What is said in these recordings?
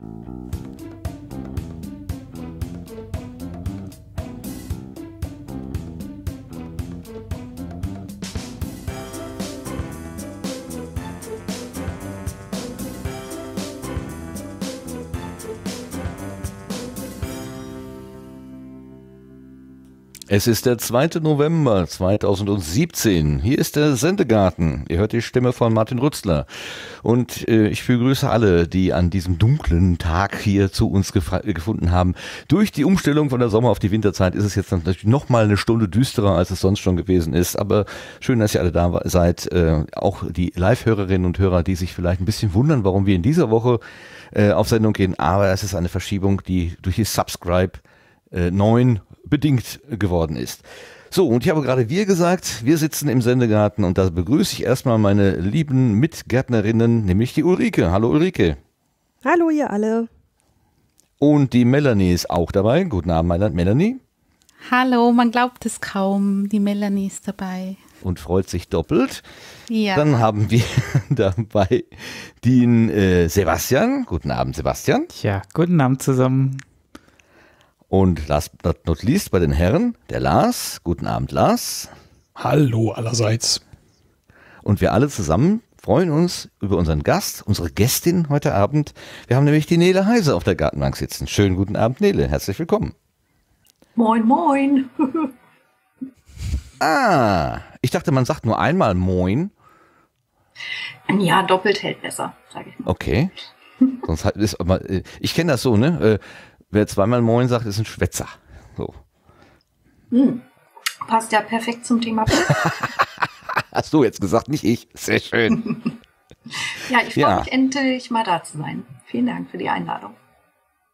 Thank you. Es ist der 2. November 2017. Hier ist der Sendegarten. Ihr hört die Stimme von Martin Rützler. Und äh, ich begrüße alle, die an diesem dunklen Tag hier zu uns gefunden haben. Durch die Umstellung von der Sommer- auf die Winterzeit ist es jetzt natürlich noch mal eine Stunde düsterer, als es sonst schon gewesen ist. Aber schön, dass ihr alle da seid. Äh, auch die Live-Hörerinnen und Hörer, die sich vielleicht ein bisschen wundern, warum wir in dieser Woche äh, auf Sendung gehen. Aber es ist eine Verschiebung, die durch die Subscribe äh, 9 bedingt geworden ist. So, und ich habe gerade wir gesagt, wir sitzen im Sendegarten und da begrüße ich erstmal meine lieben Mitgärtnerinnen, nämlich die Ulrike. Hallo Ulrike. Hallo ihr alle. Und die Melanie ist auch dabei. Guten Abend, Melanie. Hallo, man glaubt es kaum, die Melanie ist dabei. Und freut sich doppelt. Ja. Dann haben wir dabei den äh, Sebastian. Guten Abend, Sebastian. Ja, guten Abend zusammen. Und last but not least bei den Herren, der Lars. Guten Abend, Lars. Hallo allerseits. Und wir alle zusammen freuen uns über unseren Gast, unsere Gästin heute Abend. Wir haben nämlich die Nele Heise auf der Gartenbank sitzen. Schönen guten Abend, Nele. Herzlich willkommen. Moin, moin. ah, ich dachte, man sagt nur einmal Moin. Ja, doppelt hält besser, sage ich mal. Okay. Sonst ist, äh, ich kenne das so, ne? Wer zweimal Moin sagt, ist ein Schwätzer. So. Hm. Passt ja perfekt zum Thema. Hast du jetzt gesagt, nicht ich. Sehr schön. ja, ich freue ja. mich endlich mal da zu sein. Vielen Dank für die Einladung.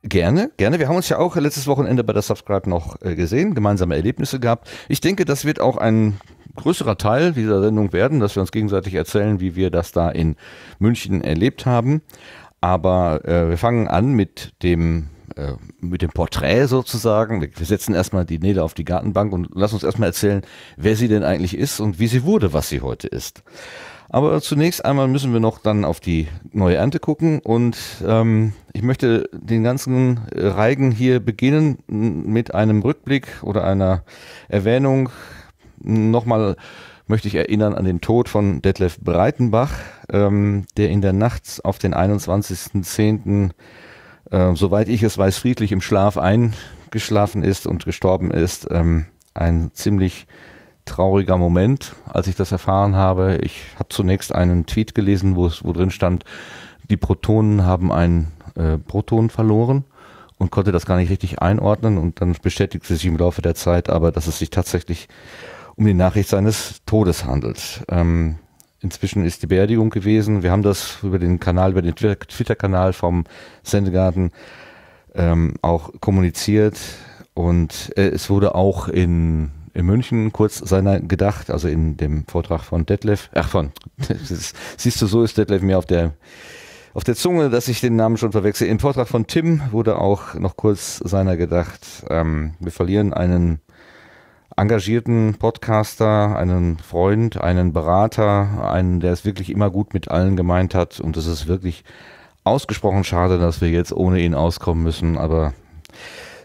Gerne, gerne. Wir haben uns ja auch letztes Wochenende bei der Subscribe noch äh, gesehen, gemeinsame Erlebnisse gehabt. Ich denke, das wird auch ein größerer Teil dieser Sendung werden, dass wir uns gegenseitig erzählen, wie wir das da in München erlebt haben. Aber äh, wir fangen an mit dem äh, mit dem Porträt sozusagen. Wir setzen erstmal die Nele auf die Gartenbank und lassen uns erstmal erzählen, wer sie denn eigentlich ist und wie sie wurde, was sie heute ist. Aber zunächst einmal müssen wir noch dann auf die neue Ernte gucken und ähm, ich möchte den ganzen Reigen hier beginnen mit einem Rückblick oder einer Erwähnung. Nochmal möchte ich erinnern an den Tod von Detlef Breitenbach, ähm, der in der Nacht auf den 21.10 äh, soweit ich es weiß, friedlich im Schlaf eingeschlafen ist und gestorben ist. Ähm, ein ziemlich trauriger Moment, als ich das erfahren habe. Ich habe zunächst einen Tweet gelesen, wo, drin stand, die Protonen haben ein äh, Proton verloren und konnte das gar nicht richtig einordnen und dann bestätigte sich im Laufe der Zeit aber, dass es sich tatsächlich um die Nachricht seines Todes handelt. Ähm, Inzwischen ist die Beerdigung gewesen. Wir haben das über den Kanal, über den Twitter-Kanal vom Sendegarten ähm, auch kommuniziert. Und äh, es wurde auch in, in München kurz seiner gedacht, also in dem Vortrag von Detlef, ach von, ist, siehst du, so ist Detlef mir auf der, auf der Zunge, dass ich den Namen schon verwechsel. Im Vortrag von Tim wurde auch noch kurz seiner gedacht. Ähm, wir verlieren einen engagierten Podcaster, einen Freund, einen Berater, einen, der es wirklich immer gut mit allen gemeint hat. Und es ist wirklich ausgesprochen schade, dass wir jetzt ohne ihn auskommen müssen. Aber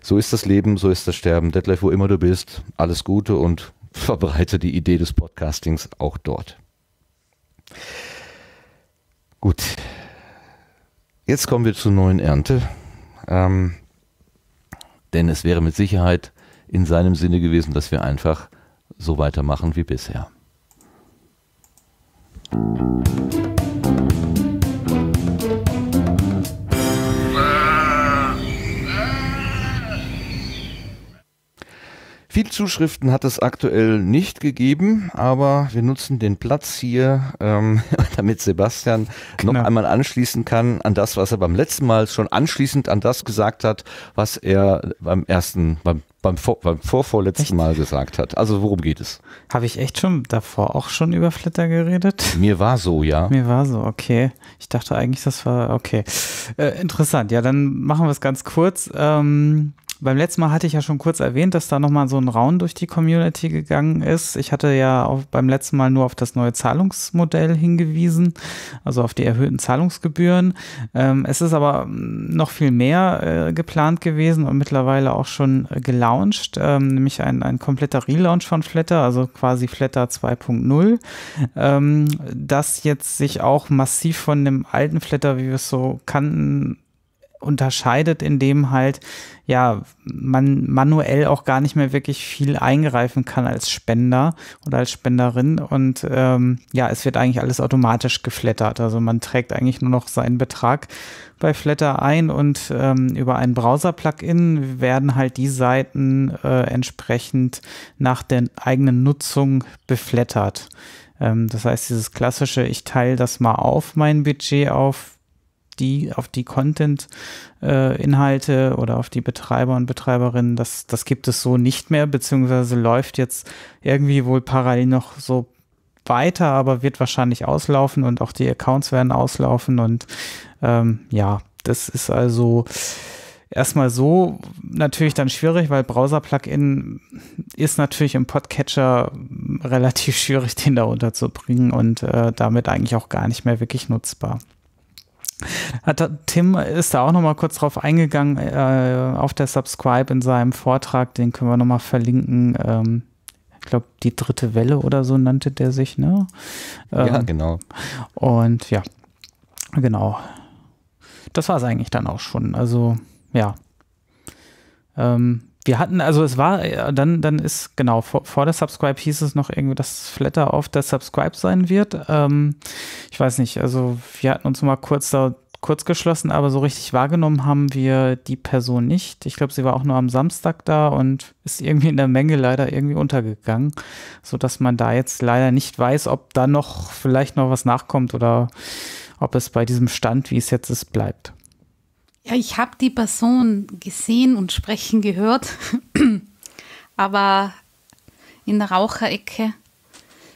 so ist das Leben, so ist das Sterben. Detlef, wo immer du bist, alles Gute und verbreite die Idee des Podcastings auch dort. Gut. Jetzt kommen wir zur neuen Ernte. Ähm, denn es wäre mit Sicherheit in seinem Sinne gewesen, dass wir einfach so weitermachen wie bisher. Viel Zuschriften hat es aktuell nicht gegeben, aber wir nutzen den Platz hier, ähm, damit Sebastian genau. noch einmal anschließen kann an das, was er beim letzten Mal schon anschließend an das gesagt hat, was er beim ersten, beim beim, vor, beim vorvorletzten echt? Mal gesagt hat. Also worum geht es? Habe ich echt schon davor auch schon über Flitter geredet? Mir war so, ja. Mir war so, okay. Ich dachte eigentlich, das war okay. Äh, interessant. Ja, dann machen wir es ganz kurz. Ähm, beim letzten Mal hatte ich ja schon kurz erwähnt, dass da nochmal so ein Raun durch die Community gegangen ist. Ich hatte ja auch beim letzten Mal nur auf das neue Zahlungsmodell hingewiesen, also auf die erhöhten Zahlungsgebühren. Ähm, es ist aber noch viel mehr äh, geplant gewesen und mittlerweile auch schon äh, gelauncht, ähm, nämlich ein, ein kompletter Relaunch von Flatter, also quasi Flatter 2.0, ähm, das jetzt sich auch massiv von dem alten Flatter, wie wir es so kannten, unterscheidet, indem halt ja man manuell auch gar nicht mehr wirklich viel eingreifen kann als Spender oder als Spenderin und ähm, ja, es wird eigentlich alles automatisch geflattert. Also man trägt eigentlich nur noch seinen Betrag bei Flatter ein und ähm, über ein Browser-Plugin werden halt die Seiten äh, entsprechend nach der eigenen Nutzung beflattert. Ähm, das heißt, dieses klassische, ich teile das mal auf, mein Budget auf die, auf die Content-Inhalte äh, oder auf die Betreiber und Betreiberinnen, das, das gibt es so nicht mehr, beziehungsweise läuft jetzt irgendwie wohl parallel noch so weiter, aber wird wahrscheinlich auslaufen und auch die Accounts werden auslaufen und ähm, ja, das ist also erstmal so natürlich dann schwierig, weil Browser-Plugin ist natürlich im Podcatcher relativ schwierig, den da unterzubringen und äh, damit eigentlich auch gar nicht mehr wirklich nutzbar. Tim ist da auch noch mal kurz drauf eingegangen äh, auf der Subscribe in seinem Vortrag, den können wir noch mal verlinken. Ähm, ich glaube, die dritte Welle oder so nannte der sich, ne? Ähm, ja, genau. Und ja, genau. Das war es eigentlich dann auch schon. Also, ja. Ähm, wir hatten, also es war, äh, dann, dann ist, genau, vor, vor, der Subscribe hieß es noch irgendwie, dass Flatter auf der Subscribe sein wird. Ähm, ich weiß nicht, also wir hatten uns mal kurz da kurz geschlossen, aber so richtig wahrgenommen haben wir die Person nicht. Ich glaube, sie war auch nur am Samstag da und ist irgendwie in der Menge leider irgendwie untergegangen, so dass man da jetzt leider nicht weiß, ob da noch vielleicht noch was nachkommt oder ob es bei diesem Stand, wie es jetzt ist, bleibt. Ja, ich habe die Person gesehen und sprechen gehört, aber in der Raucherecke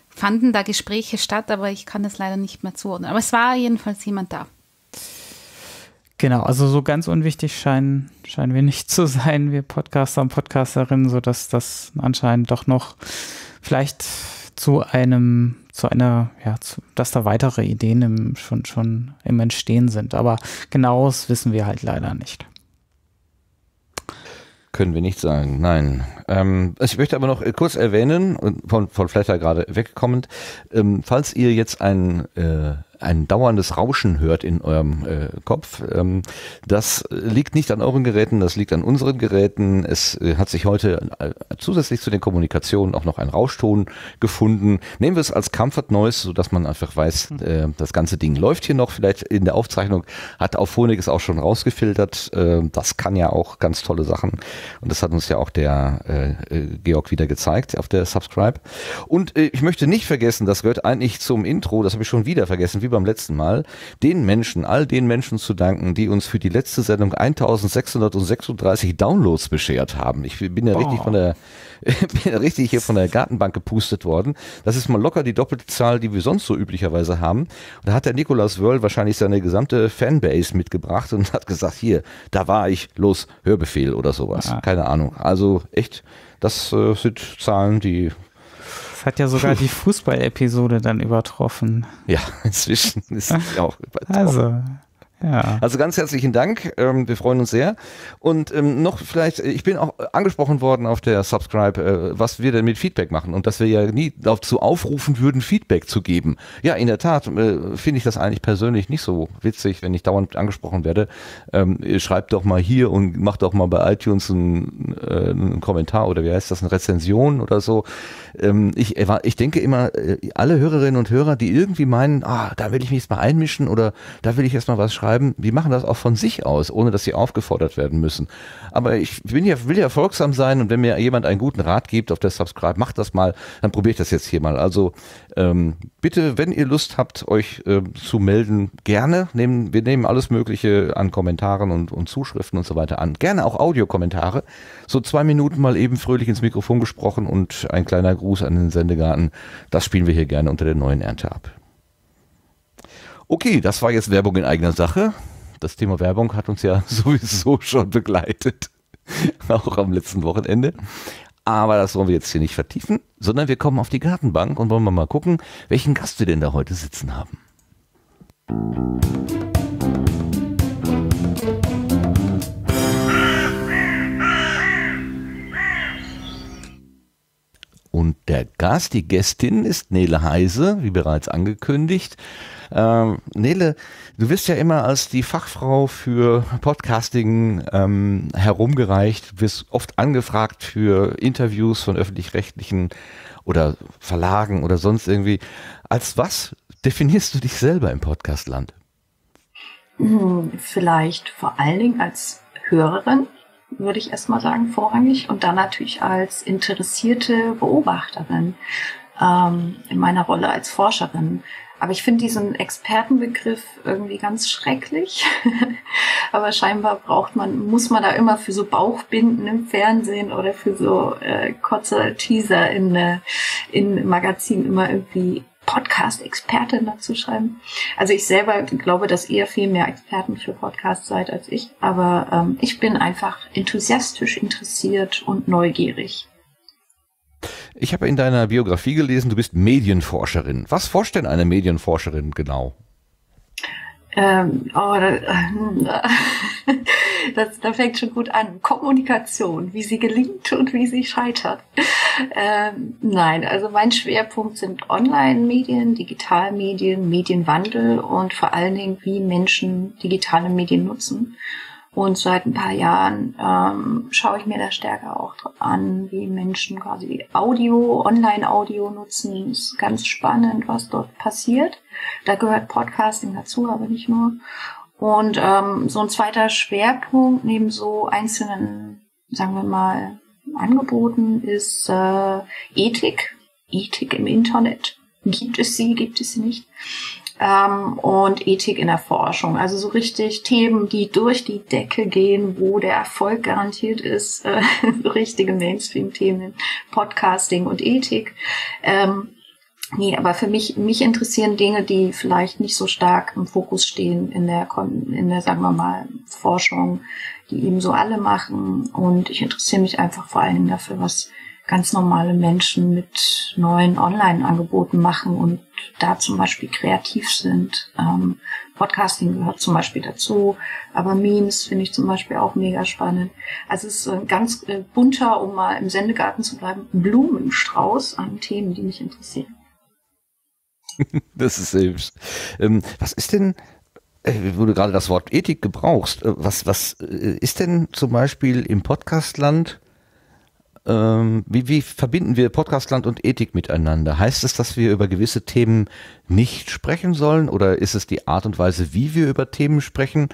fanden da Gespräche statt, aber ich kann das leider nicht mehr zuordnen. Aber es war jedenfalls jemand da. Genau, also so ganz unwichtig scheinen, scheinen wir nicht zu sein, wir Podcaster und Podcasterinnen, sodass das anscheinend doch noch vielleicht zu einem zu einer, ja, zu, dass da weitere Ideen im, schon, schon im Entstehen sind. Aber genaues wissen wir halt leider nicht. Können wir nicht sagen, nein. Ähm, ich möchte aber noch kurz erwähnen, von, von Flatter gerade wegkommend, ähm, falls ihr jetzt ein äh, ein dauerndes Rauschen hört in eurem äh, Kopf. Ähm, das liegt nicht an euren Geräten, das liegt an unseren Geräten. Es äh, hat sich heute äh, zusätzlich zu den Kommunikationen auch noch ein Rauschton gefunden. Nehmen wir es als Comfort Noise, sodass man einfach weiß, hm. äh, das ganze Ding läuft hier noch. Vielleicht in der Aufzeichnung hat auch Phonik es auch schon rausgefiltert. Äh, das kann ja auch ganz tolle Sachen. Und das hat uns ja auch der äh, Georg wieder gezeigt auf der Subscribe. Und ich möchte nicht vergessen, das gehört eigentlich zum Intro, das habe ich schon wieder vergessen, wie beim letzten Mal, den Menschen, all den Menschen zu danken, die uns für die letzte Sendung 1636 Downloads beschert haben. Ich bin ja oh. richtig von der bin richtig hier von der Gartenbank gepustet worden. Das ist mal locker die doppelte Zahl, die wir sonst so üblicherweise haben. Und da hat der Nikolaus Wörl wahrscheinlich seine gesamte Fanbase mitgebracht und hat gesagt, hier, da war ich, los, Hörbefehl oder sowas. Ah. Keine Ahnung. Also echt, das äh, sind Zahlen, die hat ja sogar die Fußball-Episode dann übertroffen. Ja, inzwischen ist sie auch übertroffen. Also, Also ganz herzlichen Dank. Ähm, wir freuen uns sehr. Und ähm, noch vielleicht, ich bin auch angesprochen worden auf der Subscribe, äh, was wir denn mit Feedback machen und dass wir ja nie dazu aufrufen würden, Feedback zu geben. Ja, in der Tat äh, finde ich das eigentlich persönlich nicht so witzig, wenn ich dauernd angesprochen werde. Ähm, schreibt doch mal hier und macht doch mal bei iTunes einen, äh, einen Kommentar oder wie heißt das, eine Rezension oder so. Ähm, ich, ich denke immer, äh, alle Hörerinnen und Hörer, die irgendwie meinen, ah, da will ich mich jetzt mal einmischen oder da will ich jetzt mal was schreiben, schreiben, die machen das auch von sich aus, ohne dass sie aufgefordert werden müssen. Aber ich bin ja, will ja folgsam sein und wenn mir jemand einen guten Rat gibt auf der Subscribe, macht das mal, dann probiere ich das jetzt hier mal. Also ähm, bitte, wenn ihr Lust habt, euch äh, zu melden, gerne. Nehmen, wir nehmen alles Mögliche an Kommentaren und, und Zuschriften und so weiter an. Gerne auch Audiokommentare. So zwei Minuten mal eben fröhlich ins Mikrofon gesprochen und ein kleiner Gruß an den Sendegarten. Das spielen wir hier gerne unter der neuen Ernte ab. Okay, das war jetzt Werbung in eigener Sache. Das Thema Werbung hat uns ja sowieso schon begleitet. auch am letzten Wochenende. Aber das wollen wir jetzt hier nicht vertiefen, sondern wir kommen auf die Gartenbank und wollen mal gucken, welchen Gast wir denn da heute sitzen haben. Und der Gast, die Gästin ist Nele Heise, wie bereits angekündigt. Ähm, Nele, du wirst ja immer als die Fachfrau für Podcasting ähm, herumgereicht, du wirst oft angefragt für Interviews von öffentlich-rechtlichen oder Verlagen oder sonst irgendwie. Als was definierst du dich selber im Podcastland? Hm, vielleicht vor allen Dingen als Hörerin würde ich erstmal sagen, vorrangig. Und dann natürlich als interessierte Beobachterin ähm, in meiner Rolle als Forscherin. Aber ich finde diesen Expertenbegriff irgendwie ganz schrecklich. Aber scheinbar braucht man, muss man da immer für so Bauchbinden im Fernsehen oder für so äh, kurze Teaser in, äh, in Magazinen immer irgendwie Podcast-Expertin dazu schreiben. Also ich selber glaube, dass ihr viel mehr Experten für Podcasts seid als ich, aber ähm, ich bin einfach enthusiastisch interessiert und neugierig. Ich habe in deiner Biografie gelesen, du bist Medienforscherin. Was forscht denn eine Medienforscherin genau? Ähm, oh, das, das, fängt schon gut an. Kommunikation, wie sie gelingt und wie sie scheitert. Ähm, nein, also mein Schwerpunkt sind Online-Medien, Digitalmedien, Medienwandel und vor allen Dingen, wie Menschen digitale Medien nutzen. Und seit ein paar Jahren ähm, schaue ich mir da stärker auch an, wie Menschen quasi Audio, Online-Audio nutzen. Ist ganz spannend, was dort passiert. Da gehört Podcasting dazu, aber nicht nur. Und ähm, so ein zweiter Schwerpunkt neben so einzelnen, sagen wir mal, Angeboten ist äh, Ethik. Ethik im Internet. Gibt es sie, gibt es sie nicht? Ähm, und Ethik in der Forschung. Also so richtig Themen, die durch die Decke gehen, wo der Erfolg garantiert ist, äh, richtige Mainstream-Themen, Podcasting und Ethik. Ähm, Nee, aber für mich, mich interessieren Dinge, die vielleicht nicht so stark im Fokus stehen in der, in der, sagen wir mal, Forschung, die eben so alle machen. Und ich interessiere mich einfach vor allen Dingen dafür, was ganz normale Menschen mit neuen Online-Angeboten machen und da zum Beispiel kreativ sind. Ähm, Podcasting gehört zum Beispiel dazu, aber Memes finde ich zum Beispiel auch mega spannend. Also es ist ein ganz äh, bunter, um mal im Sendegarten zu bleiben, Blumenstrauß an Themen, die mich interessieren. das ist selbst. Ähm, was ist denn, äh, wo du gerade das Wort Ethik gebrauchst, äh, was, was äh, ist denn zum Beispiel im Podcastland ähm, wie, wie verbinden wir Podcastland und Ethik miteinander? Heißt es, dass wir über gewisse Themen nicht sprechen sollen oder ist es die Art und Weise, wie wir über Themen sprechen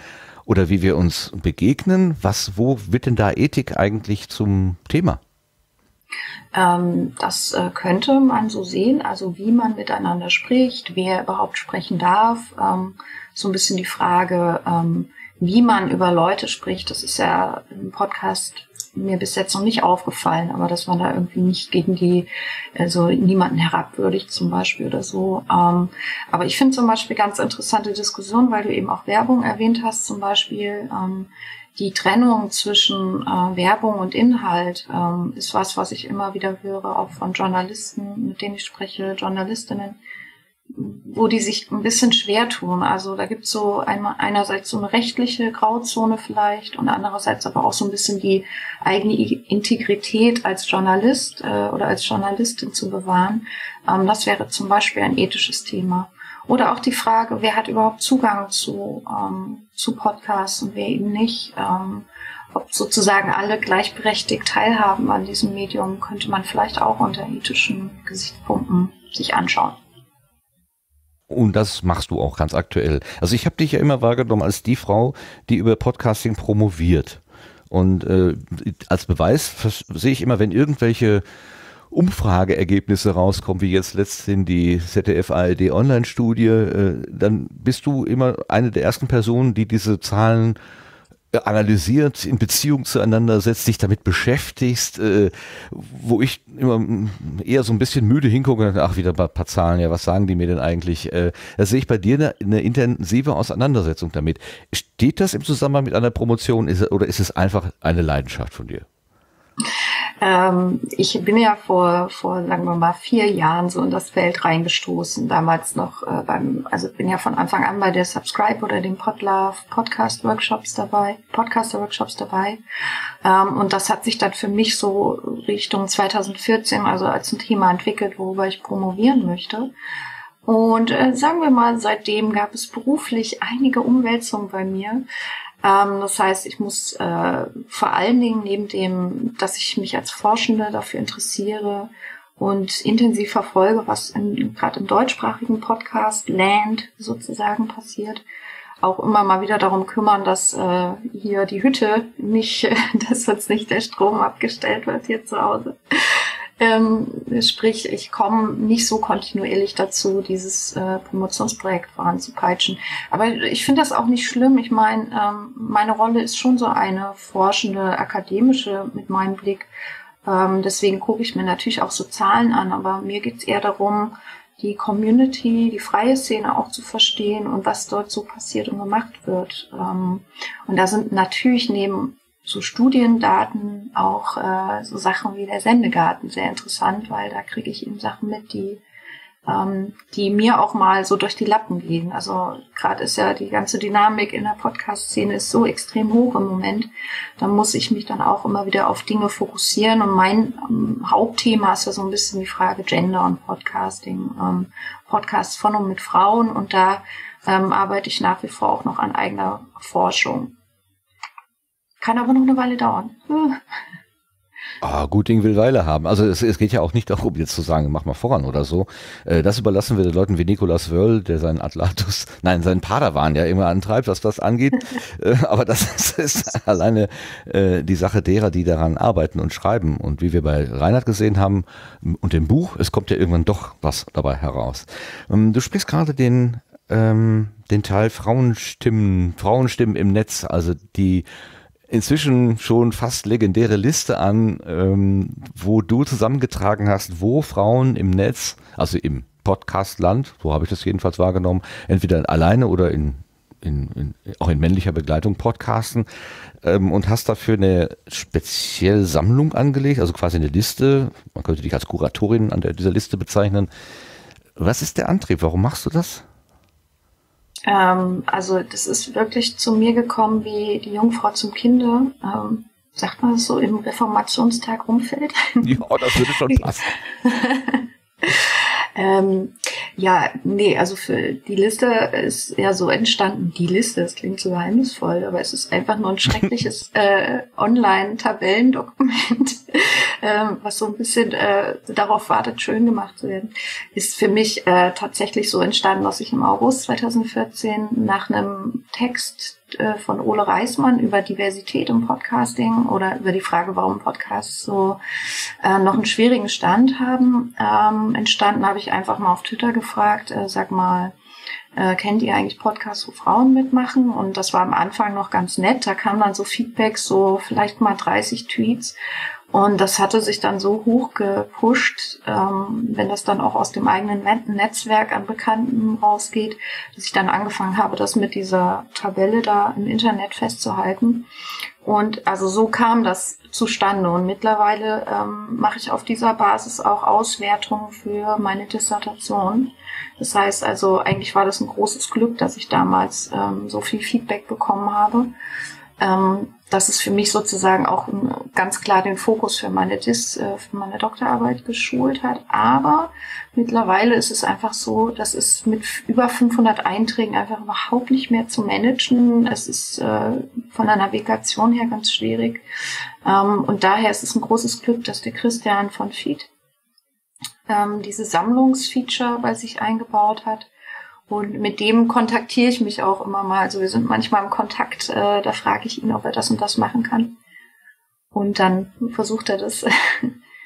oder wie wir uns begegnen? Was, wo wird denn da Ethik eigentlich zum Thema? Ähm, das äh, könnte man so sehen, also wie man miteinander spricht, wer überhaupt sprechen darf. Ähm, so ein bisschen die Frage, ähm, wie man über Leute spricht. Das ist ja im Podcast mir bis jetzt noch nicht aufgefallen, aber dass man da irgendwie nicht gegen die, also niemanden herabwürdigt zum Beispiel oder so. Ähm, aber ich finde zum Beispiel ganz interessante Diskussion, weil du eben auch Werbung erwähnt hast, zum Beispiel ähm, die Trennung zwischen äh, Werbung und Inhalt ähm, ist was, was ich immer wieder höre, auch von Journalisten, mit denen ich spreche, Journalistinnen, wo die sich ein bisschen schwer tun. Also da gibt es so einmal einerseits so eine rechtliche Grauzone vielleicht und andererseits aber auch so ein bisschen die eigene Integrität als Journalist äh, oder als Journalistin zu bewahren. Ähm, das wäre zum Beispiel ein ethisches Thema. Oder auch die Frage, wer hat überhaupt Zugang zu, ähm, zu Podcasts und wer eben nicht. Ähm, ob sozusagen alle gleichberechtigt teilhaben an diesem Medium, könnte man vielleicht auch unter ethischen Gesichtspunkten sich anschauen. Und das machst du auch ganz aktuell. Also ich habe dich ja immer wahrgenommen als die Frau, die über Podcasting promoviert. Und äh, als Beweis sehe ich immer, wenn irgendwelche Umfrageergebnisse rauskommen, wie jetzt letztens die ZDF-ARD Online-Studie, äh, dann bist du immer eine der ersten Personen, die diese Zahlen äh, analysiert, in Beziehung zueinander setzt, dich damit beschäftigst, äh, wo ich immer eher so ein bisschen müde hingucke und ach, wieder ein paar Zahlen, ja, was sagen die mir denn eigentlich? Äh, da sehe ich bei dir eine, eine, intensive Auseinandersetzung damit. Steht das im Zusammenhang mit einer Promotion ist, oder ist es einfach eine Leidenschaft von dir? Ähm, ich bin ja vor, vor, sagen wir mal, vier Jahren so in das Feld reingestoßen. Damals noch äh, beim, also bin ja von Anfang an bei der Subscribe oder den Podlove Podcast Workshops dabei, Podcaster Workshops dabei. Ähm, und das hat sich dann für mich so Richtung 2014, also als ein Thema entwickelt, worüber ich promovieren möchte. Und äh, sagen wir mal, seitdem gab es beruflich einige Umwälzungen bei mir. Ähm, das heißt, ich muss äh, vor allen Dingen neben dem, dass ich mich als Forschende dafür interessiere und intensiv verfolge, was gerade im deutschsprachigen Podcast Land sozusagen passiert, auch immer mal wieder darum kümmern, dass äh, hier die Hütte nicht, dass uns nicht der Strom abgestellt wird hier zu Hause. Ähm, sprich, ich komme nicht so kontinuierlich dazu, dieses äh, Promotionsprojekt voranzupeitschen. Aber ich finde das auch nicht schlimm. Ich meine, ähm, meine Rolle ist schon so eine forschende, akademische mit meinem Blick. Ähm, deswegen gucke ich mir natürlich auch so Zahlen an. Aber mir geht es eher darum, die Community, die freie Szene auch zu verstehen und was dort so passiert und gemacht wird. Und da sind natürlich neben so Studiendaten, auch äh, so Sachen wie der Sendegarten sehr interessant, weil da kriege ich eben Sachen mit, die ähm, die mir auch mal so durch die Lappen gehen. Also gerade ist ja die ganze Dynamik in der Podcast-Szene ist so extrem hoch im Moment. Da muss ich mich dann auch immer wieder auf Dinge fokussieren. Und mein ähm, Hauptthema ist ja so ein bisschen die Frage Gender und Podcasting. Ähm, Podcasts von und mit Frauen. Und da ähm, arbeite ich nach wie vor auch noch an eigener Forschung. Kann aber noch eine Weile dauern. Ah, gut Ding will Weile haben. Also es, es, geht ja auch nicht darum, jetzt zu sagen, mach mal voran oder so. Äh, das überlassen wir den Leuten wie Nikolas Wörl, der seinen Atlatus, nein, seinen Padawan ja immer antreibt, was das angeht. äh, aber das ist alleine äh, die Sache derer, die daran arbeiten und schreiben. Und wie wir bei Reinhard gesehen haben und dem Buch, es kommt ja irgendwann doch was dabei heraus. Ähm, du sprichst gerade den, ähm, den Teil Frauenstimmen, Frauenstimmen im Netz, also die inzwischen schon fast legendäre Liste an, ähm, wo du zusammengetragen hast, wo Frauen im Netz, also im Podcastland, so habe ich das jedenfalls wahrgenommen, entweder alleine oder in, in, in auch in männlicher Begleitung podcasten ähm, und hast dafür eine spezielle Sammlung angelegt, also quasi eine Liste, man könnte dich als Kuratorin an der, dieser Liste bezeichnen. Was ist der Antrieb? Warum machst du das? Ähm, also das ist wirklich zu mir gekommen wie die Jungfrau zum Kinde. Ähm, sagt man das so im Reformationstag rumfällt? Ja, das würde schon passen. ähm, ja, nee, also für die Liste ist ja so entstanden. Die Liste, das klingt so geheimnisvoll, aber es ist einfach nur ein schreckliches äh, Online-Tabellendokument, äh, was so ein bisschen äh, darauf wartet, schön gemacht zu werden. Ist für mich äh, tatsächlich so entstanden, dass ich im August 2014 nach einem Text äh, von Ole Reismann über Diversität im Podcasting oder über die Frage, warum Podcasts so äh, noch einen schwierigen Stand haben, ähm, entstanden, habe ich einfach mal auf Twitter gefragt, äh, sag mal, äh, kennt ihr eigentlich Podcasts, wo Frauen mitmachen? Und das war am Anfang noch ganz nett. Da kam dann so Feedback, so vielleicht mal 30 Tweets. Und das hatte sich dann so hoch gepusht, ähm, wenn das dann auch aus dem eigenen Netzwerk an Bekannten rausgeht, dass ich dann angefangen habe, das mit dieser Tabelle da im Internet festzuhalten. Und also so kam das zustande. Und mittlerweile ähm, mache ich auf dieser Basis auch Auswertungen für meine Dissertation. Das heißt also, eigentlich war das ein großes Glück, dass ich damals ähm, so viel Feedback bekommen habe ähm, das ist für mich sozusagen auch ganz klar den Fokus für meine Dis, äh, für meine Doktorarbeit geschult hat. Aber mittlerweile ist es einfach so, dass es mit über 500 Einträgen einfach überhaupt nicht mehr zu managen. Es ist äh, von der Navigation her ganz schwierig. Ähm, und daher ist es ein großes Glück, dass der Christian von Feed ähm, diese Sammlungsfeature bei sich eingebaut hat und mit dem kontaktiere ich mich auch immer mal. Also wir sind manchmal im Kontakt, äh, da frage ich ihn, ob er das und das machen kann. Und dann versucht er das.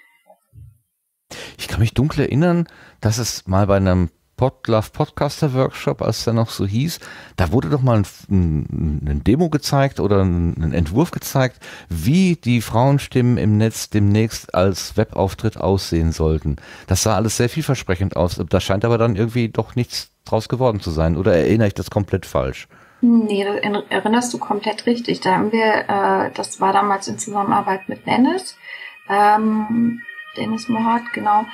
ich kann mich dunkel erinnern, dass es mal bei einem Podlove Podcaster Workshop, als der noch so hieß, da wurde doch mal ein, ein, ein Demo gezeigt oder ein, ein, Entwurf gezeigt, wie die Frauenstimmen im Netz demnächst als Webauftritt aussehen sollten. Das sah alles sehr vielversprechend aus. Da scheint aber dann irgendwie doch nichts draus geworden zu sein. Oder erinnere ich das komplett falsch? Nee, erinnerst du komplett richtig. Da haben wir, äh, das war damals in Zusammenarbeit mit Dennis, ähm, Dennis Mohat, genau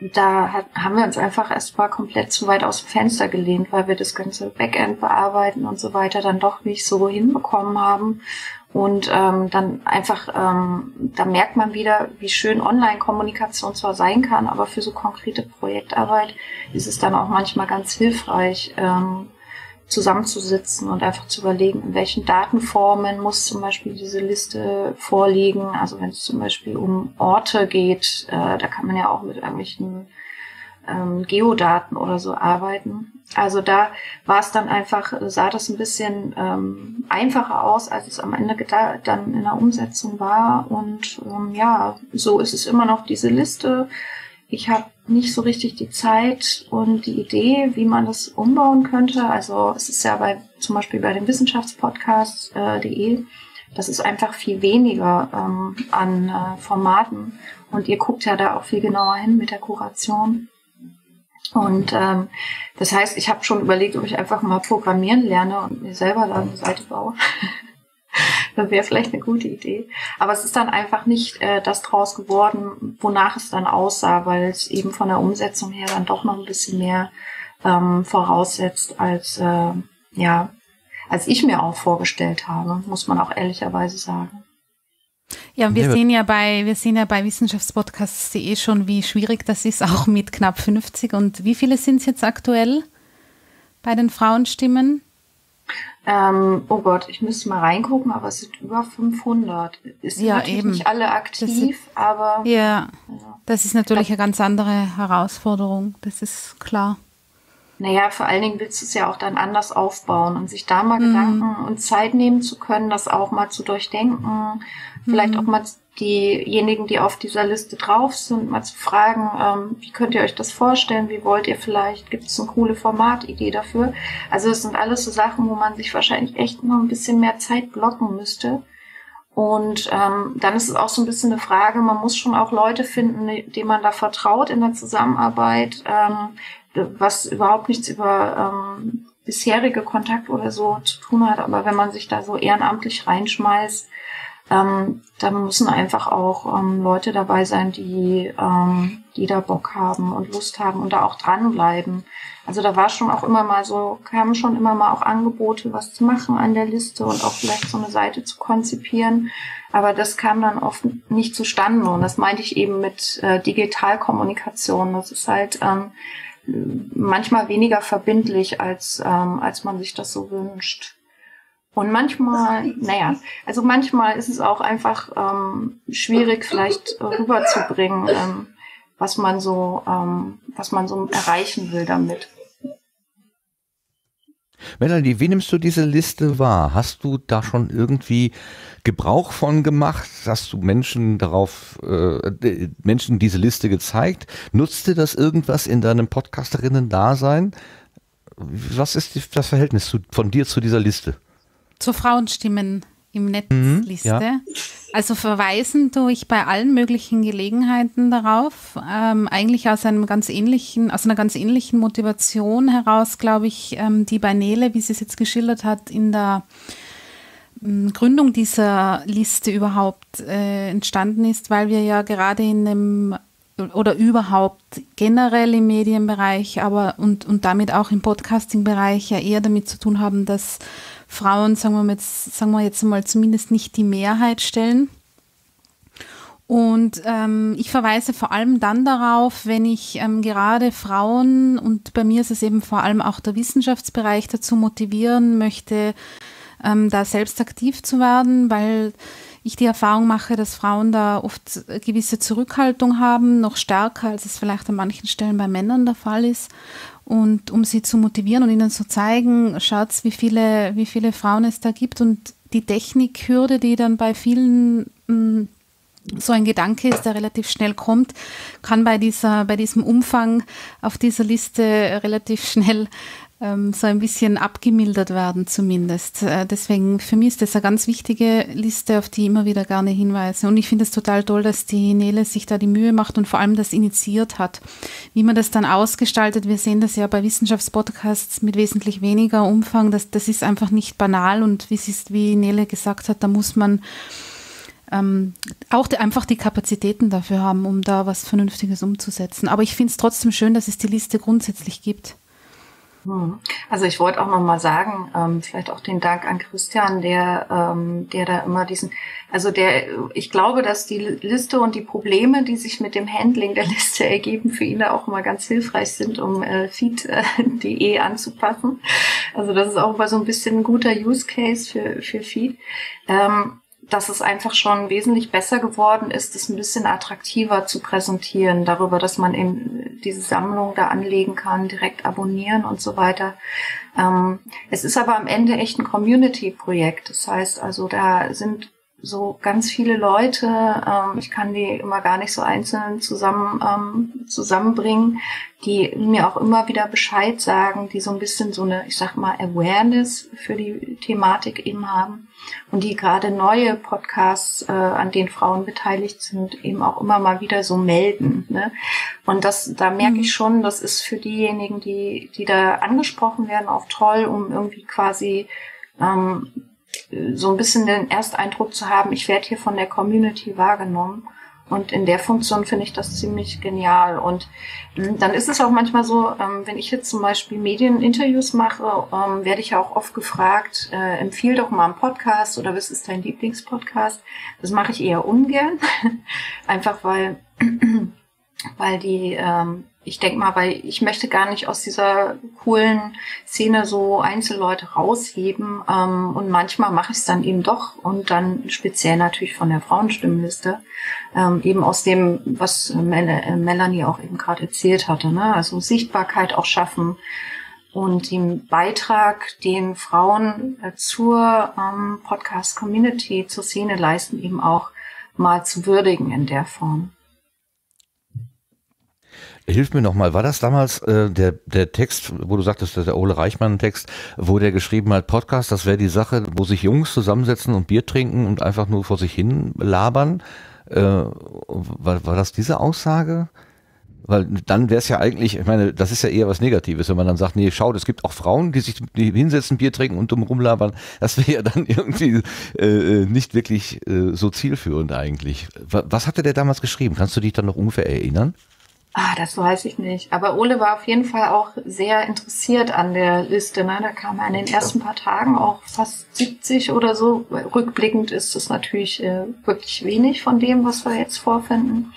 da hat, haben wir uns einfach erstmal komplett zu weit aus dem Fenster gelehnt, weil wir das ganze Backend bearbeiten und so weiter dann doch nicht so hinbekommen haben. Und ähm, dann einfach, ähm, da merkt man wieder, wie schön Online-Kommunikation zwar sein kann, aber für so konkrete Projektarbeit ist es dann auch manchmal ganz hilfreich, ähm, zusammenzusitzen und einfach zu überlegen, in welchen Datenformen muss zum Beispiel diese Liste vorliegen. Also wenn es zum Beispiel um Orte geht, äh, da kann man ja auch mit irgendwelchen ähm, Geodaten oder so arbeiten. Also da war es dann einfach, sah das ein bisschen ähm, einfacher aus, als es am Ende dann in der Umsetzung war. Und ähm, ja, so ist es immer noch diese Liste. Ich habe nicht so richtig die Zeit und die Idee, wie man das umbauen könnte. Also es ist ja bei zum Beispiel bei dem Wissenschaftspodcast.de, äh, das ist einfach viel weniger ähm, an äh, Formaten. Und ihr guckt ja da auch viel genauer hin mit der Kuration. Und ähm, das heißt, ich habe schon überlegt, ob ich einfach mal programmieren lerne und mir selber da eine Seite baue. das wäre vielleicht eine gute Idee. Aber es ist dann einfach nicht äh, das draus geworden, wonach es dann aussah, weil es eben von der Umsetzung her dann doch noch ein bisschen mehr ähm, voraussetzt, als äh, ja, als ich mir auch vorgestellt habe, muss man auch ehrlicherweise sagen. Ja, wir sehen ja bei, wir sehen ja bei Wissenschaftspodcasts.de schon, wie schwierig das ist, auch mit knapp 50. Und wie viele sind es jetzt aktuell bei den Frauenstimmen? Ähm, oh Gott, ich müsste mal reingucken, aber es sind über 500. Es sind ja, natürlich eben. nicht alle aktiv, ist, aber. Ja, ja, das ist natürlich eine ganz andere Herausforderung, das ist klar. Naja, vor allen Dingen willst du es ja auch dann anders aufbauen und sich da mal mhm. Gedanken und Zeit nehmen zu können, das auch mal zu durchdenken, vielleicht mhm. auch mal diejenigen, die auf dieser Liste drauf sind, mal zu fragen, ähm, wie könnt ihr euch das vorstellen, wie wollt ihr vielleicht, gibt es eine coole Formatidee dafür? Also es sind alles so Sachen, wo man sich wahrscheinlich echt noch ein bisschen mehr Zeit blocken müsste. Und ähm, dann ist es auch so ein bisschen eine Frage, man muss schon auch Leute finden, denen man da vertraut in der Zusammenarbeit, ähm, was überhaupt nichts über ähm, bisherige Kontakt oder so zu tun hat. Aber wenn man sich da so ehrenamtlich reinschmeißt, ähm, da müssen einfach auch ähm, Leute dabei sein, die, ähm, die da Bock haben und Lust haben und da auch dranbleiben. Also da war schon auch immer mal so, kamen schon immer mal auch Angebote, was zu machen an der Liste und auch vielleicht so eine Seite zu konzipieren. Aber das kam dann oft nicht zustande. Und das meinte ich eben mit äh, Digitalkommunikation. Das ist halt ähm, manchmal weniger verbindlich, als, ähm, als man sich das so wünscht. Und manchmal, naja, also manchmal ist es auch einfach ähm, schwierig, vielleicht rüberzubringen, ähm, was man so, ähm, was man so erreichen will damit. Melanie, wie nimmst du diese Liste wahr? Hast du da schon irgendwie Gebrauch von gemacht? Hast du Menschen darauf, äh, Menschen diese Liste gezeigt? Nutzte das irgendwas in deinem Podcasterinnen-Dasein? Was ist das Verhältnis zu, von dir zu dieser Liste? Zur Frauenstimmen im Netzliste. Mhm, ja. Also verweisen tue ich bei allen möglichen Gelegenheiten darauf. Ähm, eigentlich aus einem ganz ähnlichen, aus einer ganz ähnlichen Motivation heraus, glaube ich, ähm, die bei Nele, wie sie es jetzt geschildert hat, in der ähm, Gründung dieser Liste überhaupt äh, entstanden ist, weil wir ja gerade in einem oder überhaupt generell im Medienbereich, aber und, und damit auch im Podcasting-Bereich ja eher damit zu tun haben, dass Frauen, sagen wir, jetzt, sagen wir jetzt mal, zumindest nicht die Mehrheit stellen. Und ähm, ich verweise vor allem dann darauf, wenn ich ähm, gerade Frauen, und bei mir ist es eben vor allem auch der Wissenschaftsbereich dazu motivieren möchte, ähm, da selbst aktiv zu werden, weil ich die Erfahrung mache, dass Frauen da oft gewisse Zurückhaltung haben, noch stärker, als es vielleicht an manchen Stellen bei Männern der Fall ist. Und um sie zu motivieren und ihnen zu zeigen, schaut wie viele, wie viele Frauen es da gibt und die Technikhürde, die dann bei vielen mm, so ein Gedanke ist, der relativ schnell kommt, kann bei dieser, bei diesem Umfang auf dieser Liste relativ schnell so ein bisschen abgemildert werden zumindest. Äh, deswegen für mich ist das eine ganz wichtige Liste, auf die ich immer wieder gerne hinweise. Und ich finde es total toll, dass die Nele sich da die Mühe macht und vor allem das initiiert hat. Wie man das dann ausgestaltet, wir sehen das ja bei Wissenschaftspodcasts mit wesentlich weniger Umfang. Das, das ist einfach nicht banal und wie, wie Nele gesagt hat, da muss man ähm, auch die, einfach die Kapazitäten dafür haben, um da was Vernünftiges umzusetzen. Aber ich finde es trotzdem schön, dass es die Liste grundsätzlich gibt. Hm. Also ich wollte auch noch mal sagen, ähm, vielleicht auch den Dank an Christian, der, ähm, der da immer diesen, also der, ich glaube, dass die Liste und die Probleme, die sich mit dem Handling der Liste ergeben, für ihn da auch immer ganz hilfreich sind, um äh, feed.de anzupassen. Also das ist auch immer so ein bisschen ein guter Use Case für, für Feed. Ähm, dass es einfach schon wesentlich besser geworden ist, es ein bisschen attraktiver zu präsentieren, darüber, dass man eben diese Sammlung da anlegen kann, direkt abonnieren und so weiter. Ähm, es ist aber am Ende echt ein Community-Projekt. Das heißt also, da sind so ganz viele Leute, ähm, ich kann die immer gar nicht so einzeln zusammen ähm, zusammenbringen, die mir auch immer wieder Bescheid sagen, die so ein bisschen so eine, ich sag mal, Awareness für die Thematik eben haben und die gerade neue Podcasts, äh, an denen Frauen beteiligt sind, eben auch immer mal wieder so melden. Ne? Und das, da merke mhm. ich schon, das ist für diejenigen, die, die da angesprochen werden, auch toll, um irgendwie quasi ähm, so ein bisschen den Ersteindruck zu haben, ich werde hier von der Community wahrgenommen. Und in der Funktion finde ich das ziemlich genial. Und hm, dann ist es auch manchmal so, ähm, wenn ich jetzt zum Beispiel Medieninterviews mache, ähm, werde ich ja auch oft gefragt, äh, empfiehl doch mal einen Podcast oder was ist dein Lieblingspodcast? Das mache ich eher ungern. Einfach weil, weil die ähm, ich denke mal, weil ich möchte gar nicht aus dieser coolen Szene so Einzelleute rausheben. Ähm, und manchmal mache ich es dann eben doch und dann speziell natürlich von der Frauenstimmenliste, ähm, eben aus dem, was Mel äh, Melanie auch eben gerade erzählt hatte. Ne? Also Sichtbarkeit auch schaffen und den Beitrag, den Frauen äh, zur ähm, Podcast-Community, zur Szene leisten, eben auch mal zu würdigen in der Form. Hilf mir nochmal, war das damals äh, der, der Text, wo du sagtest, der Ole Reichmann-Text, wo der geschrieben hat, Podcast, das wäre die Sache, wo sich Jungs zusammensetzen und Bier trinken und einfach nur vor sich hin labern? Äh, war, war das diese Aussage? Weil dann wäre es ja eigentlich, ich meine, das ist ja eher was Negatives, wenn man dann sagt, nee, schaut, es gibt auch Frauen, die sich die hinsetzen, Bier trinken und dumm rumlabern. Das wäre ja dann irgendwie äh, nicht wirklich äh, so zielführend eigentlich. Was hatte der damals geschrieben? Kannst du dich dann noch ungefähr erinnern? Ah, das weiß ich nicht. Aber Ole war auf jeden Fall auch sehr interessiert an der Liste. Ne? Da kam er in den ersten paar Tagen auch fast 70 oder so. Rückblickend ist es natürlich äh, wirklich wenig von dem, was wir jetzt vorfinden.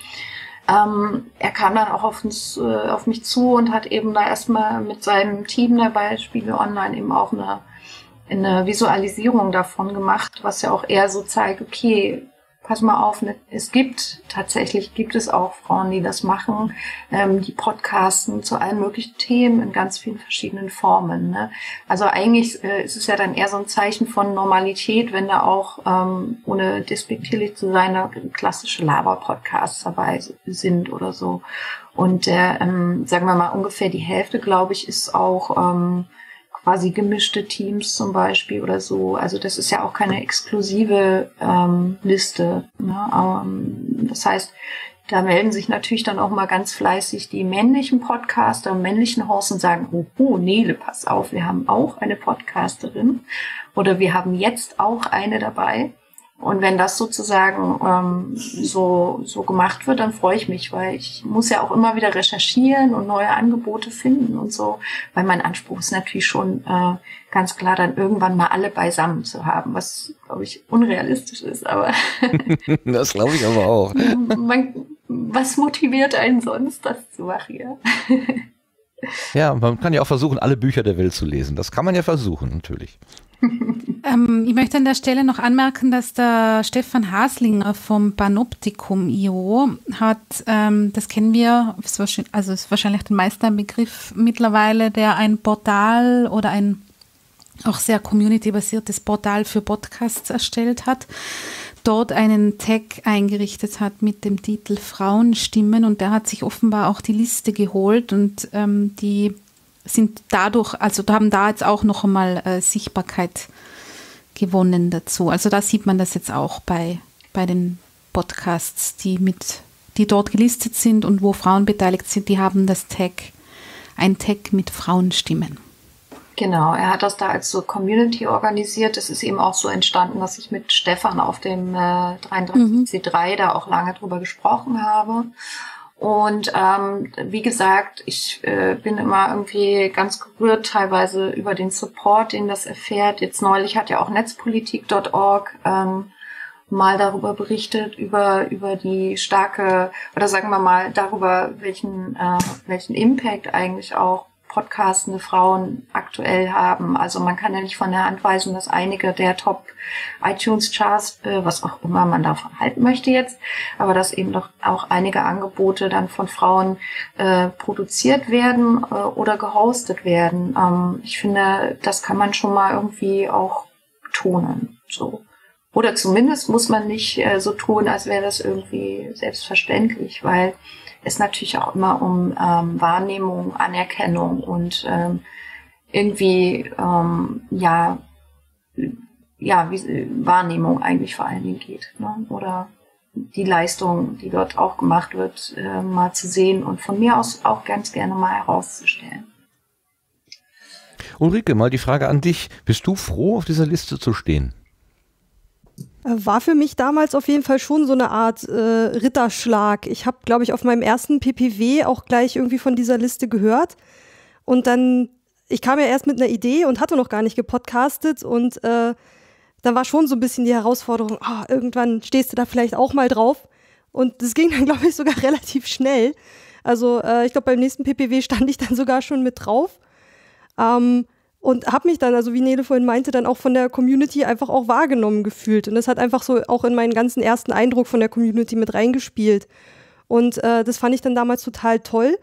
Ähm, er kam dann auch auf, uns, äh, auf mich zu und hat eben da erstmal mit seinem Team dabei, Spiegel Online, eben auch eine, eine Visualisierung davon gemacht, was ja auch eher so zeigt, okay, pass mal auf, ne, es gibt tatsächlich, gibt es auch Frauen, die das machen, ähm, die podcasten zu allen möglichen Themen in ganz vielen verschiedenen Formen. Ne? Also eigentlich äh, ist es ja dann eher so ein Zeichen von Normalität, wenn da auch, ähm, ohne despektierlich zu sein, klassische Laber-Podcasts dabei sind oder so. Und der, ähm, sagen wir mal, ungefähr die Hälfte, glaube ich, ist auch ähm, quasi gemischte Teams zum Beispiel oder so. Also das ist ja auch keine exklusive ähm, Liste. Ne? Ähm, das heißt, da melden sich natürlich dann auch mal ganz fleißig die männlichen Podcaster und männlichen Hosts und sagen, oh, oh, Nele, pass auf, wir haben auch eine Podcasterin oder wir haben jetzt auch eine dabei. Und wenn das sozusagen ähm, so, so gemacht wird, dann freue ich mich, weil ich muss ja auch immer wieder recherchieren und neue Angebote finden und so, weil mein Anspruch ist natürlich schon äh, ganz klar, dann irgendwann mal alle beisammen zu haben, was, glaube ich, unrealistisch ist, aber. das glaube ich aber auch. Man, was motiviert einen sonst, das zu machen, ja? ja, man kann ja auch versuchen, alle Bücher der Welt zu lesen. Das kann man ja versuchen, natürlich. ähm, ich möchte an der Stelle noch anmerken, dass der Stefan Haslinger vom Panoptikum.io hat, ähm, das kennen wir, also ist wahrscheinlich den meisten Begriff mittlerweile, der ein Portal oder ein auch sehr community-basiertes Portal für Podcasts erstellt hat. dort einen Tag eingerichtet hat mit dem Titel Frauenstimmen und der hat sich offenbar auch die Liste geholt und ähm, die sind dadurch, also haben da jetzt auch noch einmal äh, Sichtbarkeit gewonnen dazu. Also da sieht man das jetzt auch bei, bei den Podcasts, die mit, die dort gelistet sind und wo Frauen beteiligt sind, die haben das Tag, ein Tag mit Frauenstimmen. Genau, er hat das da als so Community organisiert. Es ist eben auch so entstanden, dass ich mit Stefan auf dem äh, 33C3 mhm. da auch lange drüber gesprochen habe. Und ähm, wie gesagt, ich äh, bin immer irgendwie ganz gerührt teilweise über den Support, den das erfährt. Jetzt neulich hat ja auch netzpolitik.org ähm, mal darüber berichtet, über, über die starke, oder sagen wir mal, darüber, welchen, äh, welchen Impact eigentlich auch podcastende Frauen aktuell haben. Also man kann ja nicht von der Hand weisen, dass einige der Top iTunes Charts, äh, was auch immer man davon halten möchte jetzt, aber dass eben doch auch einige Angebote dann von Frauen äh, produziert werden äh, oder gehostet werden. Ähm, ich finde, das kann man schon mal irgendwie auch betonen. So. Oder zumindest muss man nicht äh, so tun, als wäre das irgendwie selbstverständlich, weil es natürlich auch immer um ähm, Wahrnehmung, Anerkennung und ähm, irgendwie ähm, ja ja wie, Wahrnehmung eigentlich vor allen Dingen geht ne? oder die Leistung, die dort auch gemacht wird, äh, mal zu sehen und von mir aus auch ganz gerne mal herauszustellen. Ulrike, mal die Frage an dich. Bist du froh, auf dieser Liste zu stehen? War für mich damals auf jeden Fall schon so eine Art äh, Ritterschlag. Ich habe, glaube ich, auf meinem ersten PPW auch gleich irgendwie von dieser Liste gehört. Und dann, ich kam ja erst mit einer Idee und hatte noch gar nicht gepodcastet. Und äh, dann war schon so ein bisschen die Herausforderung, oh, irgendwann stehst du da vielleicht auch mal drauf. Und das ging dann, glaube ich, sogar relativ schnell. Also äh, ich glaube, beim nächsten PPW stand ich dann sogar schon mit drauf. Ähm, und habe mich dann, also wie Nele vorhin meinte, dann auch von der Community einfach auch wahrgenommen gefühlt. Und das hat einfach so auch in meinen ganzen ersten Eindruck von der Community mit reingespielt. Und äh, das fand ich dann damals total toll.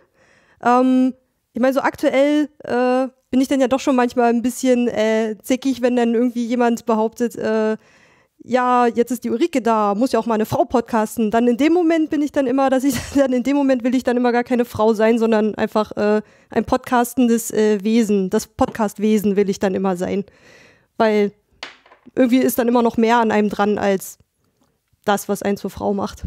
Ähm, ich meine, so aktuell äh, bin ich dann ja doch schon manchmal ein bisschen äh, zickig, wenn dann irgendwie jemand behauptet, äh, ja, jetzt ist die Ulrike da, muss ja auch mal eine Frau podcasten. Dann in dem Moment bin ich dann immer, dass ich dann in dem Moment will ich dann immer gar keine Frau sein, sondern einfach äh, ein podcastendes äh, Wesen. Das Podcastwesen will ich dann immer sein. Weil irgendwie ist dann immer noch mehr an einem dran als das, was einen zur Frau macht.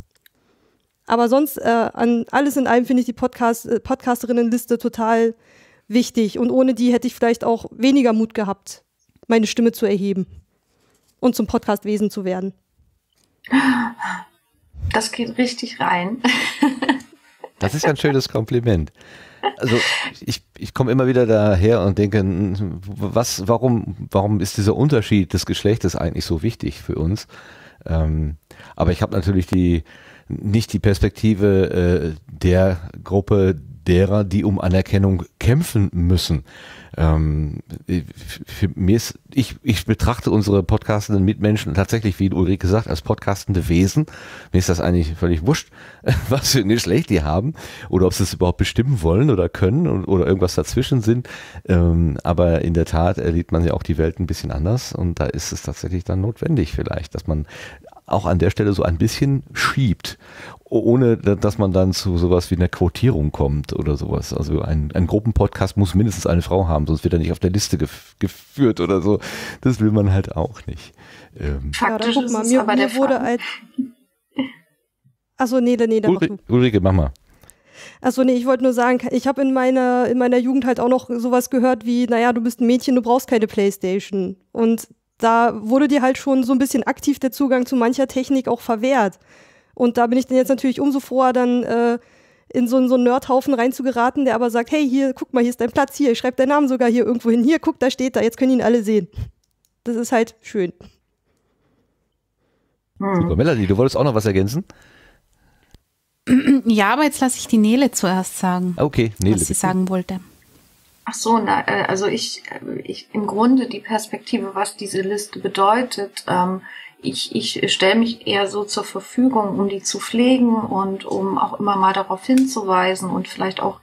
Aber sonst, äh, an alles in allem finde ich die Podcast, äh, Podcasterinnenliste total wichtig. Und ohne die hätte ich vielleicht auch weniger Mut gehabt, meine Stimme zu erheben und zum Podcastwesen zu werden. Das geht richtig rein. Das ist ein schönes Kompliment. Also ich, ich komme immer wieder daher und denke, was, warum, warum ist dieser Unterschied des Geschlechtes eigentlich so wichtig für uns? Ähm, aber ich habe natürlich die nicht die Perspektive äh, der Gruppe derer, die um Anerkennung kämpfen müssen. Ähm, für mir ist, ich, ich betrachte unsere podcastenden Mitmenschen tatsächlich, wie Ulrike sagt, als podcastende Wesen. Mir ist das eigentlich völlig wurscht, was für ein Geschlecht die haben oder ob sie es überhaupt bestimmen wollen oder können oder irgendwas dazwischen sind. Ähm, aber in der Tat erlebt man ja auch die Welt ein bisschen anders und da ist es tatsächlich dann notwendig vielleicht, dass man auch an der Stelle so ein bisschen schiebt ohne dass man dann zu sowas wie einer Quotierung kommt oder sowas. Also ein, ein Gruppenpodcast muss mindestens eine Frau haben, sonst wird er nicht auf der Liste gef geführt oder so. Das will man halt auch nicht. Ähm. Faktisch ja, guck mal, mir, mir wurde als Achso, nee, nee, da Ulri Ulrike, mach mal. Achso, nee, ich wollte nur sagen, ich habe in meiner, in meiner Jugend halt auch noch sowas gehört wie, naja, du bist ein Mädchen, du brauchst keine Playstation. Und da wurde dir halt schon so ein bisschen aktiv der Zugang zu mancher Technik auch verwehrt. Und da bin ich dann jetzt natürlich umso froher, dann äh, in so, so einen Nerdhaufen reinzugeraten, der aber sagt, hey, hier, guck mal, hier ist dein Platz, hier, ich schreibe deinen Namen sogar hier irgendwo hin, hier, guck, da steht da, jetzt können ihn alle sehen. Das ist halt schön. Super. Melanie, du wolltest auch noch was ergänzen? Ja, aber jetzt lasse ich die Nele zuerst sagen. Okay, Nele. Was sie bitte. sagen wollte. Ach so, na, äh, also ich, äh, ich im Grunde die Perspektive, was diese Liste bedeutet, ähm, ich, ich stelle mich eher so zur Verfügung, um die zu pflegen und um auch immer mal darauf hinzuweisen und vielleicht auch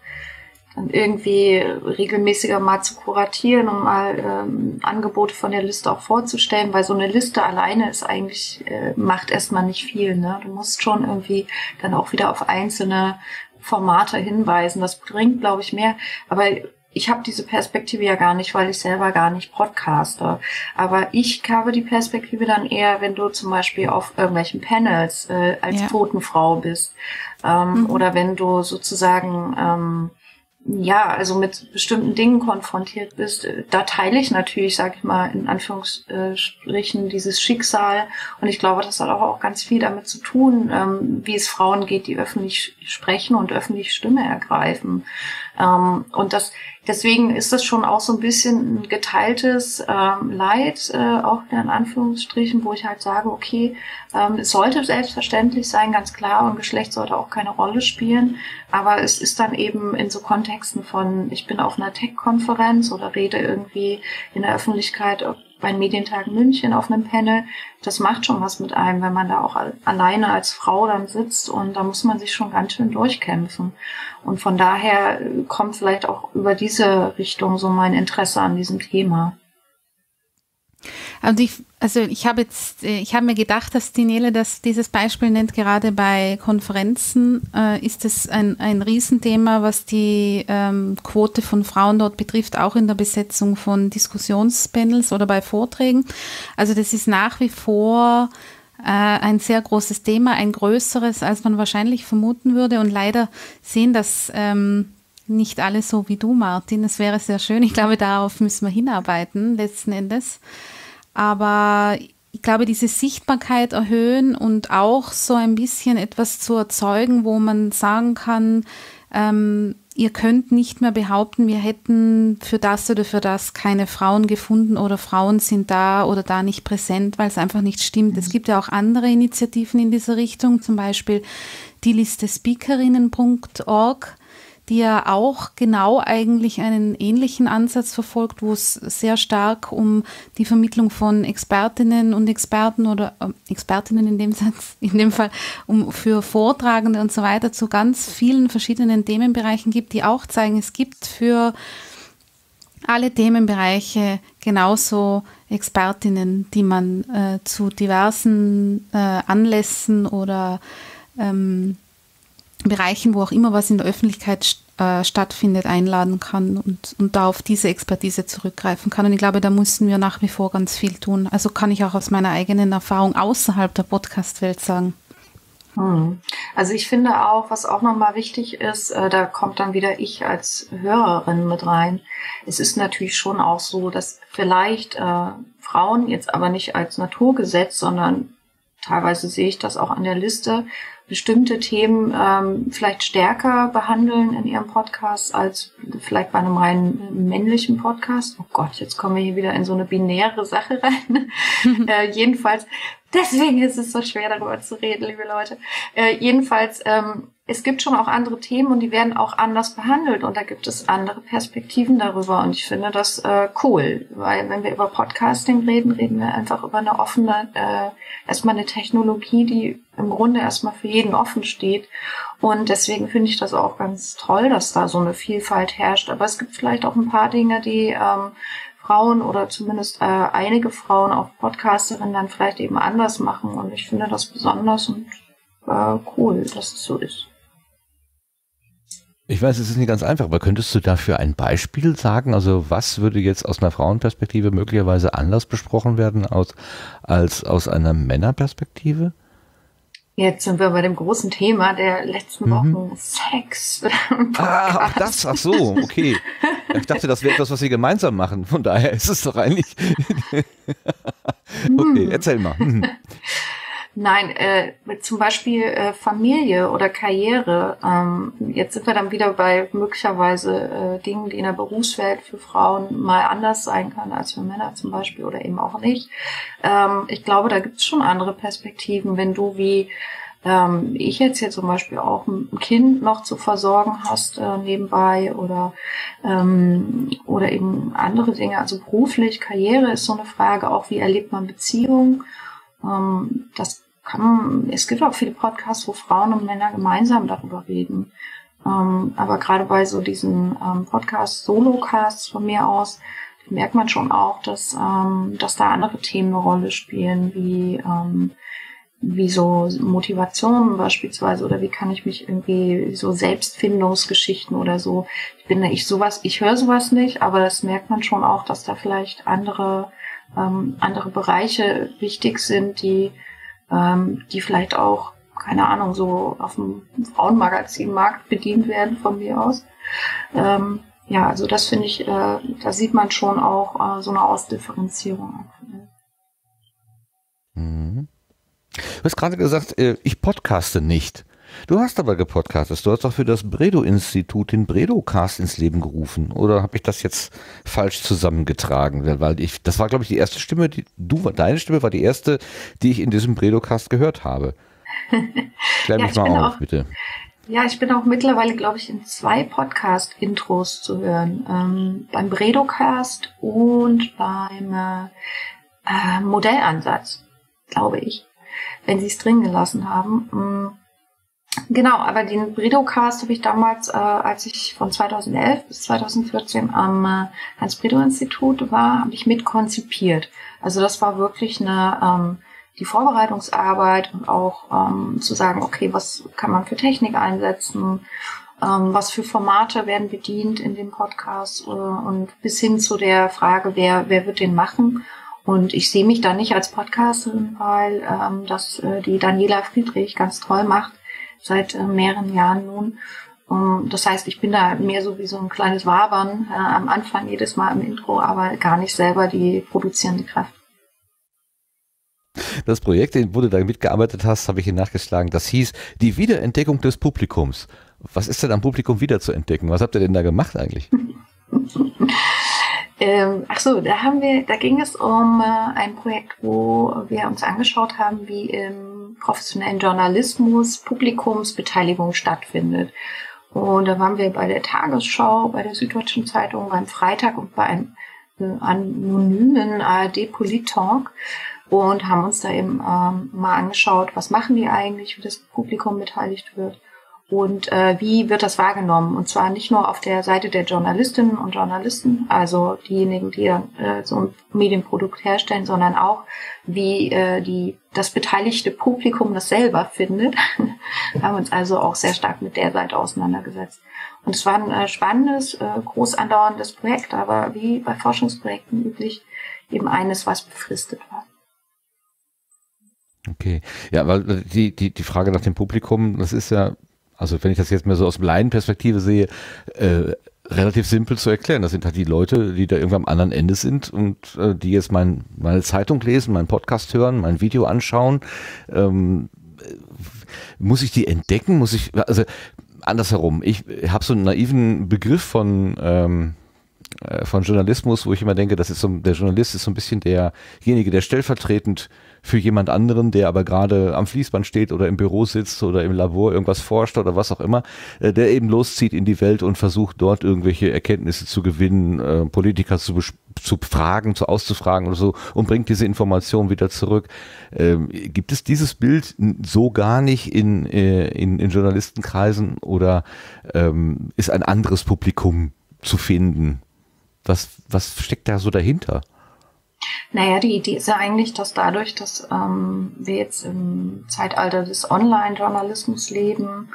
dann irgendwie regelmäßiger mal zu kuratieren und mal ähm, Angebote von der Liste auch vorzustellen, weil so eine Liste alleine ist eigentlich, äh, macht erstmal nicht viel. Ne? Du musst schon irgendwie dann auch wieder auf einzelne Formate hinweisen. Das bringt, glaube ich, mehr. Aber ich habe diese Perspektive ja gar nicht, weil ich selber gar nicht podcaste. Aber ich habe die Perspektive dann eher, wenn du zum Beispiel auf irgendwelchen Panels äh, als ja. Totenfrau bist ähm, mhm. oder wenn du sozusagen ähm, ja, also mit bestimmten Dingen konfrontiert bist, da teile ich natürlich, sag ich mal, in Anführungsstrichen dieses Schicksal. Und ich glaube, das hat auch, auch ganz viel damit zu tun, ähm, wie es Frauen geht, die öffentlich sprechen und öffentlich Stimme ergreifen. Ähm, und das, deswegen ist das schon auch so ein bisschen ein geteiltes ähm, Leid, äh, auch in Anführungsstrichen, wo ich halt sage, okay, ähm, es sollte selbstverständlich sein, ganz klar, und Geschlecht sollte auch keine Rolle spielen. Aber es ist dann eben in so Kontexten von, ich bin auf einer Tech-Konferenz oder rede irgendwie in der Öffentlichkeit bei Medientagen München auf einem Panel. Das macht schon was mit einem, wenn man da auch alleine als Frau dann sitzt und da muss man sich schon ganz schön durchkämpfen. Und von daher kommt vielleicht auch über diese Richtung so mein Interesse an diesem Thema. Und ich, also ich habe jetzt, äh, ich habe mir gedacht, dass die Nele das, dieses Beispiel nennt, gerade bei Konferenzen äh, ist es ein, ein Riesenthema, was die ähm, Quote von Frauen dort betrifft, auch in der Besetzung von Diskussionspanels oder bei Vorträgen. Also das ist nach wie vor äh, ein sehr großes Thema, ein größeres, als man wahrscheinlich vermuten würde. Und leider sehen das ähm, nicht alle so wie du, Martin. Es wäre sehr schön. Ich glaube, darauf müssen wir hinarbeiten, letzten Endes. Aber ich glaube, diese Sichtbarkeit erhöhen und auch so ein bisschen etwas zu erzeugen, wo man sagen kann, ähm, ihr könnt nicht mehr behaupten, wir hätten für das oder für das keine Frauen gefunden oder Frauen sind da oder da nicht präsent, weil es einfach nicht stimmt. Mhm. Es gibt ja auch andere Initiativen in dieser Richtung, zum Beispiel die Liste Speakerinnen.org die ja auch genau eigentlich einen ähnlichen Ansatz verfolgt, wo es sehr stark um die Vermittlung von Expertinnen und Experten oder äh, Expertinnen in dem Satz, in dem Fall um für Vortragende und so weiter zu ganz vielen verschiedenen Themenbereichen gibt, die auch zeigen, es gibt für alle Themenbereiche genauso Expertinnen, die man äh, zu diversen äh, Anlässen oder ähm, Bereichen, wo auch immer was in der Öffentlichkeit äh, stattfindet, einladen kann und, und da auf diese Expertise zurückgreifen kann. Und ich glaube, da müssen wir nach wie vor ganz viel tun. Also kann ich auch aus meiner eigenen Erfahrung außerhalb der Podcast-Welt sagen. Hm. Also ich finde auch, was auch nochmal wichtig ist, äh, da kommt dann wieder ich als Hörerin mit rein. Es ist natürlich schon auch so, dass vielleicht äh, Frauen jetzt aber nicht als Naturgesetz, sondern teilweise sehe ich das auch an der Liste, bestimmte Themen ähm, vielleicht stärker behandeln in ihrem Podcast als vielleicht bei einem rein männlichen Podcast. Oh Gott, jetzt kommen wir hier wieder in so eine binäre Sache rein. äh, jedenfalls, deswegen ist es so schwer darüber zu reden, liebe Leute. Äh, jedenfalls ähm, es gibt schon auch andere Themen und die werden auch anders behandelt und da gibt es andere Perspektiven darüber und ich finde das äh, cool, weil wenn wir über Podcasting reden, reden wir einfach über eine offene, äh, erstmal eine Technologie, die im Grunde erstmal für jeden offen steht und deswegen finde ich das auch ganz toll, dass da so eine Vielfalt herrscht, aber es gibt vielleicht auch ein paar Dinge, die ähm, Frauen oder zumindest äh, einige Frauen, auch Podcasterinnen, dann vielleicht eben anders machen und ich finde das besonders und äh, cool, dass es so ist. Ich weiß, es ist nicht ganz einfach, aber könntest du dafür ein Beispiel sagen? Also was würde jetzt aus einer Frauenperspektive möglicherweise anders besprochen werden als, als aus einer Männerperspektive? Jetzt sind wir bei dem großen Thema der letzten Wochen, mhm. Sex. ah, ach das, ach so, okay. Ich dachte, das wäre etwas, was wir gemeinsam machen. Von daher ist es doch eigentlich. okay, hm. erzähl mal. Nein, äh, zum Beispiel äh, Familie oder Karriere. Ähm, jetzt sind wir dann wieder bei möglicherweise äh, Dingen, die in der Berufswelt für Frauen mal anders sein kann als für Männer zum Beispiel oder eben auch nicht. Ähm, ich glaube, da gibt es schon andere Perspektiven, wenn du wie ähm, ich jetzt hier zum Beispiel auch ein Kind noch zu versorgen hast äh, nebenbei oder ähm, oder eben andere Dinge. Also beruflich, Karriere ist so eine Frage, auch wie erlebt man Beziehungen. Ähm, das kann, es gibt auch viele Podcasts, wo Frauen und Männer gemeinsam darüber reden. Ähm, aber gerade bei so diesen ähm, Podcasts, Solo-Casts von mir aus, merkt man schon auch, dass, ähm, dass da andere Themen eine Rolle spielen, wie, ähm, wie so Motivationen beispielsweise oder wie kann ich mich irgendwie so Selbstfindungsgeschichten oder so. Ich bin ich sowas, ich höre sowas nicht, aber das merkt man schon auch, dass da vielleicht andere ähm, andere Bereiche wichtig sind, die ähm, die vielleicht auch keine Ahnung so auf dem Frauenmagazinmarkt bedient werden von mir aus. Ähm, ja, also das finde ich, äh, da sieht man schon auch äh, so eine Ausdifferenzierung. Mhm. Du hast gerade gesagt, äh, ich podcaste nicht. Du hast aber gepodcastet. Du hast doch für das Bredo-Institut den Bredo-Cast ins Leben gerufen. Oder habe ich das jetzt falsch zusammengetragen? Weil ich, das war, glaube ich, die erste Stimme, die du, deine Stimme war die erste, die ich in diesem Bredo-Cast gehört habe. Klär mich ja, mal auf, auch, bitte. Ja, ich bin auch mittlerweile, glaube ich, in zwei Podcast-Intros zu hören. Ähm, beim Bredocast und beim äh, äh, Modellansatz, glaube ich, wenn sie es drin gelassen haben. Ähm, genau, aber den Bredocast habe ich damals, äh, als ich von 2011 bis 2014 am äh, Hans-Bredow-Institut war, habe ich mitkonzipiert. Also das war wirklich eine... Ähm, die Vorbereitungsarbeit und auch ähm, zu sagen, okay, was kann man für Technik einsetzen, ähm, was für Formate werden bedient in dem Podcast äh, und bis hin zu der Frage, wer, wer wird den machen. Und ich sehe mich da nicht als Podcasterin, weil ähm, das äh, die Daniela Friedrich ganz toll macht, seit äh, mehreren Jahren nun. Um, ähm, das heißt, ich bin da mehr so wie so ein kleines Wabern äh, am Anfang jedes Mal im Intro, aber gar nicht selber die produzierende Kraft. Das Projekt, wo du da mitgearbeitet hast, habe ich hier nachgeschlagen. Das hieß die Wiederentdeckung des Publikums. Was ist denn am Publikum wieder zu entdecken? Was habt ihr denn da gemacht eigentlich? ähm, ach so, da haben wir, da ging es um äh, ein Projekt, wo wir uns angeschaut haben, wie im professionellen Journalismus Publikumsbeteiligung stattfindet. Und da waren wir bei der Tagesschau, bei der Süddeutschen Zeitung, beim Freitag und bei einem äh, anonymen ARD Polit-Talk und haben uns da eben ähm, mal angeschaut, was machen die eigentlich, wie das Publikum beteiligt wird und äh, wie wird das wahrgenommen. Und zwar nicht nur auf der Seite der Journalistinnen und Journalisten, also diejenigen, die äh, so ein Medienprodukt herstellen, sondern auch wie äh, die das beteiligte Publikum das selber findet. haben uns also auch sehr stark mit der Seite auseinandergesetzt. Und es war ein äh, spannendes, äh, groß andauerndes Projekt, aber wie bei Forschungsprojekten üblich eben eines, was befristet war. Okay. Ja, weil die, die, die Frage nach dem Publikum, das ist ja, also wenn ich das jetzt mal so aus Laienperspektive sehe, äh, relativ simpel zu erklären. Das sind halt die Leute, die da irgendwann am anderen Ende sind und äh, die jetzt mein, meine Zeitung lesen, meinen Podcast hören, mein Video anschauen. Ähm, muss ich die entdecken? Muss ich, also andersherum, ich habe so einen naiven Begriff von ähm, äh, von Journalismus, wo ich immer denke, das ist so, der Journalist ist so ein bisschen derjenige, der stellvertretend für jemand anderen, der aber gerade am Fließband steht oder im Büro sitzt oder im Labor irgendwas forscht oder was auch immer, äh, der eben loszieht in die Welt und versucht dort irgendwelche Erkenntnisse zu gewinnen, äh, Politiker zu, zu fragen, zu auszufragen oder so und bringt diese Information wieder zurück. Ähm, gibt es dieses Bild so gar nicht in, äh, in, in Journalistenkreisen oder ähm, ist ein anderes Publikum zu finden? Was, was steckt da so dahinter? Naja, die Idee ist ja eigentlich, dass dadurch, dass ähm, wir jetzt im Zeitalter des Online-Journalismus leben,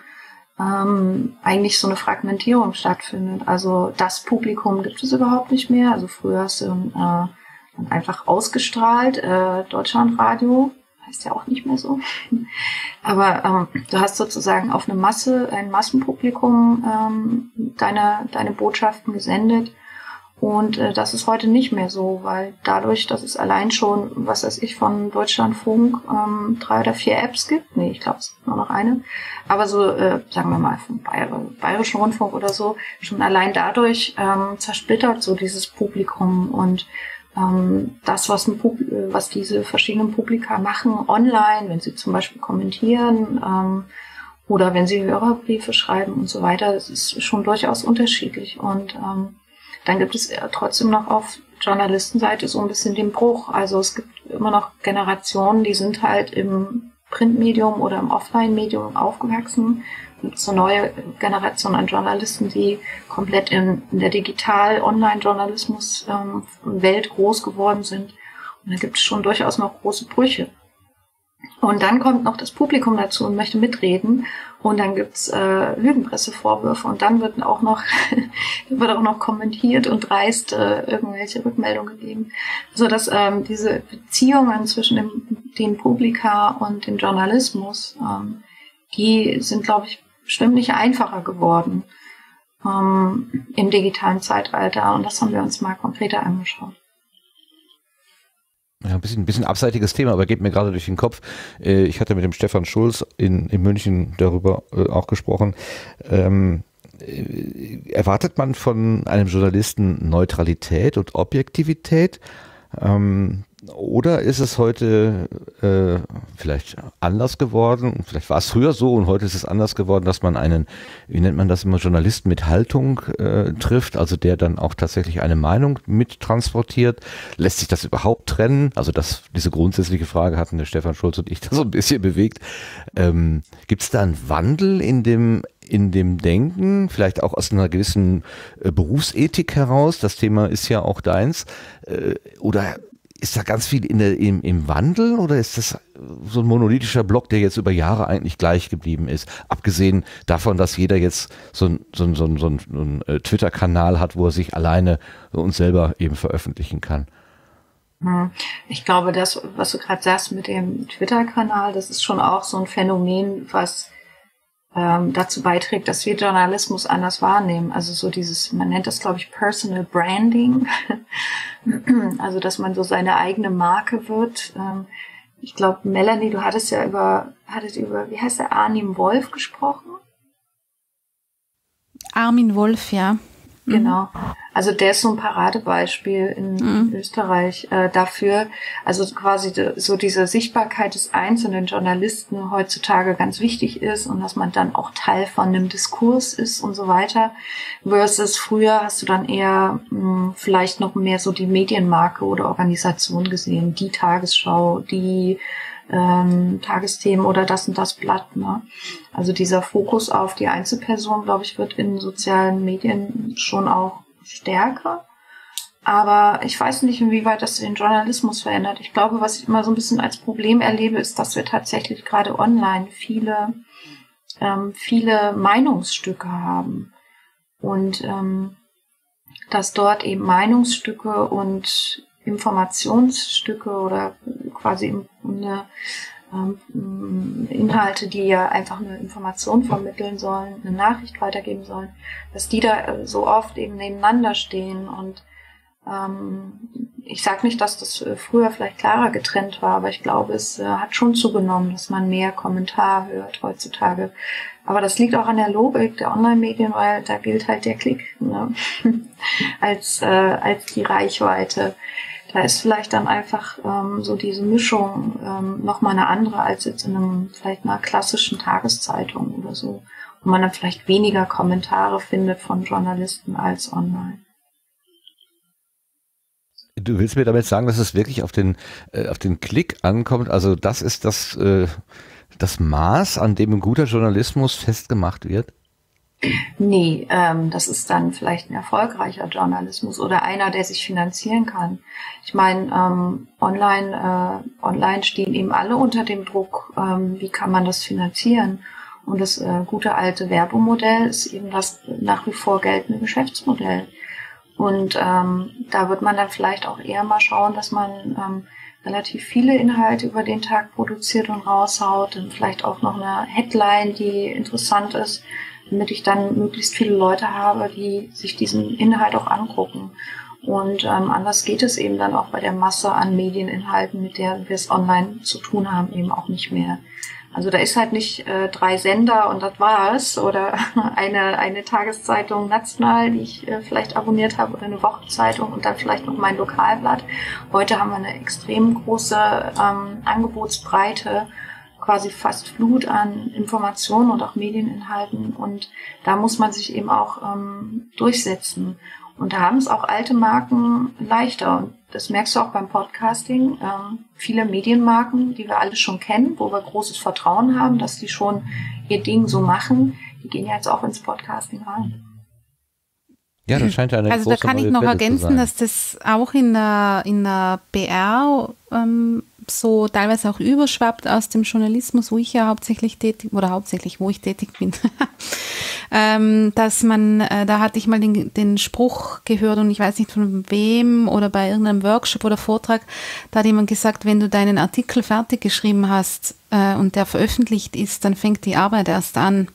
ähm, eigentlich so eine Fragmentierung stattfindet. Also das Publikum gibt es überhaupt nicht mehr. Also früher hast du äh, einfach ausgestrahlt, äh, Deutschlandradio, heißt ja auch nicht mehr so. Aber ähm, du hast sozusagen auf eine Masse, ein Massenpublikum ähm, deine, deine Botschaften gesendet und äh, das ist heute nicht mehr so, weil dadurch, dass es allein schon, was weiß ich, von Deutschlandfunk ähm, drei oder vier Apps gibt, nee, ich glaube, es gibt nur noch eine, aber so, äh, sagen wir mal, vom Bayer Bayerischen Rundfunk oder so, schon allein dadurch ähm, zersplittert so dieses Publikum und ähm, das, was, ein Pub was diese verschiedenen Publika machen online, wenn sie zum Beispiel kommentieren ähm, oder wenn sie Hörerbriefe schreiben und so weiter, das ist schon durchaus unterschiedlich und ähm, dann gibt es trotzdem noch auf Journalistenseite so ein bisschen den Bruch. Also es gibt immer noch Generationen, die sind halt im Printmedium oder im Offline-Medium aufgewachsen so neue Generation an Journalisten, die komplett in, in der Digital-Online-Journalismus-Welt ähm, groß geworden sind. Und da gibt es schon durchaus noch große Brüche. Und dann kommt noch das Publikum dazu und möchte mitreden. Und dann gibt's äh, Lügenpressevorwürfe und dann wird auch noch wird auch noch kommentiert und dreist äh, irgendwelche Rückmeldungen gegeben, so dass ähm, diese Beziehungen zwischen dem, dem Publika und dem Journalismus, ähm, die sind, glaube ich, bestimmt nicht einfacher geworden ähm, im digitalen Zeitalter. Und das haben wir uns mal konkreter angeschaut. Ja, ein bisschen, ein bisschen abseitiges Thema, aber geht mir gerade durch den Kopf. Äh, ich hatte mit dem Stefan Schulz in, in München darüber äh, auch gesprochen. Ähm, äh, erwartet man von einem Journalisten Neutralität und Objektivität? Ähm, oder ist es heute äh, vielleicht anders geworden? Vielleicht war es früher so und heute ist es anders geworden, dass man einen, wie nennt man das immer, Journalisten mit Haltung äh, trifft, also der dann auch tatsächlich eine Meinung mittransportiert. Lässt sich das überhaupt trennen? Also das, diese grundsätzliche Frage hatten der Stefan Schulz und ich da so ein bisschen bewegt. Ähm, Gibt es da einen Wandel in dem in dem Denken, vielleicht auch aus einer gewissen äh, Berufsethik heraus, das Thema ist ja auch deins, äh, oder ist da ganz viel in der, im, im Wandel oder ist das so ein monolithischer Block, der jetzt über Jahre eigentlich gleich geblieben ist? Abgesehen davon, dass jeder jetzt so ein, so so ein, so ein, so ein äh, Twitter-Kanal hat, wo er sich alleine uns selber eben veröffentlichen kann. Hm. Ich glaube, das, was du gerade sagst mit dem Twitter-Kanal, das ist schon auch so ein Phänomen, was ähm, dazu beiträgt, dass wir Journalismus anders wahrnehmen. Also so dieses, man nennt das, glaube ich, Personal Branding. also dass man so seine eigene Marke wird. Ähm, ich glaube, Melanie, du hattest ja über, hattet über, wie heißt der, Arnim Wolf gesprochen? Armin Wolf, ja. Genau. Also der ist so ein Paradebeispiel in mhm. Österreich äh, dafür, also quasi so diese Sichtbarkeit des einzelnen Journalisten heutzutage ganz wichtig ist und dass man dann auch Teil von einem Diskurs ist und so weiter. Versus früher hast du dann eher mh, hm, vielleicht noch mehr so die Medienmarke oder Organisation gesehen, die Tagesschau, die ähm, Tagesthemen oder das und das Blatt. Ne? Also dieser Fokus auf die Einzelperson, glaube ich, wird in sozialen Medien schon auch stärker. Aber ich weiß nicht, inwieweit das den Journalismus verändert. Ich glaube, was ich immer so ein bisschen als Problem erlebe, ist, dass wir tatsächlich gerade online viele, ähm, viele Meinungsstücke haben. Und ähm, dass dort eben Meinungsstücke und Informationsstücke oder quasi eine, Inhalte, die ja einfach eine Information vermitteln sollen, eine Nachricht weitergeben sollen, dass die da äh, so oft eben nebeneinander stehen und ähm, ich sage nicht, dass das äh, früher vielleicht klarer getrennt war, aber ich glaube, es äh, hat schon zugenommen, dass man mehr Kommentar hört heutzutage. Aber das liegt auch an der Logik der Online-Medien, weil da gilt halt der Klick ne? als, äh, als die Reichweite da ist vielleicht dann einfach ähm, so diese Mischung ähm, nochmal eine andere als jetzt in einem vielleicht einer klassischen Tageszeitung oder so, wo man dann vielleicht weniger Kommentare findet von Journalisten als online. Du willst mir damit sagen, dass es wirklich auf den, äh, auf den Klick ankommt? Also das ist das, äh, das Maß, an dem ein guter Journalismus festgemacht wird? Nee, ähm, das ist dann vielleicht ein erfolgreicher Journalismus oder einer, der sich finanzieren kann. Ich meine, ähm, online, äh, online stehen eben alle unter dem Druck, ähm, wie kann man das finanzieren? Und das äh, gute alte Werbemodell ist eben das nach wie vor geltende Geschäftsmodell. Und ähm, da wird man dann vielleicht auch eher mal schauen, dass man ähm, relativ viele Inhalte über den Tag produziert und raushaut und vielleicht auch noch eine Headline, die interessant ist damit ich dann möglichst viele Leute habe, die sich diesen Inhalt auch angucken. Und ähm, anders geht es eben dann auch bei der Masse an Medieninhalten, mit der wir es online zu tun haben, eben auch nicht mehr. Also da ist halt nicht äh, drei Sender und das war's oder eine, eine Tageszeitung national, die ich äh, vielleicht abonniert habe oder eine Wochenzeitung und dann vielleicht noch mein Lokalblatt. Heute haben wir eine extrem große ähm, Angebotsbreite quasi fast Flut an Informationen und auch Medieninhalten und da muss man sich eben auch ähm, durchsetzen. Und da haben es auch alte Marken leichter. Und Das merkst du auch beim Podcasting. Ähm, viele Medienmarken, die wir alle schon kennen, wo wir großes Vertrauen haben, dass die schon ihr Ding so machen, die gehen ja jetzt auch ins Podcasting rein. Ja, das scheint eine Also da kann ich noch ergänzen, dass das auch in der, in der BR ähm, so teilweise auch überschwappt aus dem Journalismus, wo ich ja hauptsächlich tätig, oder hauptsächlich, wo ich tätig bin, ähm, dass man, äh, da hatte ich mal den, den Spruch gehört und ich weiß nicht von wem oder bei irgendeinem Workshop oder Vortrag, da hat jemand gesagt, wenn du deinen Artikel fertig geschrieben hast äh, und der veröffentlicht ist, dann fängt die Arbeit erst an.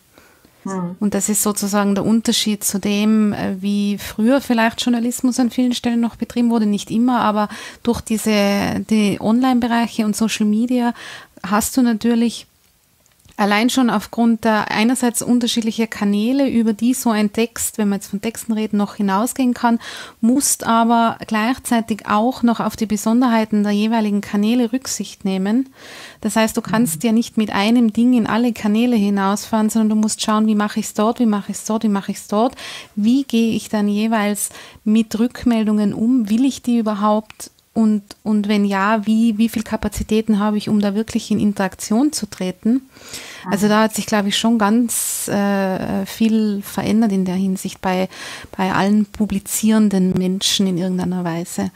Hm. Und das ist sozusagen der Unterschied zu dem, äh, wie früher vielleicht Journalismus an vielen Stellen noch betrieben wurde. Nicht immer, aber durch diese die Online-Bereiche und Social Media hast du natürlich Allein schon aufgrund der einerseits unterschiedlicher Kanäle, über die so ein Text, wenn wir jetzt von Texten reden, noch hinausgehen kann, musst aber gleichzeitig auch noch auf die Besonderheiten der jeweiligen Kanäle Rücksicht nehmen. Das heißt, du kannst ja nicht mit einem Ding in alle Kanäle hinausfahren, sondern du musst schauen, wie mache ich es dort, wie mache ich es dort, wie mache ich es dort, wie gehe ich dann jeweils mit Rückmeldungen um, will ich die überhaupt und, und wenn ja, wie, wie viel Kapazitäten habe ich, um da wirklich in Interaktion zu treten? Also da hat sich, glaube ich, schon ganz äh, viel verändert in der Hinsicht bei, bei allen publizierenden Menschen in irgendeiner Weise.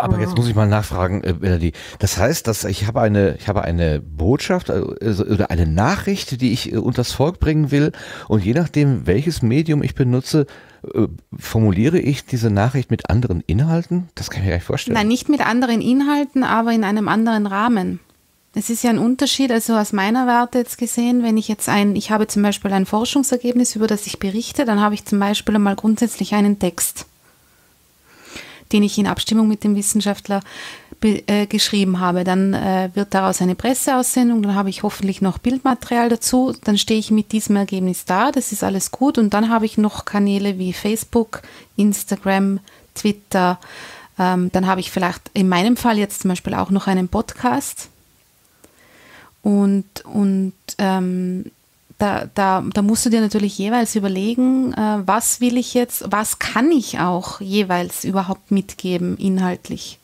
Aber jetzt muss ich mal nachfragen, äh, Melanie. Das heißt, dass ich habe eine, ich habe eine Botschaft äh, oder eine Nachricht, die ich äh, unters Volk bringen will. Und je nachdem, welches Medium ich benutze, äh, formuliere ich diese Nachricht mit anderen Inhalten? Das kann ich mir gar nicht vorstellen. Nein, nicht mit anderen Inhalten, aber in einem anderen Rahmen. Es ist ja ein Unterschied, also aus meiner Warte jetzt gesehen, wenn ich jetzt ein, ich habe zum Beispiel ein Forschungsergebnis, über das ich berichte, dann habe ich zum Beispiel einmal grundsätzlich einen Text, den ich in Abstimmung mit dem Wissenschaftler äh, geschrieben habe. Dann äh, wird daraus eine Presseaussendung, dann habe ich hoffentlich noch Bildmaterial dazu, dann stehe ich mit diesem Ergebnis da, das ist alles gut und dann habe ich noch Kanäle wie Facebook, Instagram, Twitter, ähm, dann habe ich vielleicht in meinem Fall jetzt zum Beispiel auch noch einen Podcast und, und ähm, da, da, da musst du dir natürlich jeweils überlegen, äh, was will ich jetzt, was kann ich auch jeweils überhaupt mitgeben inhaltlich.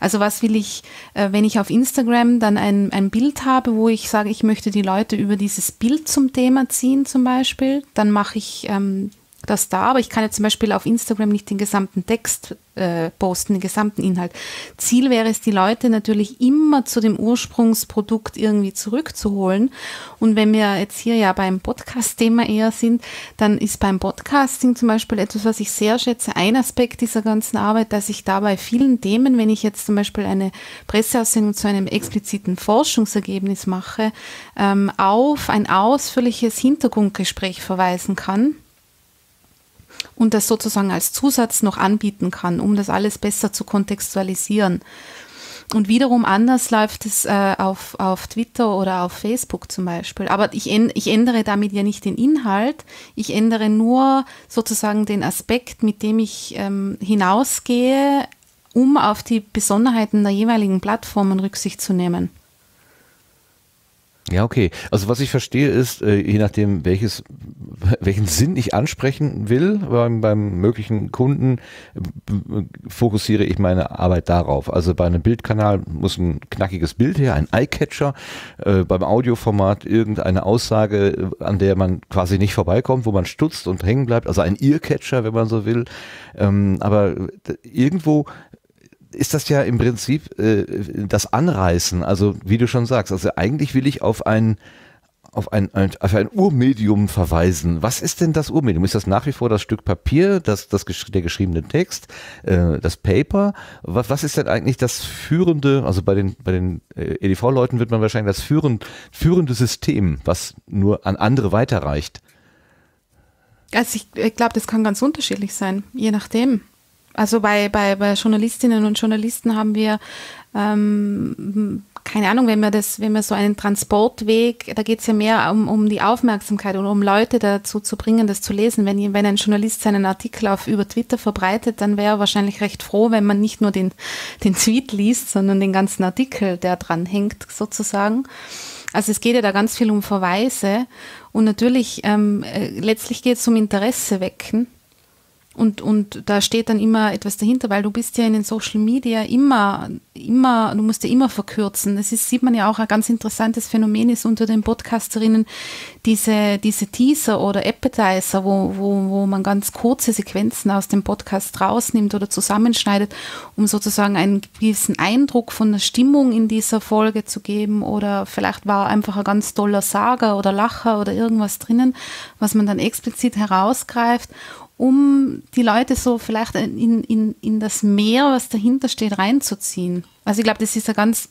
Also was will ich, äh, wenn ich auf Instagram dann ein, ein Bild habe, wo ich sage, ich möchte die Leute über dieses Bild zum Thema ziehen zum Beispiel, dann mache ich ähm, das da, aber ich kann ja zum Beispiel auf Instagram nicht den gesamten Text äh, posten, den gesamten Inhalt. Ziel wäre es, die Leute natürlich immer zu dem Ursprungsprodukt irgendwie zurückzuholen. Und wenn wir jetzt hier ja beim Podcast-Thema eher sind, dann ist beim Podcasting zum Beispiel etwas, was ich sehr schätze, ein Aspekt dieser ganzen Arbeit, dass ich da bei vielen Themen, wenn ich jetzt zum Beispiel eine Presseaussendung zu einem expliziten Forschungsergebnis mache, ähm, auf ein ausführliches Hintergrundgespräch verweisen kann und das sozusagen als Zusatz noch anbieten kann, um das alles besser zu kontextualisieren. Und wiederum anders läuft es äh, auf, auf Twitter oder auf Facebook zum Beispiel. Aber ich, ich ändere damit ja nicht den Inhalt, ich ändere nur sozusagen den Aspekt, mit dem ich ähm, hinausgehe, um auf die Besonderheiten der jeweiligen Plattformen Rücksicht zu nehmen. Ja, okay. Also was ich verstehe ist, äh, je nachdem, welches, welchen Sinn ich ansprechen will beim, beim möglichen Kunden, fokussiere ich meine Arbeit darauf. Also bei einem Bildkanal muss ein knackiges Bild her, ein Eyecatcher, äh, beim Audioformat irgendeine Aussage, an der man quasi nicht vorbeikommt, wo man stutzt und hängen bleibt, also ein Earcatcher, wenn man so will. Ähm, aber irgendwo ist das ja im Prinzip äh, das Anreißen, also wie du schon sagst, also eigentlich will ich auf ein auf ein, auf ein Urmedium verweisen. Was ist denn das Urmedium? Ist das nach wie vor das Stück Papier, das, das, der geschriebene Text, äh, das Paper? Was, was ist denn eigentlich das führende, also bei den, bei den äh, EDV-Leuten wird man wahrscheinlich das führend, führende System, was nur an andere weiterreicht? Also ich, ich glaube, das kann ganz unterschiedlich sein, je nachdem. Also bei, bei, bei Journalistinnen und Journalisten haben wir ähm, keine Ahnung, wenn wir das, wenn wir so einen Transportweg, da geht es ja mehr um, um die Aufmerksamkeit oder um Leute dazu zu bringen, das zu lesen. Wenn, wenn ein Journalist seinen Artikel auf über Twitter verbreitet, dann wäre er wahrscheinlich recht froh, wenn man nicht nur den, den Tweet liest, sondern den ganzen Artikel, der dran hängt, sozusagen. Also es geht ja da ganz viel um Verweise und natürlich ähm, äh, letztlich geht es um Interesse wecken und, und da steht dann immer etwas dahinter, weil du bist ja in den Social Media immer, immer, du musst ja immer verkürzen. Das ist, sieht man ja auch ein ganz interessantes Phänomen ist unter den Podcasterinnen diese, diese Teaser oder Appetizer, wo, wo, wo man ganz kurze Sequenzen aus dem Podcast rausnimmt oder zusammenschneidet, um sozusagen einen gewissen Eindruck von der Stimmung in dieser Folge zu geben oder vielleicht war einfach ein ganz toller Sager oder Lacher oder irgendwas drinnen, was man dann explizit herausgreift um die Leute so vielleicht in, in, in das Meer, was dahinter steht, reinzuziehen. Also ich glaube, das ist ja ganz,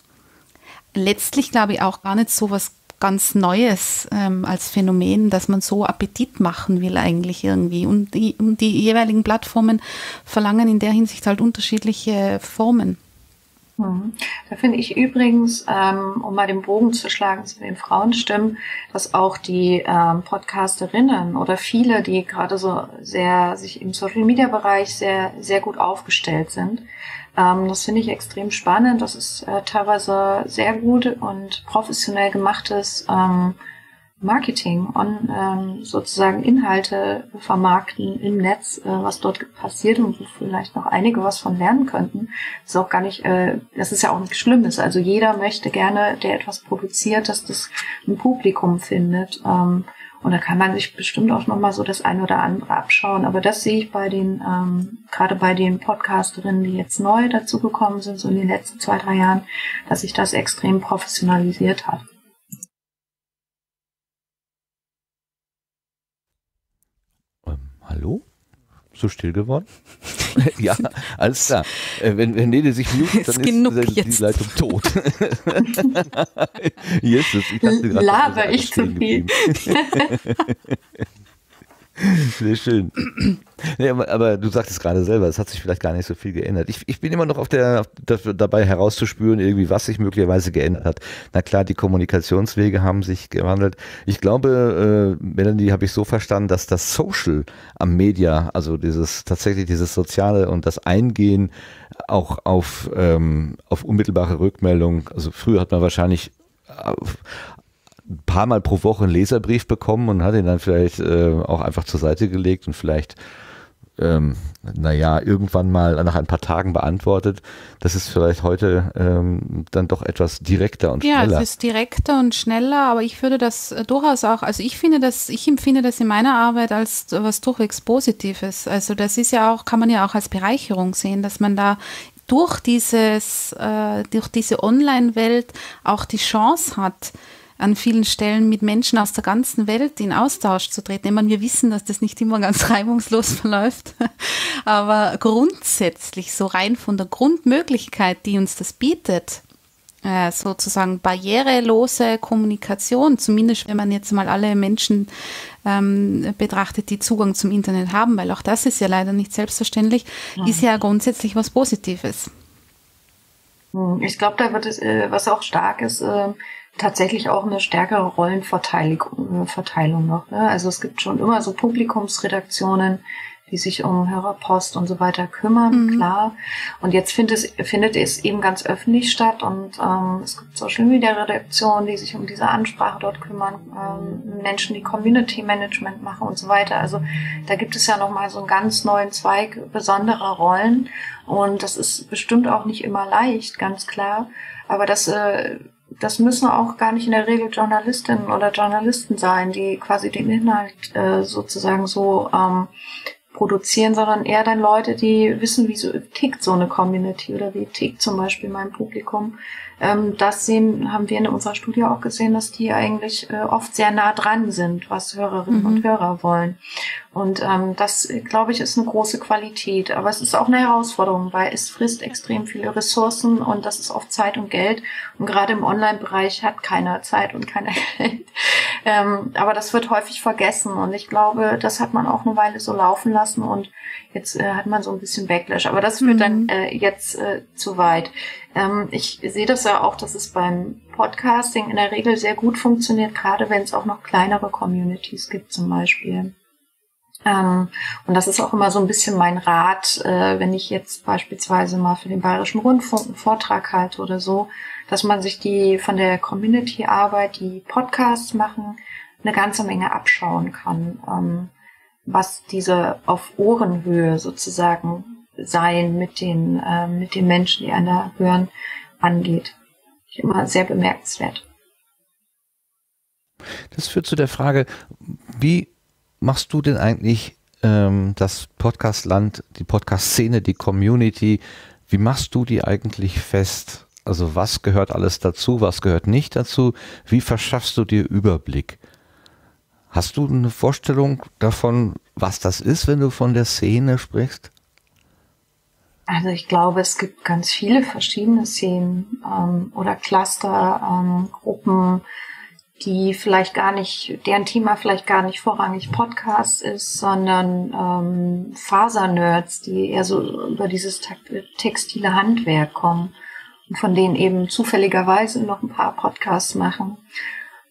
letztlich glaube ich auch gar nicht so was ganz Neues ähm, als Phänomen, dass man so Appetit machen will eigentlich irgendwie. Und die, und die jeweiligen Plattformen verlangen in der Hinsicht halt unterschiedliche Formen. Mhm. Da finde ich übrigens, ähm, um mal den Bogen zu schlagen zu den Frauenstimmen, dass auch die ähm, Podcasterinnen oder viele, die gerade so sehr sich im Social Media Bereich sehr, sehr gut aufgestellt sind, ähm, das finde ich extrem spannend. Das ist äh, teilweise sehr gut und professionell gemachtes ähm, Marketing und ähm, sozusagen Inhalte vermarkten im Netz, äh, was dort passiert und wo vielleicht noch einige was von lernen könnten. Das ist auch gar nicht, äh, das ist ja auch nichts Schlimmes. Also jeder möchte gerne, der etwas produziert, dass das ein Publikum findet. Ähm, und da kann man sich bestimmt auch nochmal so das eine oder andere abschauen. Aber das sehe ich bei den, ähm, gerade bei den Podcasterinnen, die jetzt neu dazugekommen sind, so in den letzten zwei, drei Jahren, dass sich das extrem professionalisiert hat. Hallo? So still geworden? ja, alles klar. Äh, wenn, wenn Nede sich mutet, dann ist, ist die Leitung tot. Jesus, ich dachte gerade, Laber ich zu viel. Sehr schön. Nee, aber, aber, du sagtest gerade selber, es hat sich vielleicht gar nicht so viel geändert. Ich, ich bin immer noch auf der, auf, dabei herauszuspüren, irgendwie, was sich möglicherweise geändert hat. Na klar, die Kommunikationswege haben sich gewandelt. Ich glaube, äh, Melanie, habe ich so verstanden, dass das Social am Media, also dieses tatsächlich dieses Soziale und das Eingehen auch auf, ähm, auf unmittelbare Rückmeldung, also früher hat man wahrscheinlich ein paar Mal pro Woche einen Leserbrief bekommen und hat ihn dann vielleicht äh, auch einfach zur Seite gelegt und vielleicht, ähm, naja, irgendwann mal nach ein paar Tagen beantwortet. Das ist vielleicht heute ähm, dann doch etwas direkter und schneller. Ja, es ist direkter und schneller, aber ich würde das äh, durchaus auch, also ich finde das, ich empfinde das in meiner Arbeit als was durchwegs Positives. Also das ist ja auch, kann man ja auch als Bereicherung sehen, dass man da durch dieses, äh, durch diese Online-Welt auch die Chance hat, an vielen Stellen mit Menschen aus der ganzen Welt in Austausch zu treten. Ich meine, wir wissen, dass das nicht immer ganz reibungslos verläuft, aber grundsätzlich so rein von der Grundmöglichkeit, die uns das bietet, äh, sozusagen barrierelose Kommunikation, zumindest wenn man jetzt mal alle Menschen ähm, betrachtet, die Zugang zum Internet haben, weil auch das ist ja leider nicht selbstverständlich, ja. ist ja grundsätzlich was Positives. Hm, ich glaube, da wird es, äh, was auch stark ist, äh, tatsächlich auch eine stärkere Rollenverteilung äh, Verteilung noch. Ne? Also es gibt schon immer so Publikumsredaktionen, die sich um Hörerpost und so weiter kümmern, mhm. klar. Und jetzt findet es, findet es eben ganz öffentlich statt und ähm, es gibt Social Media Redaktionen, die sich um diese Ansprache dort kümmern, ähm, Menschen, die Community Management machen und so weiter. Also da gibt es ja nochmal so einen ganz neuen Zweig besonderer Rollen und das ist bestimmt auch nicht immer leicht, ganz klar. Aber das äh, das müssen auch gar nicht in der Regel Journalistinnen oder Journalisten sein, die quasi den Inhalt äh, sozusagen so ähm, produzieren, sondern eher dann Leute, die wissen, wie so tickt so eine Community oder wie tickt zum Beispiel mein Publikum. Ähm, das sehen, haben wir in unserer Studie auch gesehen, dass die eigentlich äh, oft sehr nah dran sind, was Hörerinnen mhm. und Hörer wollen. Und ähm, das, glaube ich, ist eine große Qualität. Aber es ist auch eine Herausforderung, weil es frisst extrem viele Ressourcen und das ist oft Zeit und Geld. Und gerade im Online-Bereich hat keiner Zeit und keiner Geld. Ähm, aber das wird häufig vergessen. Und ich glaube, das hat man auch eine Weile so laufen lassen und jetzt äh, hat man so ein bisschen Backlash. Aber das führt mhm. dann äh, jetzt äh, zu weit. Ähm, ich sehe das ja auch, dass es beim Podcasting in der Regel sehr gut funktioniert, gerade wenn es auch noch kleinere Communities gibt zum Beispiel. Ähm, und das ist auch immer so ein bisschen mein Rat, äh, wenn ich jetzt beispielsweise mal für den Bayerischen Rundfunk einen Vortrag halte oder so, dass man sich die von der Community-Arbeit, die Podcasts machen, eine ganze Menge abschauen kann. Ähm, was diese auf Ohrenhöhe sozusagen sein mit den, äh, mit den Menschen, die einer hören, angeht. Immer sehr bemerkenswert. Das führt zu der Frage, wie machst du denn eigentlich ähm, das Podcast-Land, die Podcast-Szene, die Community, wie machst du die eigentlich fest? Also was gehört alles dazu, was gehört nicht dazu? Wie verschaffst du dir Überblick? Hast du eine Vorstellung davon, was das ist, wenn du von der Szene sprichst? Also ich glaube, es gibt ganz viele verschiedene Szenen ähm, oder Cluster, ähm, Gruppen, die vielleicht gar nicht, deren Thema vielleicht gar nicht vorrangig Podcast ist, sondern ähm, Fasernerds, die eher so über dieses textile Handwerk kommen und von denen eben zufälligerweise noch ein paar Podcasts machen.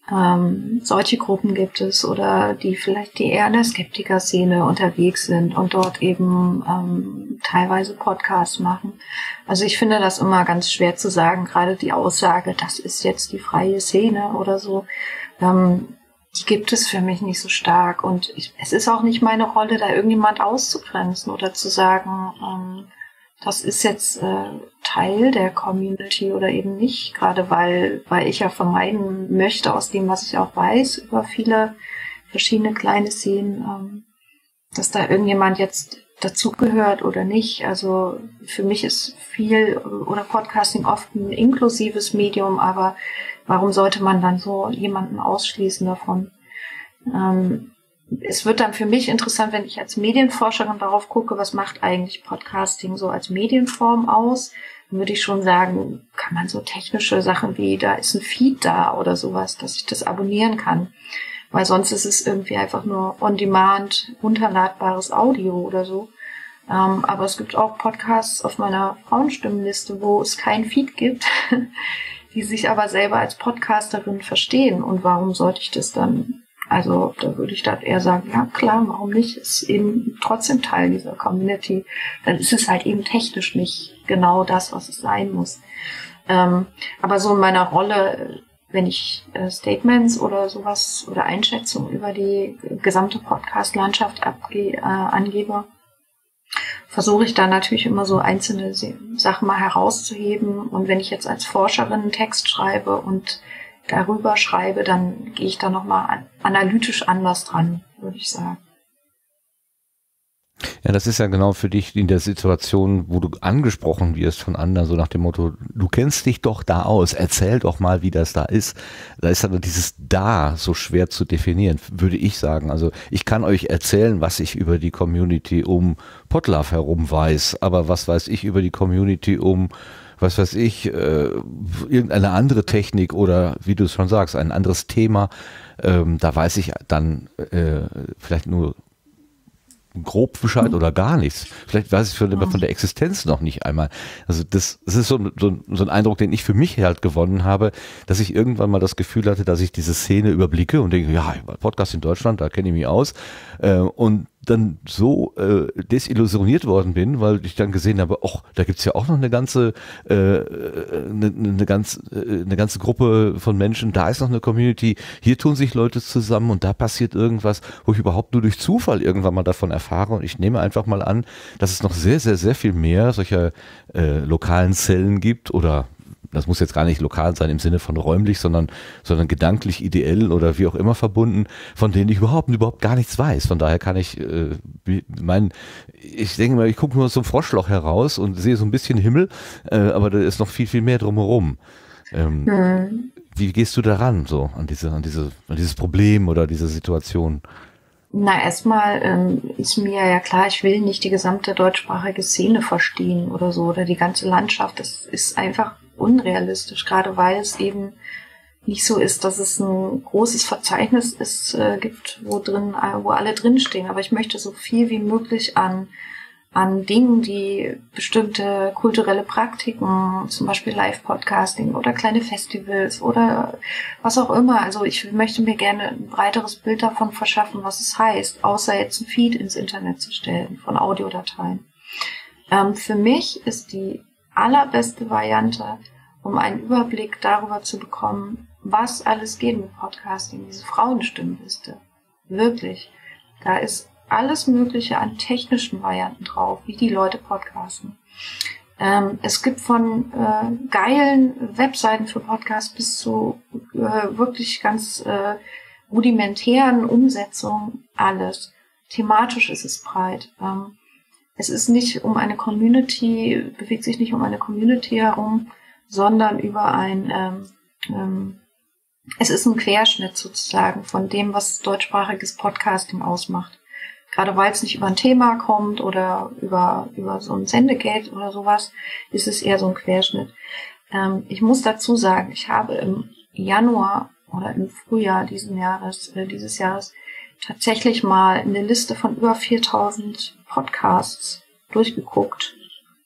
Ähm, solche Gruppen gibt es oder die vielleicht die eher in der Skeptiker-Szene unterwegs sind und dort eben ähm, teilweise Podcasts machen. Also ich finde das immer ganz schwer zu sagen, gerade die Aussage, das ist jetzt die freie Szene oder so. Ähm, die gibt es für mich nicht so stark und ich, es ist auch nicht meine Rolle, da irgendjemand auszugrenzen oder zu sagen, ähm, das ist jetzt äh, Teil der Community oder eben nicht, gerade weil, weil ich ja vermeiden möchte aus dem, was ich auch weiß über viele verschiedene kleine Szenen, ähm, dass da irgendjemand jetzt dazugehört oder nicht. Also für mich ist viel oder Podcasting oft ein inklusives Medium, aber warum sollte man dann so jemanden ausschließen davon? Ähm, es wird dann für mich interessant, wenn ich als Medienforscherin darauf gucke, was macht eigentlich Podcasting so als Medienform aus, dann würde ich schon sagen, kann man so technische Sachen wie, da ist ein Feed da oder sowas, dass ich das abonnieren kann. Weil sonst ist es irgendwie einfach nur on-demand, runterladbares Audio oder so. Ähm, aber es gibt auch Podcasts auf meiner Frauenstimmenliste, wo es kein Feed gibt, die sich aber selber als Podcasterin verstehen. Und warum sollte ich das dann also da würde ich dann eher sagen, ja klar, warum nicht? Ist eben trotzdem Teil dieser Community. Dann ist es halt eben technisch nicht genau das, was es sein muss. Ähm, aber so in meiner Rolle, wenn ich äh, Statements oder sowas oder Einschätzungen über die gesamte Podcast-Landschaft äh, angebe, versuche ich da natürlich immer so einzelne Sachen mal herauszuheben. Und wenn ich jetzt als Forscherin einen Text schreibe und darüber schreibe, dann gehe ich da nochmal analytisch anders dran, würde ich sagen. Ja, das ist ja genau für dich in der Situation, wo du angesprochen wirst von anderen, so nach dem Motto, du kennst dich doch da aus, erzähl doch mal, wie das da ist. Da ist dann dieses da so schwer zu definieren, würde ich sagen. Also ich kann euch erzählen, was ich über die Community um Potlove herum weiß, aber was weiß ich über die Community um was weiß ich, äh, irgendeine andere Technik oder wie du es schon sagst, ein anderes Thema, ähm, da weiß ich dann äh, vielleicht nur grob Bescheid oder gar nichts. Vielleicht weiß ich von, von der Existenz noch nicht einmal. Also das, das ist so, so, so ein Eindruck, den ich für mich halt gewonnen habe, dass ich irgendwann mal das Gefühl hatte, dass ich diese Szene überblicke und denke, ja, Podcast in Deutschland, da kenne ich mich aus. Äh, und dann so äh, desillusioniert worden bin, weil ich dann gesehen habe, ach, da gibt's ja auch noch eine ganze, äh, eine, eine, ganz, äh, eine ganze Gruppe von Menschen, da ist noch eine Community, hier tun sich Leute zusammen und da passiert irgendwas, wo ich überhaupt nur durch Zufall irgendwann mal davon erfahre. Und ich nehme einfach mal an, dass es noch sehr, sehr, sehr viel mehr solcher äh, lokalen Zellen gibt oder das muss jetzt gar nicht lokal sein im Sinne von räumlich, sondern, sondern gedanklich, ideell oder wie auch immer verbunden, von denen ich überhaupt, überhaupt gar nichts weiß. Von daher kann ich, äh, mein, ich denke mal, ich gucke nur so einem Froschloch heraus und sehe so ein bisschen Himmel, äh, aber da ist noch viel, viel mehr drumherum. Ähm, mhm. Wie gehst du daran, so, an diese, an diese, an dieses Problem oder diese Situation? Na, erstmal ähm, ist mir ja klar, ich will nicht die gesamte deutschsprachige Szene verstehen oder so oder die ganze Landschaft. Das ist einfach unrealistisch, gerade weil es eben nicht so ist, dass es ein großes Verzeichnis ist, äh, gibt, wo drin, äh, wo alle drinstehen. Aber ich möchte so viel wie möglich an an Dingen, die bestimmte kulturelle Praktiken, zum Beispiel Live-Podcasting oder kleine Festivals oder was auch immer. Also ich möchte mir gerne ein breiteres Bild davon verschaffen, was es heißt, außer jetzt ein Feed ins Internet zu stellen von Audiodateien. Ähm, für mich ist die allerbeste Variante, um einen Überblick darüber zu bekommen, was alles geht mit Podcasting, diese Frauenstimmenliste. Wirklich. Da ist alles Mögliche an technischen Varianten drauf, wie die Leute podcasten. Ähm, es gibt von äh, geilen Webseiten für Podcasts bis zu äh, wirklich ganz äh, rudimentären Umsetzungen alles. Thematisch ist es breit. Ähm, es ist nicht um eine Community, bewegt sich nicht um eine Community herum, sondern über ein, ähm, ähm, es ist ein Querschnitt sozusagen von dem, was deutschsprachiges Podcasting ausmacht. Gerade weil es nicht über ein Thema kommt oder über, über so ein Sendegate oder sowas, ist es eher so ein Querschnitt. Ähm, ich muss dazu sagen, ich habe im Januar oder im Frühjahr diesen Jahres, äh, dieses Jahres tatsächlich mal eine Liste von über 4000 Podcasts durchgeguckt,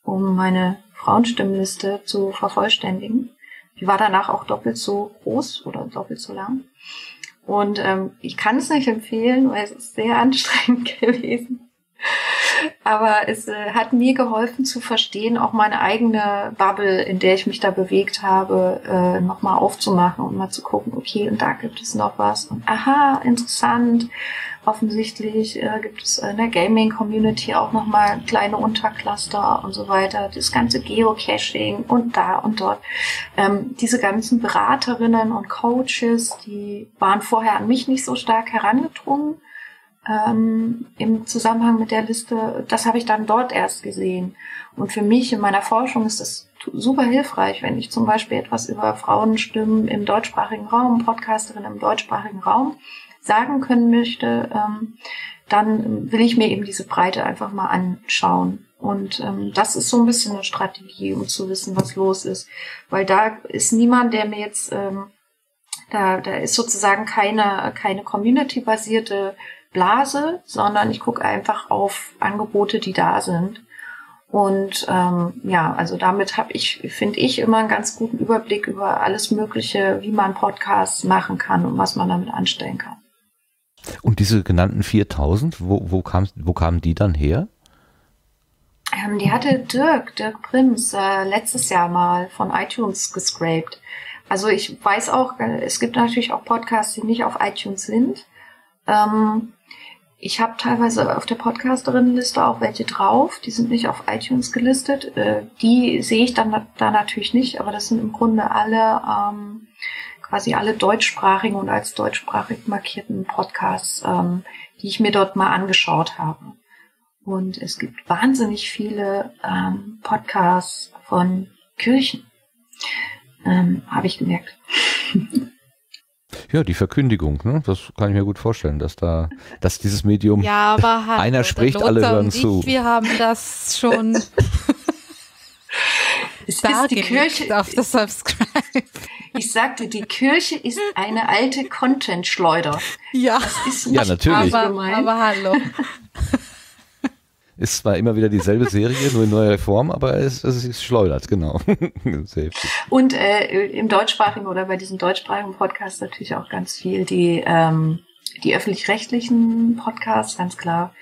um meine Frauenstimmliste zu vervollständigen. Die war danach auch doppelt so groß oder doppelt so lang. Und ähm, ich kann es nicht empfehlen, weil es ist sehr anstrengend gewesen. Aber es äh, hat mir geholfen zu verstehen, auch meine eigene Bubble, in der ich mich da bewegt habe, äh, nochmal aufzumachen und mal zu gucken, okay, und da gibt es noch was. Und aha, interessant. Offensichtlich äh, gibt es in der Gaming-Community auch nochmal kleine Untercluster und so weiter. Das ganze Geocaching und da und dort. Ähm, diese ganzen Beraterinnen und Coaches, die waren vorher an mich nicht so stark herangedrungen ähm, im Zusammenhang mit der Liste, das habe ich dann dort erst gesehen. Und für mich in meiner Forschung ist das super hilfreich, wenn ich zum Beispiel etwas über Frauenstimmen im deutschsprachigen Raum, Podcasterin im deutschsprachigen Raum sagen können möchte, ähm, dann will ich mir eben diese Breite einfach mal anschauen. Und ähm, das ist so ein bisschen eine Strategie, um zu wissen, was los ist. Weil da ist niemand, der mir jetzt, ähm, da, da ist sozusagen keine, keine community-basierte Blase, sondern ich gucke einfach auf Angebote, die da sind. Und ähm, ja, also damit habe ich, finde ich, immer einen ganz guten Überblick über alles Mögliche, wie man Podcasts machen kann und was man damit anstellen kann. Und diese genannten 4000, wo, wo, kam, wo kamen die dann her? Ähm, die hatte Dirk, Dirk Prims, äh, letztes Jahr mal von iTunes gescraped. Also ich weiß auch, äh, es gibt natürlich auch Podcasts, die nicht auf iTunes sind. Ähm, ich habe teilweise auf der Podcasterinnenliste auch welche drauf, die sind nicht auf iTunes gelistet. Äh, die sehe ich dann da natürlich nicht, aber das sind im Grunde alle ähm, quasi alle deutschsprachigen und als deutschsprachig markierten Podcasts, ähm, die ich mir dort mal angeschaut habe. Und es gibt wahnsinnig viele ähm, Podcasts von Kirchen, ähm, habe ich gemerkt. Ja, die Verkündigung, ne? das kann ich mir gut vorstellen, dass da, dass dieses Medium, ja, aber hallo, einer spricht, alle hören zu. wir haben das schon es ist die Kirche auf das Subscribe. Ich sagte, die Kirche ist eine alte Content-Schleuder. Ja, das ist nicht ja natürlich. Aber, aber hallo. Ist zwar immer wieder dieselbe Serie, nur in neuer Form, aber es, es ist schleudert, genau. Und äh, im deutschsprachigen oder bei diesen deutschsprachigen Podcasts natürlich auch ganz viel die, ähm, die öffentlich-rechtlichen Podcasts, ganz klar.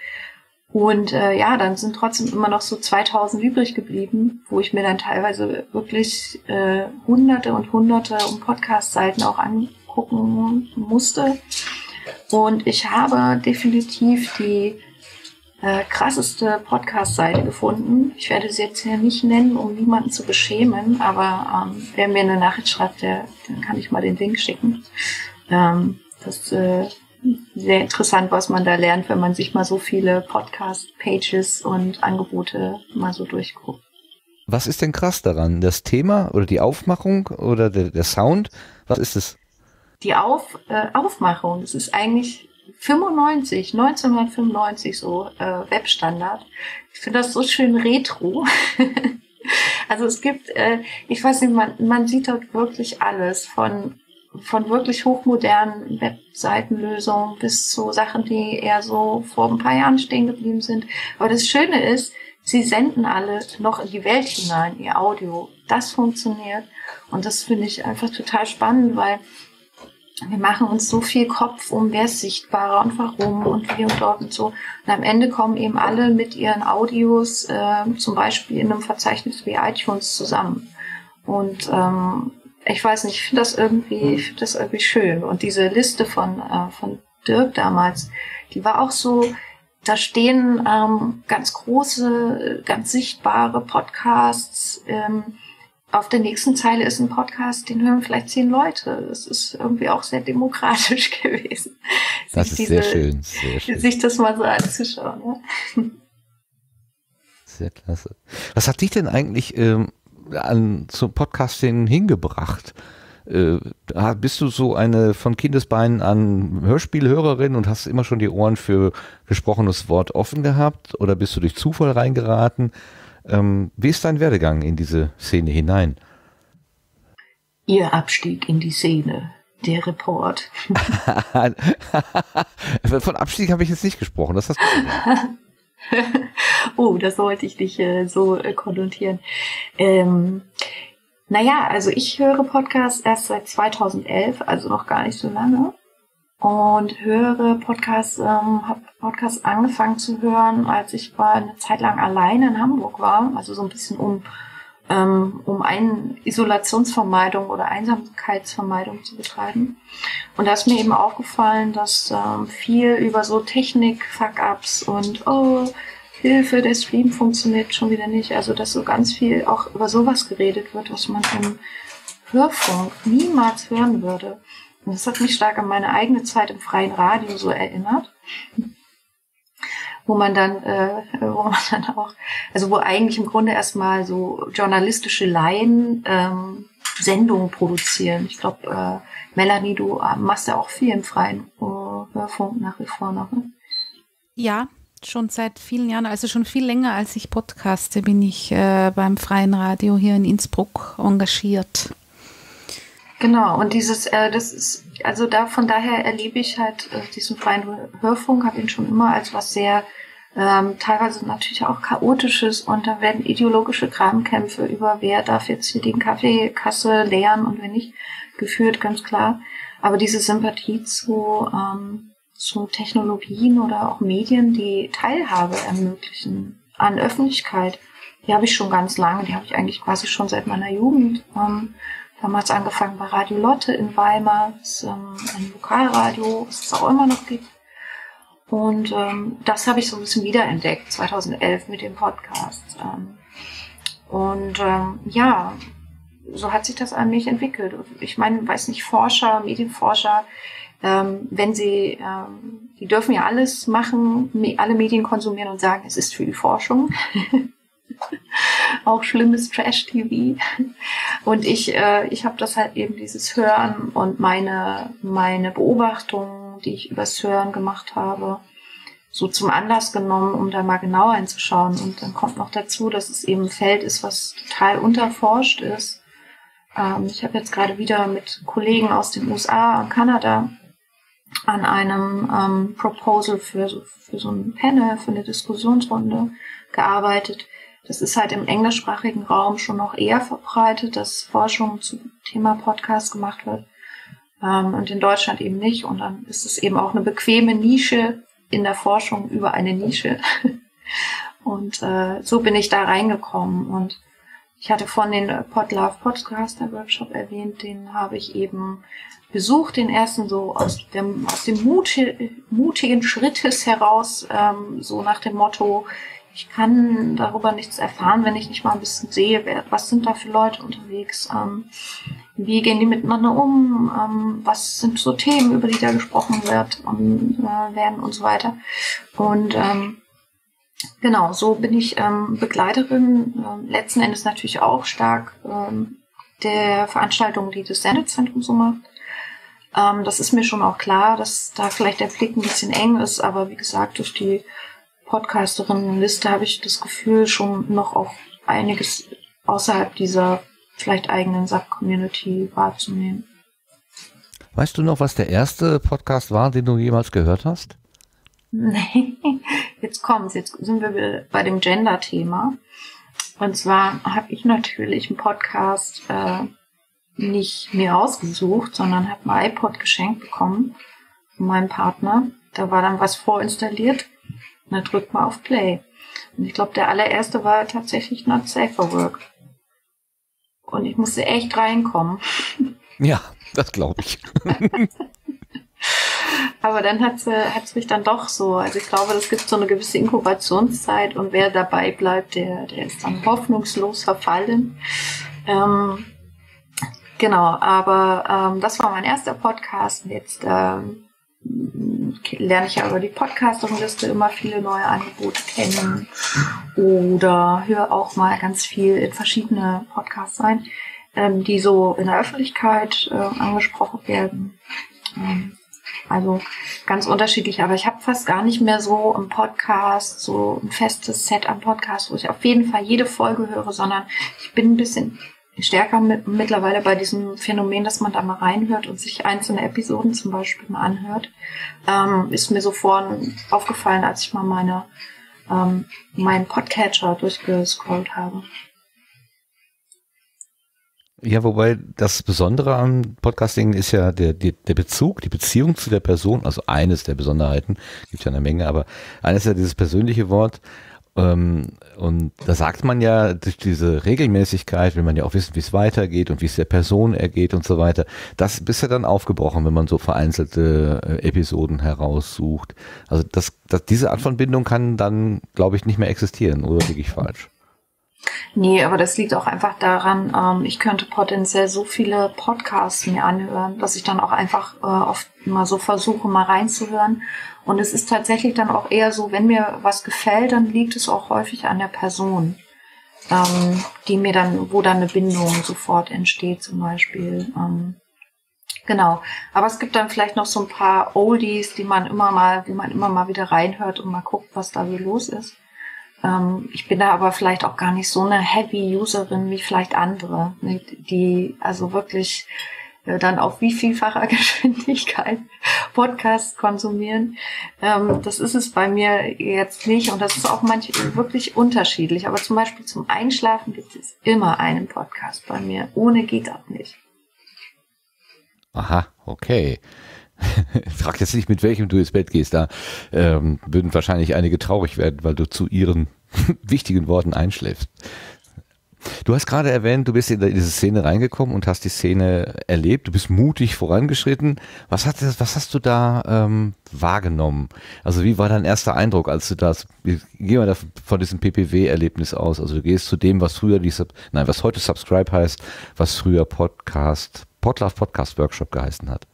Und äh, ja, dann sind trotzdem immer noch so 2000 übrig geblieben, wo ich mir dann teilweise wirklich äh, hunderte und hunderte um Podcast-Seiten auch angucken musste. Und ich habe definitiv die äh, krasseste Podcast-Seite gefunden. Ich werde sie jetzt hier nicht nennen, um niemanden zu beschämen, aber ähm, wer mir eine Nachricht schreibt, der, dann kann ich mal den Link schicken. Ähm, das äh, sehr interessant, was man da lernt, wenn man sich mal so viele Podcast-Pages und Angebote mal so durchguckt. Was ist denn krass daran? Das Thema oder die Aufmachung oder der, der Sound? Was ist es? Die Auf, äh, Aufmachung, das ist eigentlich 95, 1995 so äh, Webstandard. Ich finde das so schön retro. also es gibt, äh, ich weiß nicht, man, man sieht dort wirklich alles von von wirklich hochmodernen Webseitenlösungen bis zu Sachen, die eher so vor ein paar Jahren stehen geblieben sind. Aber das Schöne ist, sie senden alle noch in die Welt hinein, ihr Audio. Das funktioniert. Und das finde ich einfach total spannend, weil wir machen uns so viel Kopf um, wer ist sichtbarer und warum und wie und dort und so. Und am Ende kommen eben alle mit ihren Audios äh, zum Beispiel in einem Verzeichnis wie iTunes zusammen. Und ähm, ich weiß nicht, ich finde das irgendwie, ich finde das irgendwie schön. Und diese Liste von, äh, von Dirk damals, die war auch so, da stehen ähm, ganz große, ganz sichtbare Podcasts. Ähm, auf der nächsten Zeile ist ein Podcast, den hören vielleicht zehn Leute. Das ist irgendwie auch sehr demokratisch gewesen. Das ist diese, sehr, schön, sehr schön. Sich das mal so anzuschauen. Ja. Sehr klasse. Was hat dich denn eigentlich ähm, an zum Podcasting hingebracht? Äh, bist du so eine von Kindesbeinen an Hörspielhörerin und hast immer schon die Ohren für gesprochenes Wort offen gehabt? Oder bist du durch Zufall reingeraten? Ähm, wie ist dein Werdegang in diese Szene hinein? Ihr Abstieg in die Szene, der Report. Von Abstieg habe ich jetzt nicht gesprochen. Das hast du oh, das wollte ich nicht äh, so äh, konnotieren. Ähm, naja, also ich höre Podcasts erst seit 2011, also noch gar nicht so lange und höre Podcasts, ähm, habe Podcasts angefangen zu hören, als ich war eine Zeit lang alleine in Hamburg war, also so ein bisschen um ähm, um ein Isolationsvermeidung oder Einsamkeitsvermeidung zu betreiben. Und da ist mir eben aufgefallen, dass ähm, viel über so Technik-Fuck-Ups und oh, Hilfe, der Stream funktioniert schon wieder nicht. Also dass so ganz viel auch über sowas geredet wird, was man im Hörfunk niemals hören würde. Und das hat mich stark an meine eigene Zeit im freien Radio so erinnert. Wo man dann, äh, wo man dann auch, also wo eigentlich im Grunde erstmal so journalistische Laien ähm, Sendungen produzieren. Ich glaube, äh, Melanie, du machst ja auch viel im freien äh, Hörfunk nach wie vor noch. Ne? Ja, schon seit vielen Jahren, also schon viel länger als ich podcaste, bin ich äh, beim freien Radio hier in Innsbruck engagiert. Genau, und dieses, äh, das ist, also da von daher erlebe ich halt äh, diesen freien Hörfunk, habe ihn schon immer als was sehr ähm, teilweise natürlich auch chaotisches und da werden ideologische Grabenkämpfe über wer darf jetzt hier den Kaffeekasse leeren und wer nicht geführt, ganz klar. Aber diese Sympathie zu, ähm, zu Technologien oder auch Medien, die Teilhabe ermöglichen an Öffentlichkeit, die habe ich schon ganz lange, die habe ich eigentlich quasi schon seit meiner Jugend. Ähm, damals angefangen bei Radio Lotte in Weimar, das, ähm, ein Lokalradio, was es auch immer noch gibt. Und ähm, das habe ich so ein bisschen wiederentdeckt, 2011 mit dem Podcast. Ähm, und ähm, ja, so hat sich das an mich entwickelt. Ich meine, weiß nicht, Forscher, Medienforscher, ähm, wenn sie, ähm, die dürfen ja alles machen, alle Medien konsumieren und sagen, es ist für die Forschung. auch schlimmes Trash-TV. Und ich, äh, ich habe das halt eben dieses Hören und meine, meine Beobachtungen, die ich übers Hören gemacht habe, so zum Anlass genommen, um da mal genauer hinzuschauen. Und dann kommt noch dazu, dass es eben ein Feld ist, was total unterforscht ist. Ähm, ich habe jetzt gerade wieder mit Kollegen aus den USA und Kanada an einem ähm, Proposal für, für so ein Panel, für eine Diskussionsrunde gearbeitet, das ist halt im englischsprachigen Raum schon noch eher verbreitet, dass Forschung zum Thema Podcast gemacht wird. Ähm, und in Deutschland eben nicht. Und dann ist es eben auch eine bequeme Nische in der Forschung über eine Nische. und äh, so bin ich da reingekommen. Und ich hatte von den Podlove Podcaster Workshop erwähnt, den habe ich eben besucht, den ersten so aus dem, aus dem mutigen Schrittes heraus, ähm, so nach dem Motto, ich kann darüber nichts erfahren, wenn ich nicht mal ein bisschen sehe, wer, was sind da für Leute unterwegs, ähm, wie gehen die miteinander um, ähm, was sind so Themen, über die da gesprochen wird und äh, werden und so weiter. Und ähm, genau, so bin ich ähm, Begleiterin, äh, letzten Endes natürlich auch stark ähm, der Veranstaltung, die das Sendezentrum so macht. Ähm, das ist mir schon auch klar, dass da vielleicht der Blick ein bisschen eng ist, aber wie gesagt, durch die Podcasterinnenliste habe ich das Gefühl, schon noch auch einiges außerhalb dieser vielleicht eigenen Sub-Community wahrzunehmen. Weißt du noch, was der erste Podcast war, den du jemals gehört hast? Nee, jetzt kommt's. Jetzt sind wir bei dem Gender-Thema. Und zwar habe ich natürlich einen Podcast äh, nicht mir ausgesucht, sondern habe ein iPod geschenkt bekommen von meinem Partner. Da war dann was vorinstalliert und dann drückt man auf Play. Und ich glaube, der allererste war tatsächlich Not Safe for Work. Und ich musste echt reinkommen. Ja, das glaube ich. Aber dann hat es mich dann doch so, also ich glaube, es gibt so eine gewisse Inkubationszeit und wer dabei bleibt, der, der ist dann hoffnungslos verfallen. Ähm, genau, aber ähm, das war mein erster Podcast jetzt ähm, lerne ich ja über die Podcasting-Liste immer viele neue Angebote kennen oder höre auch mal ganz viel in verschiedene Podcasts rein, ähm, die so in der Öffentlichkeit äh, angesprochen werden. Ähm, also ganz unterschiedlich, aber ich habe fast gar nicht mehr so im Podcast, so ein festes Set am Podcast, wo ich auf jeden Fall jede Folge höre, sondern ich bin ein bisschen stärker mit, mittlerweile bei diesem Phänomen, dass man da mal reinhört und sich einzelne Episoden zum Beispiel mal anhört. Ähm, ist mir so vorhin aufgefallen, als ich mal meine ähm, meinen Podcatcher durchgescrollt habe. Ja, wobei das Besondere am Podcasting ist ja der, der, der Bezug, die Beziehung zu der Person, also eines der Besonderheiten, gibt ja eine Menge, aber eines ist ja dieses persönliche Wort. Ähm, und da sagt man ja, durch diese Regelmäßigkeit will man ja auch wissen, wie es weitergeht und wie es der Person ergeht und so weiter. Das ist ja dann aufgebrochen, wenn man so vereinzelte äh, Episoden heraussucht. Also das, das, diese Art von Bindung kann dann, glaube ich, nicht mehr existieren, oder liege ich falsch? Nee, aber das liegt auch einfach daran, ähm, ich könnte potenziell so viele Podcasts mir anhören, dass ich dann auch einfach äh, oft mal so versuche, mal reinzuhören. Und es ist tatsächlich dann auch eher so, wenn mir was gefällt, dann liegt es auch häufig an der Person, ähm, die mir dann, wo dann eine Bindung sofort entsteht, zum Beispiel. Ähm, Genau. Aber es gibt dann vielleicht noch so ein paar Oldies, die man immer mal, wo man immer mal wieder reinhört und mal guckt, was da so los ist. Ähm, ich bin da aber vielleicht auch gar nicht so eine Heavy-Userin wie vielleicht andere, ne, die also wirklich dann auf wie vielfacher Geschwindigkeit Podcasts konsumieren. Ähm, das ist es bei mir jetzt nicht und das ist auch manchmal wirklich unterschiedlich. Aber zum Beispiel zum Einschlafen gibt es immer einen Podcast bei mir. Ohne geht das nicht. Aha, okay. Frag jetzt nicht, mit welchem du ins Bett gehst. Da ähm, würden wahrscheinlich einige traurig werden, weil du zu ihren wichtigen Worten einschläfst. Du hast gerade erwähnt, du bist in diese Szene reingekommen und hast die Szene erlebt. Du bist mutig vorangeschritten. Was, hat was hast du da ähm, wahrgenommen? Also wie war dein erster Eindruck, als du das, wir da von diesem PPW-Erlebnis aus. Also du gehst zu dem, was früher die, nein, was heute Subscribe heißt, was früher Podcast, Podlove Podcast Workshop geheißen hat.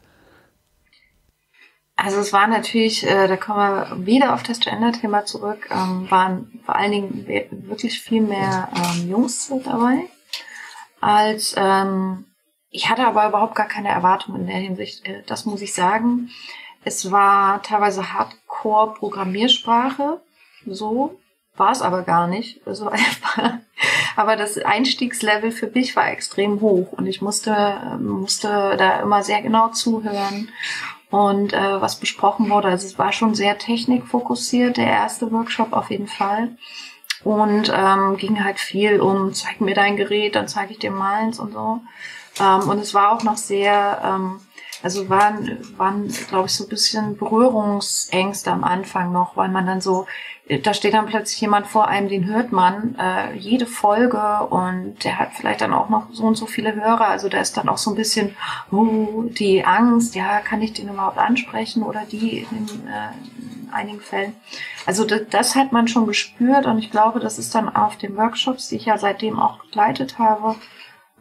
Also es war natürlich, äh, da kommen wir wieder auf das Gender-Thema zurück, ähm, waren vor allen Dingen wirklich viel mehr ähm, Jungs dabei als ähm, ich hatte aber überhaupt gar keine Erwartungen in der Hinsicht. Äh, das muss ich sagen. Es war teilweise Hardcore-Programmiersprache, so war es aber gar nicht. So einfach. Aber das Einstiegslevel für mich war extrem hoch und ich musste, musste da immer sehr genau zuhören und äh, was besprochen wurde. Also es war schon sehr technikfokussiert, der erste Workshop auf jeden Fall. Und ähm, ging halt viel um, zeig mir dein Gerät, dann zeige ich dir meins und so. Ähm, und es war auch noch sehr, ähm, also waren, waren glaube ich, so ein bisschen Berührungsängste am Anfang noch, weil man dann so da steht dann plötzlich jemand vor einem, den hört man äh, jede Folge und der hat vielleicht dann auch noch so und so viele Hörer. Also da ist dann auch so ein bisschen uh, die Angst, ja, kann ich den überhaupt ansprechen oder die in, äh, in einigen Fällen. Also das, das, hat man schon gespürt und ich glaube, das ist dann auf den Workshops, die ich ja seitdem auch begleitet habe,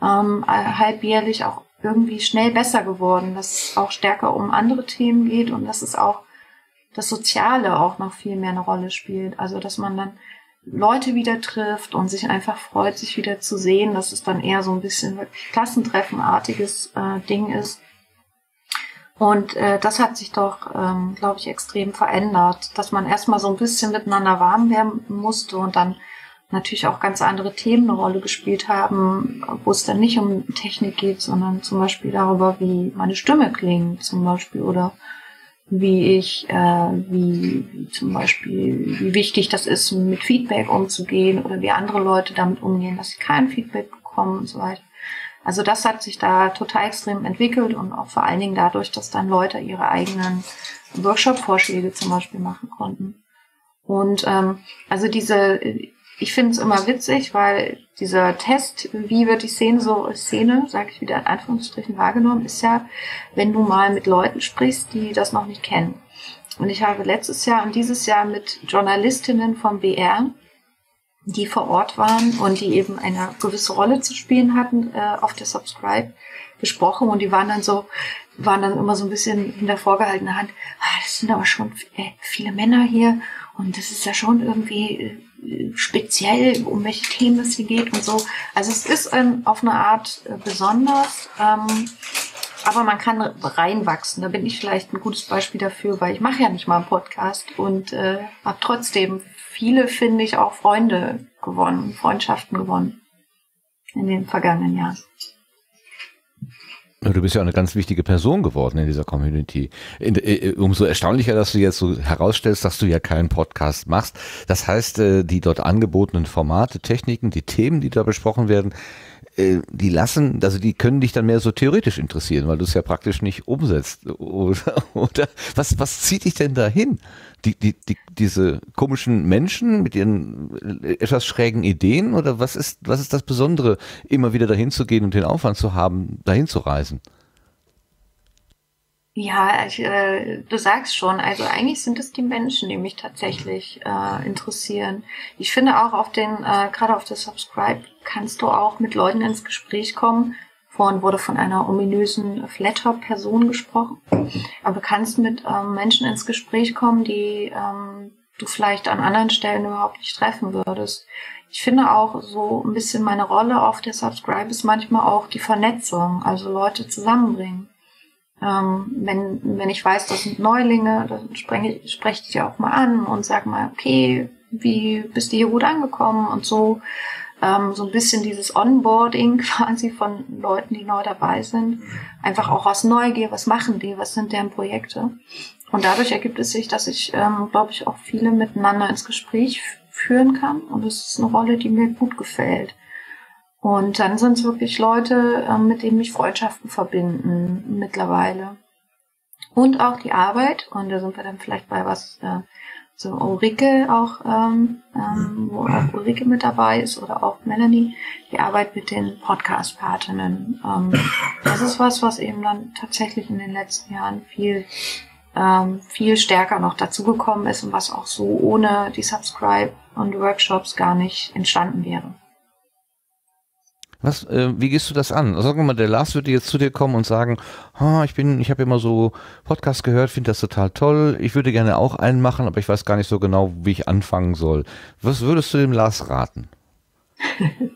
ähm, halbjährlich auch irgendwie schnell besser geworden, dass es auch stärker um andere Themen geht und dass es auch das Soziale auch noch viel mehr eine Rolle spielt. Also, dass man dann Leute wieder trifft und sich einfach freut, sich wieder zu sehen, dass es dann eher so ein bisschen Klassentreffenartiges äh, Ding ist. Und äh, das hat sich doch, ähm, glaube ich, extrem verändert, dass man erstmal so ein bisschen miteinander warm werden musste und dann natürlich auch ganz andere Themen eine Rolle gespielt haben, wo es dann nicht um Technik geht, sondern zum Beispiel darüber, wie meine Stimme klingt, zum Beispiel, oder wie ich, äh, wie, wie zum Beispiel, wie wichtig das ist, mit Feedback umzugehen oder wie andere Leute damit umgehen, dass sie kein Feedback bekommen und so weiter. Also das hat sich da total extrem entwickelt und auch vor allen Dingen dadurch, dass dann Leute ihre eigenen Workshop-Vorschläge zum Beispiel machen konnten. Und ähm, also diese ich finde es immer witzig, weil dieser Test, wie wird die Szene so, Szene, sage ich wieder in Anführungsstrichen wahrgenommen, ist ja, wenn du mal mit Leuten sprichst, die das noch nicht kennen. Und ich habe letztes Jahr und dieses Jahr mit Journalistinnen vom BR, die vor Ort waren und die eben eine gewisse Rolle zu spielen hatten äh, auf der Subscribe, gesprochen. Und die waren dann so, waren dann immer so ein bisschen hinter vorgehaltener Hand, ah, das sind aber schon äh, viele Männer hier. Und das ist ja schon irgendwie äh, speziell, um welche Themen es hier geht und so. Also es ist ähm, auf eine Art äh, besonders, ähm, aber man kann reinwachsen. Da bin ich vielleicht ein gutes Beispiel dafür, weil ich mache ja nicht mal einen Podcast und äh, habe trotzdem viele, finde ich, auch Freunde gewonnen, Freundschaften gewonnen in den vergangenen Jahren. Du bist ja eine ganz wichtige Person geworden in dieser Community. In, äh, umso erstaunlicher, dass du jetzt so herausstellst, dass du ja keinen Podcast machst. Das heißt, äh, die dort angebotenen Formate, Techniken, die Themen, die da besprochen werden, äh, die lassen, also die können dich dann mehr so theoretisch interessieren, weil du es ja praktisch nicht umsetzt. Oder, oder was, was zieht dich denn dahin? Die, die, die, diese komischen Menschen mit ihren etwas schrägen Ideen oder was ist, was ist das Besondere, immer wieder dahin zu gehen und den Aufwand zu haben, dahin zu reisen? Ja, ich, äh, du sagst schon, also eigentlich sind es die Menschen, die mich tatsächlich äh, interessieren. Ich finde auch auf den, äh, gerade auf der Subscribe kannst du auch mit Leuten ins Gespräch kommen. Vorhin wurde von einer ominösen Flatter-Person gesprochen. Aber du kannst mit ähm, Menschen ins Gespräch kommen, die ähm, du vielleicht an anderen Stellen überhaupt nicht treffen würdest. Ich finde auch so ein bisschen meine Rolle auf der Subscribe ist manchmal auch die Vernetzung, also Leute zusammenbringen. Ähm, wenn, wenn ich weiß, das sind Neulinge, dann spreche ich, spreche ich die auch mal an und sage mal, okay, wie bist du hier gut angekommen und so. Ähm, so ein bisschen dieses Onboarding quasi von Leuten, die neu dabei sind. Einfach auch aus Neugier, was machen die, was sind deren Projekte. Und dadurch ergibt es sich, dass ich, ähm, glaube ich, auch viele miteinander ins Gespräch führen kann. Und das ist eine Rolle, die mir gut gefällt. Und dann sind es wirklich Leute, ähm, mit denen mich Freundschaften verbinden mittlerweile. Und auch die Arbeit, und da sind wir dann vielleicht bei was, äh, so Ulrike auch, ähm, ähm, wo auch Ulrike mit dabei ist oder auch Melanie, die Arbeit mit den Podcast-Partinnen. Ähm, das ist was, was eben dann tatsächlich in den letzten Jahren viel, ähm, viel stärker noch dazugekommen ist und was auch so ohne die Subscribe und Workshops gar nicht entstanden wäre. Was, äh, wie gehst du das an? Wir mal, der Lars würde jetzt zu dir kommen und sagen, oh, ich bin, ich habe immer so Podcast gehört, finde das total toll. Ich würde gerne auch einen machen, aber ich weiß gar nicht so genau, wie ich anfangen soll. Was würdest du dem Lars raten?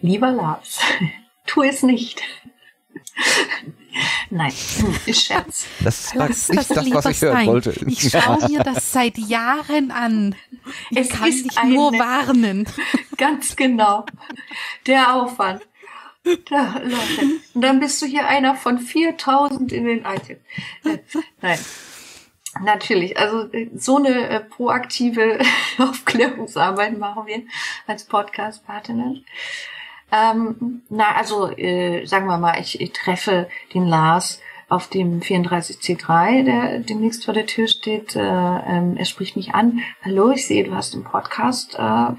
Lieber Lars, tu es nicht. Nein, ist Scherz. Das war Lass nicht das, was ich hören sein. wollte. Ich schaue mir das seit Jahren an. Ich es kann dich nur warnen. Ganz genau. Der Aufwand. Da, Leute. Und dann bist du hier einer von 4000 in den iTunes. Nein. Natürlich, also so eine äh, proaktive Aufklärungsarbeit machen wir als Podcast-Partnerin. Ähm, na, also äh, sagen wir mal, ich, ich treffe den Lars auf dem 34C3, der demnächst vor der Tür steht. Äh, ähm, er spricht mich an. Hallo, ich sehe, du hast den Podcast äh,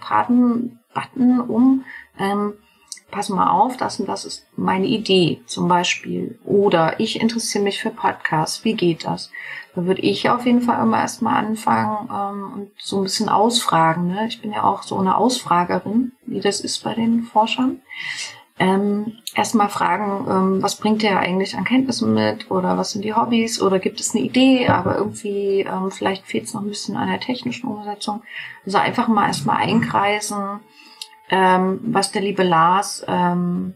um. Ähm, pass mal auf, das und das ist meine Idee zum Beispiel. Oder ich interessiere mich für Podcasts. Wie geht das? Da würde ich auf jeden Fall immer erstmal anfangen ähm, und so ein bisschen ausfragen. Ne? Ich bin ja auch so eine Ausfragerin, wie das ist bei den Forschern. Ähm, erstmal fragen, ähm, was bringt der eigentlich an Kenntnissen mit oder was sind die Hobbys oder gibt es eine Idee, aber irgendwie ähm, vielleicht fehlt es noch ein bisschen an der technischen Umsetzung. Also einfach mal erstmal einkreisen, ähm, was der liebe Lars ähm,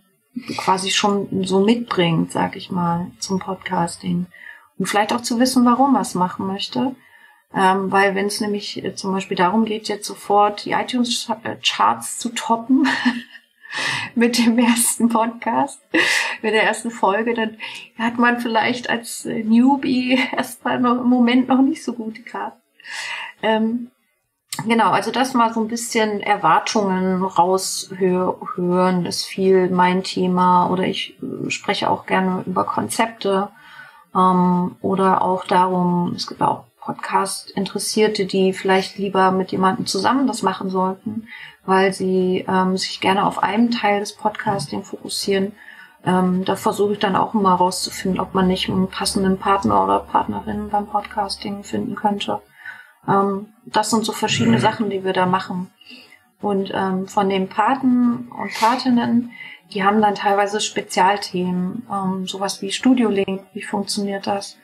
quasi schon so mitbringt, sag ich mal, zum Podcasting. Und vielleicht auch zu wissen, warum er es machen möchte. Ähm, weil wenn es nämlich äh, zum Beispiel darum geht, jetzt sofort die iTunes-Charts zu toppen mit dem ersten Podcast, mit der ersten Folge, dann hat man vielleicht als äh, Newbie erstmal noch im Moment noch nicht so gute Karten. Ähm, genau, also das mal so ein bisschen Erwartungen raushören ist viel mein Thema oder ich äh, spreche auch gerne über Konzepte ähm, oder auch darum, es gibt auch Podcast-Interessierte, die vielleicht lieber mit jemandem zusammen das machen sollten, weil sie ähm, sich gerne auf einen Teil des Podcasting fokussieren. Ähm, da versuche ich dann auch immer rauszufinden, ob man nicht einen passenden Partner oder Partnerin beim Podcasting finden könnte. Ähm, das sind so verschiedene Sachen, die wir da machen. Und ähm, von den Paten und Patinnen, die haben dann teilweise Spezialthemen, ähm, sowas wie Studio Link, wie funktioniert das?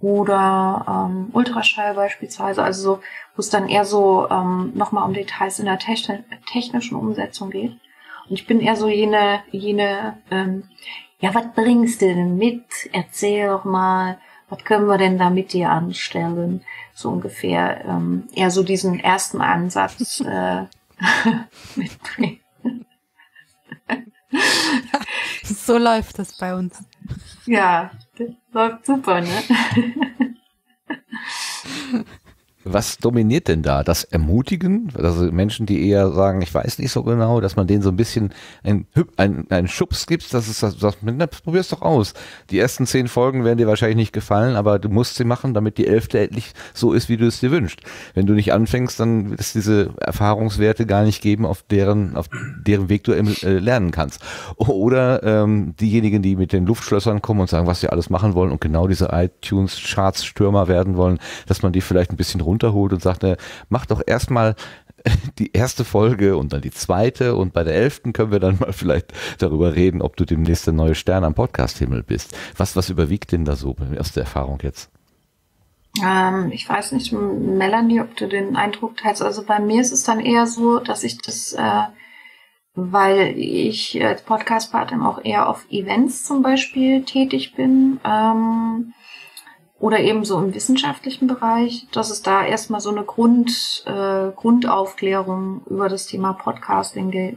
Oder ähm, Ultraschall beispielsweise, also so, wo es dann eher so ähm, nochmal um Details in der techni technischen Umsetzung geht. Und ich bin eher so jene, jene, ähm, ja, was bringst du denn mit? Erzähl doch mal, was können wir denn da mit dir anstellen? So ungefähr, ähm, eher so diesen ersten Ansatz äh, mitbringen. so läuft das bei uns. Ja, das läuft super, ne? Was dominiert denn da? Das Ermutigen? Also Menschen, die eher sagen, ich weiß nicht so genau, dass man denen so ein bisschen einen, einen, einen Schubs gibt, dass es das, das probier's doch aus. Die ersten zehn Folgen werden dir wahrscheinlich nicht gefallen, aber du musst sie machen, damit die elfte endlich so ist, wie du es dir wünschst. Wenn du nicht anfängst, dann wird es diese Erfahrungswerte gar nicht geben, auf deren, auf deren Weg du äh, lernen kannst. Oder ähm, diejenigen, die mit den Luftschlössern kommen und sagen, was sie alles machen wollen und genau diese iTunes-Charts-Stürmer werden wollen, dass man die vielleicht ein bisschen runter runterholt und sagt, mach doch erstmal die erste Folge und dann die zweite und bei der elften können wir dann mal vielleicht darüber reden, ob du demnächst der neue Stern am Podcast-Himmel bist. Was, was überwiegt denn da so aus der Erfahrung jetzt? Ähm, ich weiß nicht, Melanie, ob du den Eindruck teilst. Also bei mir ist es dann eher so, dass ich das, äh, weil ich als Podcast-Partner auch eher auf Events zum Beispiel tätig bin, ähm, oder eben so im wissenschaftlichen Bereich, dass es da erstmal so eine Grund, äh, Grundaufklärung über das Thema Podcasting ge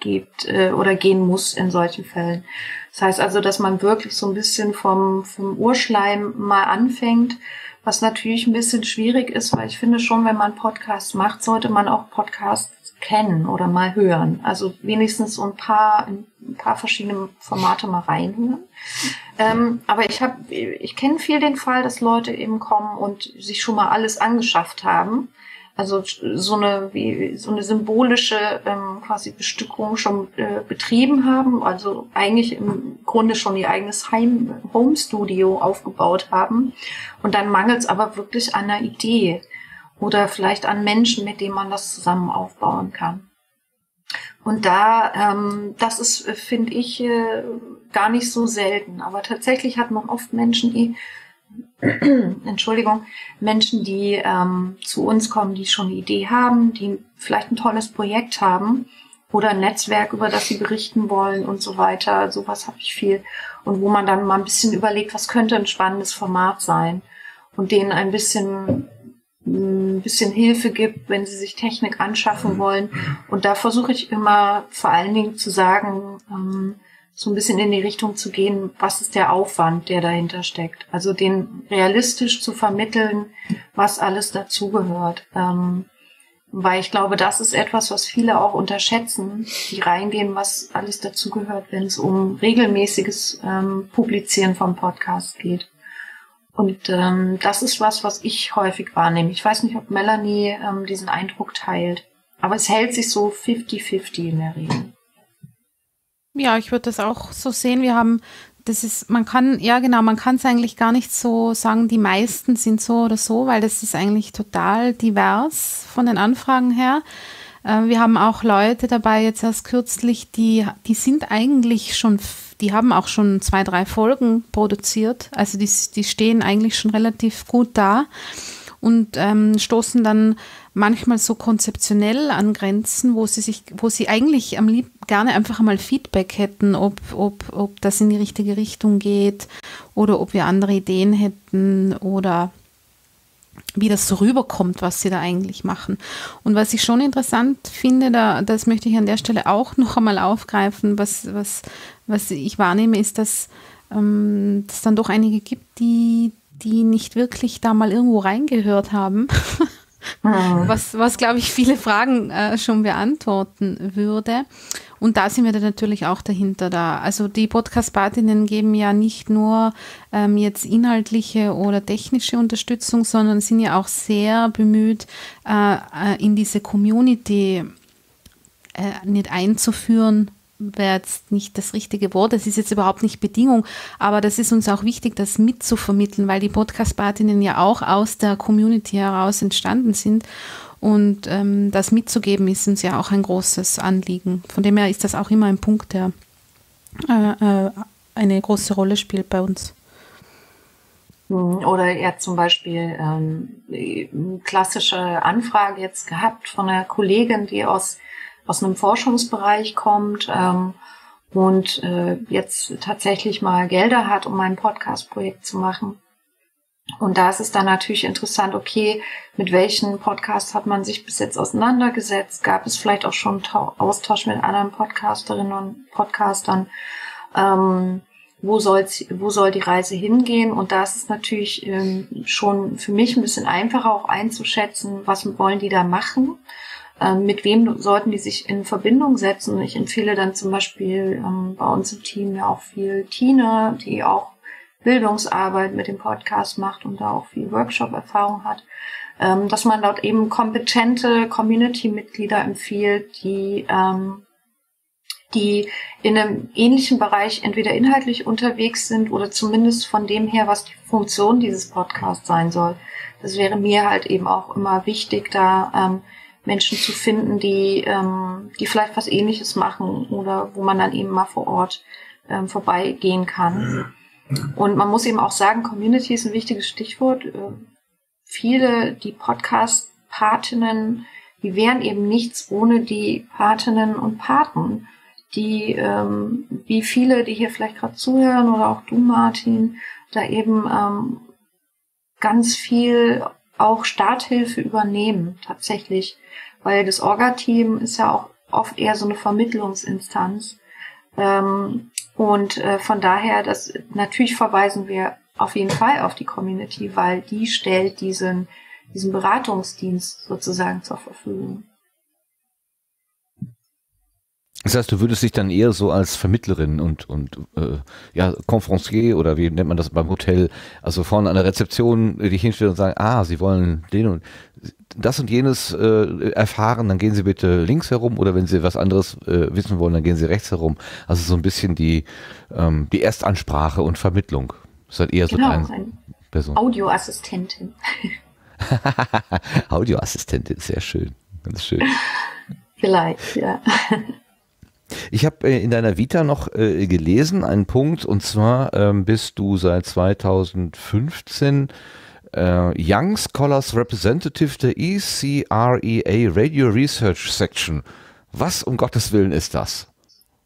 gibt äh, oder gehen muss in solchen Fällen. Das heißt also, dass man wirklich so ein bisschen vom, vom Urschleim mal anfängt, was natürlich ein bisschen schwierig ist, weil ich finde schon, wenn man Podcasts macht, sollte man auch Podcasts kennen oder mal hören. Also wenigstens so ein paar, ein paar verschiedene Formate mal reinhören. Ähm, aber ich habe, ich kenne viel den Fall, dass Leute eben kommen und sich schon mal alles angeschafft haben. Also so eine wie so eine symbolische ähm, quasi Bestückung schon äh, betrieben haben, also eigentlich im Grunde schon ihr eigenes Heim Home Studio aufgebaut haben und dann mangelt es aber wirklich an einer Idee oder vielleicht an Menschen, mit denen man das zusammen aufbauen kann. Und da, ähm, das ist, finde ich, äh, gar nicht so selten. Aber tatsächlich hat man oft Menschen, die, Entschuldigung, Menschen, die ähm, zu uns kommen, die schon eine Idee haben, die vielleicht ein tolles Projekt haben oder ein Netzwerk, über das sie berichten wollen und so weiter. Sowas habe ich viel. Und wo man dann mal ein bisschen überlegt, was könnte ein spannendes Format sein und denen ein bisschen ein bisschen Hilfe gibt, wenn sie sich Technik anschaffen mhm. wollen. Und da versuche ich immer vor allen Dingen zu sagen, ähm, so ein bisschen in die Richtung zu gehen, was ist der Aufwand, der dahinter steckt. Also den realistisch zu vermitteln, was alles dazugehört. Ähm, weil ich glaube, das ist etwas, was viele auch unterschätzen, die reingehen, was alles dazugehört, wenn es um regelmäßiges ähm, Publizieren vom Podcast geht. Und ähm, das ist was, was ich häufig wahrnehme. Ich weiß nicht, ob Melanie ähm, diesen Eindruck teilt, aber es hält sich so 50-50 in der Regel. Ja, ich würde das auch so sehen. Wir haben, das ist, man kann, ja genau, man kann es eigentlich gar nicht so sagen, die meisten sind so oder so, weil das ist eigentlich total divers von den Anfragen her. Äh, wir haben auch Leute dabei jetzt erst kürzlich, die, die sind eigentlich schon die haben auch schon zwei, drei Folgen produziert. Also die, die stehen eigentlich schon relativ gut da und ähm, stoßen dann manchmal so konzeptionell an Grenzen, wo sie sich, wo sie eigentlich am liebsten gerne einfach mal Feedback hätten, ob, ob, ob das in die richtige Richtung geht oder ob wir andere Ideen hätten oder wie das so rüberkommt, was sie da eigentlich machen. Und was ich schon interessant finde, da, das möchte ich an der Stelle auch noch einmal aufgreifen, was, was, was ich wahrnehme, ist, dass ähm, es dann doch einige gibt, die, die nicht wirklich da mal irgendwo reingehört haben Mhm. Was, was glaube ich, viele Fragen äh, schon beantworten würde. Und da sind wir dann natürlich auch dahinter da. Also die Podcast-Partinnen geben ja nicht nur ähm, jetzt inhaltliche oder technische Unterstützung, sondern sind ja auch sehr bemüht, äh, äh in diese Community äh, nicht einzuführen, wäre jetzt nicht das richtige Wort, das ist jetzt überhaupt nicht Bedingung, aber das ist uns auch wichtig, das mitzuvermitteln, weil die Podcast-Partinnen ja auch aus der Community heraus entstanden sind und ähm, das mitzugeben ist uns ja auch ein großes Anliegen. Von dem her ist das auch immer ein Punkt, der äh, äh, eine große Rolle spielt bei uns. Oder er hat zum Beispiel ähm, eine klassische Anfrage jetzt gehabt von einer Kollegin, die aus, aus einem Forschungsbereich kommt ähm, und äh, jetzt tatsächlich mal Gelder hat, um ein Podcast-Projekt zu machen. Und da ist es dann natürlich interessant, okay, mit welchen Podcasts hat man sich bis jetzt auseinandergesetzt? Gab es vielleicht auch schon Austausch mit anderen Podcasterinnen und Podcastern? Ähm, wo, soll's, wo soll die Reise hingehen? Und da ist es natürlich ähm, schon für mich ein bisschen einfacher auch einzuschätzen, was wollen die da machen? Ähm, mit wem sollten die sich in Verbindung setzen? Ich empfehle dann zum Beispiel ähm, bei uns im Team ja auch viel Tine, die auch Bildungsarbeit mit dem Podcast macht und da auch viel Workshop-Erfahrung hat, ähm, dass man dort eben kompetente Community-Mitglieder empfiehlt, die ähm, die in einem ähnlichen Bereich entweder inhaltlich unterwegs sind oder zumindest von dem her, was die Funktion dieses Podcasts sein soll. Das wäre mir halt eben auch immer wichtig, da ähm, Menschen zu finden, die, ähm, die vielleicht was ähnliches machen oder wo man dann eben mal vor Ort ähm, vorbeigehen kann. Und man muss eben auch sagen, Community ist ein wichtiges Stichwort. Äh, viele, die Podcast-Patinnen, die wären eben nichts ohne die Patinnen und Paten, die, ähm, wie viele, die hier vielleicht gerade zuhören oder auch du, Martin, da eben ähm, ganz viel auch Starthilfe übernehmen, tatsächlich. Weil das Orga-Team ist ja auch oft eher so eine Vermittlungsinstanz. Ähm, und äh, von daher, das natürlich verweisen wir auf jeden Fall auf die Community, weil die stellt diesen, diesen Beratungsdienst sozusagen zur Verfügung. Das heißt, du würdest dich dann eher so als Vermittlerin und, und äh, ja, Confrancier oder wie nennt man das beim Hotel, also vorne an der Rezeption dich hinstellen und sagen, ah, Sie wollen den und das und jenes äh, erfahren, dann gehen Sie bitte links herum oder wenn Sie was anderes äh, wissen wollen, dann gehen Sie rechts herum. Also so ein bisschen die, ähm, die Erstansprache und Vermittlung. Das ist halt eher genau, so ein Person. Audioassistentin. Audioassistentin, sehr schön. Ganz schön. Vielleicht, ja. Ich habe äh, in deiner Vita noch äh, gelesen, einen Punkt, und zwar ähm, bist du seit 2015 äh, Young Scholars Representative der ECREA Radio Research Section. Was um Gottes Willen ist das?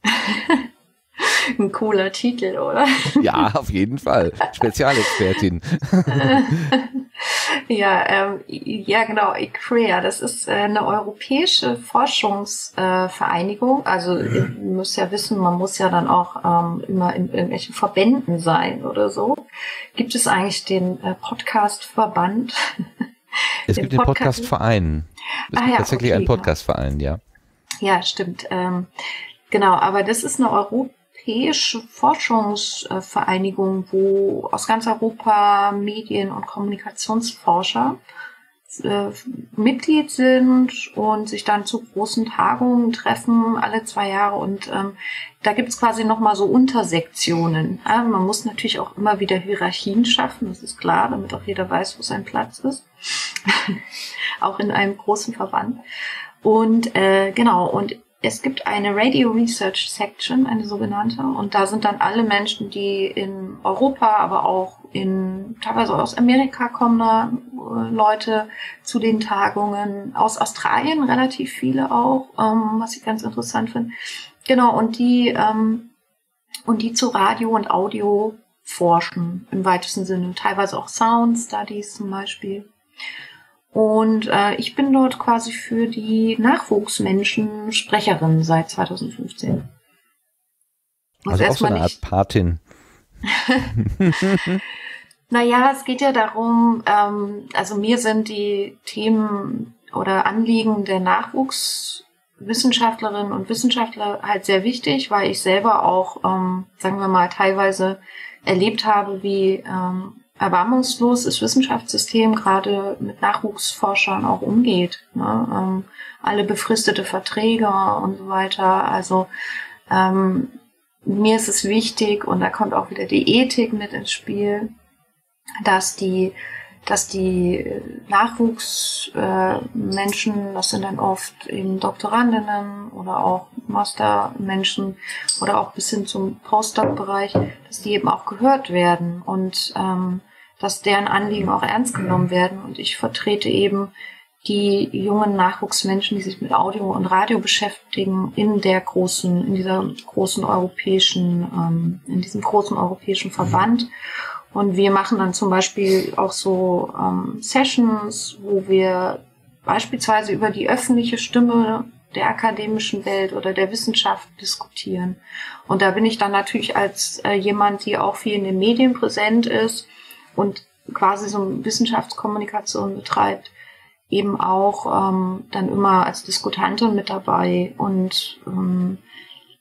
Ein cooler Titel, oder? Ja, auf jeden Fall. Spezialexpertin. ja, ähm, ja, genau. ICREA, das ist äh, eine europäische Forschungsvereinigung. Äh, also ihr müsst ja wissen, man muss ja dann auch ähm, immer in irgendwelchen Verbänden sein oder so. Gibt es eigentlich den äh, Podcast-Verband? Es den gibt den Podcast-Verein. Es ah, gibt ja, tatsächlich okay, einen Podcast-Verein, ja. Ja, stimmt. Ähm, genau, aber das ist eine Europa europäische Forschungsvereinigung, wo aus ganz Europa Medien- und Kommunikationsforscher äh, Mitglied sind und sich dann zu großen Tagungen treffen, alle zwei Jahre. Und ähm, da gibt es quasi nochmal so Untersektionen. Ja, man muss natürlich auch immer wieder Hierarchien schaffen, das ist klar, damit auch jeder weiß, wo sein Platz ist. auch in einem großen Verband. Und äh, genau, und es gibt eine Radio Research Section, eine sogenannte, und da sind dann alle Menschen, die in Europa, aber auch in teilweise aus Amerika kommen äh, Leute zu den Tagungen, aus Australien relativ viele auch, ähm, was ich ganz interessant finde. Genau, und die ähm, und die zu Radio und Audio forschen im weitesten Sinne, teilweise auch Sound Studies zum Beispiel. Und äh, ich bin dort quasi für die Nachwuchsmenschen Sprecherin seit 2015. Also, also auch so eine Art Patin. Naja, es geht ja darum, ähm, also mir sind die Themen oder Anliegen der Nachwuchswissenschaftlerinnen und Wissenschaftler halt sehr wichtig, weil ich selber auch, ähm, sagen wir mal, teilweise erlebt habe, wie ähm, erbarmungslos das Wissenschaftssystem gerade mit Nachwuchsforschern auch umgeht. Ne? Ähm, alle befristete Verträge und so weiter. Also ähm, mir ist es wichtig, und da kommt auch wieder die Ethik mit ins Spiel, dass die dass die Nachwuchsmenschen, äh, das sind dann oft eben Doktorandinnen oder auch Mastermenschen oder auch bis hin zum Postdoc-Bereich, dass die eben auch gehört werden und ähm, dass deren Anliegen auch ernst genommen werden. Und ich vertrete eben die jungen Nachwuchsmenschen, die sich mit Audio und Radio beschäftigen, in der großen, in dieser großen europäischen, ähm, in diesem großen europäischen Verband. Und wir machen dann zum Beispiel auch so ähm, Sessions, wo wir beispielsweise über die öffentliche Stimme der akademischen Welt oder der Wissenschaft diskutieren. Und da bin ich dann natürlich als äh, jemand, die auch viel in den Medien präsent ist und quasi so Wissenschaftskommunikation betreibt, eben auch ähm, dann immer als Diskutantin mit dabei. Und ähm,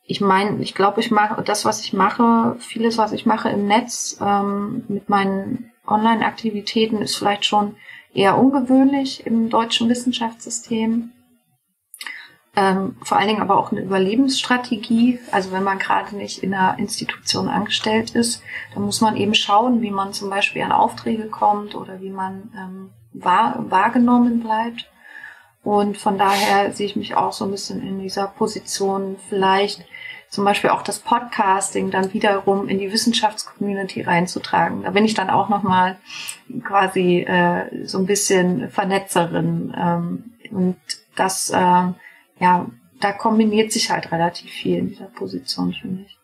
ich meine, ich glaube, ich mache das, was ich mache, vieles, was ich mache im Netz ähm, mit meinen Online-Aktivitäten, ist vielleicht schon eher ungewöhnlich im deutschen Wissenschaftssystem. Ähm, vor allen Dingen aber auch eine Überlebensstrategie. Also wenn man gerade nicht in einer Institution angestellt ist, dann muss man eben schauen, wie man zum Beispiel an Aufträge kommt oder wie man ähm, wahr, wahrgenommen bleibt. Und von daher sehe ich mich auch so ein bisschen in dieser Position, vielleicht zum Beispiel auch das Podcasting dann wiederum in die Wissenschaftscommunity reinzutragen. Da bin ich dann auch nochmal quasi äh, so ein bisschen Vernetzerin. Ähm, und das, äh, ja, da kombiniert sich halt relativ viel in dieser Position, finde ich.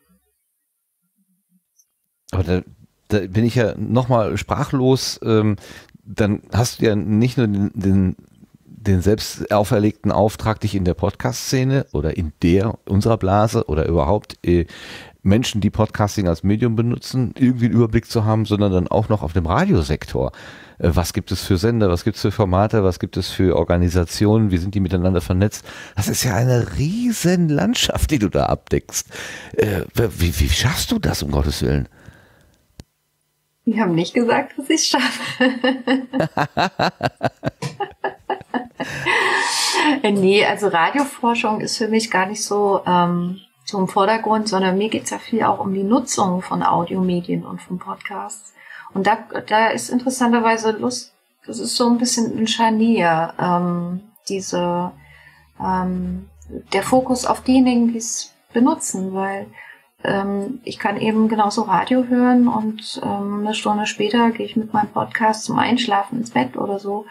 Aber da, da bin ich ja nochmal sprachlos. Ähm, dann hast du ja nicht nur den, den, den selbst auferlegten Auftrag, dich in der Podcast-Szene oder in der unserer Blase oder überhaupt äh, Menschen, die Podcasting als Medium benutzen, irgendwie einen Überblick zu haben, sondern dann auch noch auf dem Radiosektor. Äh, was gibt es für Sender, was gibt es für Formate, was gibt es für Organisationen, wie sind die miteinander vernetzt? Das ist ja eine riesen Landschaft, die du da abdeckst. Äh, wie, wie schaffst du das, um Gottes Willen? Die haben nicht gesagt, dass ich es schaffe. nee, also Radioforschung ist für mich gar nicht so, ähm, im Vordergrund, sondern mir geht's ja viel auch um die Nutzung von Audiomedien und von Podcasts. Und da, da ist interessanterweise Lust, das ist so ein bisschen ein Scharnier, ähm, diese, ähm, der Fokus auf diejenigen, die es benutzen, weil ähm, ich kann eben genauso Radio hören und ähm, eine Stunde später gehe ich mit meinem Podcast zum Einschlafen ins Bett oder so.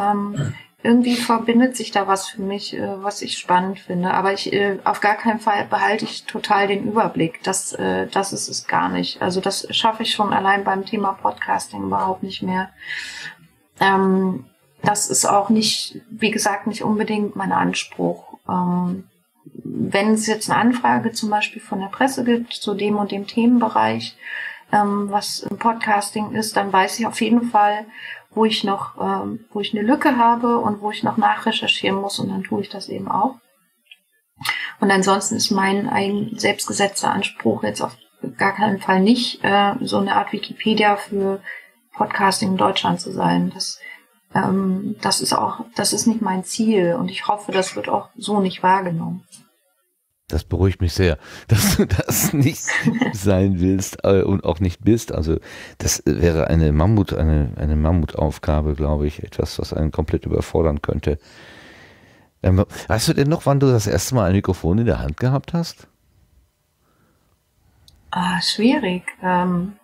Ähm, irgendwie verbindet sich da was für mich, äh, was ich spannend finde. Aber ich äh, auf gar keinen Fall behalte ich total den Überblick. Das, äh, das ist es gar nicht. Also das schaffe ich schon allein beim Thema Podcasting überhaupt nicht mehr. Ähm, das ist auch nicht, wie gesagt, nicht unbedingt mein Anspruch. Ähm, wenn es jetzt eine Anfrage zum Beispiel von der Presse gibt zu dem und dem Themenbereich, ähm, was im Podcasting ist, dann weiß ich auf jeden Fall, wo ich noch, ähm, wo ich eine Lücke habe und wo ich noch nachrecherchieren muss und dann tue ich das eben auch. Und ansonsten ist mein eigen selbstgesetzter Anspruch jetzt auf gar keinen Fall nicht, äh, so eine Art Wikipedia für Podcasting in Deutschland zu sein. Das ähm, das ist auch, das ist nicht mein Ziel und ich hoffe, das wird auch so nicht wahrgenommen. Das beruhigt mich sehr, dass du das nicht sein willst äh, und auch nicht bist. Also das wäre eine Mammut, eine, eine Mammutaufgabe, glaube ich, etwas, was einen komplett überfordern könnte. Ähm, weißt du denn noch, wann du das erste Mal ein Mikrofon in der Hand gehabt hast? Ah, schwierig. Ähm,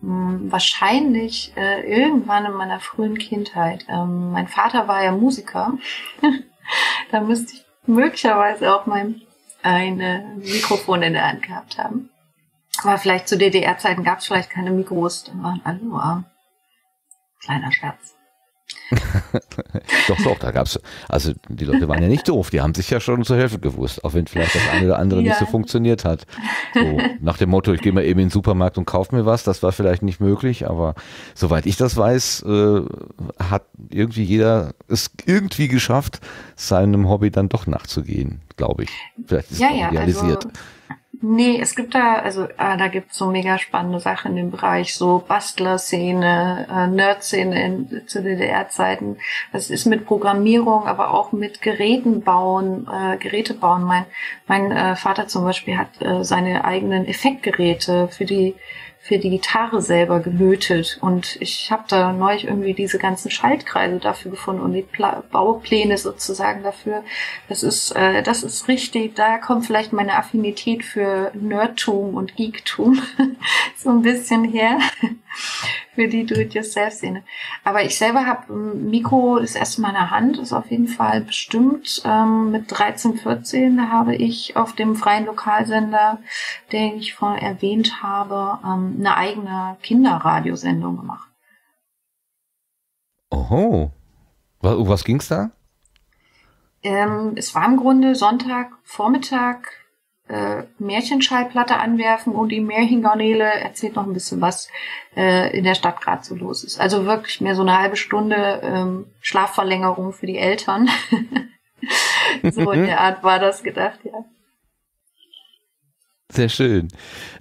hm, wahrscheinlich äh, irgendwann in meiner frühen Kindheit. Ähm, mein Vater war ja Musiker. da müsste ich möglicherweise auch mein ein Mikrofon in der Hand gehabt haben. Aber vielleicht zu DDR-Zeiten gab es vielleicht keine Mikros, dann waren alle nur arm. Kleiner Scherz. doch, doch, da gab's, also die Leute waren ja nicht doof, die haben sich ja schon zur Hilfe gewusst, auch wenn vielleicht das eine oder andere ja. nicht so funktioniert hat. So, nach dem Motto, ich gehe mal eben in den Supermarkt und kaufe mir was, das war vielleicht nicht möglich, aber soweit ich das weiß, äh, hat irgendwie jeder es irgendwie geschafft, seinem Hobby dann doch nachzugehen, glaube ich. Vielleicht ist ja, es ja, idealisiert. Also Nee, es gibt da, also ah, da gibt's so mega spannende Sachen im Bereich, so Bastler-Szene, äh, Nerd-Szene zu DDR-Zeiten. Das ist mit Programmierung, aber auch mit Geräten bauen, äh, Geräte bauen. Mein, mein äh, Vater zum Beispiel hat äh, seine eigenen Effektgeräte für die für die Gitarre selber gelötet. Und ich habe da neulich irgendwie diese ganzen Schaltkreise dafür gefunden und die Pla Baupläne sozusagen dafür. Das ist, äh, das ist richtig, da kommt vielleicht meine Affinität für Nerdtum und Geektum so ein bisschen her für die Do-it-yourself-Szene. Aber ich selber habe Mikro das erste Mal in der Hand, ist auf jeden Fall bestimmt. Ähm, mit 13, 14 da habe ich auf dem freien Lokalsender, den ich vorhin erwähnt habe, ähm, eine eigene Kinderradiosendung gemacht. Oho. Was, was ging's da? Ähm, es war im Grunde Sonntag, Vormittag, äh, Märchenschallplatte anwerfen und die Märchengarnele erzählt noch ein bisschen, was äh, in der Stadt gerade so los ist. Also wirklich mehr so eine halbe Stunde ähm, Schlafverlängerung für die Eltern. so in der Art war das gedacht, ja. Sehr schön.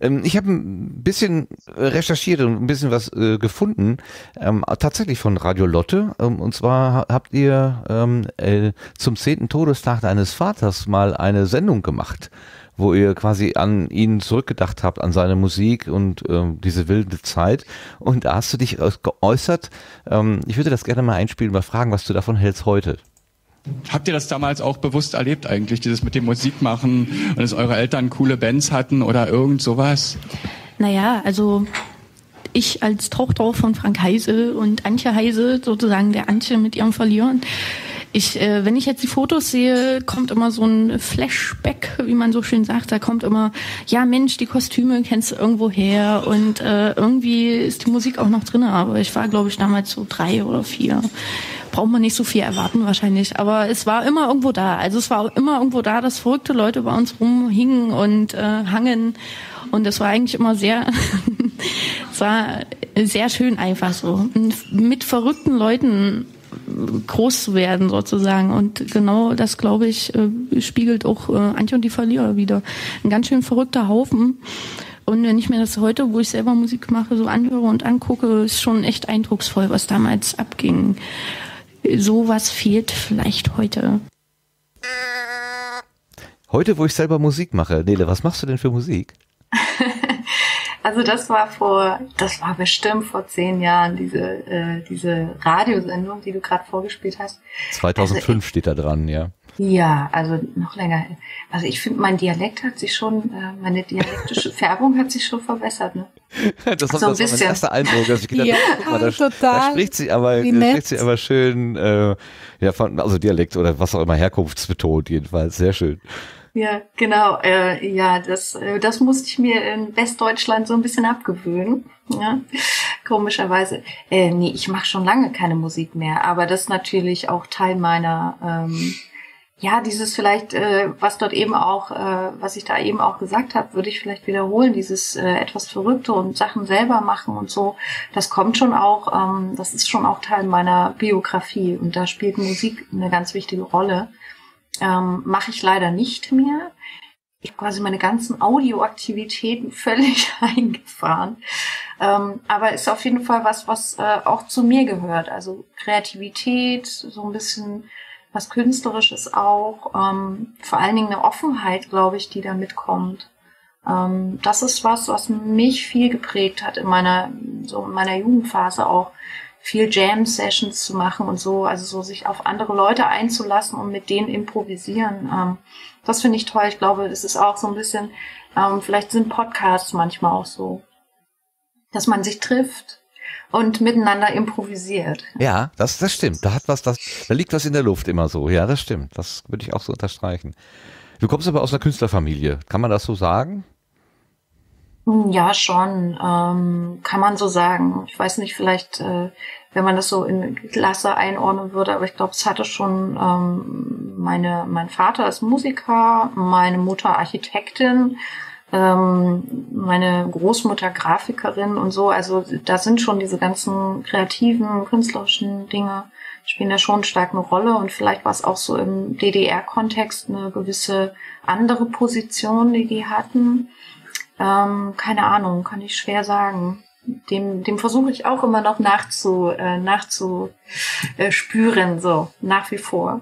Ähm, ich habe ein bisschen recherchiert und ein bisschen was äh, gefunden, ähm, tatsächlich von Radio Lotte. Ähm, und zwar habt ihr äh, zum zehnten Todestag deines Vaters mal eine Sendung gemacht wo ihr quasi an ihn zurückgedacht habt, an seine Musik und ähm, diese wilde Zeit. Und da hast du dich geäußert. Ähm, ich würde das gerne mal einspielen, mal fragen, was du davon hältst heute. Habt ihr das damals auch bewusst erlebt eigentlich, dieses mit dem Musikmachen und dass eure Eltern coole Bands hatten oder irgend sowas? Naja, also ich als Tochter von Frank Heise und Antje Heise, sozusagen der Antje mit ihrem Verlieren, ich, äh, wenn ich jetzt die Fotos sehe, kommt immer so ein Flashback, wie man so schön sagt. Da kommt immer, ja Mensch, die Kostüme kennst du irgendwo her und äh, irgendwie ist die Musik auch noch drin. Aber ich war, glaube ich, damals so drei oder vier. Braucht man nicht so viel erwarten wahrscheinlich. Aber es war immer irgendwo da. Also es war immer irgendwo da, dass verrückte Leute bei uns rumhingen und äh, hangen. Und es war eigentlich immer sehr, es war sehr schön einfach so. Mit verrückten Leuten groß zu werden sozusagen. Und genau das, glaube ich, äh, spiegelt auch äh, Antje und die Verlierer wieder. Ein ganz schön verrückter Haufen. Und wenn ich mir das heute, wo ich selber Musik mache, so anhöre und angucke, ist schon echt eindrucksvoll, was damals abging. Sowas fehlt vielleicht heute. Heute, wo ich selber Musik mache. Nele, was machst du denn für Musik? Also das war vor, das war bestimmt vor zehn Jahren, diese, äh, diese Radiosendung, die du gerade vorgespielt hast. 2005 also, steht da dran, ja. Ja, also noch länger. Also ich finde, mein Dialekt hat sich schon, äh, meine dialektische Färbung hat sich schon verbessert. Ne? das, so das war mein erster Eindruck. Also ich gedacht, ja, mal, da, total. da spricht sie aber, spricht sie aber schön, äh, ja, von, also Dialekt oder was auch immer, herkunftsbetont jedenfalls, sehr schön. Ja, genau. Äh, ja, das, äh, das musste ich mir in Westdeutschland so ein bisschen abgewöhnen. Ja, komischerweise. Äh, nee, ich mache schon lange keine Musik mehr, aber das ist natürlich auch Teil meiner, ähm, ja, dieses vielleicht, äh, was dort eben auch, äh, was ich da eben auch gesagt habe, würde ich vielleicht wiederholen, dieses äh, etwas Verrückte und Sachen selber machen und so. Das kommt schon auch, ähm, das ist schon auch Teil meiner Biografie und da spielt Musik eine ganz wichtige Rolle ähm, mache ich leider nicht mehr. Ich habe quasi meine ganzen Audioaktivitäten völlig eingefahren. Ähm, aber ist auf jeden Fall was, was äh, auch zu mir gehört. Also Kreativität, so ein bisschen was Künstlerisches auch. Ähm, vor allen Dingen eine Offenheit, glaube ich, die da mitkommt. Ähm, das ist was, was mich viel geprägt hat in meiner, so in meiner Jugendphase auch viel Jam-Sessions zu machen und so, also so sich auf andere Leute einzulassen und mit denen improvisieren. Ähm, das finde ich toll. Ich glaube, es ist auch so ein bisschen, ähm, vielleicht sind Podcasts manchmal auch so, dass man sich trifft und miteinander improvisiert. Ja, das, das stimmt. Da hat was, das, da liegt was in der Luft immer so. Ja, das stimmt. Das würde ich auch so unterstreichen. Du kommst aber aus einer Künstlerfamilie. Kann man das so sagen? Ja, schon, ähm, kann man so sagen. Ich weiß nicht, vielleicht äh, wenn man das so in Klasse einordnen würde. Aber ich glaube, es hatte schon ähm, meine, mein Vater ist Musiker, meine Mutter Architektin, ähm, meine Großmutter Grafikerin und so. Also da sind schon diese ganzen kreativen, künstlerischen Dinge spielen da schon stark eine Rolle und vielleicht war es auch so im DDR-Kontext eine gewisse andere Position, die die hatten. Ähm, keine Ahnung, kann ich schwer sagen. Dem, dem versuche ich auch immer noch nachzu, äh, nachzuspüren, so nach wie vor.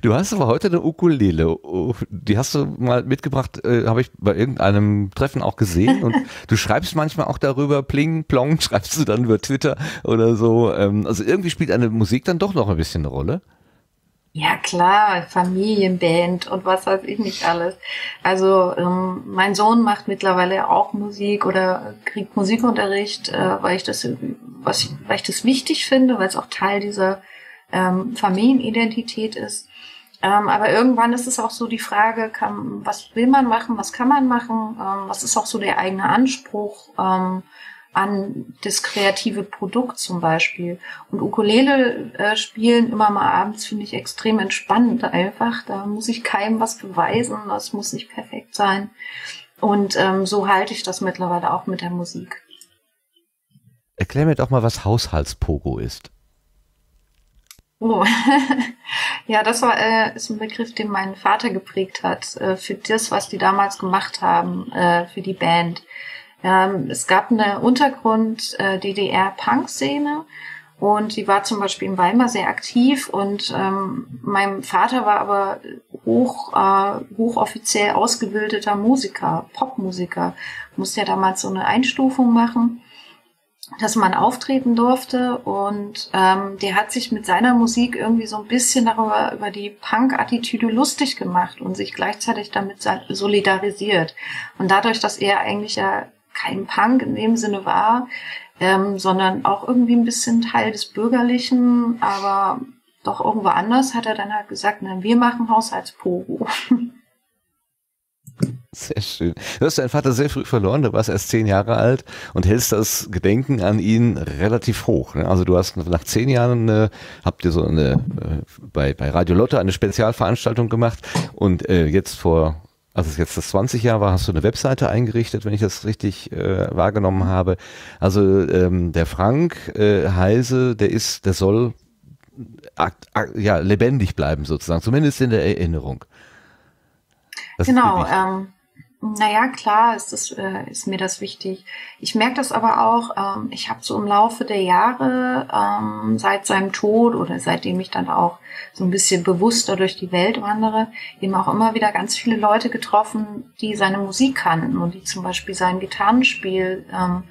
Du hast aber heute eine Ukulele. Oh, die hast du mal mitgebracht, äh, habe ich bei irgendeinem Treffen auch gesehen. Und du schreibst manchmal auch darüber, pling, plong, schreibst du dann über Twitter oder so. Ähm, also irgendwie spielt eine Musik dann doch noch ein bisschen eine Rolle. Ja klar, Familienband und was weiß ich nicht alles. Also ähm, mein Sohn macht mittlerweile auch Musik oder kriegt Musikunterricht, äh, weil ich das, was weil ich das wichtig finde, weil es auch Teil dieser ähm, Familienidentität ist. Ähm, aber irgendwann ist es auch so die Frage, kann, was will man machen, was kann man machen, ähm, was ist auch so der eigene Anspruch ähm, an das kreative Produkt zum Beispiel. Und Ukulele äh, spielen immer mal abends finde ich extrem entspannend einfach. Da muss ich keinem was beweisen, das muss nicht perfekt sein. Und ähm, so halte ich das mittlerweile auch mit der Musik. Erklär mir doch mal, was Haushaltspogo ist. Oh. ja, das war äh, ist ein Begriff, den mein Vater geprägt hat äh, für das, was die damals gemacht haben äh, für die Band. Ähm, es gab eine Untergrund äh, und die war zum Beispiel in Weimar sehr aktiv und ähm, mein Vater war aber hoch äh, hochoffiziell ausgebildeter Musiker, Popmusiker, musste ja damals so eine Einstufung machen dass man auftreten durfte und ähm, der hat sich mit seiner Musik irgendwie so ein bisschen darüber über die Punk-Attitüde lustig gemacht und sich gleichzeitig damit solidarisiert. Und dadurch, dass er eigentlich ja kein Punk in dem Sinne war, ähm, sondern auch irgendwie ein bisschen Teil des Bürgerlichen, aber doch irgendwo anders, hat er dann halt gesagt, na, wir machen Haushaltspogo. Sehr schön. Du hast deinen Vater sehr früh verloren, du warst erst zehn Jahre alt und hältst das Gedenken an ihn relativ hoch. Ne? Also du hast nach zehn Jahren, äh, habt ihr so eine, äh, bei, bei Radio Lotte eine Spezialveranstaltung gemacht und äh, jetzt vor, als es jetzt das 20 Jahr war, hast du eine Webseite eingerichtet, wenn ich das richtig äh, wahrgenommen habe. Also ähm, der Frank äh, Heise, der ist, der soll ja, lebendig bleiben sozusagen, zumindest in der Erinnerung. Das genau, ähm, naja, klar ist, das, äh, ist mir das wichtig. Ich merke das aber auch, ähm, ich habe so im Laufe der Jahre, ähm, seit seinem Tod oder seitdem ich dann auch so ein bisschen bewusster durch die Welt wandere, eben auch immer wieder ganz viele Leute getroffen, die seine Musik kannten und die zum Beispiel sein Gitarrenspiel ähm,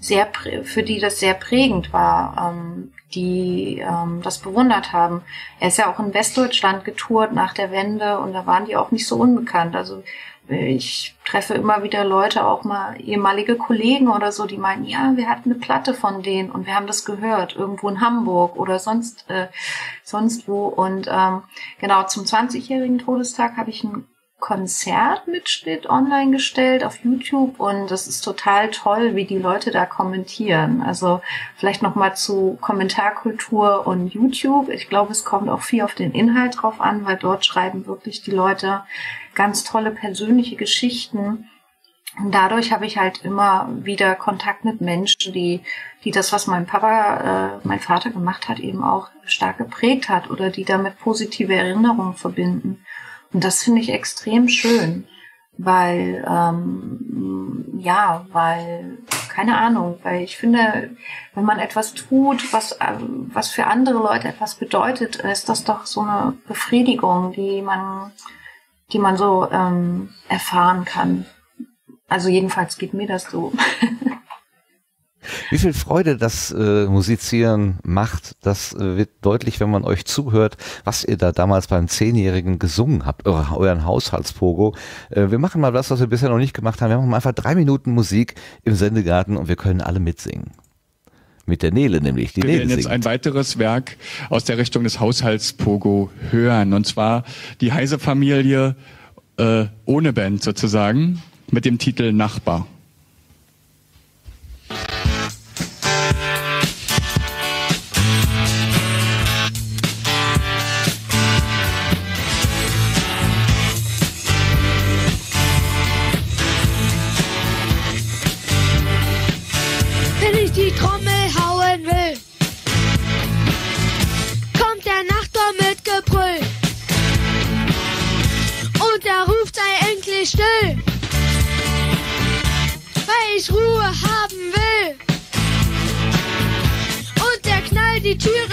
sehr, für die das sehr prägend war, ähm, die ähm, das bewundert haben. Er ist ja auch in Westdeutschland getourt nach der Wende und da waren die auch nicht so unbekannt. Also ich treffe immer wieder Leute, auch mal ehemalige Kollegen oder so, die meinen, ja, wir hatten eine Platte von denen und wir haben das gehört, irgendwo in Hamburg oder sonst, äh, sonst wo. Und ähm, genau, zum 20-jährigen Todestag habe ich einen Konzertmitschnitt online gestellt auf YouTube und das ist total toll, wie die Leute da kommentieren. Also vielleicht noch mal zu Kommentarkultur und YouTube. Ich glaube, es kommt auch viel auf den Inhalt drauf an, weil dort schreiben wirklich die Leute ganz tolle persönliche Geschichten. Und dadurch habe ich halt immer wieder Kontakt mit Menschen, die, die das, was mein Papa, äh, mein Vater gemacht hat, eben auch stark geprägt hat oder die damit positive Erinnerungen verbinden. Und das finde ich extrem schön, weil, ähm, ja, weil, keine Ahnung, weil ich finde, wenn man etwas tut, was, äh, was für andere Leute etwas bedeutet, ist das doch so eine Befriedigung, die man, die man so ähm, erfahren kann. Also jedenfalls geht mir das so. Wie viel Freude das äh, Musizieren macht, das äh, wird deutlich, wenn man euch zuhört, was ihr da damals beim Zehnjährigen gesungen habt, eure, euren Haushaltspogo. Äh, wir machen mal das, was wir bisher noch nicht gemacht haben. Wir machen einfach drei Minuten Musik im Sendegarten und wir können alle mitsingen. Mit der Nele nämlich. Die wir Nele werden jetzt singt. ein weiteres Werk aus der Richtung des Haushaltspogo hören. Und zwar die Heise-Familie äh, ohne Band sozusagen mit dem Titel Nachbar. will. Weil ich Ruhe haben will. Und der knallt die Türe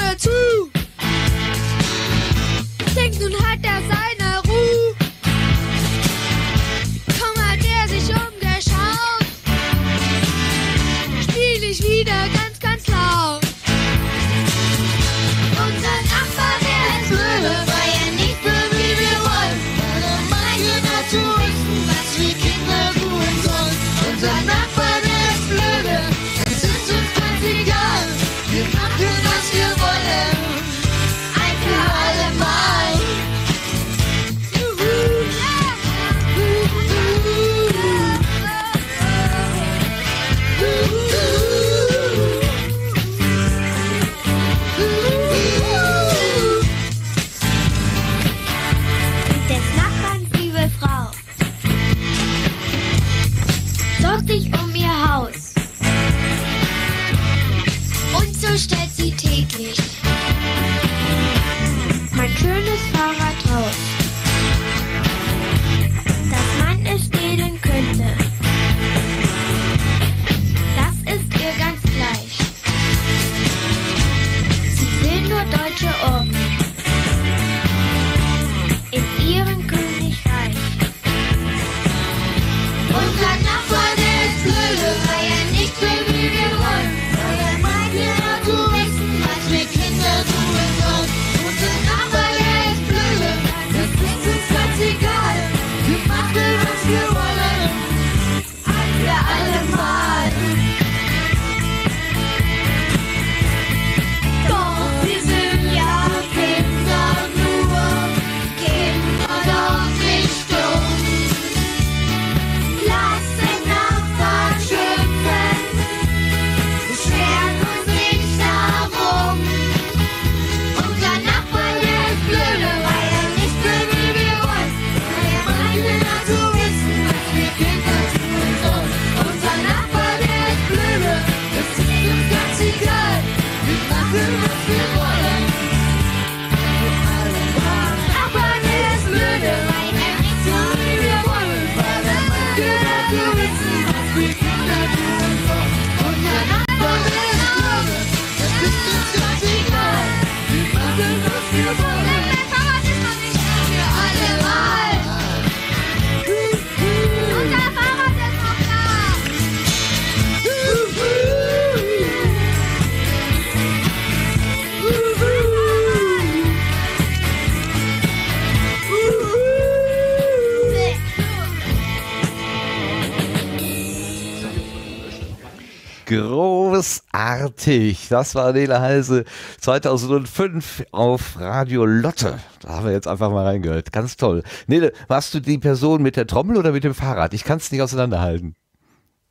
Großartig. Das war Nele Heise 2005 auf Radio Lotte. Da haben wir jetzt einfach mal reingehört. Ganz toll. Nele, warst du die Person mit der Trommel oder mit dem Fahrrad? Ich kann es nicht auseinanderhalten.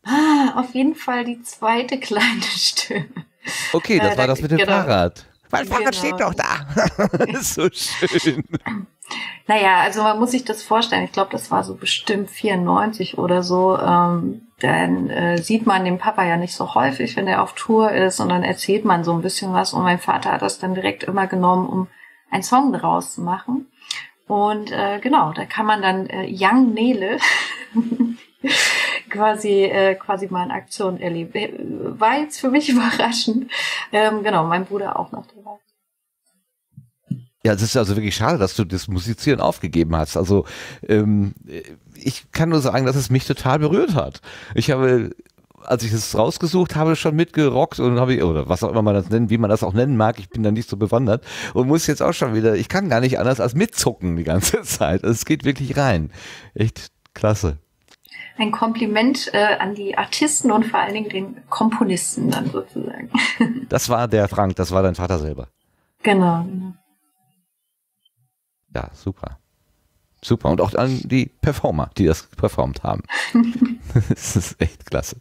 Ah, auf jeden Fall die zweite kleine Stimme. Okay, das Äh, war da- das mit dem genau. Fahrrad. Mein Fahrrad Genau. steht doch da. so schön. Naja, also man muss sich das vorstellen. Ich glaube, das war so bestimmt 94 oder so. Ähm, dann äh, sieht man den Papa ja nicht so häufig, wenn er auf Tour ist und dann erzählt man so ein bisschen was. Und mein Vater hat das dann direkt immer genommen, um einen Song daraus zu machen. Und äh, genau, da kann man dann äh, Young Nele quasi äh, quasi mal in Aktion erleben. Äh, War jetzt für mich überraschend. Ähm, genau, mein Bruder auch noch dabei. Ja, es ist also wirklich schade, dass du das Musizieren aufgegeben hast. Also ähm, ich kann nur sagen, dass es mich total berührt hat. Ich habe, als ich es rausgesucht habe, schon mitgerockt und habe, oder was auch immer man das nennen, wie man das auch nennen mag, ich bin da nicht so bewandert und muss jetzt auch schon wieder, ich kann gar nicht anders als mitzucken die ganze Zeit. Es geht wirklich rein. Echt klasse. Ein Kompliment äh, an die Artisten und vor allen Dingen den Komponisten dann sozusagen. Das war der Frank, das war dein Vater selber. genau, genau. Ja, super. Super. Und auch an die Performer, die das performt haben. das ist echt klasse.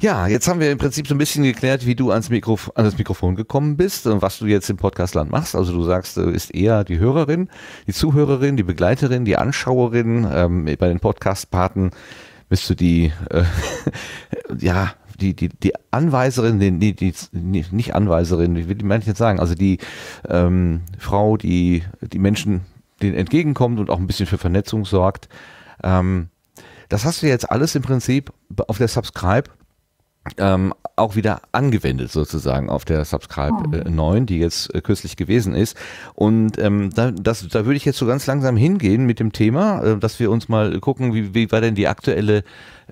Ja, jetzt haben wir im Prinzip so ein bisschen geklärt, wie du ans Mikrof an das Mikrofon gekommen bist und was du jetzt im Podcastland machst. Also du sagst, du bist eher die Hörerin, die Zuhörerin, die Begleiterin, die Anschauerin. Ähm, bei den Podcast-Paten bist du die, äh, ja, die, die, die Anweiserin, die, die, die, nicht Anweiserin, wie will man jetzt sagen, also die ähm, Frau, die die Menschen denen entgegenkommt und auch ein bisschen für Vernetzung sorgt. Ähm, das hast du jetzt alles im Prinzip auf der Subscribe ähm, auch wieder angewendet sozusagen auf der Subscribe äh, 9, die jetzt äh, kürzlich gewesen ist. Und ähm, da, das, da würde ich jetzt so ganz langsam hingehen mit dem Thema, äh, dass wir uns mal gucken, wie, wie war denn die aktuelle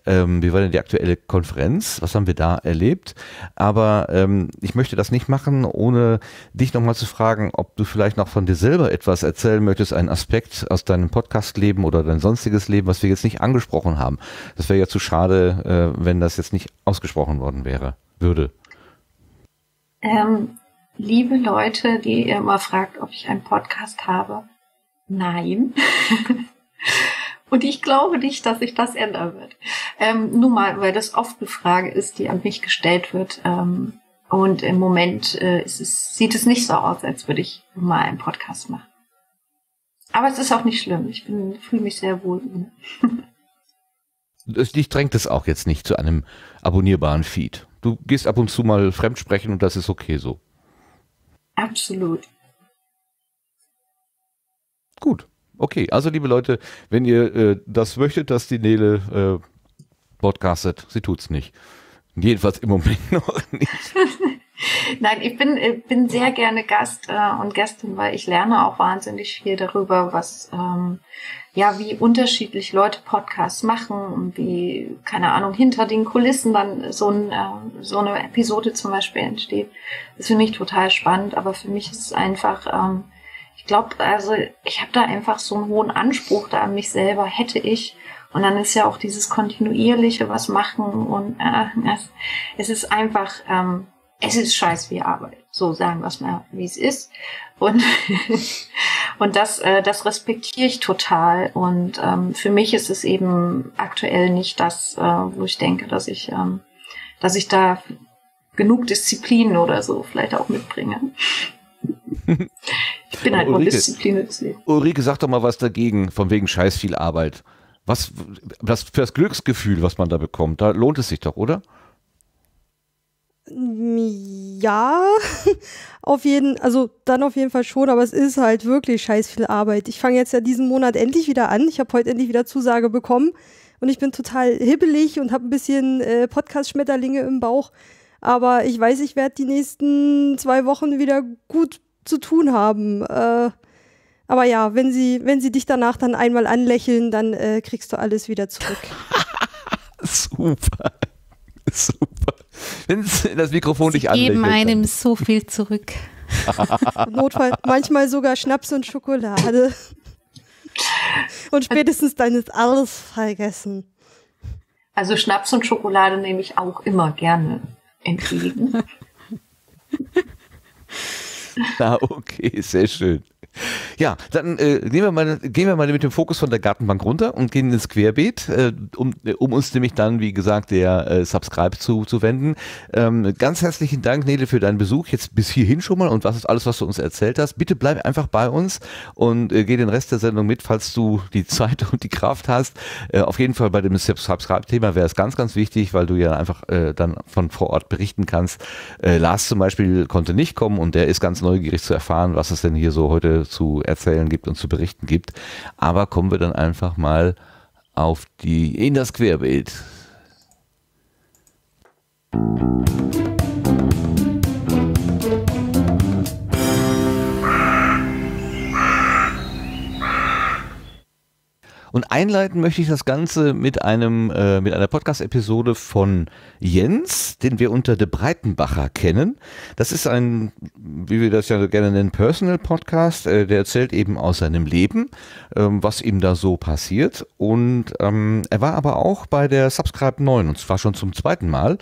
ähm, wie war denn die aktuelle Konferenz? Was haben wir da erlebt? Aber ähm, ich möchte das nicht machen, ohne dich nochmal zu fragen, ob du vielleicht noch von dir selber etwas erzählen möchtest, einen Aspekt aus deinem Podcast-Leben oder dein sonstiges Leben, was wir jetzt nicht angesprochen haben. Das wäre ja zu schade, äh, wenn das jetzt nicht ausgesprochen worden wäre, würde. Ähm, liebe Leute, die ihr immer fragt, ob ich einen Podcast habe. Nein. Und ich glaube nicht, dass sich das ändern wird. Ähm, nur mal, weil das oft eine Frage ist, die an mich gestellt wird. Ähm, und im Moment äh, es, sieht es nicht so aus, als würde ich mal einen Podcast machen. Aber es ist auch nicht schlimm. Ich fühle mich sehr wohl. Dich drängt es auch jetzt nicht zu einem abonnierbaren Feed. Du gehst ab und zu mal fremdsprechen und das ist okay so. Absolut. Gut. Okay, also liebe Leute, wenn ihr äh, das möchtet, dass die Nele äh, podcastet, sie tut's nicht. Jedenfalls im Moment noch nicht. Nein, ich bin, äh, bin sehr gerne Gast äh, und Gästin, weil ich lerne auch wahnsinnig viel darüber, was, ähm, ja, wie unterschiedlich Leute Podcasts machen und wie, keine Ahnung, hinter den Kulissen dann so, ein, äh, so eine Episode zum Beispiel entsteht. Das finde ich total spannend, aber für mich ist es einfach, ähm, ich glaube, also ich habe da einfach so einen hohen Anspruch da an mich selber, hätte ich. Und dann ist ja auch dieses kontinuierliche was machen und äh, es, es ist einfach, ähm, es ist scheiß wie Arbeit. So sagen wir es mal, wie es ist. Und, und das, äh, das respektiere ich total. Und ähm, für mich ist es eben aktuell nicht das, äh, wo ich denke, dass ich, ähm, dass ich da genug Disziplin oder so vielleicht auch mitbringe. Ich bin halt Ulrike. undiszipliniert. Leben. Ulrike, sag doch mal was dagegen, von wegen scheiß viel Arbeit. Was, was für das Glücksgefühl, was man da bekommt, da lohnt es sich doch, oder? Ja, auf jeden, also dann auf jeden Fall schon, aber es ist halt wirklich scheiß viel Arbeit. Ich fange jetzt ja diesen Monat endlich wieder an. Ich habe heute endlich wieder Zusage bekommen und ich bin total hibbelig und habe ein bisschen äh, Podcast-Schmetterlinge im Bauch. Aber ich weiß, ich werde die nächsten zwei Wochen wieder gut zu tun haben. Äh, aber ja, wenn sie, wenn sie dich danach dann einmal anlächeln, dann äh, kriegst du alles wieder zurück. Super. Super. Wenn das Mikrofon Sie dich anlächelt. geben dann- einem so viel zurück. Im Notfall manchmal sogar Schnaps und Schokolade. Und spätestens dann ist alles vergessen. Also Schnaps und Schokolade nehme ich auch immer gerne entgegen. Ah, okay, sehr schön. Ja, dann äh, gehen, wir mal, gehen wir mal mit dem Fokus von der Gartenbank runter und gehen ins Querbeet, äh, um, um uns nämlich dann, wie gesagt, der äh, Subscribe zu, zu wenden. Ähm, ganz herzlichen Dank, Nele, für deinen Besuch jetzt bis hierhin schon mal und was ist alles, was du uns erzählt hast. Bitte bleib einfach bei uns und äh, geh den Rest der Sendung mit, falls du die Zeit und die Kraft hast. Äh, auf jeden Fall bei dem Subscribe-Thema wäre es ganz, ganz wichtig, weil du ja einfach äh, dann von vor Ort berichten kannst. Äh, Lars zum Beispiel konnte nicht kommen und der ist ganz neugierig zu erfahren, was es denn hier so heute zu erzählen gibt und zu berichten gibt. Aber kommen wir dann einfach mal auf die, in das Querbild. Und einleiten möchte ich das Ganze mit einem äh, mit einer Podcast-Episode von Jens, den wir unter De Breitenbacher kennen. Das ist ein, wie wir das ja gerne nennen, Personal Podcast. Äh, der erzählt eben aus seinem Leben, ähm, was ihm da so passiert. Und ähm, er war aber auch bei der Subscribe 9 und zwar schon zum zweiten Mal.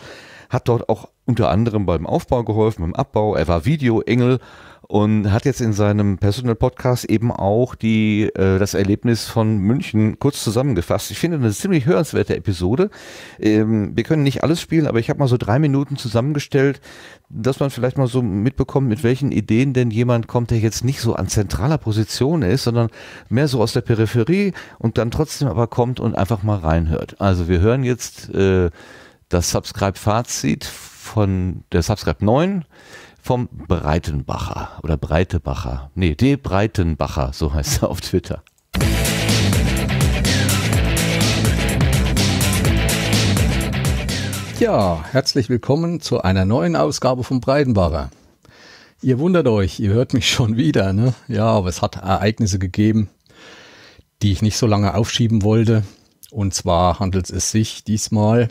Hat dort auch unter anderem beim Aufbau geholfen, beim Abbau. Er war Videoengel und hat jetzt in seinem Personal Podcast eben auch die, äh, das Erlebnis von München kurz zusammengefasst. Ich finde eine ziemlich hörenswerte Episode. Ähm, wir können nicht alles spielen, aber ich habe mal so drei Minuten zusammengestellt, dass man vielleicht mal so mitbekommt, mit welchen Ideen denn jemand kommt, der jetzt nicht so an zentraler Position ist, sondern mehr so aus der Peripherie und dann trotzdem aber kommt und einfach mal reinhört. Also wir hören jetzt äh, das Subscribe-Fazit von der Subscribe 9 vom Breitenbacher oder Breitebacher. Nee, De Breitenbacher, so heißt er auf Twitter. Ja, herzlich willkommen zu einer neuen Ausgabe vom Breidenbacher. Ihr wundert euch, ihr hört mich schon wieder, ne? Ja, aber es hat Ereignisse gegeben, die ich nicht so lange aufschieben wollte. Und zwar handelt es sich diesmal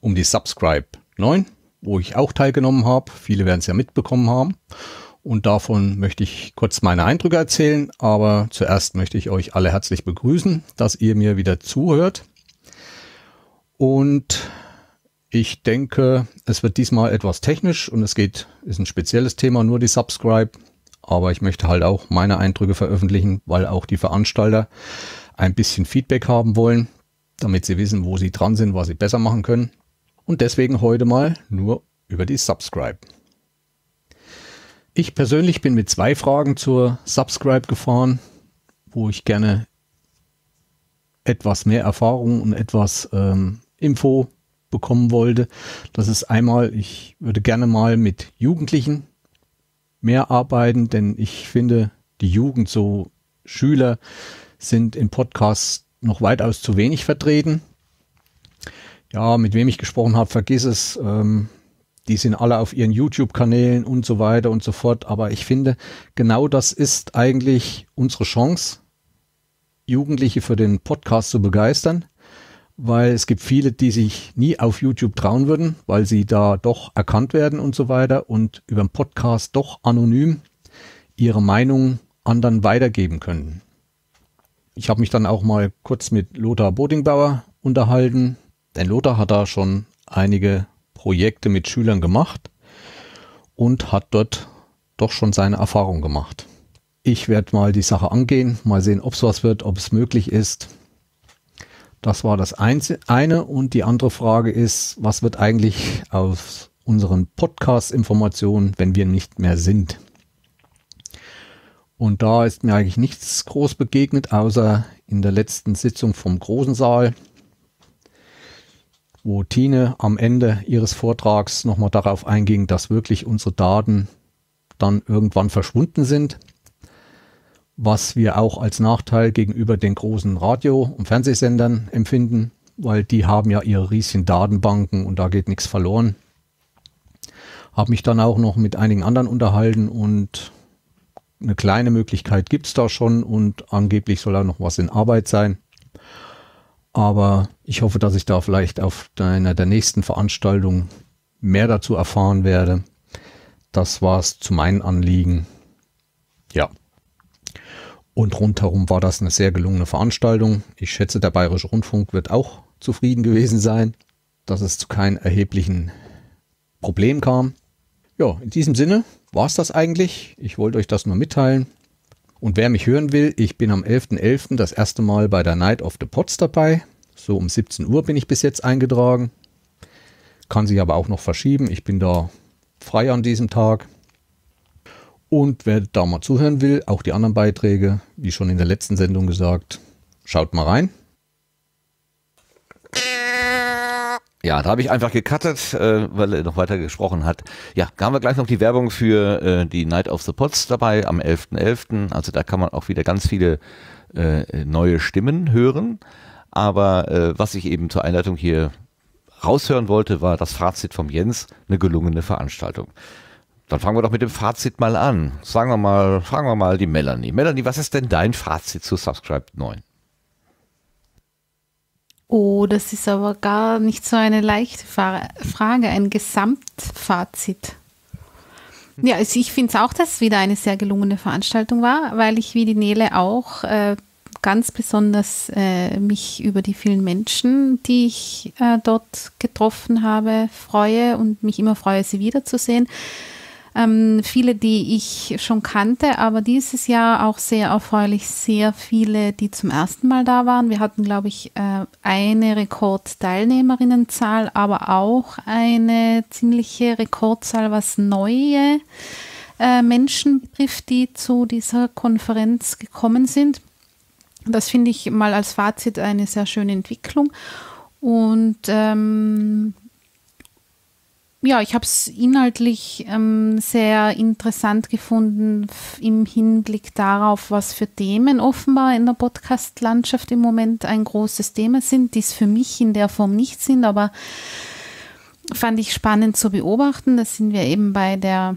um die Subscribe 9, wo ich auch teilgenommen habe. Viele werden es ja mitbekommen haben. Und davon möchte ich kurz meine Eindrücke erzählen. Aber zuerst möchte ich euch alle herzlich begrüßen, dass ihr mir wieder zuhört. Und ich denke, es wird diesmal etwas technisch und es geht, ist ein spezielles Thema, nur die Subscribe. Aber ich möchte halt auch meine Eindrücke veröffentlichen, weil auch die Veranstalter ein bisschen Feedback haben wollen, damit sie wissen, wo sie dran sind, was sie besser machen können. Und deswegen heute mal nur über die Subscribe. Ich persönlich bin mit zwei Fragen zur Subscribe gefahren, wo ich gerne etwas mehr Erfahrung und etwas ähm, Info bekommen wollte. Das ist einmal, ich würde gerne mal mit Jugendlichen mehr arbeiten, denn ich finde, die Jugend, so Schüler, sind im Podcast noch weitaus zu wenig vertreten. Ja, mit wem ich gesprochen habe, vergiss es. Ähm, die sind alle auf ihren YouTube-Kanälen und so weiter und so fort. Aber ich finde, genau das ist eigentlich unsere Chance, Jugendliche für den Podcast zu begeistern weil es gibt viele, die sich nie auf YouTube trauen würden, weil sie da doch erkannt werden und so weiter und über den Podcast doch anonym ihre Meinung anderen weitergeben können. Ich habe mich dann auch mal kurz mit Lothar Bodingbauer unterhalten, denn Lothar hat da schon einige Projekte mit Schülern gemacht und hat dort doch schon seine Erfahrung gemacht. Ich werde mal die Sache angehen, mal sehen, ob es was wird, ob es möglich ist das war das eine. Und die andere Frage ist, was wird eigentlich aus unseren Podcast-Informationen, wenn wir nicht mehr sind? Und da ist mir eigentlich nichts groß begegnet, außer in der letzten Sitzung vom großen Saal, wo Tine am Ende ihres Vortrags nochmal darauf einging, dass wirklich unsere Daten dann irgendwann verschwunden sind was wir auch als Nachteil gegenüber den großen Radio- und Fernsehsendern empfinden, weil die haben ja ihre riesigen Datenbanken und da geht nichts verloren. Habe mich dann auch noch mit einigen anderen unterhalten und eine kleine Möglichkeit gibt es da schon und angeblich soll da noch was in Arbeit sein. Aber ich hoffe, dass ich da vielleicht auf einer der nächsten Veranstaltungen mehr dazu erfahren werde. Das war es zu meinen Anliegen. Ja. Und rundherum war das eine sehr gelungene Veranstaltung. Ich schätze, der Bayerische Rundfunk wird auch zufrieden gewesen sein, dass es zu keinem erheblichen Problem kam. Ja, in diesem Sinne war es das eigentlich. Ich wollte euch das nur mitteilen. Und wer mich hören will, ich bin am 11.11. .11. das erste Mal bei der Night of the Pots dabei. So um 17 Uhr bin ich bis jetzt eingetragen. Kann sich aber auch noch verschieben. Ich bin da frei an diesem Tag. Und wer da mal zuhören will, auch die anderen Beiträge, wie schon in der letzten Sendung gesagt, schaut mal rein. Ja, da habe ich einfach gecuttet, äh, weil er noch weiter gesprochen hat. Ja, da haben wir gleich noch die Werbung für äh, die Night of the Pots dabei am 11.11. .11. Also da kann man auch wieder ganz viele äh, neue Stimmen hören. Aber äh, was ich eben zur Einleitung hier raushören wollte, war das Fazit vom Jens, eine gelungene Veranstaltung. Dann fangen wir doch mit dem Fazit mal an. Sagen wir mal, fragen wir mal die Melanie. Melanie, was ist denn dein Fazit zu Subscribe 9? Oh, das ist aber gar nicht so eine leichte Frage, ein Gesamtfazit. Ja, also ich finde es auch, dass es wieder eine sehr gelungene Veranstaltung war, weil ich wie die Nele auch äh, ganz besonders äh, mich über die vielen Menschen, die ich äh, dort getroffen habe, freue und mich immer freue, sie wiederzusehen. Ähm, viele, die ich schon kannte, aber dieses Jahr auch sehr erfreulich, sehr viele, die zum ersten Mal da waren. Wir hatten, glaube ich, äh, eine Rekordteilnehmerinnenzahl, aber auch eine ziemliche Rekordzahl, was neue äh, Menschen betrifft, die zu dieser Konferenz gekommen sind. Das finde ich mal als Fazit eine sehr schöne Entwicklung. Und ähm, ja, ich habe es inhaltlich ähm, sehr interessant gefunden im Hinblick darauf, was für Themen offenbar in der Podcast-Landschaft im Moment ein großes Thema sind, die es für mich in der Form nicht sind, aber fand ich spannend zu beobachten. Das sind wir eben bei der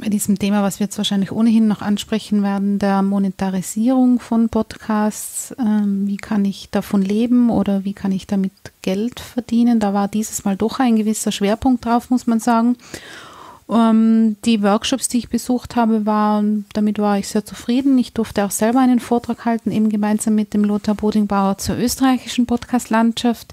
bei diesem Thema, was wir jetzt wahrscheinlich ohnehin noch ansprechen werden, der Monetarisierung von Podcasts. Ähm, wie kann ich davon leben oder wie kann ich damit Geld verdienen? Da war dieses Mal doch ein gewisser Schwerpunkt drauf, muss man sagen. Ähm, die Workshops, die ich besucht habe, waren, damit war ich sehr zufrieden. Ich durfte auch selber einen Vortrag halten, eben gemeinsam mit dem Lothar Bodingbauer zur österreichischen Podcast-Landschaft.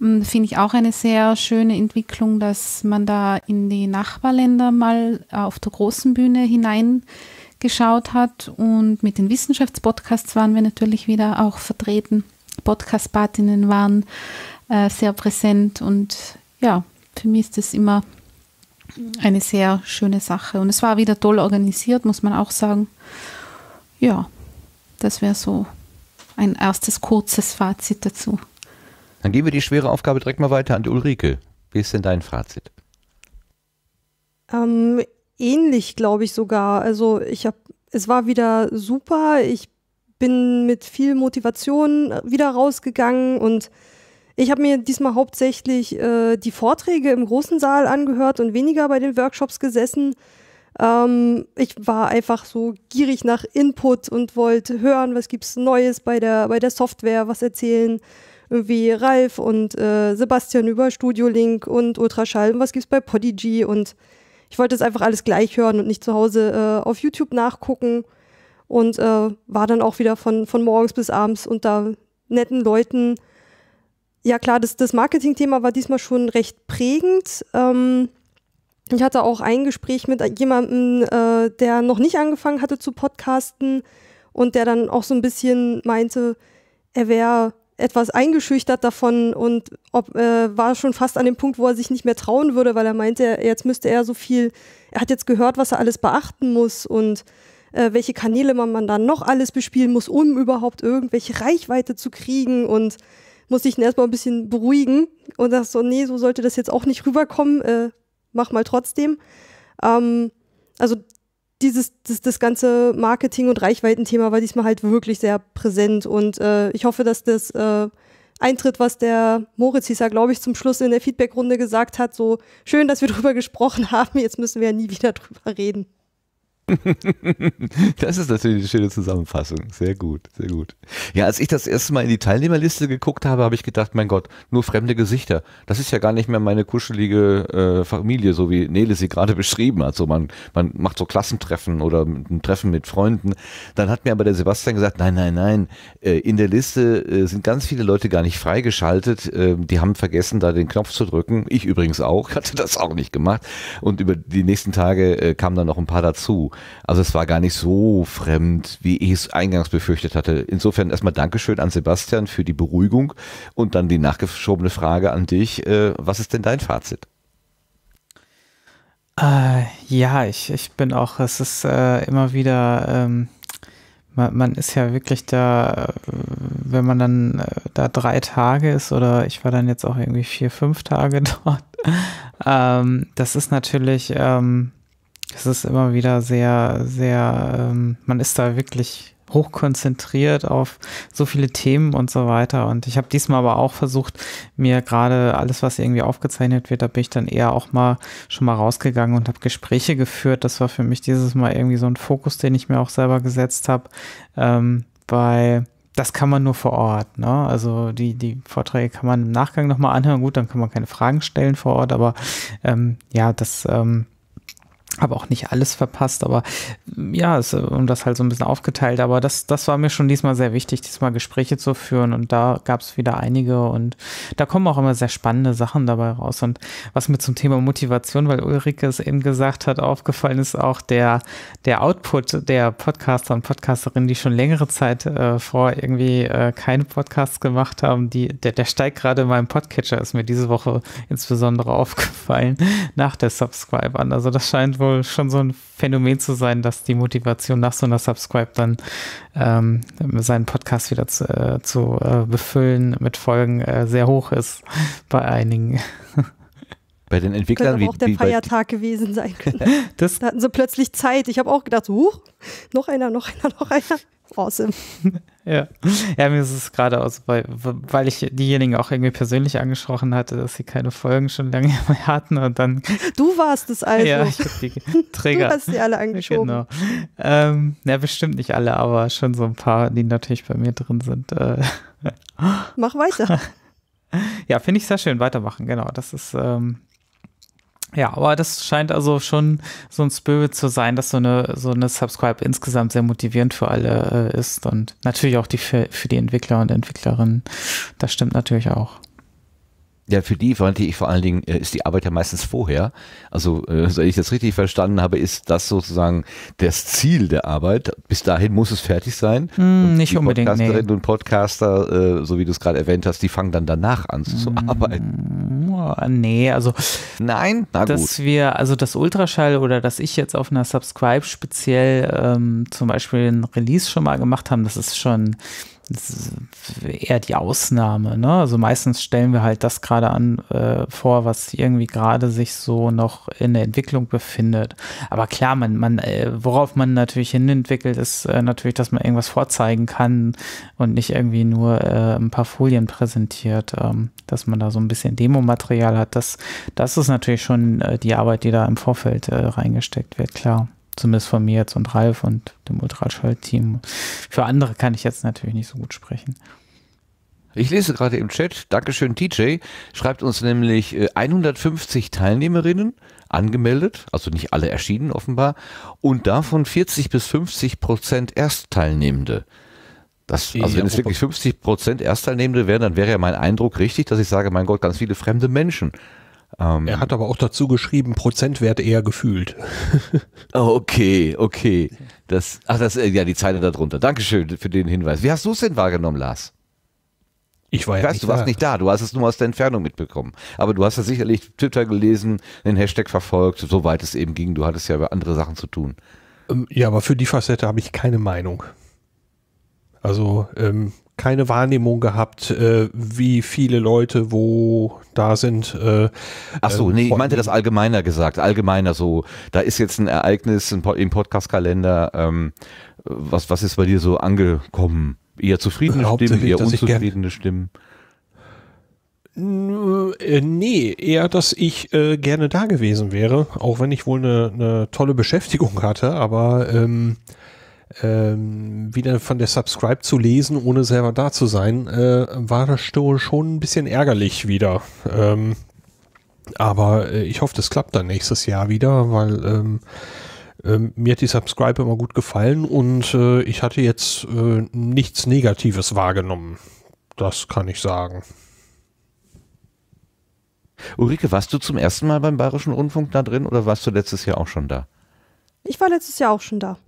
Ähm, Finde ich auch eine sehr schöne Entwicklung, dass man da in die Nachbarländer mal auf der großen Bühne hineingeschaut hat. Und mit den Wissenschaftspodcasts waren wir natürlich wieder auch vertreten. Podcast-Patinnen waren äh, sehr präsent und ja, für mich ist das immer eine sehr schöne Sache. Und es war wieder toll organisiert, muss man auch sagen. Ja, das wäre so ein erstes kurzes Fazit dazu. Dann geben wir die schwere Aufgabe direkt mal weiter an die Ulrike. Wie ist denn dein Fazit? Ähm, ähnlich, glaube ich sogar. Also ich habe, es war wieder super. Ich bin mit viel Motivation wieder rausgegangen und ich habe mir diesmal hauptsächlich äh, die Vorträge im großen Saal angehört und weniger bei den Workshops gesessen. Ähm, ich war einfach so gierig nach Input und wollte hören, was gibt's Neues bei der, bei der Software, was erzählen irgendwie Ralf und äh, Sebastian über Studio Link und Ultraschall und was gibt's bei Podigy und ich wollte es einfach alles gleich hören und nicht zu Hause äh, auf YouTube nachgucken und äh, war dann auch wieder von, von morgens bis abends unter netten Leuten. Ja klar, das, das Marketing-Thema war diesmal schon recht prägend. Ähm, ich hatte auch ein Gespräch mit jemandem, äh, der noch nicht angefangen hatte zu podcasten und der dann auch so ein bisschen meinte, er wäre etwas eingeschüchtert davon und ob, äh, war schon fast an dem Punkt, wo er sich nicht mehr trauen würde, weil er meinte, jetzt müsste er so viel, er hat jetzt gehört, was er alles beachten muss und äh, welche Kanäle man, man dann noch alles bespielen muss, um überhaupt irgendwelche Reichweite zu kriegen und muss sich erstmal ein bisschen beruhigen und sagt so, nee, so sollte das jetzt auch nicht rüberkommen, äh, mach mal trotzdem. Ähm, also dieses, das, das ganze Marketing- und Reichweitenthema war diesmal halt wirklich sehr präsent und äh, ich hoffe, dass das äh, eintritt, was der Moritz hieß ja, glaube ich, zum Schluss in der Feedbackrunde gesagt hat, so schön, dass wir drüber gesprochen haben, jetzt müssen wir ja nie wieder drüber reden. das ist natürlich eine schöne Zusammenfassung. Sehr gut, sehr gut. Ja, als ich das erste Mal in die Teilnehmerliste geguckt habe, habe ich gedacht, mein Gott, nur fremde Gesichter. Das ist ja gar nicht mehr meine kuschelige äh, Familie, so wie Nele sie gerade beschrieben hat. So man, man macht so Klassentreffen oder ein Treffen mit Freunden. Dann hat mir aber der Sebastian gesagt, nein, nein, nein, äh, in der Liste äh, sind ganz viele Leute gar nicht freigeschaltet. Äh, die haben vergessen, da den Knopf zu drücken. Ich übrigens auch, hatte das auch nicht gemacht. Und über die nächsten Tage äh, kamen dann noch ein paar dazu. Also es war gar nicht so fremd, wie ich es eingangs befürchtet hatte. Insofern erstmal Dankeschön an Sebastian für die Beruhigung und dann die nachgeschobene Frage an dich. Äh, was ist denn dein Fazit? Äh, ja, ich, ich bin auch, es ist äh, immer wieder, ähm, man, ist ja wirklich da, äh, wenn man dann äh, da drei Tage ist oder ich war dann jetzt auch irgendwie vier, fünf Tage dort. ähm, das ist natürlich, ähm, es ist immer wieder sehr, sehr, ähm, man ist da wirklich hochkonzentriert auf so viele Themen und so weiter. Und ich habe diesmal aber auch versucht, mir gerade alles, was irgendwie aufgezeichnet wird, da bin ich dann eher auch mal schon mal rausgegangen und habe Gespräche geführt. Das war für mich dieses Mal irgendwie so ein Fokus, den ich mir auch selber gesetzt habe, ähm, weil das kann man nur vor Ort. Ne? Also die, die Vorträge kann man im Nachgang nochmal anhören. Gut, dann kann man keine Fragen stellen vor Ort, aber ähm, ja, das ähm, habe auch nicht alles verpasst, aber ja, es, und das halt so ein bisschen aufgeteilt. Aber das, das war mir schon diesmal sehr wichtig, diesmal Gespräche zu führen. Und da gab es wieder einige und da kommen auch immer sehr spannende Sachen dabei raus. Und was mir zum Thema Motivation, weil Ulrike es eben gesagt hat, aufgefallen ist auch der, der Output der Podcaster und Podcasterinnen, die schon längere Zeit äh, vor irgendwie äh, keine Podcasts gemacht haben, die, der, der steigt gerade in meinem Podcatcher, ist mir diese Woche insbesondere aufgefallen, nach der Subscribe an. Also das scheint wohl schon so ein Phänomen zu sein, dass die Motivation nach so einer Subscribe dann ähm, seinen Podcast wieder zu, äh, zu äh, befüllen mit Folgen äh, sehr hoch ist bei einigen. Bei den Entwicklern Könnte auch der Feiertag gewesen sein können. Das da hatten sie plötzlich Zeit. Ich habe auch gedacht, huch, noch einer, noch einer, noch einer. Awesome. Ja. ja, mir ist es gerade aus, weil, weil ich diejenigen auch irgendwie persönlich angesprochen hatte, dass sie keine Folgen schon lange mehr hatten und dann. Du warst es also. Ja, ich hab die Träger. Du hast die alle angeschoben. Genau. Ähm, ja, bestimmt nicht alle, aber schon so ein paar, die natürlich bei mir drin sind. Äh. Mach weiter. Ja, finde ich sehr schön. Weitermachen, genau. Das ist, ähm, ja, aber das scheint also schon so ein Spirit zu sein, dass so eine, so eine Subscribe insgesamt sehr motivierend für alle äh, ist und natürlich auch die für, für die Entwickler und Entwicklerinnen. Das stimmt natürlich auch. Ja, für die fand ich vor allen Dingen, äh, ist die Arbeit ja meistens vorher. Also, äh, wenn ich das richtig verstanden habe, ist das sozusagen das Ziel der Arbeit. Bis dahin muss es fertig sein. Hm, nicht unbedingt, nee. Podcasterinnen und Podcaster, äh, so wie du es gerade erwähnt hast, die fangen dann danach an zu arbeiten. Oh, nee, also Nein? Na gut. dass wir, also das Ultraschall oder dass ich jetzt auf einer Subscribe speziell ähm, zum Beispiel ein Release schon mal gemacht haben, das ist schon eher die Ausnahme. Ne? Also meistens stellen wir halt das gerade an äh, vor, was irgendwie gerade sich so noch in der Entwicklung befindet. Aber klar, man, man, äh, worauf man natürlich hinentwickelt, ist äh, natürlich, dass man irgendwas vorzeigen kann und nicht irgendwie nur äh, ein paar Folien präsentiert, ähm, dass man da so ein bisschen Demomaterial hat. Das, das ist natürlich schon äh, die Arbeit, die da im Vorfeld äh, reingesteckt wird, klar. Zumindest von mir jetzt und Ralf und dem Ultraschall-Team. Für andere kann ich jetzt natürlich nicht so gut sprechen. Ich lese gerade im Chat, Dankeschön TJ, schreibt uns nämlich äh, 150 Teilnehmerinnen angemeldet, also nicht alle erschienen offenbar, und davon 40 bis 50 Prozent Erstteilnehmende. Das, also wenn es wirklich 50 Prozent Erstteilnehmende wären, dann wäre ja mein Eindruck richtig, dass ich sage, mein Gott, ganz viele fremde Menschen. Ähm, Er hat aber auch dazu geschrieben, Prozentwert eher gefühlt. oh, okay, okay. Das, ach, das, äh, ja, die Zeile darunter. Dankeschön für den Hinweis. Wie hast du es denn wahrgenommen, Lars? Ich war Ich ja weiß, nicht du warst da. nicht da, du hast es nur aus der Entfernung mitbekommen. Aber du hast ja sicherlich Twitter gelesen, den Hashtag verfolgt, soweit es eben ging. Du hattest ja über andere Sachen zu tun. Ähm, Ja, aber für die Facette habe ich keine Meinung. Also ähm, keine Wahrnehmung gehabt, äh, wie viele Leute wo da sind. Äh, Ach so, äh, nee, ich meinte das allgemeiner gesagt. Allgemeiner so, da ist jetzt ein Ereignis im Po- im Podcast-Kalender. Ähm, was, was ist bei dir so angekommen? Eher zufriedene Stimmen, eher unzufriedene Stimmen? Äh, nee, eher, dass ich äh, gerne da gewesen wäre, auch wenn ich wohl eine, eine tolle Beschäftigung hatte, aber ähm, ähm, wieder von der Subscribe zu lesen, ohne selber da zu sein, äh, war das schon ein bisschen ärgerlich wieder. Ähm, aber äh, ich hoffe, das klappt dann nächstes Jahr wieder, weil ähm, ähm, mir hat die Subscribe immer gut gefallen und äh, ich hatte jetzt äh, nichts Negatives wahrgenommen. Das kann ich sagen. Ulrike, warst du zum ersten Mal beim Bayerischen Rundfunk da drin oder warst du letztes Jahr auch schon da? Ich war letztes Jahr auch schon da.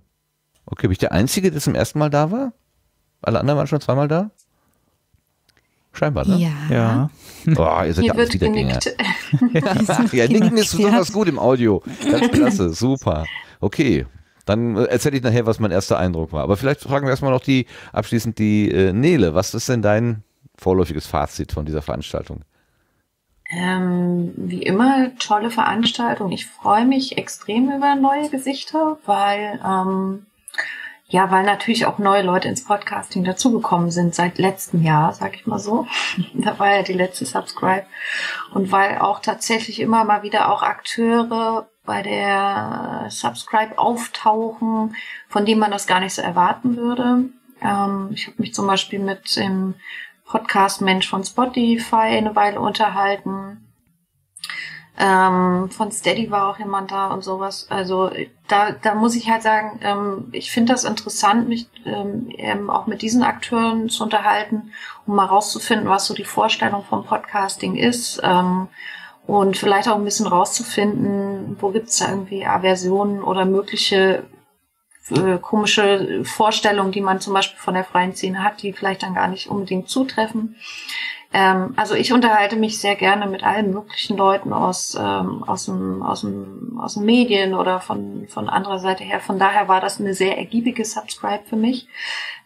Okay, bin ich der Einzige, der zum ersten Mal da war? Alle anderen waren schon zweimal da? Scheinbar, ne? Ja. Ja. Boah, ihr seid ja Hier alles wird Wiedergänger. genickt. ja, Nicken ist besonders ja. gut im Audio. Ganz klasse, super. Okay, dann äh, erzähle ich nachher, was mein erster Eindruck war. Aber vielleicht fragen wir erstmal noch die, abschließend die äh, Nele. Was ist denn dein vorläufiges Fazit von dieser Veranstaltung? Ähm, wie immer, tolle Veranstaltung. Ich freue mich extrem über neue Gesichter, weil ähm, ja, weil natürlich auch neue Leute ins Podcasting dazugekommen sind seit letztem Jahr, sag ich mal so. da war ja die letzte Subscribe. Und weil auch tatsächlich immer mal wieder auch Akteure bei der Subscribe auftauchen, von denen man das gar nicht so erwarten würde. Ähm, ich habe mich zum Beispiel mit dem Podcast Mensch von Spotify eine Weile unterhalten. Ähm, von Steady war auch jemand da und sowas. Also da, da muss ich halt sagen, ähm, ich finde das interessant, mich ähm, auch mit diesen Akteuren zu unterhalten, um mal rauszufinden, was so die Vorstellung vom Podcasting ist. Ähm, und vielleicht auch ein bisschen rauszufinden, wo gibt's da irgendwie Aversionen oder mögliche äh, komische Vorstellungen, die man zum Beispiel von der freien Szene hat, die vielleicht dann gar nicht unbedingt zutreffen. Ähm, also ich unterhalte mich sehr gerne mit allen möglichen Leuten aus, ähm, aus, dem, aus, dem, aus den Medien oder von, von anderer Seite her. Von daher war das eine sehr ergiebige Subscribe für mich.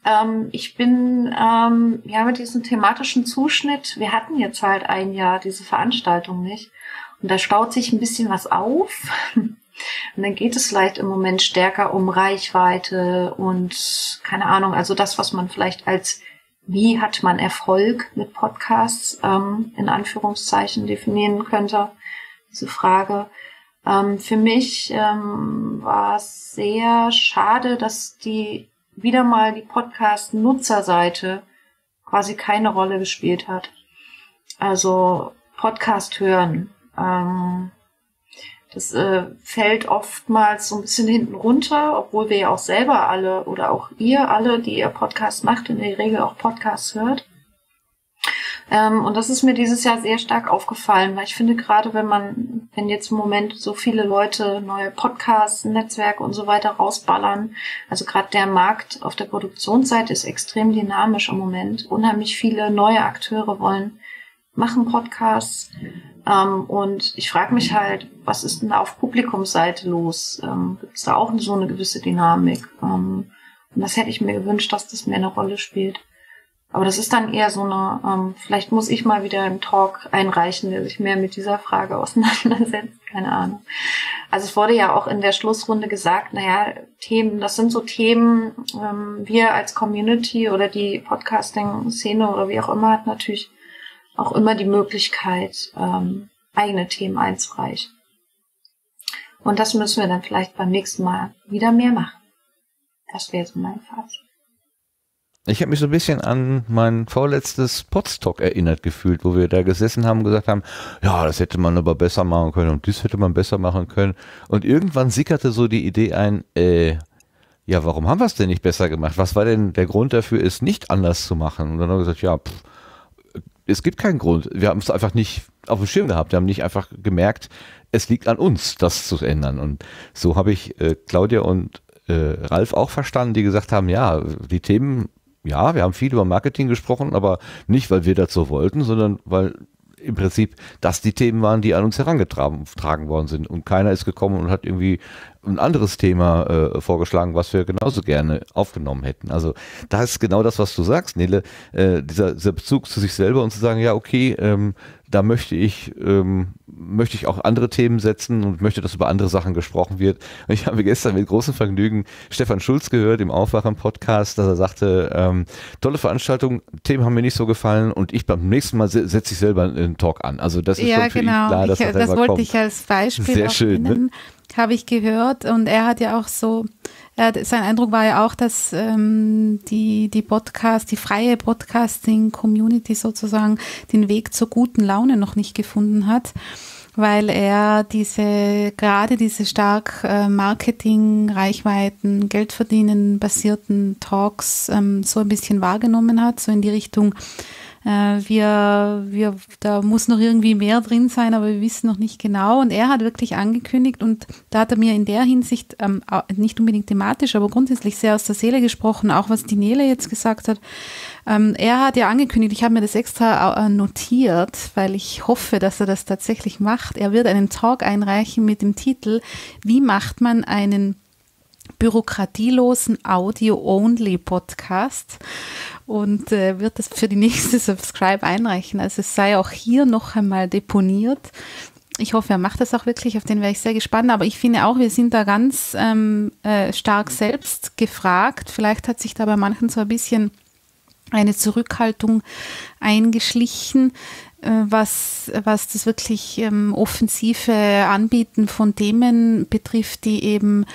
Ähm, ich bin ähm, ja mit diesem thematischen Zuschnitt, wir hatten jetzt halt ein Jahr diese Veranstaltung nicht. Und da staut sich ein bisschen was auf. Und dann geht es vielleicht im Moment stärker um Reichweite und keine Ahnung, also das, was man vielleicht als wie hat man Erfolg mit Podcasts ähm, in Anführungszeichen definieren könnte, diese Frage. Ähm, für mich ähm, war es sehr schade, dass die wieder mal die Podcast-Nutzerseite quasi keine Rolle gespielt hat. Also Podcast hören. Ähm, das äh, fällt oftmals so ein bisschen hinten runter, obwohl wir ja auch selber alle oder auch ihr alle, die ihr Podcast macht, in der Regel auch Podcasts hört. Ähm, und das ist mir dieses Jahr sehr stark aufgefallen, weil ich finde, gerade wenn man, wenn jetzt im Moment so viele Leute neue Podcasts, Netzwerke und so weiter rausballern, also gerade der Markt auf der Produktionsseite ist extrem dynamisch im Moment. Unheimlich viele neue Akteure wollen machen Podcasts. Ähm, und ich frage mich halt, was ist denn auf Publikumsseite los? Ähm, Gibt es da auch so eine gewisse Dynamik? Ähm, und das hätte ich mir gewünscht, dass das mehr eine Rolle spielt. Aber das ist dann eher so eine, ähm, vielleicht muss ich mal wieder einen Talk einreichen, der sich mehr mit dieser Frage auseinandersetzt. Keine Ahnung. Also es wurde ja auch in der Schlussrunde gesagt, naja, Themen, das sind so Themen, ähm, wir als Community oder die Podcasting-Szene oder wie auch immer hat natürlich auch immer die Möglichkeit, ähm, eigene Themen einzureichen. Und das müssen wir dann vielleicht beim nächsten Mal wieder mehr machen. Das wäre so mein Fazit. Ich habe mich so ein bisschen an mein vorletztes Podstock erinnert gefühlt, wo wir da gesessen haben und gesagt haben, ja, das hätte man aber besser machen können und das hätte man besser machen können. Und irgendwann sickerte so die Idee ein, äh, ja, warum haben wir es denn nicht besser gemacht? Was war denn der Grund dafür, es nicht anders zu machen? Und dann haben wir gesagt, ja, pff, es gibt keinen Grund. Wir haben es einfach nicht auf dem Schirm gehabt. Wir haben nicht einfach gemerkt, es liegt an uns, das zu ändern. Und so habe ich äh, Claudia und äh, Ralf auch verstanden, die gesagt haben, ja, die Themen ja, wir haben viel über Marketing gesprochen, aber nicht, weil wir das so wollten, sondern weil im Prinzip das die Themen waren, die an uns herangetragen worden sind. Und keiner ist gekommen und hat irgendwie ein anderes Thema äh, vorgeschlagen, was wir genauso gerne aufgenommen hätten. Also da ist genau das, was du sagst, Nele, äh, dieser, dieser Bezug zu sich selber und zu sagen, ja, okay, ähm, da möchte ich, ähm, möchte ich auch andere Themen setzen und möchte, dass über andere Sachen gesprochen wird. Und ich habe gestern mit großem Vergnügen Stefan Schulz gehört im Aufwachen-Podcast, dass er sagte, ähm, tolle Veranstaltung, Themen haben mir nicht so gefallen und ich beim nächsten Mal se setze ich selber einen Talk an. Also das ist ja, schon für genau. ihn klar, dass ich, das wollte kommt. ich als Beispiel Sehr schön, ne? nennen, habe ich gehört und er hat ja auch so hat- sein Eindruck war ja auch, dass ähm, die, die Podcast, die freie Podcasting-Community sozusagen den Weg zur guten Laune noch nicht gefunden hat, weil er diese, gerade diese stark äh, Marketing, Reichweiten, Geldverdienen basierten Talks ähm, so ein bisschen wahrgenommen hat, so in die Richtung, äh, wir, wir, da muss noch irgendwie mehr drin sein, aber wir wissen noch nicht genau. Und er hat wirklich angekündigt und da hat er mir in der Hinsicht ähm, nicht unbedingt thematisch, aber grundsätzlich sehr aus der Seele gesprochen, auch was die Nele jetzt gesagt hat. Ähm, er hat ja angekündigt, ich habe mir das extra äh, notiert, weil ich hoffe, dass er das tatsächlich macht. Er wird einen Talk einreichen mit dem Titel, wie macht man einen bürokratielosen Audio-Only-Podcast und äh, wird das für die nächste Subscribe einreichen. Also es sei auch hier noch einmal deponiert. Ich hoffe, er macht das auch wirklich, auf den wäre ich sehr gespannt. Aber ich finde auch, wir sind da ganz ähm, äh, stark selbst gefragt. Vielleicht hat sich da bei manchen so ein bisschen eine Zurückhaltung eingeschlichen, äh, was, was das wirklich ähm, offensive Anbieten von Themen betrifft, die eben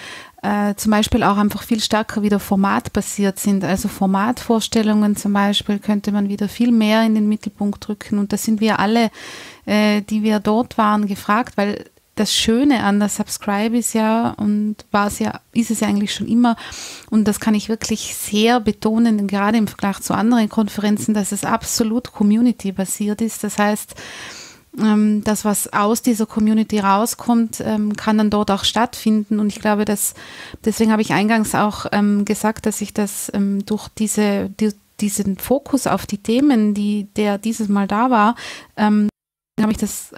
äh, zum Beispiel auch einfach viel stärker wieder formatbasiert sind. Also Formatvorstellungen zum Beispiel könnte man wieder viel mehr in den Mittelpunkt rücken. Und da sind wir alle, äh, die wir dort waren, gefragt, weil das Schöne an der Subscribe ist ja und war es ja, ist es ja eigentlich schon immer und das kann ich wirklich sehr betonen, gerade im Vergleich zu anderen Konferenzen, dass es absolut Community-basiert ist. Das heißt, ähm, das, was aus dieser Community rauskommt, ähm, kann dann dort auch stattfinden. Und ich glaube, dass deswegen habe ich eingangs auch ähm, gesagt, dass ich das ähm, durch diese, die, diesen Fokus auf die Themen, die der dieses Mal da war, ähm, habe ich das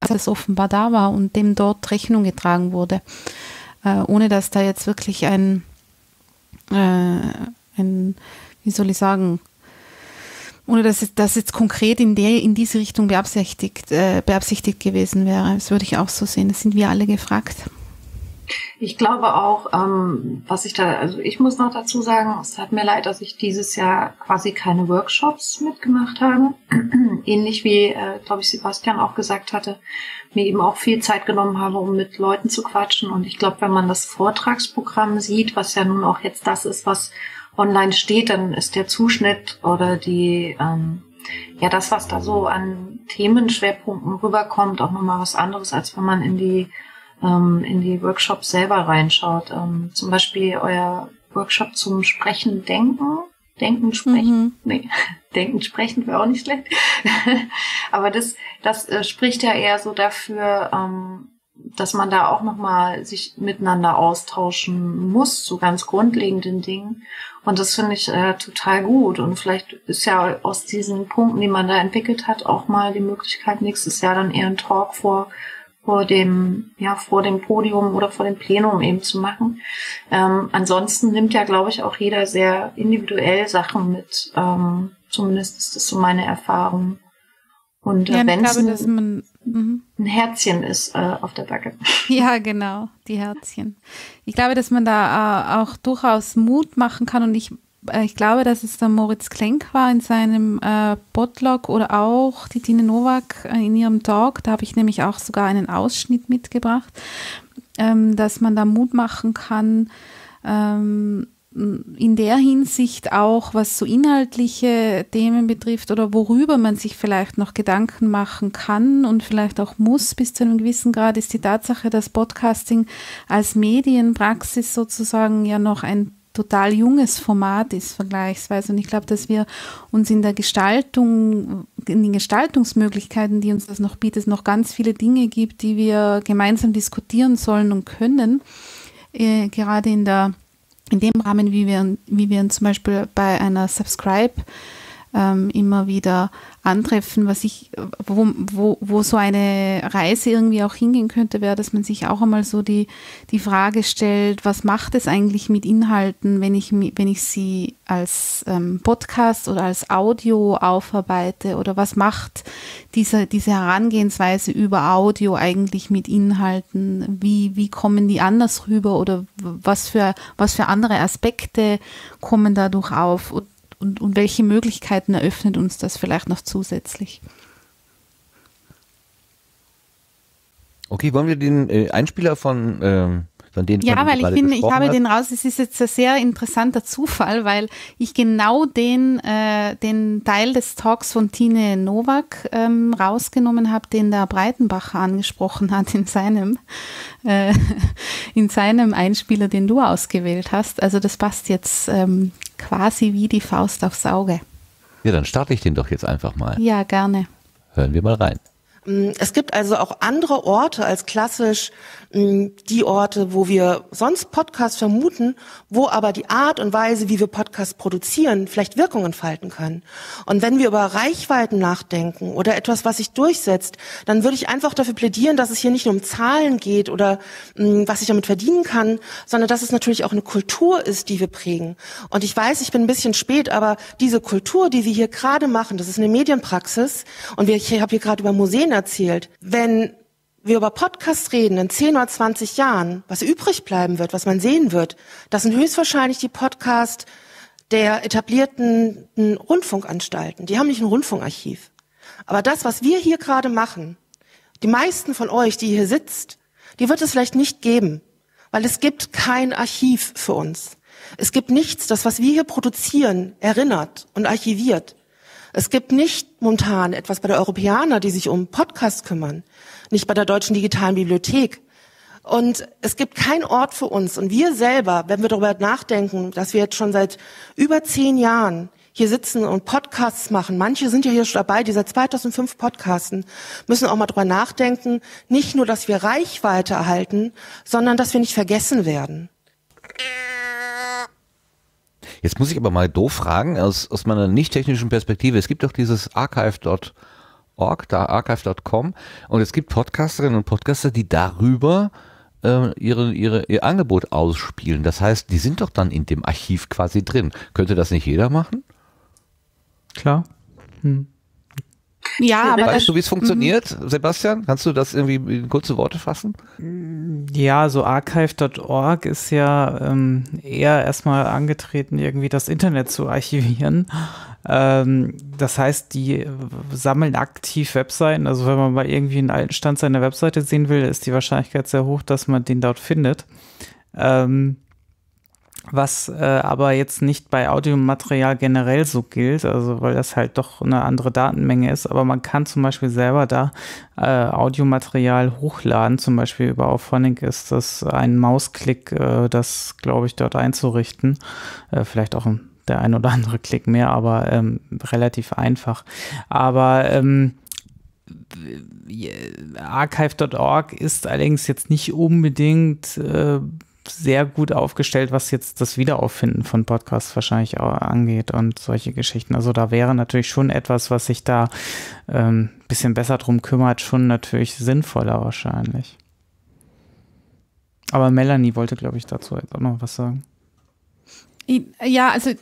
dass es offenbar da war und dem dort Rechnung getragen wurde, äh, ohne dass da jetzt wirklich ein, äh, ein, wie soll ich sagen, Ohne dass es das jetzt konkret in, der, in diese Richtung beabsichtigt, äh, beabsichtigt gewesen wäre. Das würde ich auch so sehen. Das sind wir alle gefragt. Ich glaube auch, ähm, was ich da, also ich muss noch dazu sagen, es hat mir leid, dass ich dieses Jahr quasi keine Workshops mitgemacht habe. Ähnlich wie, äh, glaube ich, Sebastian auch gesagt hatte, mir eben auch viel Zeit genommen habe, um mit Leuten zu quatschen. Und ich glaube, wenn man das Vortragsprogramm sieht, was ja nun auch jetzt das ist, was online steht, dann ist der Zuschnitt oder die, ähm, ja, das, was da so an Themenschwerpunkten rüberkommt, auch nochmal was anderes, als wenn man in die ähm, in die Workshops selber reinschaut. Ähm, zum Beispiel euer Workshop zum Sprechen, Denken. Denken, Sprechen. Mhm. Nee, Denken, Sprechen wäre auch nicht schlecht. Aber das, das äh, spricht ja eher so dafür, ähm, dass man da auch nochmal sich miteinander austauschen muss zu ganz grundlegenden Dingen. Und das finde ich äh, total gut. Und vielleicht ist ja aus diesen Punkten, die man da entwickelt hat, auch mal die Möglichkeit, nächstes Jahr dann eher einen Talk vor vor dem, ja, vor dem Podium oder vor dem Plenum eben zu machen. Ähm, ansonsten nimmt ja, glaube ich, auch jeder sehr individuell Sachen mit. Ähm, zumindest ist das so meine Erfahrung. Und äh, Ja, ich wenn es glaube, dass ein, man. Mhm. ein Herzchen ist äh, auf der Backe. Ja, genau, die Herzchen. Ich glaube, dass man da äh, auch durchaus Mut machen kann und ich, äh, ich glaube, dass es der Moritz Klenk war in seinem äh, Botlog oder auch die Tine Nowak äh, in ihrem Talk, da habe ich nämlich auch sogar einen Ausschnitt mitgebracht, ähm, dass man da Mut machen kann, ähm, in der Hinsicht auch, was so inhaltliche Themen betrifft oder worüber man sich vielleicht noch Gedanken machen kann und vielleicht auch muss bis zu einem gewissen Grad, ist die Tatsache, dass Podcasting als Medienpraxis sozusagen ja noch ein total junges Format ist vergleichsweise. Und ich glaube, dass wir uns in der Gestaltung, in den Gestaltungsmöglichkeiten, die uns das noch bietet, noch ganz viele Dinge gibt, die wir gemeinsam diskutieren sollen und können. Äh, gerade in der in dem Rahmen, wie wir, wie wir zum Beispiel bei einer Subscribe ähm, immer wieder antreffen, was ich, wo, wo, wo so eine Reise irgendwie auch hingehen könnte, wäre, dass man sich auch einmal so die, die Frage stellt, was macht es eigentlich mit Inhalten, wenn ich, wenn ich sie als ähm, Podcast oder als Audio aufarbeite? Oder was macht diese, diese Herangehensweise über Audio eigentlich mit Inhalten, wie, wie kommen die anders rüber? Oder was für, was für andere Aspekte kommen dadurch auf? Und, und, und welche Möglichkeiten eröffnet uns das vielleicht noch zusätzlich? Okay, wollen wir den äh, Einspieler von, ähm, von denen Ja, weil ich finde, ich habe hast? den raus, es ist jetzt ein sehr interessanter Zufall, weil ich genau den, äh, den Teil des Talks von Tine Nowak ähm, rausgenommen habe, den der Breitenbacher angesprochen hat in seinem, äh, in seinem Einspieler, den du ausgewählt hast. Also das passt jetzt ähm, quasi wie die Faust aufs Auge. Ja, dann starte ich den doch jetzt einfach mal. Ja, gerne. Hören wir mal rein. Mm, Es gibt also auch andere Orte als klassisch mm, die Orte, wo wir sonst Podcasts vermuten, wo aber die Art und Weise, wie wir Podcasts produzieren, vielleicht Wirkung entfalten können. Und wenn wir über Reichweiten nachdenken oder etwas, was sich durchsetzt, dann würde ich einfach dafür plädieren, dass es hier nicht nur um Zahlen geht oder mm, was ich damit verdienen kann, sondern dass es natürlich auch eine Kultur ist, die wir prägen. Und ich weiß, ich bin ein bisschen spät, aber diese Kultur, die wir hier gerade machen, das ist eine Medienpraxis und wir, ich habe hier gerade über Museen erzählt. Wenn wir über Podcasts reden in 10 oder 20 Jahren, was übrig bleiben wird, was man sehen wird, das sind höchstwahrscheinlich die Podcasts der etablierten Rundfunkanstalten. Die haben nicht ein Rundfunkarchiv. Aber das, was wir hier gerade machen, die meisten von euch, die hier sitzt, die wird es vielleicht nicht geben, weil es gibt kein Archiv für uns. Es gibt nichts, das, was wir hier produzieren, erinnert und archiviert. Es gibt nicht momentan etwas bei der Europäer, die sich um Podcasts kümmern, nicht bei der Deutschen Digitalen Bibliothek. Und es gibt keinen Ort für uns. Und wir selber, wenn wir darüber nachdenken, dass wir jetzt schon seit über zehn Jahren hier sitzen und Podcasts machen, manche sind ja hier schon dabei, die seit 2005 podcasten, müssen auch mal drüber nachdenken, nicht nur, dass wir Reichweite erhalten, sondern dass wir nicht vergessen werden. Jetzt muss ich aber mal doof fragen, aus, aus meiner nicht technischen Perspektive. Es gibt doch dieses archive.org, da archive.com und es gibt Podcasterinnen und Podcaster, die darüber äh, ihre, ihre, ihr Angebot ausspielen. Das heißt, die sind doch dann in dem Archiv quasi drin. Könnte das nicht jeder machen? Klar. Ja, aber Weißt du, wie es funktioniert, Sebastian? Kannst du das irgendwie in kurze Worte fassen? Ja, so archive.org ist ja ähm, eher erstmal angetreten, irgendwie das Internet zu archivieren. Ähm, das heißt, die sammeln aktiv Webseiten. Also wenn man mal irgendwie einen alten Stand seiner Webseite sehen will, ist die Wahrscheinlichkeit sehr hoch, dass man den dort findet. Ähm, was äh, aber jetzt nicht bei Audiomaterial generell so gilt, also weil das halt doch eine andere Datenmenge ist, aber man kann zum Beispiel selber da äh, Audiomaterial hochladen, zum Beispiel über Auphonic ist das ein Mausklick, äh, das glaube ich dort einzurichten, äh, vielleicht auch der ein oder andere Klick mehr, aber ähm, relativ einfach. Aber ähm, archive.org ist allerdings jetzt nicht unbedingt äh, sehr gut aufgestellt, was jetzt das Wiederauffinden von Podcasts wahrscheinlich auch angeht und solche Geschichten. Also da wäre natürlich schon etwas, was sich da ein ähm, bisschen besser drum kümmert, schon natürlich sinnvoller wahrscheinlich. Aber Melanie wollte, glaube ich, dazu jetzt auch noch was sagen. Ja, also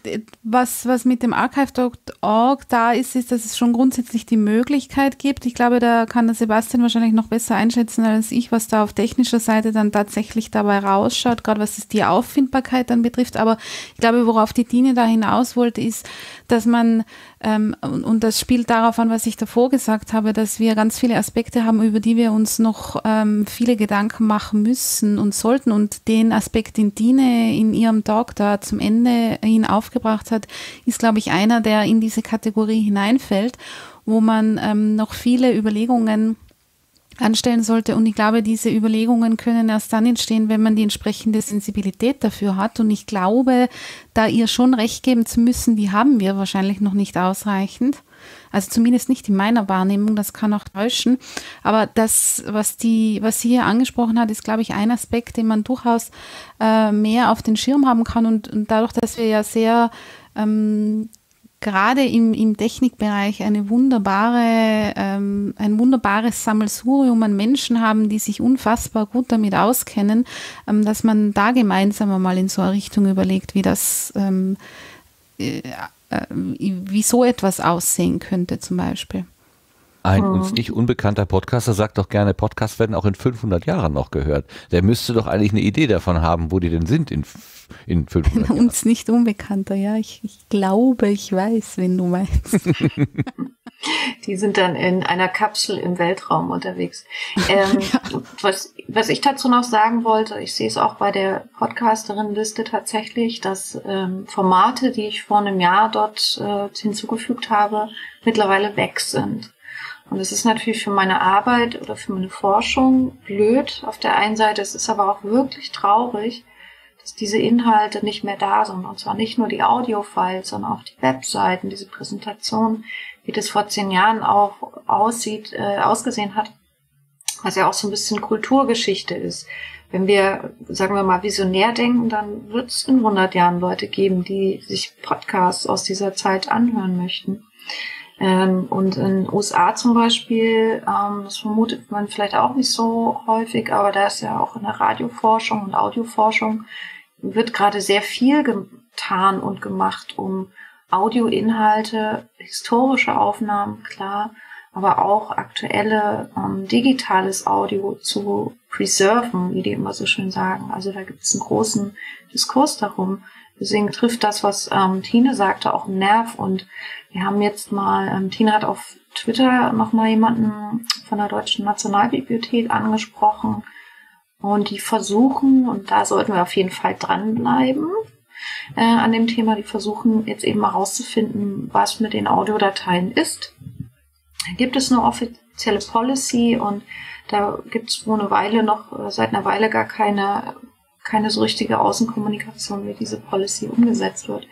was, was mit dem Archive.org da ist, ist, dass es schon grundsätzlich die Möglichkeit gibt. Ich glaube, da kann der Sebastian wahrscheinlich noch besser einschätzen als ich, was da auf technischer Seite dann tatsächlich dabei rausschaut, gerade was es die Auffindbarkeit dann betrifft. Aber ich glaube, worauf die Tine da hinaus wollte, ist, dass man ähm, und, und, das spielt darauf an, was ich davor gesagt habe, dass wir ganz viele Aspekte haben, über die wir uns noch ähm, viele Gedanken machen müssen und sollten. Und den Aspekt, den Dine in ihrem Talk da zum Ende hin aufgebracht hat, ist, glaube ich, einer, der in diese Kategorie hineinfällt, wo man ähm, noch viele Überlegungen anstellen sollte. Und ich glaube, diese Überlegungen können erst dann entstehen, wenn man die entsprechende Sensibilität dafür hat. Und ich glaube, da ihr schon recht geben zu müssen, die haben wir wahrscheinlich noch nicht ausreichend. Also zumindest nicht in meiner Wahrnehmung, das kann auch täuschen. Aber das, was die, was sie hier angesprochen hat, ist, glaube ich, ein Aspekt, den man durchaus äh, mehr auf den Schirm haben kann. Und, und dadurch, dass wir ja sehr ähm, gerade im, im Technikbereich eine wunderbare, ähm, ein wunderbares Sammelsurium an Menschen haben, die sich unfassbar gut damit auskennen, ähm, dass man da gemeinsam einmal in so eine Richtung überlegt, wie das, ähm, äh, äh, wie so etwas aussehen könnte zum Beispiel. Ein uns nicht unbekannter Podcaster sagt doch gerne, Podcasts werden auch in 500 Jahren noch gehört. Der müsste doch eigentlich eine Idee davon haben, wo die denn sind in, in 500 Jahren. Uns nicht unbekannter, ja. Ich, ich glaube, ich weiß, wen du meinst. Die sind dann in einer Kapsel im Weltraum unterwegs. Ähm, ja. was, was ich dazu noch sagen wollte, ich sehe es auch bei der Podcasterin-Liste tatsächlich, dass ähm, Formate, die ich vor einem Jahr dort äh, hinzugefügt habe, mittlerweile weg sind. Und es ist natürlich für meine Arbeit oder für meine Forschung blöd auf der einen Seite. Es ist aber auch wirklich traurig, dass diese Inhalte nicht mehr da sind. Und zwar nicht nur die Audiofiles, sondern auch die Webseiten, diese Präsentation, wie das vor zehn Jahren auch aussieht, äh, ausgesehen hat. Was ja auch so ein bisschen Kulturgeschichte ist. Wenn wir, sagen wir mal, visionär denken, dann wird es in 100 Jahren Leute geben, die sich Podcasts aus dieser Zeit anhören möchten. Ähm, und in USA zum Beispiel, ähm, das vermutet man vielleicht auch nicht so häufig, aber da ist ja auch in der Radioforschung und Audioforschung wird gerade sehr viel getan und gemacht, um Audioinhalte, historische Aufnahmen, klar, aber auch aktuelle ähm, digitales Audio zu preserven, wie die immer so schön sagen. Also da gibt es einen großen Diskurs darum. Deswegen trifft das, was ähm, Tine sagte, auch einen Nerv. Und wir haben jetzt mal, ähm, Tine hat auf Twitter nochmal jemanden von der Deutschen Nationalbibliothek angesprochen. Und die versuchen, und da sollten wir auf jeden Fall dranbleiben, äh, an dem Thema, die versuchen jetzt eben mal rauszufinden, was mit den Audiodateien ist. Gibt es eine offizielle Policy und da gibt es wohl eine Weile noch, äh, seit einer Weile gar keine keine so richtige Außenkommunikation, wie diese Policy umgesetzt wird.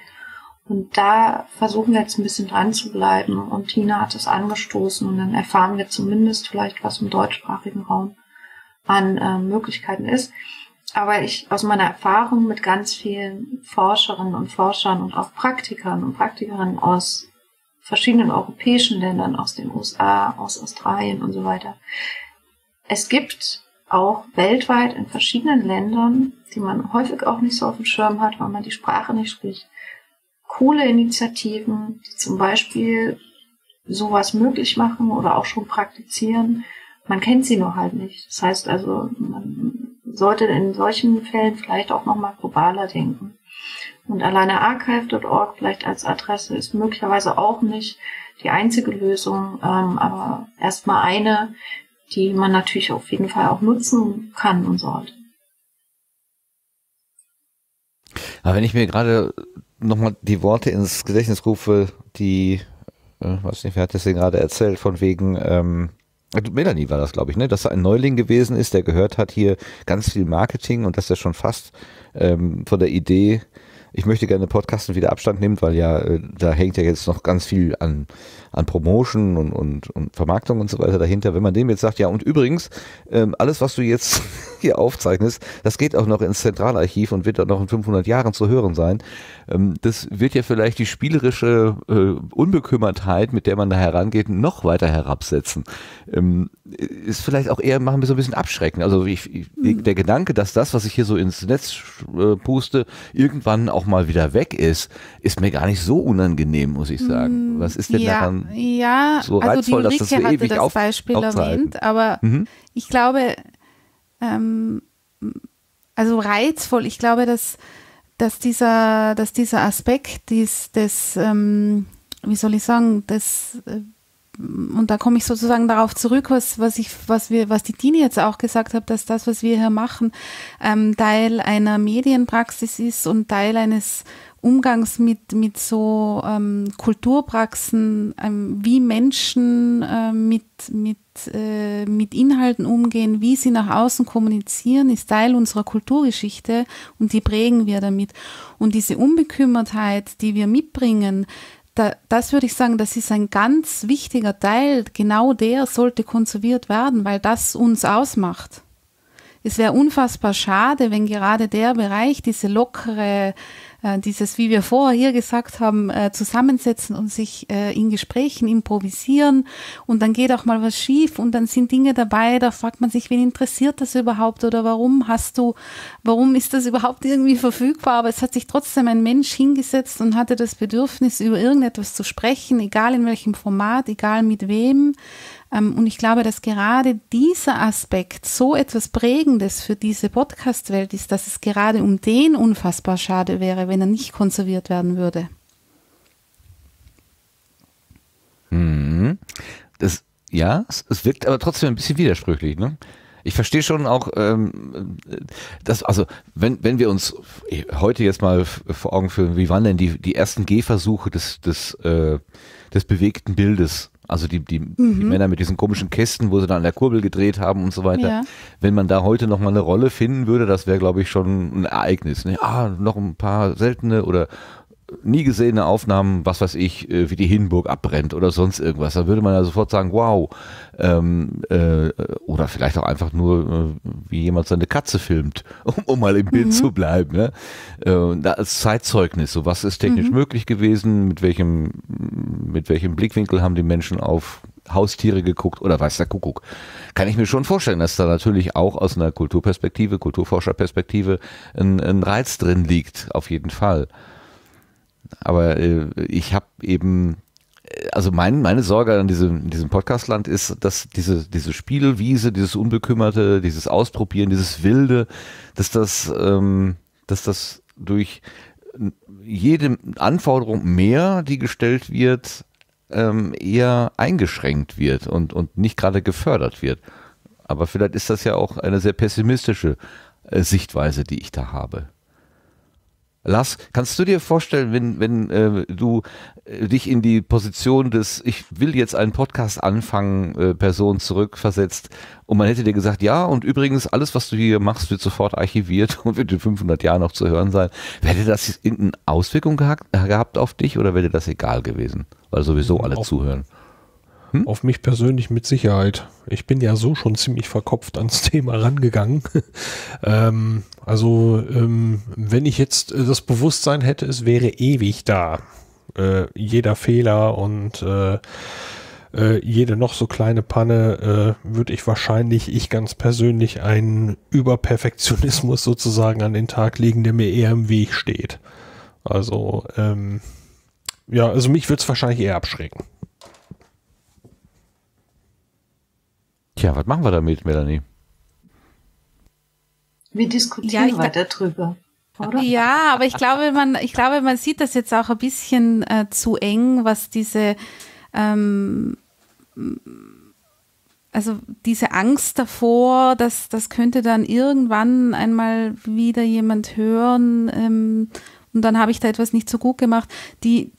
Und da versuchen wir jetzt ein bisschen dran zu bleiben. Und Tina hat es angestoßen und dann erfahren wir zumindest vielleicht, was im deutschsprachigen Raum an äh, Möglichkeiten ist. Aber ich aus meiner Erfahrung mit ganz vielen Forscherinnen und Forschern und auch Praktikern und Praktikerinnen aus verschiedenen europäischen Ländern, aus den USA, aus Australien und so weiter. Es gibt auch weltweit in verschiedenen Ländern, die man häufig auch nicht so auf dem Schirm hat, weil man die Sprache nicht spricht. Coole Initiativen, die zum Beispiel sowas möglich machen oder auch schon praktizieren. Man kennt sie nur halt nicht. Das heißt also, man sollte in solchen Fällen vielleicht auch nochmal globaler denken. Und alleine archive.org vielleicht als Adresse ist möglicherweise auch nicht die einzige Lösung, ähm, aber erstmal eine, die man natürlich auf jeden Fall auch nutzen kann und sollte. Aber wenn ich mir gerade nochmal die Worte ins Gedächtnis rufe, die, äh, weiß nicht, wer hat das denn gerade erzählt, von wegen, ähm, Melanie war das, glaube ich, ne? dass er ein Neuling gewesen ist, der gehört hat hier ganz viel Marketing und dass er schon fast ähm, von der Idee, ich möchte gerne Podcasten wieder Abstand nimmt, weil ja, äh, da hängt ja jetzt noch ganz viel an an Promotion und, und, und Vermarktung und so weiter dahinter. Wenn man dem jetzt sagt, ja und übrigens, ähm, alles was du jetzt hier aufzeichnest, das geht auch noch ins Zentralarchiv und wird dann noch in 500 Jahren zu hören sein. Ähm, das wird ja vielleicht die spielerische äh, Unbekümmertheit, mit der man da herangeht, noch weiter herabsetzen. Ähm, ist vielleicht auch eher machen wir so ein bisschen abschrecken. Also ich, ich, mhm. der Gedanke, dass das, was ich hier so ins Netz äh, puste, irgendwann auch mal wieder weg ist, ist mir gar nicht so unangenehm, muss ich sagen. Mhm. Was ist denn ja. daran ja, so also reizvoll, die dass das so Ulrike hatte ewig das auf, Beispiel erwähnt, aber Mhm. ich glaube, ähm, also reizvoll, ich glaube, dass, dass, dieser, dass dieser Aspekt des, des ähm, wie soll ich sagen, des, äh, und da komme ich sozusagen darauf zurück, was, was ich, was wir, was die Tini jetzt auch gesagt hat, dass das, was wir hier machen, ähm, Teil einer Medienpraxis ist und Teil eines Umgangs mit, mit so ähm, Kulturpraxen, ähm, wie Menschen äh, mit, mit, äh, mit Inhalten umgehen, wie sie nach außen kommunizieren, ist Teil unserer Kulturgeschichte und die prägen wir damit. Und diese Unbekümmertheit, die wir mitbringen, da, das würde ich sagen, das ist ein ganz wichtiger Teil. Genau der sollte konserviert werden, weil das uns ausmacht. Es wäre unfassbar schade, wenn gerade der Bereich, diese lockere, äh, dieses, wie wir vorher hier gesagt haben, äh, zusammensetzen und sich äh, in Gesprächen improvisieren und dann geht auch mal was schief und dann sind Dinge dabei, da fragt man sich, wen interessiert das überhaupt oder warum hast du, warum ist das überhaupt irgendwie verfügbar? Aber es hat sich trotzdem ein Mensch hingesetzt und hatte das Bedürfnis, über irgendetwas zu sprechen, egal in welchem Format, egal mit wem. Ähm, Und ich glaube, dass gerade dieser Aspekt so etwas Prägendes für diese Podcast-Welt ist, dass es gerade um den unfassbar schade wäre, wenn er nicht konserviert werden würde. Mhm. Das, ja, es, wirkt aber trotzdem ein bisschen widersprüchlich, ne? Ich verstehe schon auch, ähm, dass, also wenn, wenn wir uns heute jetzt mal vor Augen führen, wie waren denn die, die ersten Gehversuche des, des, äh, des bewegten Bildes? Also die, die, die Männer mit diesen komischen Kästen, wo sie dann an der Kurbel gedreht haben und so weiter. Ja. Wenn man da heute noch mal eine Rolle finden würde, das wäre, glaube ich, schon ein Ereignis. Ne? Ah, noch ein paar seltene oder nie gesehene Aufnahmen, was weiß ich, äh, wie die Hindenburg abbrennt oder sonst irgendwas. Da würde man ja sofort sagen, wow. Ähm, äh, oder vielleicht auch einfach nur, äh, wie jemand seine Katze filmt, um, um mal im Bild zu bleiben. Ne? Äh, da als Zeitzeugnis, so was ist technisch möglich gewesen, mit welchem, mit welchem Blickwinkel haben die Menschen auf Haustiere geguckt oder weiß der Kuckuck. Kann ich mir schon vorstellen, dass da natürlich auch aus einer Kulturperspektive, Kulturforscherperspektive ein, ein Reiz drin liegt, auf jeden Fall. Aber äh, ich habe eben, also mein, meine Sorge an diesem, diesem Podcastland ist, dass diese, diese Spielwiese, dieses Unbekümmerte, dieses Ausprobieren, dieses Wilde, dass das, ähm, dass das durch jede Anforderung mehr, die gestellt wird, ähm, eher eingeschränkt wird und, und nicht gerade gefördert wird. Aber vielleicht ist das ja auch eine sehr pessimistische äh, Sichtweise, die ich da habe. Lars, kannst du dir vorstellen, wenn, wenn äh, du äh, dich in die Position des Ich will jetzt einen Podcast anfangen, äh, Person zurückversetzt und man hätte dir gesagt, ja, und übrigens, alles, was du hier machst, wird sofort archiviert und wird in 500 Jahren noch zu hören sein. Hätte das irgendeine Auswirkung gehabt, gehabt auf dich oder wäre dir das egal gewesen? Weil sowieso alle Auf- zuhören. Auf mich persönlich mit Sicherheit. Ich bin ja so schon ziemlich verkopft ans Thema rangegangen. ähm, also, ähm, wenn ich jetzt äh, das Bewusstsein hätte, es wäre ewig da. Äh, jeder Fehler und äh, äh, jede noch so kleine Panne äh, würde ich wahrscheinlich, ich ganz persönlich, einen Überperfektionismus sozusagen an den Tag legen, der mir eher im Weg steht. Also, ähm, ja, also mich würde es wahrscheinlich eher abschrecken. Tja, was machen wir damit, Melanie? Wir diskutieren Ja, weiter drüber. Oder? Ja, aber ich glaube, man, ich glaube, man sieht das jetzt auch ein bisschen äh, zu eng, was diese, ähm, also diese Angst davor, dass das könnte dann irgendwann einmal wieder jemand hören ähm, und dann habe ich da etwas nicht so gut gemacht. Die,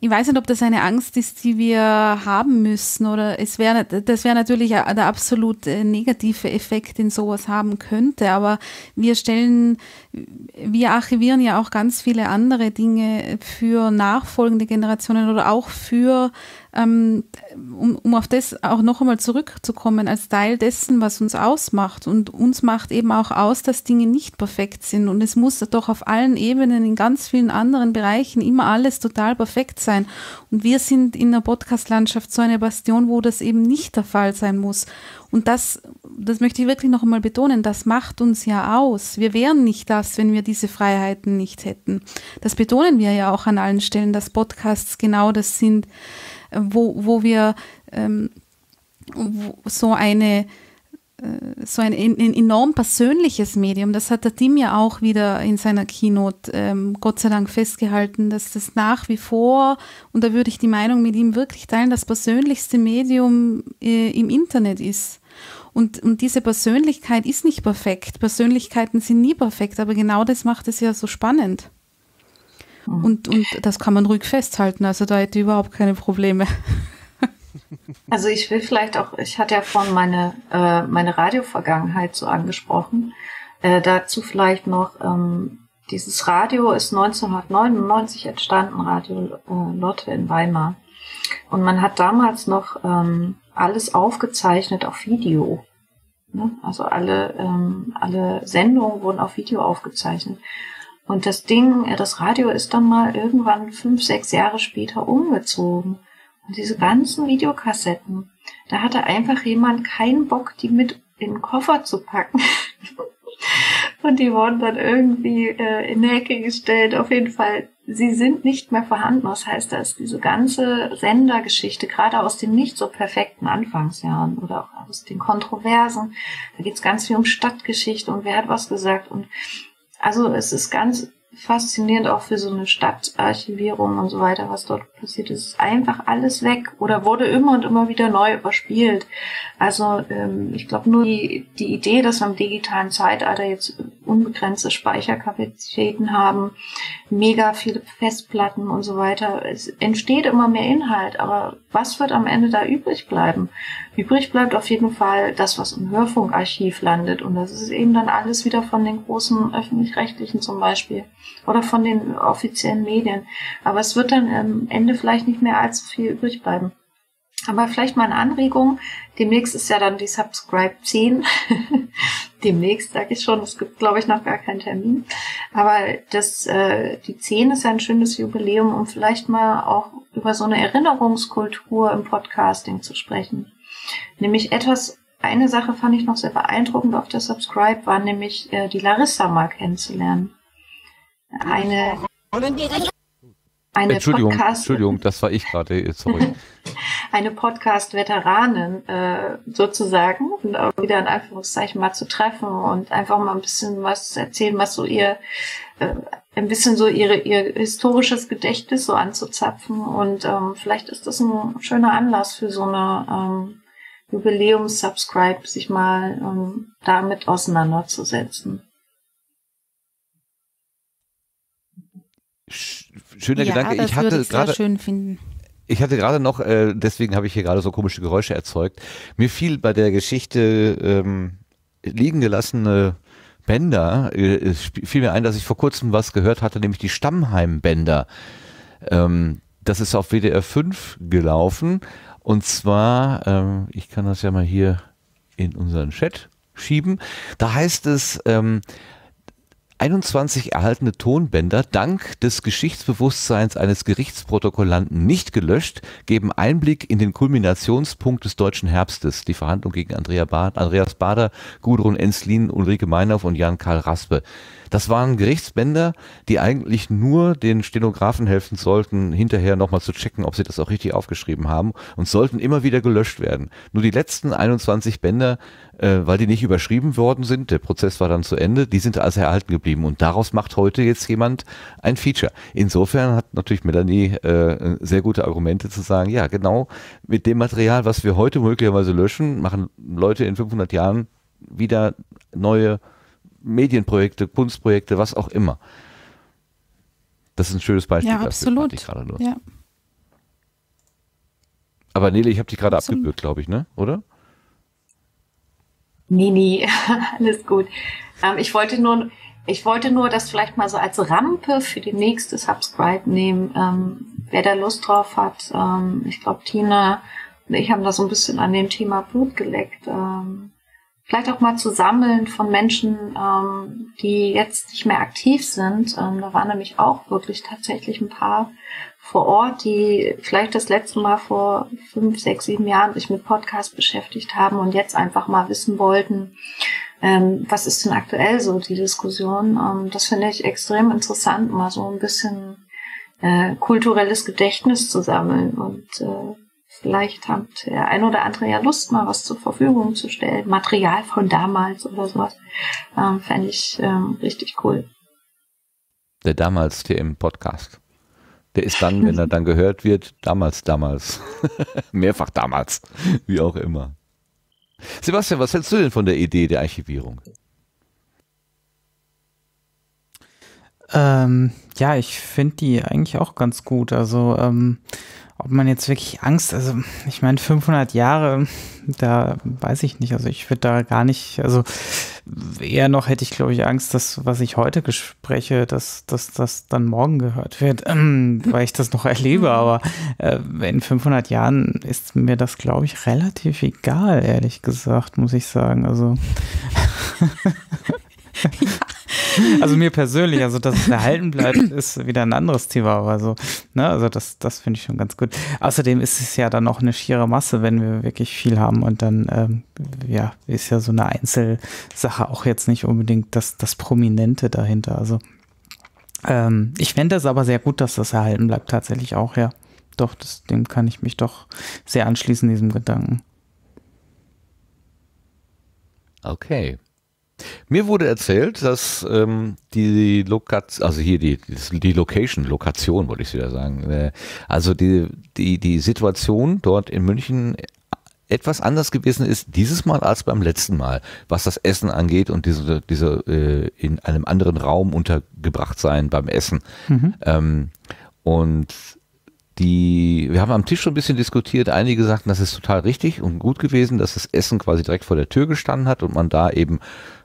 ich weiß nicht, ob das eine Angst ist, die wir haben müssen oder es wäre, das wäre natürlich der absolut äh, negative Effekt, den sowas haben könnte, aber wir stellen, wir archivieren ja auch ganz viele andere Dinge für nachfolgende Generationen oder auch für, ähm, um, um auf das auch noch einmal zurückzukommen, als Teil dessen, was uns ausmacht. Und uns macht eben auch aus, dass Dinge nicht perfekt sind. Und es muss doch auf allen Ebenen, in ganz vielen anderen Bereichen immer alles total perfekt sein. Und wir sind in der Podcast-Landschaft so eine Bastion, wo das eben nicht der Fall sein muss. Und das, das möchte ich wirklich noch einmal betonen, das macht uns ja aus. Wir wären nicht das, wenn wir diese Freiheiten nicht hätten. Das betonen wir ja auch an allen Stellen, dass Podcasts genau das sind, wo, wo wir ähm, wo so eine äh, so ein, ein enorm persönliches Medium, das hat der Tim ja auch wieder in seiner Keynote ähm, Gott sei Dank festgehalten, dass das nach wie vor, und da würde ich die Meinung mit ihm wirklich teilen, das persönlichste Medium äh, im Internet ist. Und, und diese Persönlichkeit ist nicht perfekt. Persönlichkeiten sind nie perfekt, aber genau das macht es ja so spannend. Und, und das kann man ruhig festhalten. Also da hätte ich überhaupt keine Probleme. Also ich will vielleicht auch, ich hatte ja vorhin meine, äh, meine Radio-Vergangenheit so angesprochen. Äh, dazu vielleicht noch, ähm, dieses Radio ist 1999 entstanden, Radio äh, Lotte in Weimar. Und man hat damals noch ähm, alles aufgezeichnet auf Video. Ne? Also alle, ähm, alle Sendungen wurden auf Video aufgezeichnet. Und das Ding, äh, das Radio ist dann mal irgendwann fünf, sechs Jahre später umgezogen. Und diese ganzen Videokassetten, da hatte einfach jemand keinen Bock, die mit in den Koffer zu packen. Und die wurden dann irgendwie äh, in die Ecke gestellt. Auf jeden Fall, sie sind nicht mehr vorhanden. Das heißt, da ist diese ganze Sendergeschichte, gerade aus den nicht so perfekten Anfangsjahren oder auch aus den Kontroversen, da geht es ganz viel um Stadtgeschichte und wer hat was gesagt. Und also es ist ganz faszinierend auch für so eine Stadtarchivierung und so weiter, was dort passiert ist. ist einfach alles weg oder wurde immer und immer wieder neu überspielt. Also ähm, ich glaube nur die, die Idee, dass wir im digitalen Zeitalter jetzt unbegrenzte Speicherkapazitäten haben, mega viele Festplatten und so weiter, es entsteht immer mehr Inhalt, aber was wird am Ende da übrig bleiben? Übrig bleibt auf jeden Fall das, was im Hörfunkarchiv landet und das ist eben dann alles wieder von den großen öffentlich-rechtlichen zum Beispiel oder von den offiziellen Medien. Aber es wird dann am Ende vielleicht nicht mehr allzu viel übrig bleiben. Aber vielleicht mal eine Anregung. Demnächst ist ja dann die Subscribe 10. Demnächst sage ich schon, es gibt, glaube ich, noch gar keinen Termin. Aber das, äh, die 10 ist ja ein schönes Jubiläum, um vielleicht mal auch über so eine Erinnerungskultur im Podcasting zu sprechen. Nämlich etwas, eine Sache fand ich noch sehr beeindruckend auf der Subscribe, war nämlich äh, die Larissa mal kennenzulernen. Eine, eine Entschuldigung, Podcast Entschuldigung, das war ich gerade, sorry. eine Podcast-Veteranin äh, sozusagen und auch wieder in Anführungszeichen mal zu treffen und einfach mal ein bisschen was erzählen, was so ihr äh, ein bisschen so ihre ihr historisches Gedächtnis so anzuzapfen und ähm, vielleicht ist das ein schöner Anlass für so eine ähm, Jubiläums-Subscribe, sich mal ähm, damit auseinanderzusetzen. Schöner ja, Gedanke. Ich hatte gerade schön finden. Ich hatte gerade noch, äh, deswegen habe ich hier gerade so komische Geräusche erzeugt. Mir fiel bei der Geschichte ähm, liegen gelassene Bänder, äh, fiel mir ein, dass ich vor kurzem was gehört hatte, nämlich die Stammheim-Bänder. Ähm, das ist auf WDR 5 gelaufen. Und zwar, ähm, ich kann das ja mal hier in unseren Chat schieben. Da heißt es, ähm, 21 erhaltene Tonbänder dank des Geschichtsbewusstseins eines Gerichtsprotokollanten nicht gelöscht, geben Einblick in den Kulminationspunkt des deutschen Herbstes, die Verhandlung gegen Andreas Bader, Gudrun Enslin, Ulrike Meinhoff und Jan-Karl Raspe. Das waren Gerichtsbänder, die eigentlich nur den Stenografen helfen sollten, hinterher nochmal zu checken, ob sie das auch richtig aufgeschrieben haben und sollten immer wieder gelöscht werden. Nur die letzten 21 Bänder, äh, weil die nicht überschrieben worden sind, der Prozess war dann zu Ende, die sind also erhalten geblieben und daraus macht heute jetzt jemand ein Feature. Insofern hat natürlich Melanie äh, sehr gute Argumente zu sagen, ja genau, mit dem Material, was wir heute möglicherweise löschen, machen Leute in 500 Jahren wieder neue Medienprojekte, Kunstprojekte, was auch immer. Das ist ein schönes Beispiel. Ja, dafür, absolut. fand ich gerade nur. Ja. Aber Nele, ich habe dich gerade abgebürgt, glaube ich, ne? Oder? Nee, nee, alles gut. Ähm, ich wollte nur, ich wollte nur das vielleicht mal so als Rampe für die nächste Subscribe nehmen. Ähm, wer da Lust drauf hat, ähm, ich glaube, Tina und ich haben da so ein bisschen an dem Thema Blut geleckt. Ähm, vielleicht auch mal zu sammeln von Menschen, ähm, die jetzt nicht mehr aktiv sind. Ähm, da waren nämlich auch wirklich tatsächlich ein paar vor Ort, die vielleicht das letzte Mal vor fünf, sechs, sieben Jahren sich mit Podcast beschäftigt haben und jetzt einfach mal wissen wollten, ähm, was ist denn aktuell so die Diskussion. Ähm, das finde ich extrem interessant, mal so ein bisschen äh, kulturelles Gedächtnis zu sammeln und äh, Vielleicht hat der ein oder andere ja Lust, mal was zur Verfügung zu stellen. Material von damals oder sowas. Ähm, Fände ich ähm, richtig cool. Der damals TM-Podcast. Der ist dann, wenn er dann gehört wird, damals, damals. Mehrfach damals. Wie auch immer. Sebastian, was hältst du denn von der Idee der Archivierung? Ähm, ja, ich finde die eigentlich auch ganz gut. Also, ähm, ob man jetzt wirklich Angst, also ich meine 500 Jahre, da weiß ich nicht. Also ich würde da gar nicht, also eher noch hätte ich glaube ich Angst, dass was ich heute spreche, dass dass das dann morgen gehört wird, ähm, weil ich das noch erlebe. Aber äh, in 500 Jahren ist mir das glaube ich relativ egal, ehrlich gesagt, muss ich sagen. Also Also mir persönlich, also dass es erhalten bleibt, ist wieder ein anderes Thema, aber so, ne, also das, das finde ich schon ganz gut. Außerdem ist es ja dann auch eine schiere Masse, wenn wir wirklich viel haben und dann, ähm, ja, ist ja so eine Einzelsache auch jetzt nicht unbedingt das, das Prominente dahinter. Also ähm, ich fände es aber sehr gut, dass das erhalten bleibt, tatsächlich auch, ja. Doch, das, dem kann ich mich doch sehr anschließen, diesem Gedanken. Okay. Mir wurde erzählt, dass ähm, die Lokation, also hier die, die Location, Lokation wollte ich wieder sagen, äh, also die, die, die Situation dort in München etwas anders gewesen ist dieses Mal als beim letzten Mal, was das Essen angeht und diese, diese äh, in einem anderen Raum untergebracht sein beim Essen. Mhm. Ähm, und die, wir haben am Tisch schon ein bisschen diskutiert. Einige sagten, das ist total richtig und gut gewesen, dass das Essen quasi direkt vor der Tür gestanden hat und man da eben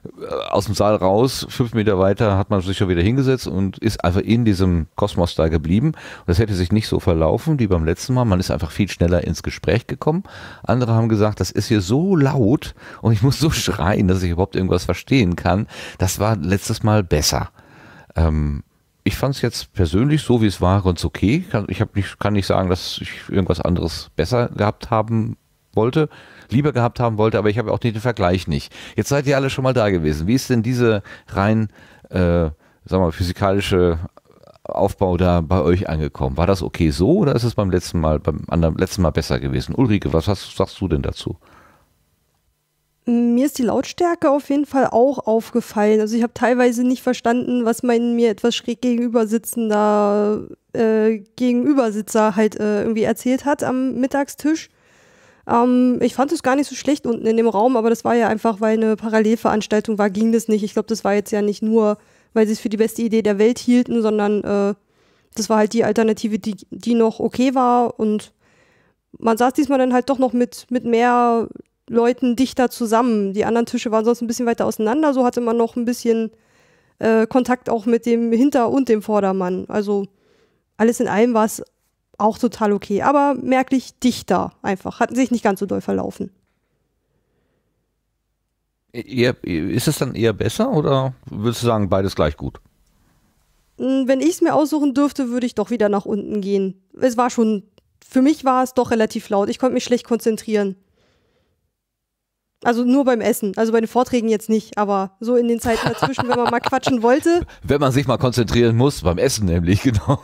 äh, aus dem Saal raus, fünf Meter weiter, hat man sich schon wieder hingesetzt und ist einfach in diesem Kosmos da geblieben. Und das hätte sich nicht so verlaufen wie beim letzten Mal. Man ist einfach viel schneller ins Gespräch gekommen. Andere haben gesagt, das ist hier so laut und ich muss so schreien, dass ich überhaupt irgendwas verstehen kann. Das war letztes Mal besser. Ähm, ich fand es jetzt persönlich so, wie es war, ganz okay. Kann- Ich nicht, kann nicht sagen, dass ich irgendwas anderes besser gehabt haben wollte, lieber gehabt haben wollte, aber ich habe auch den Vergleich nicht. Jetzt seid ihr alle schon mal da gewesen. Wie ist denn diese rein, äh, sag mal, physikalische Aufbau da bei euch angekommen? War das okay so oder ist es beim letzten Mal, beim anderen, letzten Mal besser gewesen? Ulrike, was hast, sagst du denn dazu? Mir ist die Lautstärke auf jeden Fall auch aufgefallen. Also ich habe teilweise nicht verstanden, was mein mir etwas schräg gegenüber sitzender äh, Gegenübersitzer halt äh, irgendwie erzählt hat am Mittagstisch. Ähm, ich fand es gar nicht so schlecht unten in dem Raum, aber das war ja einfach, weil eine Parallelveranstaltung war, ging das nicht. Ich glaube, das war jetzt ja nicht nur, weil sie es für die beste Idee der Welt hielten, sondern äh, das war halt die Alternative, die, die noch okay war und man saß diesmal dann halt doch noch mit, mit mehr Leuten dichter zusammen. Die anderen Tische waren sonst ein bisschen weiter auseinander, so hatte man noch ein bisschen äh, Kontakt auch mit dem Hinter- und dem Vordermann. Also alles in allem war es auch total okay, aber merklich dichter einfach. Hatten sich nicht ganz so doll verlaufen. Eher, ist es dann eher besser oder würdest du sagen, beides gleich gut? Mm, Wenn ich es mir aussuchen dürfte, würde ich doch wieder nach unten gehen. Es war schon, für mich war es doch relativ laut. Ich konnte mich schlecht konzentrieren. Also nur beim Essen. Also bei den Vorträgen jetzt nicht, aber so in den Zeiten dazwischen, wenn man mal quatschen wollte. Wenn man sich mal konzentrieren muss, beim Essen nämlich, genau.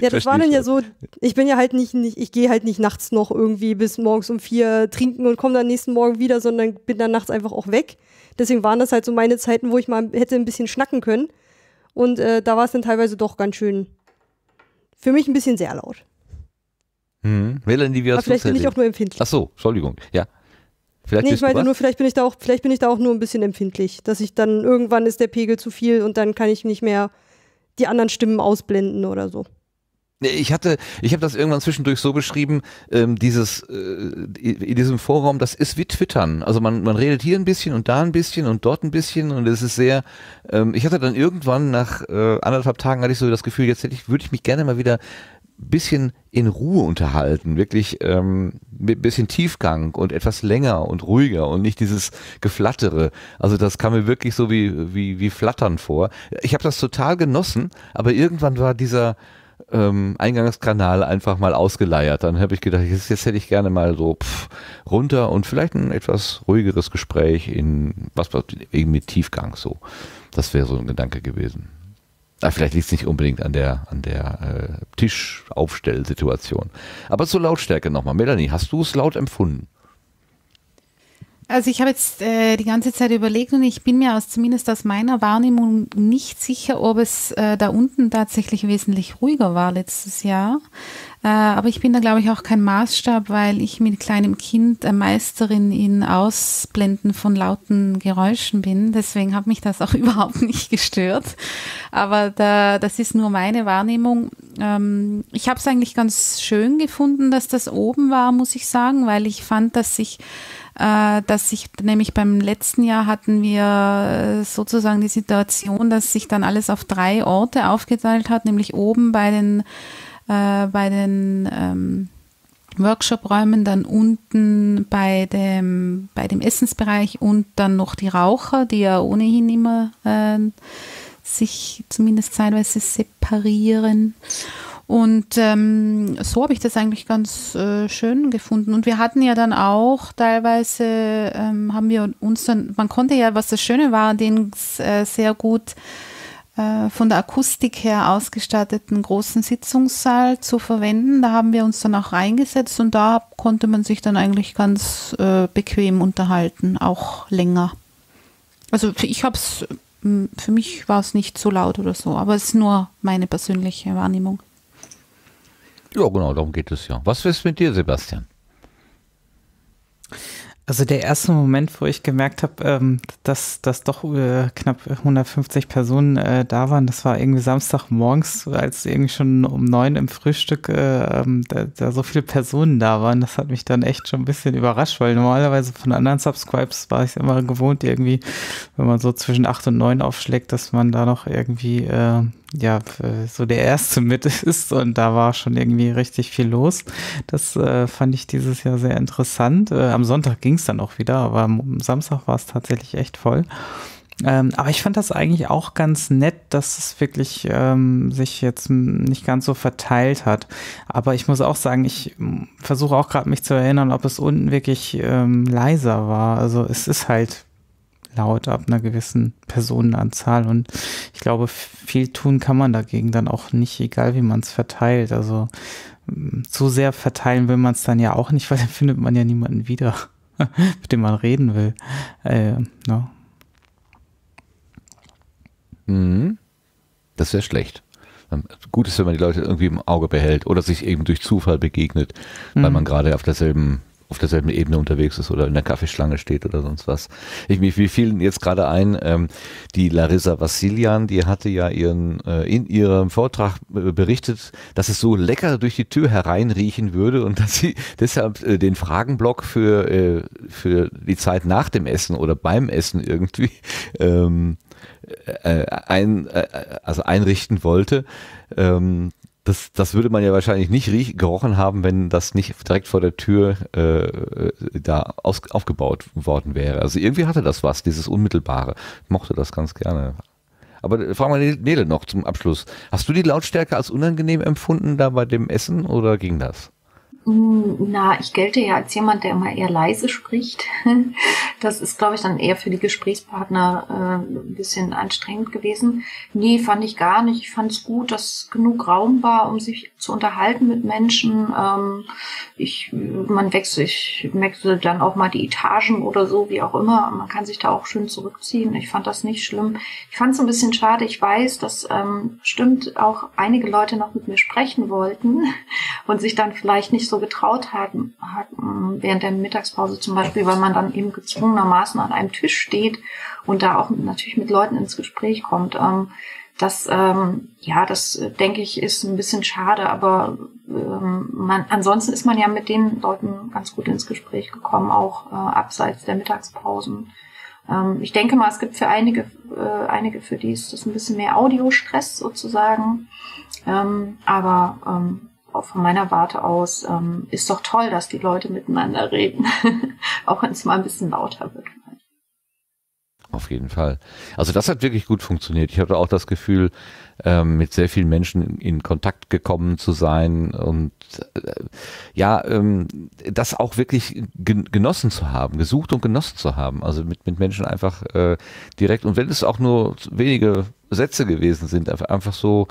Ja, das war dann ja so, ich bin ja halt nicht, nicht ich gehe halt nicht nachts noch irgendwie bis morgens um vier trinken und komme dann nächsten Morgen wieder, sondern bin dann nachts einfach auch weg. Deswegen waren das halt so meine Zeiten, wo ich mal hätte ein bisschen schnacken können. Und äh, da war es dann teilweise doch ganz schön, für mich ein bisschen sehr laut. Hm. Melanie, wie Aber hast vielleicht bin ich auch nur empfindlich. Ach so, Entschuldigung. Ja. Vielleicht nee, ich was? nur, vielleicht bin ich da auch, vielleicht bin ich da auch nur ein bisschen empfindlich, dass ich dann irgendwann ist der Pegel zu viel und dann kann ich nicht mehr die anderen Stimmen ausblenden oder so. Nee, Ich hatte, ich habe das irgendwann zwischendurch so beschrieben, ähm, dieses äh, in diesem Vorraum, das ist wie Twittern. Also man, man redet hier ein bisschen und da ein bisschen und dort ein bisschen und es ist sehr. Ähm, ich hatte dann irgendwann nach äh, anderthalb Tagen hatte ich so das Gefühl, jetzt hätte ich, würde ich mich gerne mal wieder bisschen in Ruhe unterhalten, wirklich ähm, mit bisschen Tiefgang und etwas länger und ruhiger und nicht dieses Geflattere. Also das kam mir wirklich so wie wie wie Flattern vor. Ich habe das total genossen, aber irgendwann war dieser ähm, Eingangskanal einfach mal ausgeleiert. Dann habe ich gedacht, jetzt, jetzt hätte ich gerne mal so pff, runter und vielleicht ein etwas ruhigeres Gespräch in was was- eben mit Tiefgang so. Das wäre so ein Gedanke gewesen. Ah, vielleicht liegt es nicht unbedingt an der an der äh, Tischaufstellsituation. Aber zur Lautstärke nochmal. Melanie, hast du es laut empfunden? Also ich habe jetzt äh, die ganze Zeit überlegt und ich bin mir aus, zumindest aus meiner Wahrnehmung nicht sicher, ob es äh, da unten tatsächlich wesentlich ruhiger war letztes Jahr. Äh, aber ich bin da, glaube ich, auch kein Maßstab, weil ich mit kleinem Kind äh, Meisterin in Ausblenden von lauten Geräuschen bin. Deswegen hat mich das auch überhaupt nicht gestört. Aber da, das ist nur meine Wahrnehmung. Ähm, ich habe es eigentlich ganz schön gefunden, dass das oben war, muss ich sagen, weil ich fand, dass sich dass sich nämlich beim letzten Jahr hatten wir äh, sozusagen die Situation, dass sich dann alles auf drei Orte aufgeteilt hat, nämlich oben bei den äh, bei den ähm, Workshop-Räumen, dann unten bei dem, bei dem Essensbereich und dann noch die Raucher, die ja ohnehin immer äh, sich zumindest zeitweise separieren. Und ähm, so habe ich das eigentlich ganz äh, schön gefunden. Und wir hatten ja dann auch teilweise, ähm, haben wir uns dann, man konnte ja, was das Schöne war, den äh, sehr gut äh, von der Akustik her ausgestatteten großen Sitzungssaal zu verwenden. Da haben wir uns dann auch reingesetzt und da konnte man sich dann eigentlich ganz äh, bequem unterhalten, auch länger. Also ich habe es, für mich war es nicht so laut oder so, aber es ist nur meine persönliche Wahrnehmung. Ja, genau, darum geht es ja. Was ist mit dir, Sebastian? Also der erste Moment, wo ich gemerkt habe, ähm, dass, dass doch äh, knapp 150 Personen äh, da waren, das war irgendwie Samstagmorgens, als irgendwie schon um neun im Frühstück äh, ähm, da, da so viele Personen da waren. Das hat mich dann echt schon ein bisschen überrascht, weil normalerweise von anderen Subscribes war ich immer gewohnt, irgendwie, wenn man so zwischen acht und neun aufschlägt, dass man da noch irgendwie ja, äh, so der erste mit ist und da war schon irgendwie richtig viel los. Das äh, fand ich dieses Jahr sehr interessant. Äh, am Sonntag ging es dann auch wieder, aber am Samstag war es tatsächlich echt voll. Ähm, aber ich fand das eigentlich auch ganz nett, dass es wirklich ähm, sich jetzt nicht ganz so verteilt hat. Aber ich muss auch sagen, ich versuche auch gerade mich zu erinnern, ob es unten wirklich ähm, leiser war. Also es ist halt laut ab einer gewissen Personenanzahl und ich glaube, viel tun kann man dagegen dann auch nicht, egal wie man es verteilt. Also m, zu sehr verteilen will man es dann ja auch nicht, weil dann findet man ja niemanden wieder, mit dem man reden will. Äh, no. Mhm. Das wäre schlecht. Ähm, Gut ist, wenn man die Leute irgendwie im Auge behält oder sich eben durch Zufall begegnet, weil Mhm. man gerade auf derselben auf derselben Ebene unterwegs ist oder in der Kaffeeschlange steht oder sonst was. Ich, mir mir fiel jetzt gerade ein, ähm, die Larissa Vassilian, die hatte ja ihren äh, in ihrem Vortrag äh, berichtet, dass es so lecker durch die Tür hereinriechen würde und dass sie deshalb äh, den Fragenblock für äh, für die Zeit nach dem Essen oder beim Essen irgendwie ähm, äh, ein, äh, also einrichten wollte. Ähm, Das, das würde man ja wahrscheinlich nicht riech, gerochen haben, wenn das nicht direkt vor der Tür äh, äh, da aus, aufgebaut worden wäre. Also irgendwie hatte das was, dieses Unmittelbare. Ich mochte das ganz gerne. Aber äh, frag mal Nele noch zum Abschluss. Hast du die Lautstärke als unangenehm empfunden da bei dem Essen oder ging das? Mm, Na, ich gelte ja als jemand, der immer eher leise spricht. Das ist, glaube ich, dann eher für die Gesprächspartner äh, ein bisschen anstrengend gewesen. Nee, fand ich gar nicht. Ich fand es gut, dass genug Raum war, um sich zu unterhalten mit Menschen. Ähm, ich, man wechselt, ich wechsle dann auch mal die Etagen oder so, wie auch immer. Man kann sich da auch schön zurückziehen. Ich fand das nicht schlimm. Ich fand es ein bisschen schade. Ich weiß, dass ähm, stimmt auch einige Leute noch mit mir sprechen wollten und sich dann vielleicht nicht so getraut hatten, hatten während der Mittagspause zum Beispiel, weil man dann eben gezwungenermaßen an einem Tisch steht und da auch natürlich mit Leuten ins Gespräch kommt. Ähm, das, ähm, ja, das äh, denke ich, ist ein bisschen schade, aber ähm, man, ansonsten ist man ja mit den Leuten ganz gut ins Gespräch gekommen, auch äh, abseits der Mittagspausen. Ähm, ich denke mal, es gibt für einige, äh, einige für die ist das ein bisschen mehr Audiostress sozusagen. Ähm, aber ähm, auch von meiner Warte aus ähm, ist doch toll, dass die Leute miteinander reden, auch wenn es mal ein bisschen lauter wird. Auf jeden Fall. Also das hat wirklich gut funktioniert. Ich hatte auch das Gefühl, ähm, mit sehr vielen Menschen in, Kontakt gekommen zu sein und äh, ja, ähm, das auch wirklich gen genossen zu haben, gesucht und genossen zu haben. Also mit, mit Menschen einfach äh, direkt und wenn es auch nur wenige Sätze gewesen sind, einfach, einfach so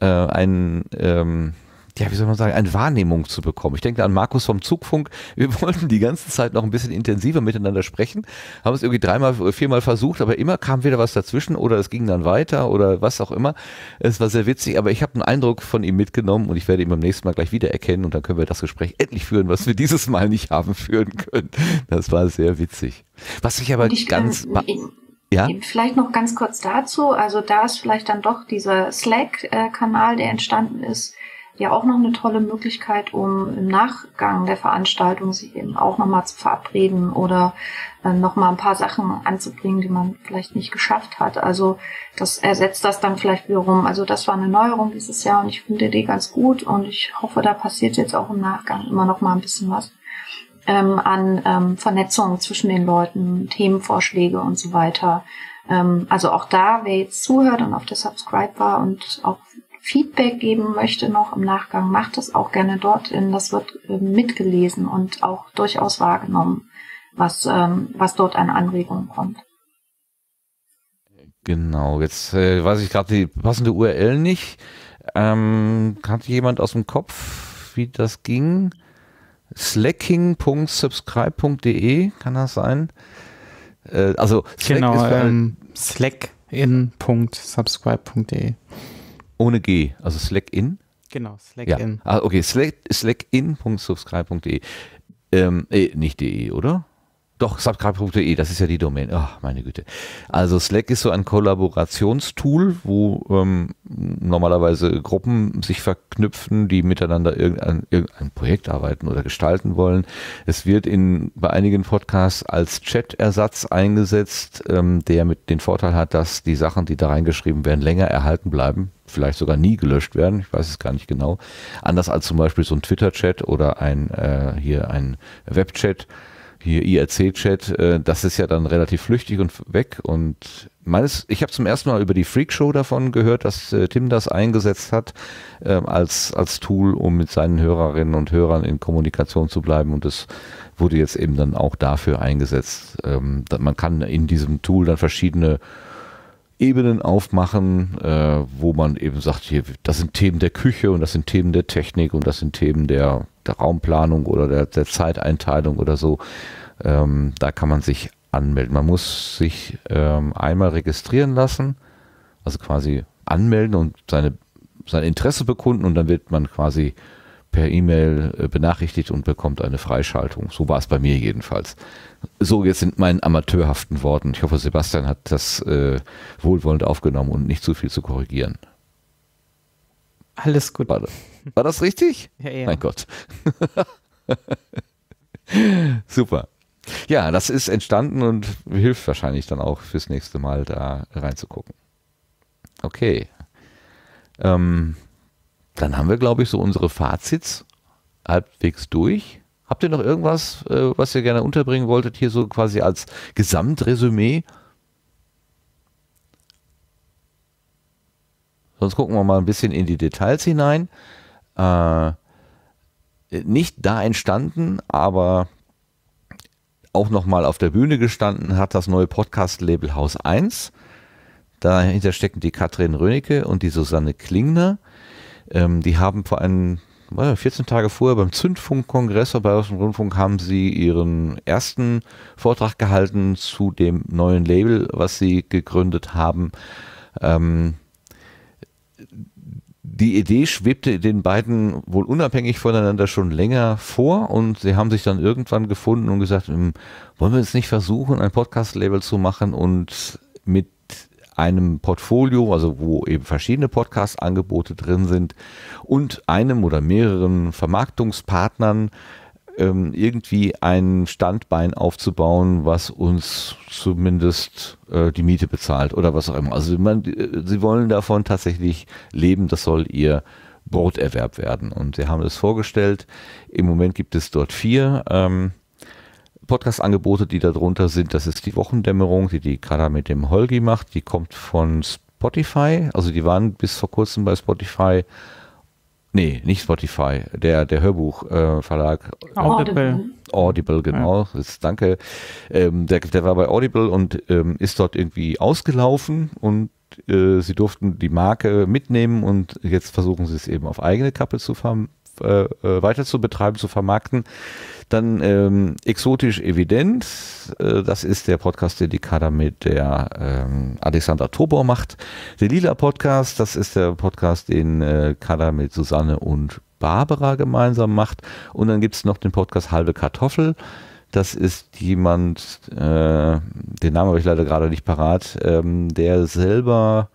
äh, ein ähm, ja, wie soll man sagen, eine Wahrnehmung zu bekommen. Ich denke an Markus vom Zugfunk. Wir wollten die ganze Zeit noch ein bisschen intensiver miteinander sprechen, haben es irgendwie dreimal, viermal versucht, aber immer kam wieder was dazwischen oder es ging dann weiter oder was auch immer. Es war sehr witzig, aber ich habe einen Eindruck von ihm mitgenommen und ich werde ihn beim nächsten Mal gleich wieder erkennen und dann können wir das Gespräch endlich führen, was wir dieses Mal nicht haben führen können. Das war sehr witzig. Was ich aber ich ganz... kann, ja? Vielleicht noch ganz kurz dazu. Also da ist vielleicht dann doch dieser Slack-Kanal, der entstanden ist, ja auch noch eine tolle Möglichkeit, um im Nachgang der Veranstaltung sich eben auch nochmal zu verabreden oder äh, nochmal ein paar Sachen anzubringen, die man vielleicht nicht geschafft hat. Also das ersetzt das dann vielleicht wiederum. Also das war eine Neuerung dieses Jahr und ich finde die ganz gut und ich hoffe, da passiert jetzt auch im Nachgang immer noch mal ein bisschen was. Ähm, an ähm, Vernetzung zwischen den Leuten, Themenvorschläge und so weiter. Ähm, also auch da, wer jetzt zuhört und auf der Subscribe war und auch Feedback geben möchte noch im Nachgang, macht es auch gerne dort. In, das wird äh, mitgelesen und auch durchaus wahrgenommen, was, ähm, was dort an Anregungen kommt. Genau, jetzt äh, weiß ich gerade die passende URL nicht. Ähm, hat jemand aus dem Kopf, wie das ging? slacking.subscribe.de, kann das sein? Äh, also Slack genau, ist ähm, slackin.subscribe.de. ohne G, also Slackin. Genau, Slack Ja. in. Ah, okay, Slack, slackin.subscribe.de. Ähm, äh, nicht de, oder? Doch, subscribe.de, das ist ja die Domain. Ach, meine Güte. Also Slack ist so ein Kollaborationstool, wo ähm, normalerweise Gruppen sich verknüpfen, die miteinander irgendein, irgendein Projekt arbeiten oder gestalten wollen. Es wird in, bei einigen Podcasts als Chat-Ersatz eingesetzt, ähm, der mit den Vorteil hat, dass die Sachen, die da reingeschrieben werden, länger erhalten bleiben, vielleicht sogar nie gelöscht werden. Ich weiß es gar nicht genau. Anders als zum Beispiel so ein Twitter-Chat oder ein äh, hier ein Web-Chat hier IRC-Chat, äh, das ist ja dann relativ flüchtig und weg. Und meines, ich habe zum ersten Mal über die Freakshow davon gehört, dass äh, Tim das eingesetzt hat ähm, als, als Tool, um mit seinen Hörerinnen und Hörern in Kommunikation zu bleiben. Und das wurde jetzt eben dann auch dafür eingesetzt. Ähm, man kann in diesem Tool dann verschiedene Ebenen aufmachen, äh, wo man eben sagt, hier, das sind Themen der Küche und das sind Themen der Technik und das sind Themen der, der Raumplanung oder der, der Zeiteinteilung oder so. Ähm, da kann man sich anmelden. Man muss sich ähm, einmal registrieren lassen, also quasi anmelden und seine, sein Interesse bekunden und dann wird man quasi per E-Mail äh, benachrichtigt und bekommt eine Freischaltung. So war es bei mir jedenfalls. So, jetzt sind meinen amateurhaften Worten. Ich hoffe, Sebastian hat das äh, wohlwollend aufgenommen und nicht zu viel zu korrigieren. Alles gut. War das richtig? Ja, ja. Mein Gott. Super. Ja, das ist entstanden und hilft wahrscheinlich dann auch fürs nächste Mal da reinzugucken. Okay. Ähm, dann haben wir, glaube ich, so unsere Fazits halbwegs durch. Habt ihr noch irgendwas, äh, was ihr gerne unterbringen wolltet, hier so quasi als Gesamtresümee? Sonst gucken wir mal ein bisschen in die Details hinein. Äh, nicht da entstanden, aber auch nochmal auf der Bühne gestanden hat das neue Podcast-Label Haus 1. Dahinter stecken die Katrin Rönecke und die Susanne Klingner. Ähm, die haben vor einem 14 Tage vorher beim Zündfunk-Kongress bei Bayerischen Rundfunk haben sie ihren ersten Vortrag gehalten zu dem neuen Label, was sie gegründet haben. Ähm, die Idee schwebte den beiden wohl unabhängig voneinander schon länger vor und sie haben sich dann irgendwann gefunden und gesagt, hm, wollen wir jetzt nicht versuchen, ein Podcast-Label zu machen und mit einem Portfolio, also wo eben verschiedene Podcast-Angebote drin sind und einem oder mehreren Vermarktungspartnern ähm, irgendwie ein Standbein aufzubauen, was uns zumindest äh, die Miete bezahlt oder was auch immer. Also man, äh, sie wollen davon tatsächlich leben, das soll ihr Broterwerb werden. Und sie haben es vorgestellt. Im Moment gibt es dort vier ähm, Podcast-Angebote, die darunter sind. Das ist die Wochendämmerung, die die gerade mit dem Holgi macht. Die kommt von Spotify. Also die waren bis vor kurzem bei Spotify Nee, nicht Spotify, der, der Hörbuchverlag. Äh, Audible. Audible, genau. Ja. Das, danke. Ähm, der, der war bei Audible und ähm, ist dort irgendwie ausgelaufen und äh, sie durften die Marke mitnehmen und jetzt versuchen sie es eben auf eigene Kappe zu äh, äh, weiter zu betreiben, zu vermarkten. Dann ähm, Exotisch Evident, äh, das ist der Podcast, den die Kader mit der ähm, Alexander Tobor macht. Der Lila Podcast, das ist der Podcast, den äh, Kader mit Susanne und Barbara gemeinsam macht. Und dann gibt es noch den Podcast Halbe Kartoffel. Das ist jemand, äh, den Namen habe ich leider gerade nicht parat, ähm, der selber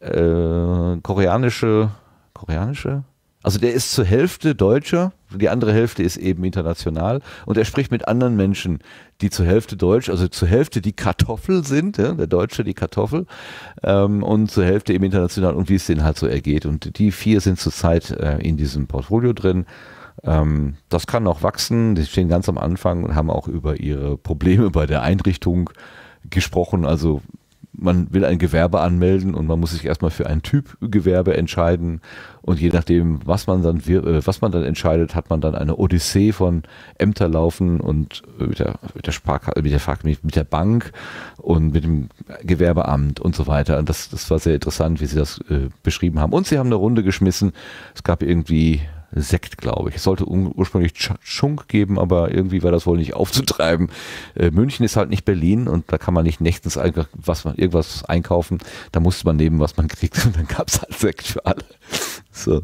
äh, koreanische, koreanische also der ist zur Hälfte Deutscher, die andere Hälfte ist eben international und er spricht mit anderen Menschen, die zur Hälfte Deutsch, also zur Hälfte die Kartoffel sind, ja, der Deutsche die Kartoffel ähm, und zur Hälfte eben international und wie es denen halt so ergeht. Und die vier sind zurzeit äh, in diesem Portfolio drin. Ähm, das kann noch wachsen, die stehen ganz am Anfang und haben auch über ihre Probleme bei der Einrichtung gesprochen. Also man will ein Gewerbe anmelden und man muss sich erstmal für ein Typ Gewerbe entscheiden und je nachdem, was man dann äh, was man dann entscheidet, hat man dann eine Odyssee von Ämter laufen und mit der mit der Sparkasse, mit der, mit der Bank und mit dem Gewerbeamt und so weiter. Und das, das war sehr interessant, wie sie das äh, beschrieben haben. Und sie haben eine Runde geschmissen. Es gab irgendwie Sekt, glaube ich. Es sollte ursprünglich Schunk geben, aber irgendwie war das wohl nicht aufzutreiben. Äh, München ist halt nicht Berlin und da kann man nicht nächtens einfach was irgendwas einkaufen. Da musste man nehmen, was man kriegt und dann gab es halt Sekt für alle. So.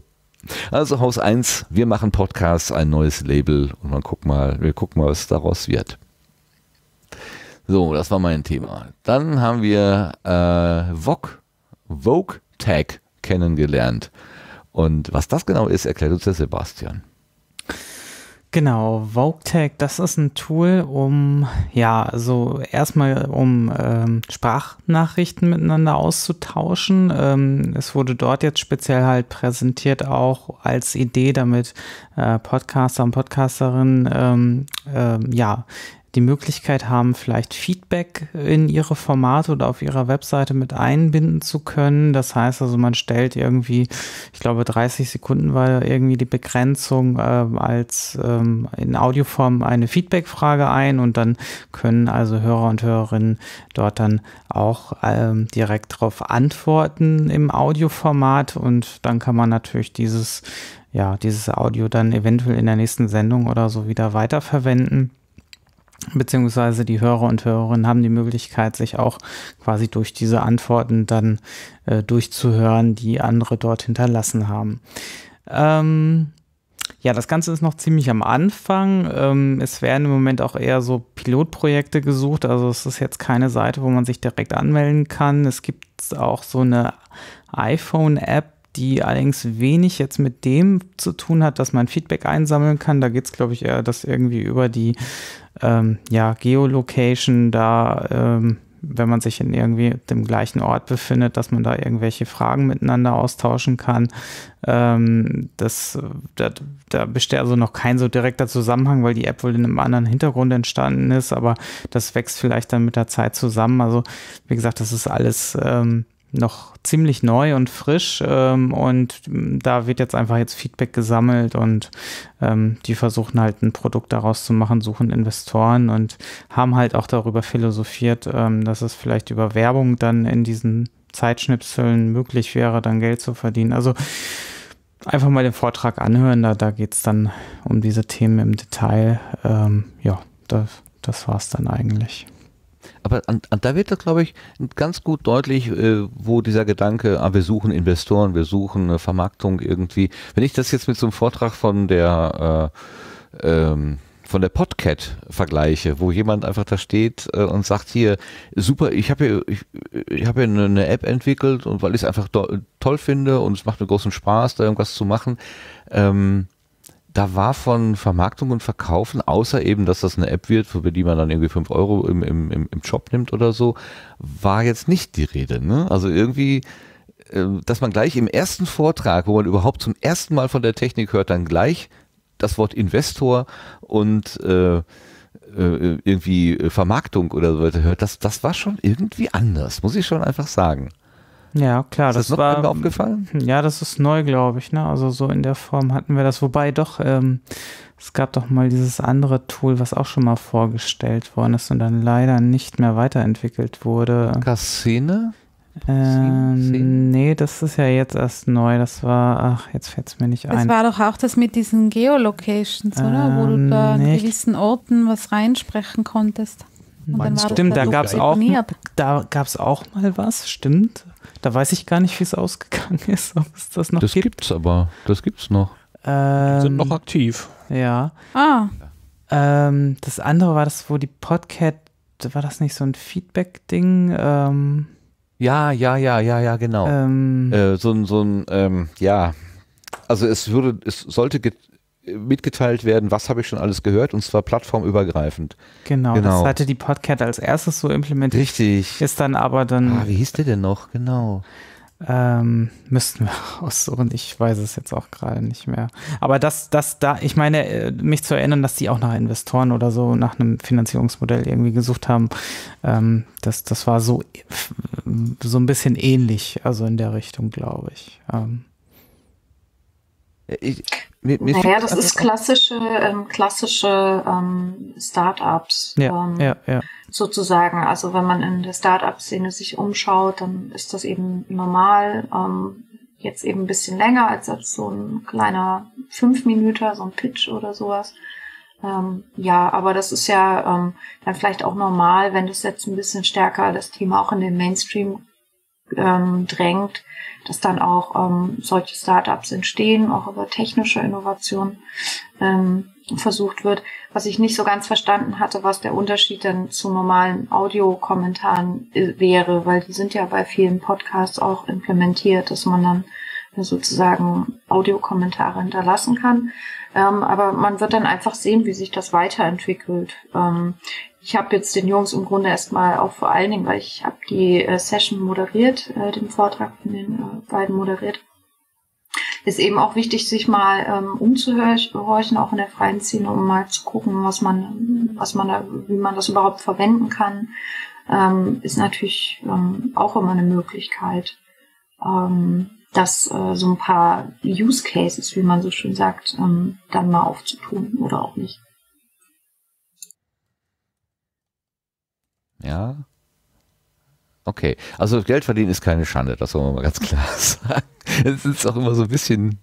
Also Haus 1, wir machen Podcasts, ein neues Label und man guckt mal, wir gucken mal, was daraus wird. So, das war mein Thema. Dann haben wir äh, Vogue, Vogue Tag kennengelernt. Und was das genau ist, erklärt uns der Sebastian. Genau, VogueTag, das ist ein Tool, um, ja, also erstmal um ähm, Sprachnachrichten miteinander auszutauschen. Ähm, es wurde dort jetzt speziell halt präsentiert auch als Idee, damit äh, Podcaster und Podcasterinnen ähm, äh, ja die Möglichkeit haben, vielleicht Feedback in ihre Formate oder auf ihrer Webseite mit einbinden zu können. Das heißt also, man stellt irgendwie, ich glaube, 30 Sekunden war irgendwie die Begrenzung äh, als ähm, in Audioform eine Feedbackfrage ein und dann können also Hörer und Hörerinnen dort dann auch ähm, direkt darauf antworten im Audioformat und dann kann man natürlich dieses ja, dieses Audio dann eventuell in der nächsten Sendung oder so wieder weiterverwenden beziehungsweise die Hörer und Hörerinnen haben die Möglichkeit, sich auch quasi durch diese Antworten dann äh, durchzuhören, die andere dort hinterlassen haben. Ähm, ja, das Ganze ist noch ziemlich am Anfang. Ähm, es werden im Moment auch eher so Pilotprojekte gesucht. Also es ist jetzt keine Seite, wo man sich direkt anmelden kann. Es gibt auch so eine iPhone-App, die allerdings wenig jetzt mit dem zu tun hat, dass man Feedback einsammeln kann. Da geht es, glaube ich, eher, dass irgendwie über die ähm, ja, Geolocation da ähm, wenn man sich in irgendwie dem gleichen Ort befindet, dass man da irgendwelche Fragen miteinander austauschen kann. Ähm, das, da, da besteht also noch kein so direkter Zusammenhang, weil die App wohl in einem anderen Hintergrund entstanden ist, aber das wächst vielleicht dann mit der Zeit zusammen. Also wie gesagt, das ist alles ähm, noch ziemlich neu und frisch ähm, und da wird jetzt einfach jetzt Feedback gesammelt und ähm, die versuchen halt ein Produkt daraus zu machen, suchen Investoren und haben halt auch darüber philosophiert, ähm, dass es vielleicht über Werbung dann in diesen Zeitschnipseln möglich wäre, dann Geld zu verdienen. Also einfach mal den Vortrag anhören, da, da geht es dann um diese Themen im Detail. Ähm, ja, das, das war es dann eigentlich. Aber an, an, da wird das, glaube ich, ganz gut deutlich, äh, wo dieser Gedanke, ah, wir suchen Investoren, wir suchen eine Vermarktung irgendwie. Wenn ich das jetzt mit so einem Vortrag von der äh, ähm, von der Podcat vergleiche, wo jemand einfach da steht äh, und sagt hier, super, ich habe hier, ich, ich habe hier eine, eine, App entwickelt und weil ich es einfach toll finde und es macht mir großen Spaß, da irgendwas zu machen. Ähm, da war von Vermarktung und Verkaufen, außer eben, dass das eine App wird, für die man dann irgendwie 5 Euro im, im, im Job nimmt oder so, war jetzt nicht die Rede. Ne? Also irgendwie, äh, dass man gleich im ersten Vortrag, wo man überhaupt zum ersten Mal von der Technik hört, dann gleich das Wort Investor und äh, äh irgendwie Vermarktung oder so weiter hört, das, das war schon irgendwie anders, muss ich schon einfach sagen. Ja, klar, ist das, das war aufgefallen. Ja, das ist neu, glaube ich. Ne? Also so in der Form hatten wir das. Wobei doch, ähm, es gab doch mal dieses andere Tool, was auch schon mal vorgestellt worden ist und dann leider nicht mehr weiterentwickelt wurde. Cassine? Ähm, nee, das ist ja jetzt erst neu. Das war, ach, jetzt fällt es mir nicht ein. Das war doch auch das mit diesen Geolocations, oder? Ähm, Wo du da an nee, gewissen Orten was reinsprechen konntest. Und dann war stimmt, das da gab es auch, deponiert. da gab's auch mal was, stimmt. Da weiß ich gar nicht, wie es ausgegangen ist, ob es das noch Das gibt. gibt's aber, das gibt's noch. Ähm, sind noch aktiv. Ja. Ah, Ähm, das andere war das, wo die Podcat, war das nicht so ein Feedback-Ding? Ähm, Ja, ja, ja, ja, ja, genau. ähm, Äh, so ein, so ein, ähm, ja, also es würde, es sollte get- mitgeteilt werden, was habe ich schon alles gehört, und zwar plattformübergreifend. genau, genau. das hatte die Podcat als erstes so implementiert. Richtig. Ist dann aber dann, Ah, wie hieß der denn noch? Genau. ähm, müssten wir aussuchen. Ich weiß es jetzt auch gerade nicht mehr. Aber das, das da, ich meine, äh, mich zu erinnern, dass die auch nach Investoren oder so, nach einem Finanzierungsmodell irgendwie gesucht haben, ähm, das, das war so, so ein bisschen ähnlich, also in der Richtung, glaube ich. Ähm, Ich, mir, mir Naja, das ist klassische, ähm, klassische ähm, Startups. ja, ähm, ja, ja. sozusagen. Also wenn man in der Startup-Szene sich umschaut, dann ist das eben normal. Ähm, jetzt eben ein bisschen länger als, als so ein kleiner Fünf-Minüter, so ein Pitch oder sowas. Ähm, ja, aber das ist ja ähm, dann vielleicht auch normal, wenn das jetzt ein bisschen stärker das Thema auch in den Mainstream ähm, drängt, dass dann auch ähm, solche Startups entstehen, auch über technische Innovation ähm, versucht wird. Was ich nicht so ganz verstanden hatte, was der Unterschied dann zu normalen Audiokommentaren äh, wäre, weil die sind ja bei vielen Podcasts auch implementiert, dass man dann sozusagen Audiokommentare hinterlassen kann. Ähm, aber man wird dann einfach sehen, wie sich das weiterentwickelt. Ähm, ich habe jetzt den Jungs im Grunde erstmal auch vor allen Dingen, weil ich habe die äh, Session moderiert, äh, den Vortrag von den äh, beiden moderiert, ist eben auch wichtig, sich mal ähm, umzuhorchen, auch in der freien Szene, um mal zu gucken, was man, was man da, wie man das überhaupt verwenden kann, ähm, ist natürlich ähm, auch immer eine Möglichkeit, ähm, das äh, so ein paar Use Cases, wie man so schön sagt, ähm, dann mal aufzutun oder auch nicht. Ja. Okay, also Geld verdienen ist keine Schande, das wollen wir mal ganz klar sagen. Es ist auch immer so ein bisschen,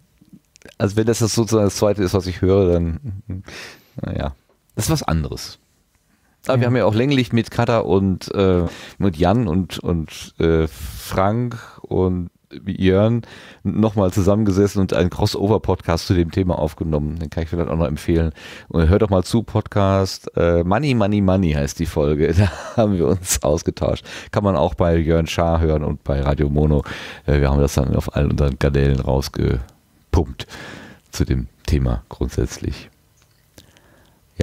also wenn das das sozusagen das Zweite ist, was ich höre, dann, naja, das ist was anderes. Aber wir haben ja auch länglich mit Katha und äh, mit Jan und, und äh, Frank und Jörn nochmal zusammengesessen und einen Crossover-Podcast zu dem Thema aufgenommen. Den kann ich vielleicht auch noch empfehlen. Und hört doch mal zu, Podcast äh, Money, Money, Money heißt die Folge. Da haben wir uns ausgetauscht. Kann man auch bei Jörn Schaar hören und bei Radio Mono. Äh, wir haben das dann auf allen unseren Garnelen rausgepumpt zu dem Thema grundsätzlich.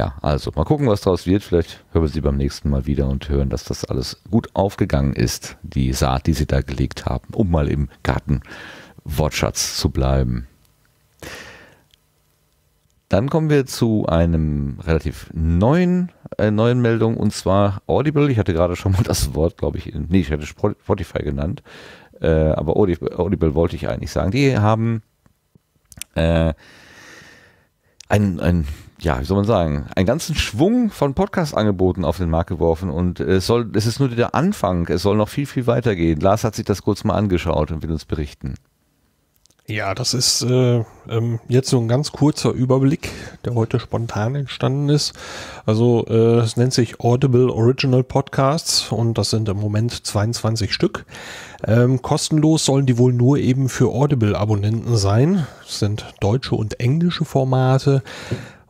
Ja, also mal gucken, was daraus wird. Vielleicht hören wir sie beim nächsten Mal wieder und hören, dass das alles gut aufgegangen ist, die Saat, die sie da gelegt haben, um mal im Gartenwortschatz zu bleiben. Dann kommen wir zu einem relativ neuen, äh, neuen Meldung und zwar Audible. Ich hatte gerade schon mal das Wort, glaube ich, in, nee, ich hatte Spotify genannt, äh, aber Audible, Audible wollte ich eigentlich sagen. Die haben äh, ein, ein, ja, wie soll man sagen, einen ganzen Schwung von Podcast-Angeboten auf den Markt geworfen und es soll, es ist nur der Anfang, es soll noch viel, viel weitergehen. Lars hat sich das kurz mal angeschaut und will uns berichten. Ja, das ist äh, ähm, jetzt so ein ganz kurzer Überblick, der heute spontan entstanden ist. Also äh, es nennt sich Audible Original Podcasts und das sind im Moment 22 Stück. Ähm, kostenlos sollen die wohl nur eben für Audible-Abonnenten sein. Das sind deutsche und englische Formate.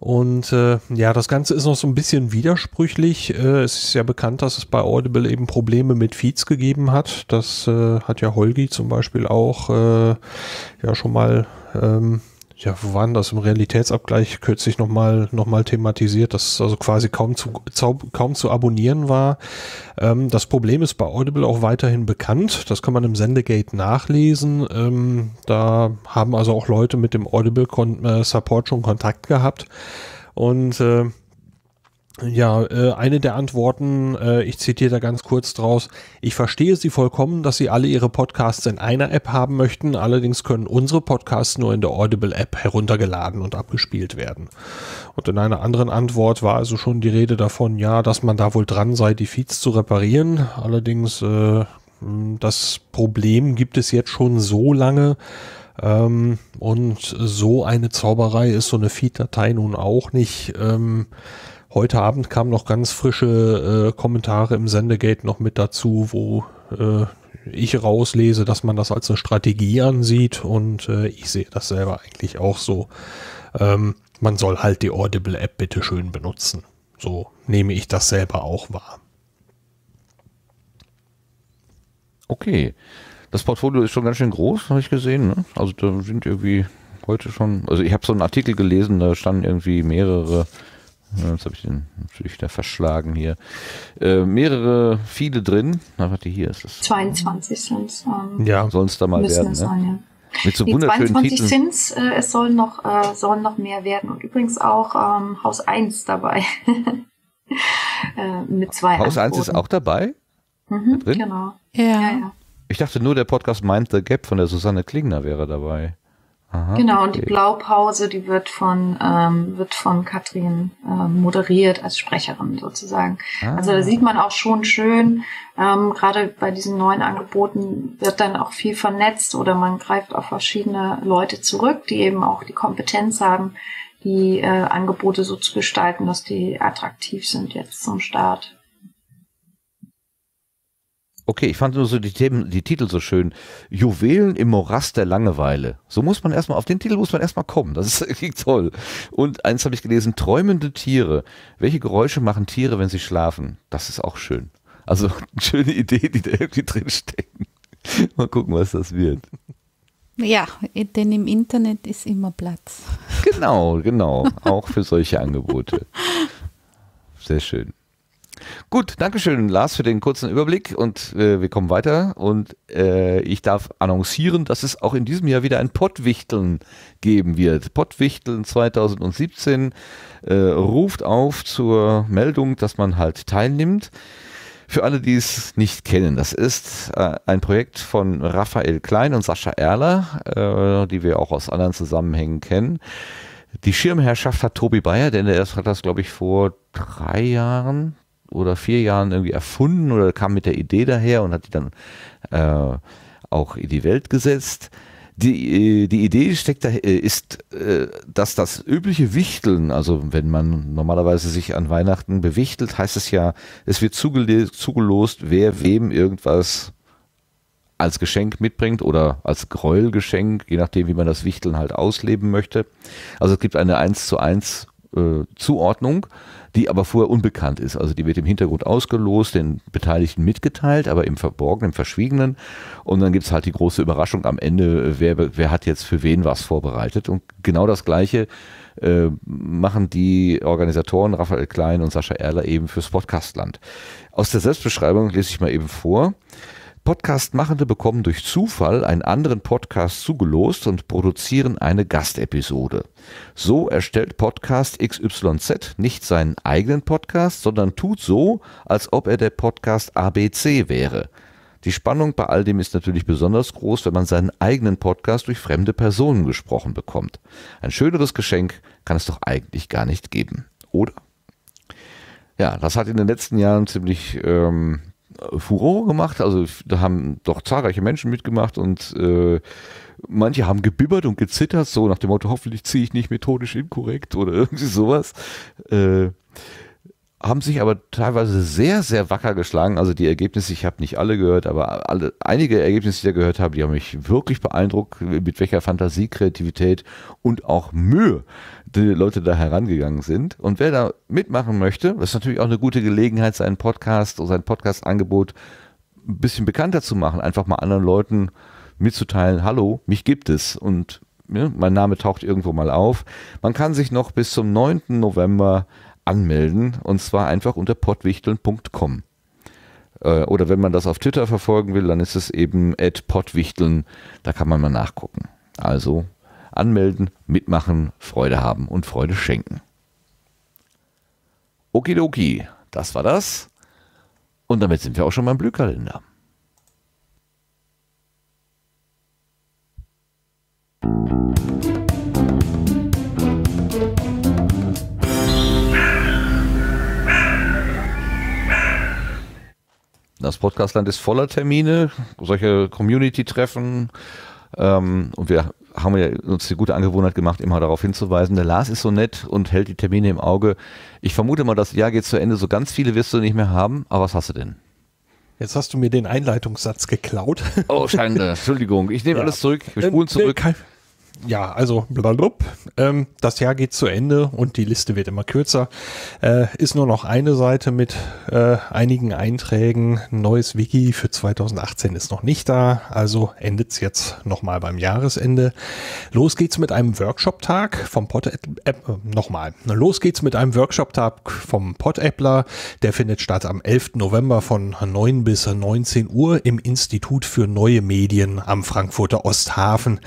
Und äh, ja, das Ganze ist noch so ein bisschen widersprüchlich. Äh, es ist ja bekannt, dass es bei Audible eben Probleme mit Feeds gegeben hat. Das äh, hat ja Holgi zum Beispiel auch äh, ja schon mal ähm, ja, wo waren das im Realitätsabgleich kürzlich nochmal noch mal thematisiert, dass also quasi kaum zu, kaum zu abonnieren war. Ähm, das Problem ist bei Audible auch weiterhin bekannt. Das kann man im Sendegate nachlesen. Ähm, da haben also auch Leute mit dem Audible äh, Support schon Kontakt gehabt. Und äh, ja, äh, eine der Antworten, äh, ich zitiere da ganz kurz draus, ich verstehe Sie vollkommen, dass Sie alle Ihre Podcasts in einer App haben möchten, allerdings können unsere Podcasts nur in der Audible-App heruntergeladen und abgespielt werden. Und in einer anderen Antwort war also schon die Rede davon, ja, dass man da wohl dran sei, die Feeds zu reparieren, allerdings äh, das Problem gibt es jetzt schon so lange, ähm, und so eine Zauberei ist so eine Feed-Datei nun auch nicht. Heute Abend kamen noch ganz frische äh, Kommentare im Sendegate noch mit dazu, wo äh, ich rauslese, dass man das als eine Strategie ansieht und äh, ich sehe das selber eigentlich auch so. Ähm, man soll halt die Audible-App bitte schön benutzen. So nehme ich das selber auch wahr. Okay. Das Portfolio ist schon ganz schön groß, habe ich gesehen. Ne? Also da sind irgendwie heute schon, also ich habe so einen Artikel gelesen, da standen irgendwie mehrere jetzt habe ich den natürlich da verschlagen hier. Äh, mehrere, viele drin. Na, warte, hier ist es. 22 sind es. Ähm, ja, soll es da mal werden. Ne? Sein, ja. Mit so wunderschönen 22 Titeln. sind äh, es sollen noch, äh, sollen noch mehr werden. Und übrigens auch ähm, Haus 1 dabei. äh, mit zwei Haus 1 ist auch dabei? Mhm, drin? Genau. Ja. Ja, ja. Ich dachte nur, der Podcast Mind the Gap von der Susanne Klingner wäre dabei. Aha, Genau, und die okay. Blaupause, die wird von, ähm, wird von Katrin ähm, moderiert als Sprecherin sozusagen. Ah. Also da sieht man auch schon schön, ähm, gerade bei diesen neuen Angeboten wird dann auch viel vernetzt oder man greift auf verschiedene Leute zurück, die eben auch die Kompetenz haben, die äh, Angebote so zu gestalten, dass die attraktiv sind jetzt zum Start. Okay, ich fand nur so die Themen, die Titel so schön. Juwelen im Morast der Langeweile. So muss man erstmal, auf den Titel muss man erstmal kommen. Das ist toll. Und eins habe ich gelesen, träumende Tiere. Welche Geräusche machen Tiere, wenn sie schlafen? Das ist auch schön. Also eine schöne Idee, die da irgendwie drin stecken. Mal gucken, was das wird. Ja, denn im Internet ist immer Platz. Genau, genau. Auch für solche Angebote. Sehr schön. Gut, Dankeschön, Lars, für den kurzen Überblick und äh, wir kommen weiter und äh, ich darf annoncieren, dass es auch in diesem Jahr wieder ein Pottwichteln geben wird. Pottwichteln 2017 äh, ruft auf zur Meldung, dass man halt teilnimmt. Für alle, die es nicht kennen, das ist äh, ein Projekt von Raphael Klein und Sascha Erler, äh, die wir auch aus anderen Zusammenhängen kennen. Die Schirmherrschaft hat Tobi Bayer, denn er hat das, glaube ich, vor drei Jahren oder vier Jahren irgendwie erfunden oder kam mit der Idee daher und hat die dann äh, auch in die Welt gesetzt. Die, äh, die Idee steckt da, äh, ist, äh, dass das übliche Wichteln, also wenn man normalerweise sich an Weihnachten bewichtelt, heißt es ja, es wird zugelost, wer wem irgendwas als Geschenk mitbringt oder als Gräuelgeschenk, je nachdem, wie man das Wichteln halt ausleben möchte. Also es gibt eine 1 zu 1 äh, Zuordnung, die aber vorher unbekannt ist. Also die wird im Hintergrund ausgelost, den Beteiligten mitgeteilt, aber im Verborgenen, im Verschwiegenen. Und dann gibt es halt die große Überraschung am Ende, wer, wer hat jetzt für wen was vorbereitet. Und genau das Gleiche äh, machen die Organisatoren Raphael Klein und Sascha Erler eben fürs Podcastland. Aus der Selbstbeschreibung lese ich mal eben vor. Podcast-Machende bekommen durch Zufall einen anderen Podcast zugelost und produzieren eine Gastepisode. So erstellt Podcast XYZ nicht seinen eigenen Podcast, sondern tut so, als ob er der Podcast ABC wäre. Die Spannung bei all dem ist natürlich besonders groß, wenn man seinen eigenen Podcast durch fremde Personen gesprochen bekommt. Ein schöneres Geschenk kann es doch eigentlich gar nicht geben, oder? Ja, das hat in den letzten Jahren ziemlich ähm, Furore gemacht. Also da haben doch zahlreiche Menschen mitgemacht und äh, manche haben gebibbert und gezittert, so nach dem Motto, hoffentlich ziehe ich nicht methodisch inkorrekt oder irgendwie sowas. Äh, haben sich aber teilweise sehr, sehr wacker geschlagen. Also die Ergebnisse, ich habe nicht alle gehört, aber alle, einige Ergebnisse, die ich da gehört habe, die haben mich wirklich beeindruckt, mit welcher Fantasie, Kreativität und auch Mühe die Leute da herangegangen sind. Und wer da mitmachen möchte, das ist natürlich auch eine gute Gelegenheit, seinen Podcast oder sein Podcast-Angebot ein bisschen bekannter zu machen, einfach mal anderen Leuten mitzuteilen, hallo, mich gibt es und ja, mein Name taucht irgendwo mal auf. Man kann sich noch bis zum 9. November anmelden und zwar einfach unter pottwichteln.com. Äh, oder wenn man das auf Twitter verfolgen will, dann ist es eben @pottwichteln. Da kann man mal nachgucken. Also anmelden, mitmachen, Freude haben und Freude schenken. Okidoki, das war das. Und damit sind wir auch schon beim Blühkalender. Das Podcastland ist voller Termine, solche Community-Treffen. Ähm, und wir haben ja uns die gute Angewohnheit gemacht, immer darauf hinzuweisen, der Lars ist so nett und hält die Termine im Auge. Ich vermute mal, das Jahr geht zu Ende, so ganz viele wirst du nicht mehr haben, aber was hast du denn? Jetzt hast du mir den Einleitungssatz geklaut. Oh, Schande, Entschuldigung, ich nehme Ja. alles zurück, wir Ähm, spulen nee, zurück. kein- Ja, also blablub. Ähm, das Jahr geht zu Ende und die Liste wird immer kürzer. Äh, ist nur noch eine Seite mit äh, einigen Einträgen. Ein neues Wiki für 2018 ist noch nicht da, also endet's jetzt nochmal beim Jahresende. Los geht's mit einem Workshop-Tag vom Pod äh, nochmal. Los geht's mit einem Workshop-Tag vom Pod-Appler. Der findet statt am 11. November von 9 bis 19 Uhr im Institut für neue Medien am Frankfurter Osthafen.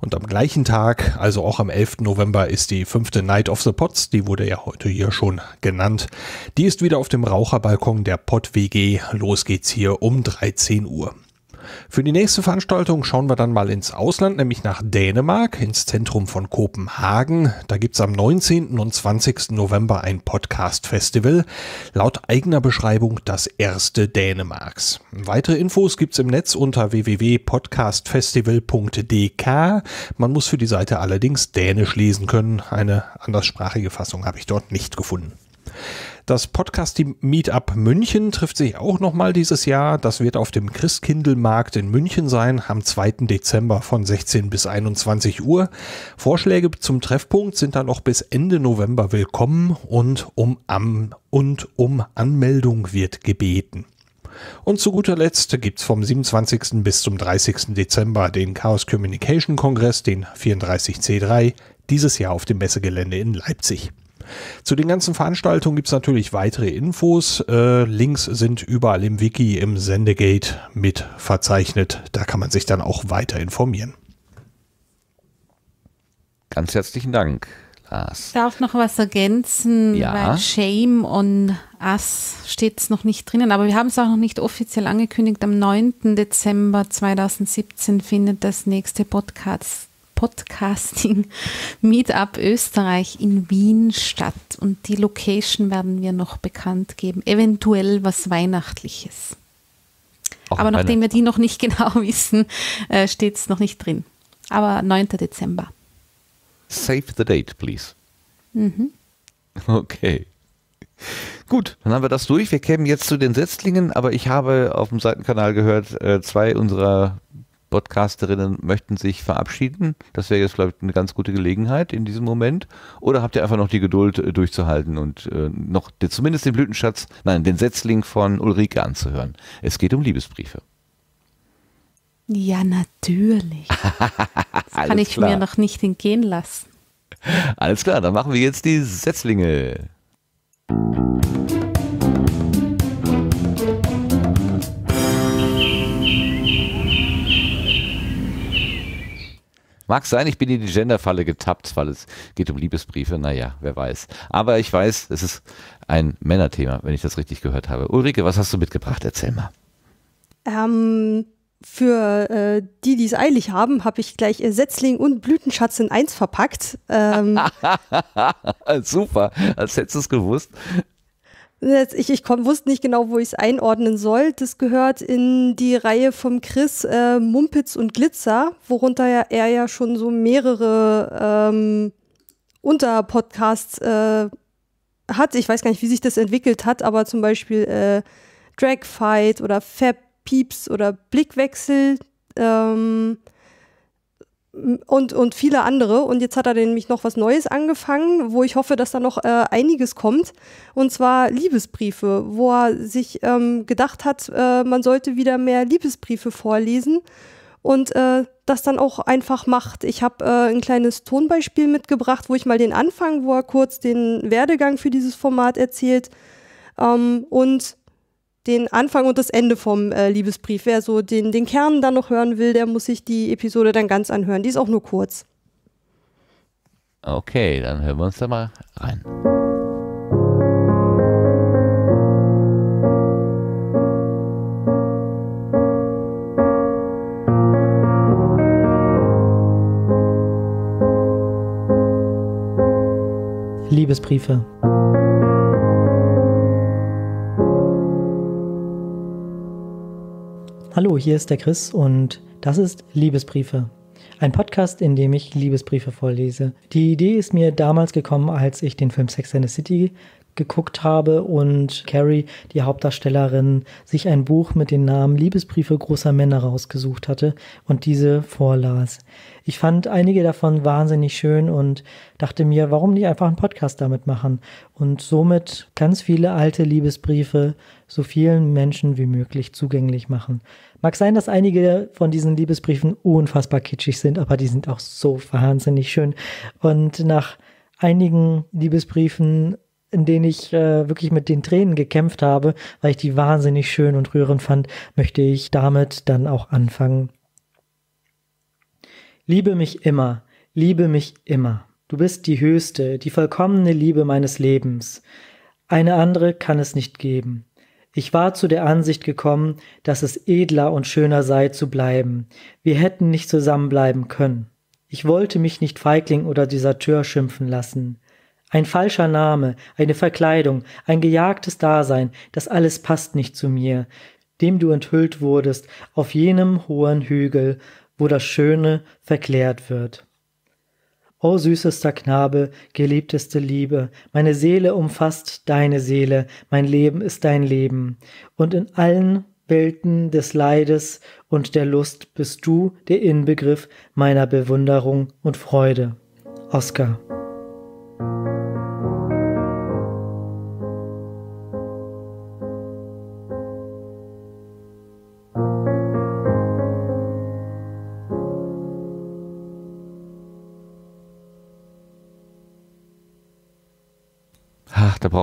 Und am gleichen Tag, also auch am 11. November, ist die fünfte Night of the Pots, die wurde ja heute hier schon genannt. Die ist wieder auf dem Raucherbalkon der Pot WG. Los geht's hier um 13 Uhr. Für die nächste Veranstaltung schauen wir dann mal ins Ausland, nämlich nach Dänemark, ins Zentrum von Kopenhagen. Da gibt's am 19. und 20. November ein Podcast-Festival. Laut eigener Beschreibung das erste Dänemarks. Weitere Infos gibt's im Netz unter www.podcastfestival.dk. Man muss für die Seite allerdings Dänisch lesen können. Eine anderssprachige Fassung habe ich dort nicht gefunden. Das Podcast Meetup München trifft sich auch nochmal dieses Jahr. Das wird auf dem Christkindlmarkt in München sein, am 2. Dezember von 16 bis 21 Uhr. Vorschläge zum Treffpunkt sind dann noch bis Ende November willkommen und um, am, und um Anmeldung wird gebeten. Und zu guter Letzt gibt's vom 27. bis zum 30. Dezember den Chaos Communication Kongress, den 34C3, dieses Jahr auf dem Messegelände in Leipzig. Zu den ganzen Veranstaltungen gibt's natürlich weitere Infos. Äh, Links sind überall im Wiki, im Sendegate mit verzeichnet. Da kann man sich dann auch weiter informieren. Ganz herzlichen Dank, Lars. Ich darf noch was ergänzen, Ja. weil Shame on Us steht es noch nicht drinnen, aber wir haben es auch noch nicht offiziell angekündigt. Am 9. Dezember 2017 findet das nächste Podcast, Podcasting Meetup Österreich in Wien statt und die Location werden wir noch bekannt geben. Eventuell was Weihnachtliches. Auch aber nachdem wir die noch nicht genau wissen, äh, steht es noch nicht drin. Aber 9. Dezember. Save the date, please. Mhm. Okay. Gut, dann haben wir das durch. Wir kämen jetzt zu den Setzlingen, aber ich habe auf dem Seitenkanal gehört, äh, zwei unserer Podcasterinnen möchten sich verabschieden. Das wäre jetzt, glaube ich, eine ganz gute Gelegenheit in diesem Moment. Oder habt ihr einfach noch die Geduld äh, durchzuhalten und äh, noch den, zumindest den Blütenschatz, nein, den Setzling von Ulrike anzuhören? Es geht um Liebesbriefe. Ja, natürlich. Das kann ich klar. mir noch nicht entgehen lassen. Alles klar, dann machen wir jetzt die Setzlinge. Mag sein, ich bin in die Genderfalle getappt, weil es geht um Liebesbriefe. Naja, wer weiß. Aber ich weiß, es ist ein Männerthema, wenn ich das richtig gehört habe. Ulrike, was hast du mitgebracht? Erzähl mal. Ähm, für äh, die, die es eilig haben, habe ich gleich äh, Setzling und Blütenschatz in eins verpackt. Ähm, Super, als hättest du es gewusst. Ich, ich komm, wusste nicht genau, wo ich es einordnen soll. Das gehört in die Reihe vom Chris äh, Mumpitz und Glitzer, worunter ja, er ja schon so mehrere ähm, Unterpodcasts äh, hat. Ich weiß gar nicht, wie sich das entwickelt hat, aber zum Beispiel äh, Dragfight oder Fab Pieps oder Blickwechsel ähm, und, und viele andere. Und jetzt hat er nämlich noch was Neues angefangen, wo ich hoffe, dass da noch äh, einiges kommt. Und zwar Liebesbriefe, wo er sich ähm, gedacht hat, äh, man sollte wieder mehr Liebesbriefe vorlesen und äh, das dann auch einfach macht. Ich habe äh, ein kleines Tonbeispiel mitgebracht, wo ich mal den Anfang, wo er kurz den Werdegang für dieses Format erzählt ähm, und den Anfang und das Ende vom äh, Liebesbrief. Wer so den, den Kern dann noch hören will, der muss sich die Episode dann ganz anhören. Die ist auch nur kurz. Okay, dann hören wir uns da mal rein. Liebesbriefe. Hallo, hier ist der Chris und das ist Liebesbriefe. Ein Podcast, in dem ich Liebesbriefe vorlese. Die Idee ist mir damals gekommen, als ich den Film Sex and the City geguckt habe und Carrie, die Hauptdarstellerin, sich ein Buch mit dem Namen Liebesbriefe großer Männer rausgesucht hatte und diese vorlas. Ich fand einige davon wahnsinnig schön und dachte mir, warum nicht einfach einen Podcast damit machen und somit ganz viele alte Liebesbriefe so vielen Menschen wie möglich zugänglich machen. Mag sein, dass einige von diesen Liebesbriefen unfassbar kitschig sind, aber die sind auch so wahnsinnig schön. Und nach einigen Liebesbriefen in denen ich äh, wirklich mit den Tränen gekämpft habe, weil ich die wahnsinnig schön und rührend fand, möchte ich damit dann auch anfangen. Liebe mich immer, liebe mich immer. Du bist die höchste, die vollkommene Liebe meines Lebens. Eine andere kann es nicht geben. Ich war zu der Ansicht gekommen, dass es edler und schöner sei zu bleiben. Wir hätten nicht zusammenbleiben können. Ich wollte mich nicht Feigling oder Deserteur schimpfen lassen. Ein falscher Name, eine Verkleidung, ein gejagtes Dasein, das alles passt nicht zu mir, dem du enthüllt wurdest auf jenem hohen Hügel, wo das Schöne verklärt wird. O süßester Knabe, geliebteste Liebe, meine Seele umfasst deine Seele, mein Leben ist dein Leben, und in allen Welten des Leides und der Lust bist du der Inbegriff meiner Bewunderung und Freude. Oscar.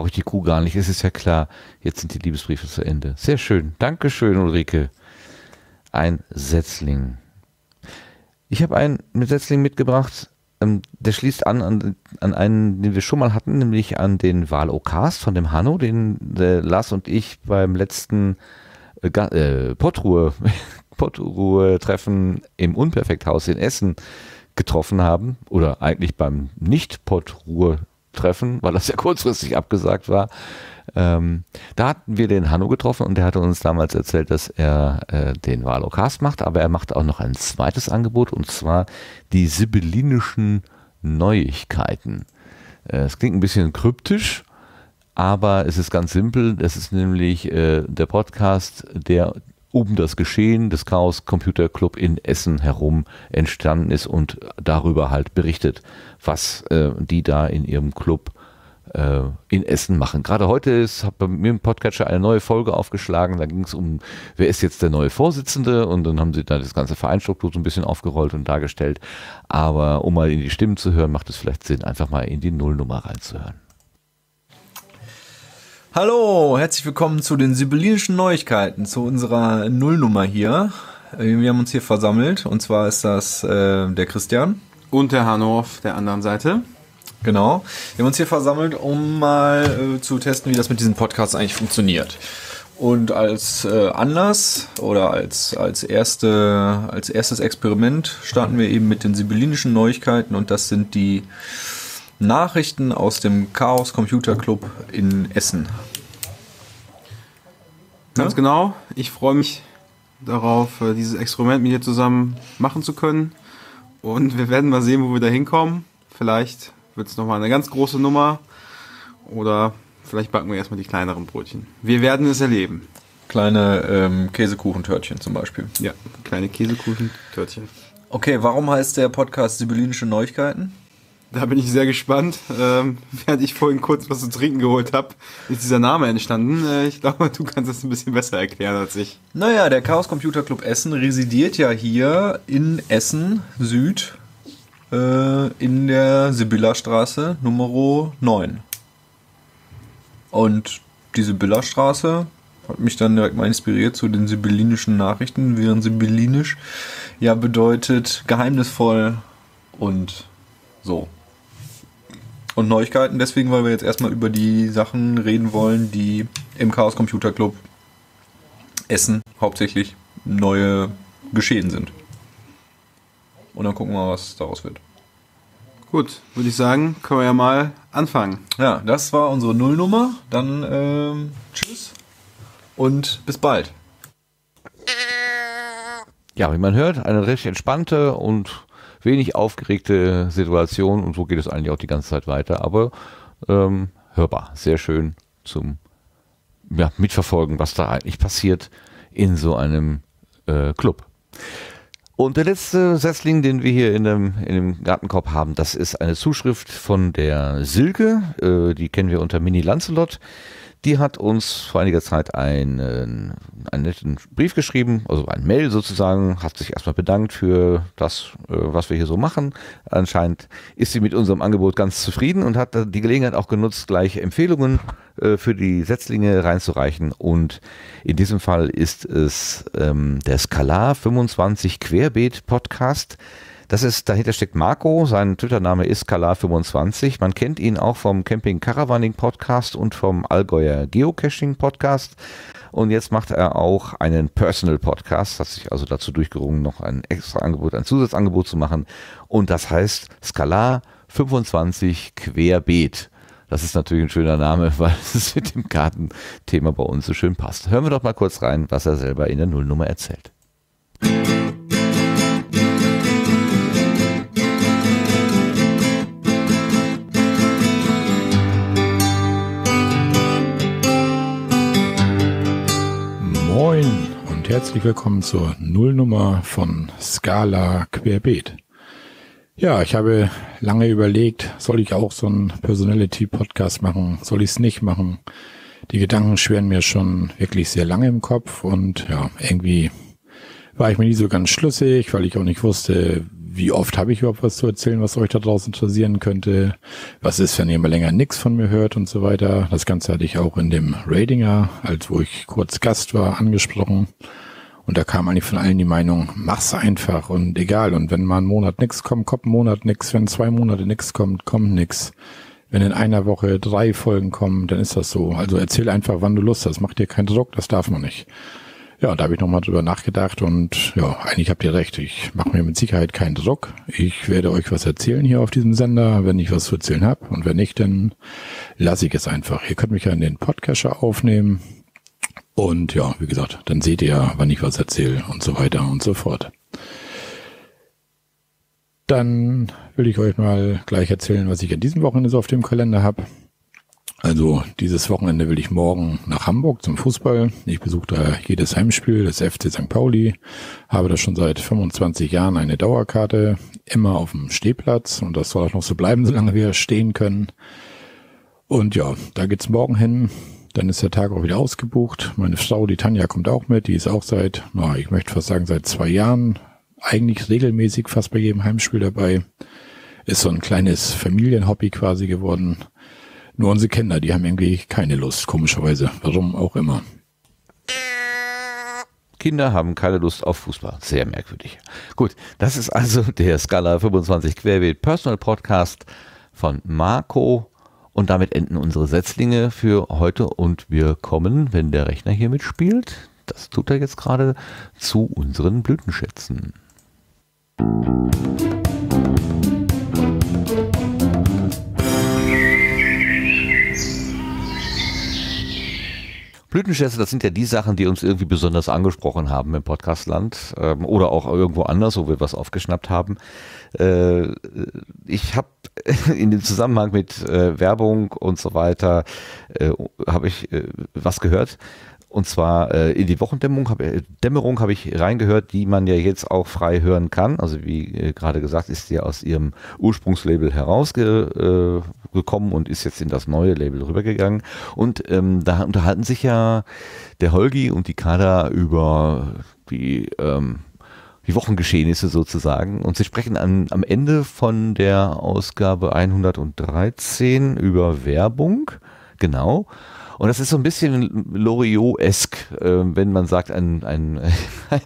Brauche ich die Kuh gar nicht. Es ist ja klar, jetzt sind die Liebesbriefe zu Ende. Sehr schön. Dankeschön, Ulrike. Ein Setzling. Ich habe einen Setzling mitgebracht. Ähm, der schließt an, an an einen, den wir schon mal hatten, nämlich an den Wahl-Okast von dem Hanno, den Lars und ich beim letzten äh, äh, Pottruhe, Pottruhe-Treffen im Unperfekthaus in Essen getroffen haben. Oder eigentlich beim Nicht-Pottruhe-Treffen, weil das ja kurzfristig abgesagt war. Ähm, da hatten wir den Hanno getroffen und der hatte uns damals erzählt, dass er äh, den Valocast macht, aber er macht auch noch ein zweites Angebot und zwar die sibyllinischen Neuigkeiten. Äh, Es klingt ein bisschen kryptisch, aber es ist ganz simpel. Es ist nämlich äh, der Podcast, der um das Geschehen des Chaos Computer Club in Essen herum entstanden ist und darüber halt berichtet, was äh, die da in ihrem Club äh, in Essen machen. Gerade heute ist, hat bei mir im Podcatcher eine neue Folge aufgeschlagen. Da ging es um, wer ist jetzt der neue Vorsitzende? Und dann haben sie da das ganze Vereinsstruktur so ein bisschen aufgerollt und dargestellt. Aber um mal in die Stimmen zu hören, macht es vielleicht Sinn, einfach mal in die Nullnummer reinzuhören. Hallo, herzlich willkommen zu den sibyllinischen Neuigkeiten, zu unserer Nullnummer hier. Äh, Wir haben uns hier versammelt und zwar ist das äh, der Christian. Und der Hanno auf der anderen Seite. Genau. Wir haben uns hier versammelt, um mal äh, zu testen, wie das mit diesen Podcasts eigentlich funktioniert. Und als äh, Anlass oder als, als, erste, als erstes Experiment starten wir eben mit den sibyllinischen Neuigkeiten und das sind die Nachrichten aus dem Chaos Computer Club in Essen. Ganz genau. Ich freue mich darauf, äh, dieses Experiment mit dir zusammen machen zu können. Und wir werden mal sehen, wo wir da hinkommen. Vielleicht wird es nochmal eine ganz große Nummer. Oder vielleicht backen wir erstmal die kleineren Brötchen. Wir werden es erleben. Kleine ähm, Käsekuchentörtchen zum Beispiel. Ja, kleine Käsekuchentörtchen. Okay, warum heißt der Podcast Sibyllinische Neuigkeiten? Da bin ich sehr gespannt. Ähm, während ich vorhin kurz was zu trinken geholt habe, ist dieser Name entstanden. Äh, ich glaube, du kannst das ein bisschen besser erklären als ich. Naja, der Chaos Computer Club Essen residiert ja hier in Essen Süd äh, in der Sibylla-Straße Nummer 9. Und die Sibylla-Straße hat mich dann direkt mal inspiriert zu den sibyllinischen Nachrichten, während sibyllinisch ja bedeutet geheimnisvoll und so. Und Neuigkeiten deswegen, weil wir jetzt erstmal über die Sachen reden wollen, die im Chaos Computer Club Essen hauptsächlich neue geschehen sind. Und dann gucken wir mal, was daraus wird. Gut, würde ich sagen, können wir ja mal anfangen. Ja, das war unsere Nullnummer. Dann ähm, tschüss und bis bald. Ja, wie man hört, eine recht entspannte und wenig aufgeregte Situation und so geht es eigentlich auch die ganze Zeit weiter, aber ähm, hörbar, sehr schön zum ja, Mitverfolgen, was da eigentlich passiert in so einem äh, Club. Und der letzte Setzling, den wir hier in dem, in dem Gartenkorb haben, das ist eine Zuschrift von der Silke, äh, die kennen wir unter Mini Lancelot. Die hat uns vor einiger Zeit einen, einen netten Brief geschrieben, also ein Mail sozusagen, hat sich erstmal bedankt für das, äh, was wir hier so machen. Anscheinend ist sie mit unserem Angebot ganz zufrieden und hat die Gelegenheit auch genutzt, gleich Empfehlungen äh, für die Setzlinge reinzureichen. Und in diesem Fall ist es ähm, der Skalar 25 Querbeet Podcast. Das ist, dahinter steckt Marco, sein Twitter-Name ist Skalar25. Man kennt ihn auch vom Camping Caravaning Podcast und vom Allgäuer Geocaching Podcast. Und jetzt macht er auch einen Personal Podcast, hat sich also dazu durchgerungen, noch ein extra Angebot, ein Zusatzangebot zu machen. Und das heißt Skalar 25 Querbeet. Das ist natürlich ein schöner Name, weil es mit dem Kartenthema bei uns so schön passt. Hören wir doch mal kurz rein, was er selber in der Nullnummer erzählt. Herzlich willkommen zur Nullnummer von Scala Querbeet. Ja, ich habe lange überlegt, soll ich auch so einen Personality-Podcast machen? Soll ich es nicht machen? Die Gedanken schweren mir schon wirklich sehr lange im Kopf und ja, irgendwie war ich mir nie so ganz schlüssig, weil ich auch nicht wusste, wie oft habe ich überhaupt was zu erzählen, was euch da draußen interessieren könnte. Was ist, wenn ihr mal länger nichts von mir hört und so weiter. Das Ganze hatte ich auch in dem Ratinger, als wo ich kurz Gast war, angesprochen. Und da kam eigentlich von allen die Meinung, mach's einfach und egal. Und wenn mal ein Monat nix kommt, kommt ein Monat nix. Wenn zwei Monate nix kommt, kommt nix. Wenn in einer Woche drei Folgen kommen, dann ist das so. Also erzähl einfach, wann du Lust hast. Mach dir keinen Druck, das darf man nicht. Ja, da habe ich nochmal drüber nachgedacht und ja, eigentlich habt ihr recht. Ich mache mir mit Sicherheit keinen Druck. Ich werde euch was erzählen hier auf diesem Sender, wenn ich was zu erzählen habe. Und wenn nicht, dann lasse ich es einfach. Ihr könnt mich ja in den Podcatcher aufnehmen. Und ja, wie gesagt, dann seht ihr ja, wann ich was erzähle und so weiter und so fort. Dann will ich euch mal gleich erzählen, was ich an diesem Wochenende so auf dem Kalender habe. Also dieses Wochenende will ich morgen nach Hamburg zum Fußball. Ich besuche da jedes Heimspiel des FC St. Pauli, habe da schon seit 25 Jahren eine Dauerkarte, immer auf dem Stehplatz und das soll auch noch so bleiben, solange wir stehen können. Und ja, da geht's morgen hin. Dann ist der Tag auch wieder ausgebucht. Meine Frau, die Tanja, kommt auch mit. Die ist auch seit, na, ich möchte fast sagen, seit zwei Jahren eigentlich regelmäßig fast bei jedem Heimspiel dabei. Ist so ein kleines Familienhobby quasi geworden. Nur unsere Kinder, die haben irgendwie keine Lust, komischerweise. Warum auch immer. Kinder haben keine Lust auf Fußball. Sehr merkwürdig. Gut, das ist also der Scala 25 Querbeet Personal Podcast von Marco. Und damit enden unsere Setzlinge für heute und wir kommen, wenn der Rechner hier mitspielt, das tut er jetzt gerade, zu unseren Blütenschätzen. Blütenschätze, das sind ja die Sachen, die uns irgendwie besonders angesprochen haben im Podcastland ähm, oder auch irgendwo anders, wo wir was aufgeschnappt haben. Äh, ich habe in dem Zusammenhang mit äh, Werbung und so weiter, äh, habe ich äh, was gehört. Und zwar äh, in die Wochendämmerung habe äh, ich reingehört, die man ja jetzt auch frei hören kann. Also wie äh, gerade gesagt, ist sie aus ihrem Ursprungslabel herausgekommen äh, und ist jetzt in das neue Label rübergegangen. Und ähm, da unterhalten sich ja der Holgi und die Kada über die ähm, die Wochengeschehnisse sozusagen. Und sie sprechen an, am Ende von der Ausgabe 113 über Werbung. Genau. Und das ist so ein bisschen Loriot-esk, äh, wenn man sagt, ein, ein, ein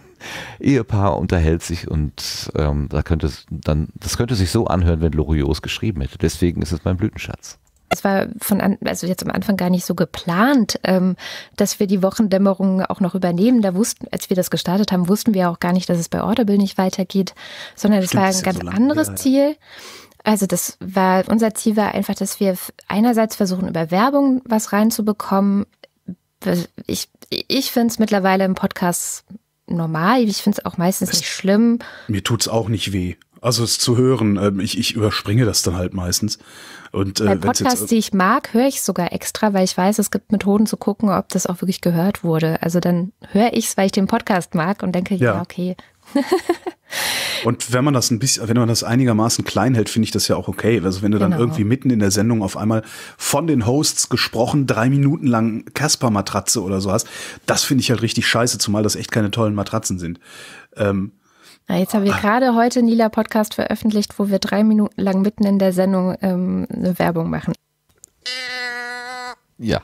Ehepaar unterhält sich und ähm, da könnte es dann, das könnte sich so anhören, wenn Loriot es geschrieben hätte. Deswegen ist es mein Blütenschatz. Es war von an, also jetzt am Anfang gar nicht so geplant, ähm, dass wir die Wochendämmerung auch noch übernehmen. Da wussten, als wir das gestartet haben, wussten wir auch gar nicht, dass es bei Audible nicht weitergeht, sondern es war ein ganz so anderes ja, ja. Ziel. Also das war, unser Ziel war einfach, dass wir einerseits versuchen, über Werbung was reinzubekommen. Ich, ich finde es mittlerweile im Podcast normal. Ich finde es auch meistens es, nicht schlimm. Mir tut's auch nicht weh. Also es zu hören, ähm, ich, ich überspringe das dann halt meistens. Und, äh, Bei Podcasts, die ich mag, höre ich sogar extra, weil ich weiß, es gibt Methoden zu gucken, ob das auch wirklich gehört wurde. Also dann höre ich es, weil ich den Podcast mag und denke, ja, ja okay. und wenn man das ein bisschen, wenn man das einigermaßen klein hält, finde ich das ja auch okay. Also wenn du genau. dann irgendwie mitten in der Sendung auf einmal von den Hosts gesprochen drei Minuten lang Casper-Matratze oder so hast, das finde ich halt richtig scheiße, zumal das echt keine tollen Matratzen sind. Ähm, ja, jetzt haben wir gerade heute einen lila Podcast veröffentlicht, wo wir drei Minuten lang mitten in der Sendung ähm, eine Werbung machen. Ja,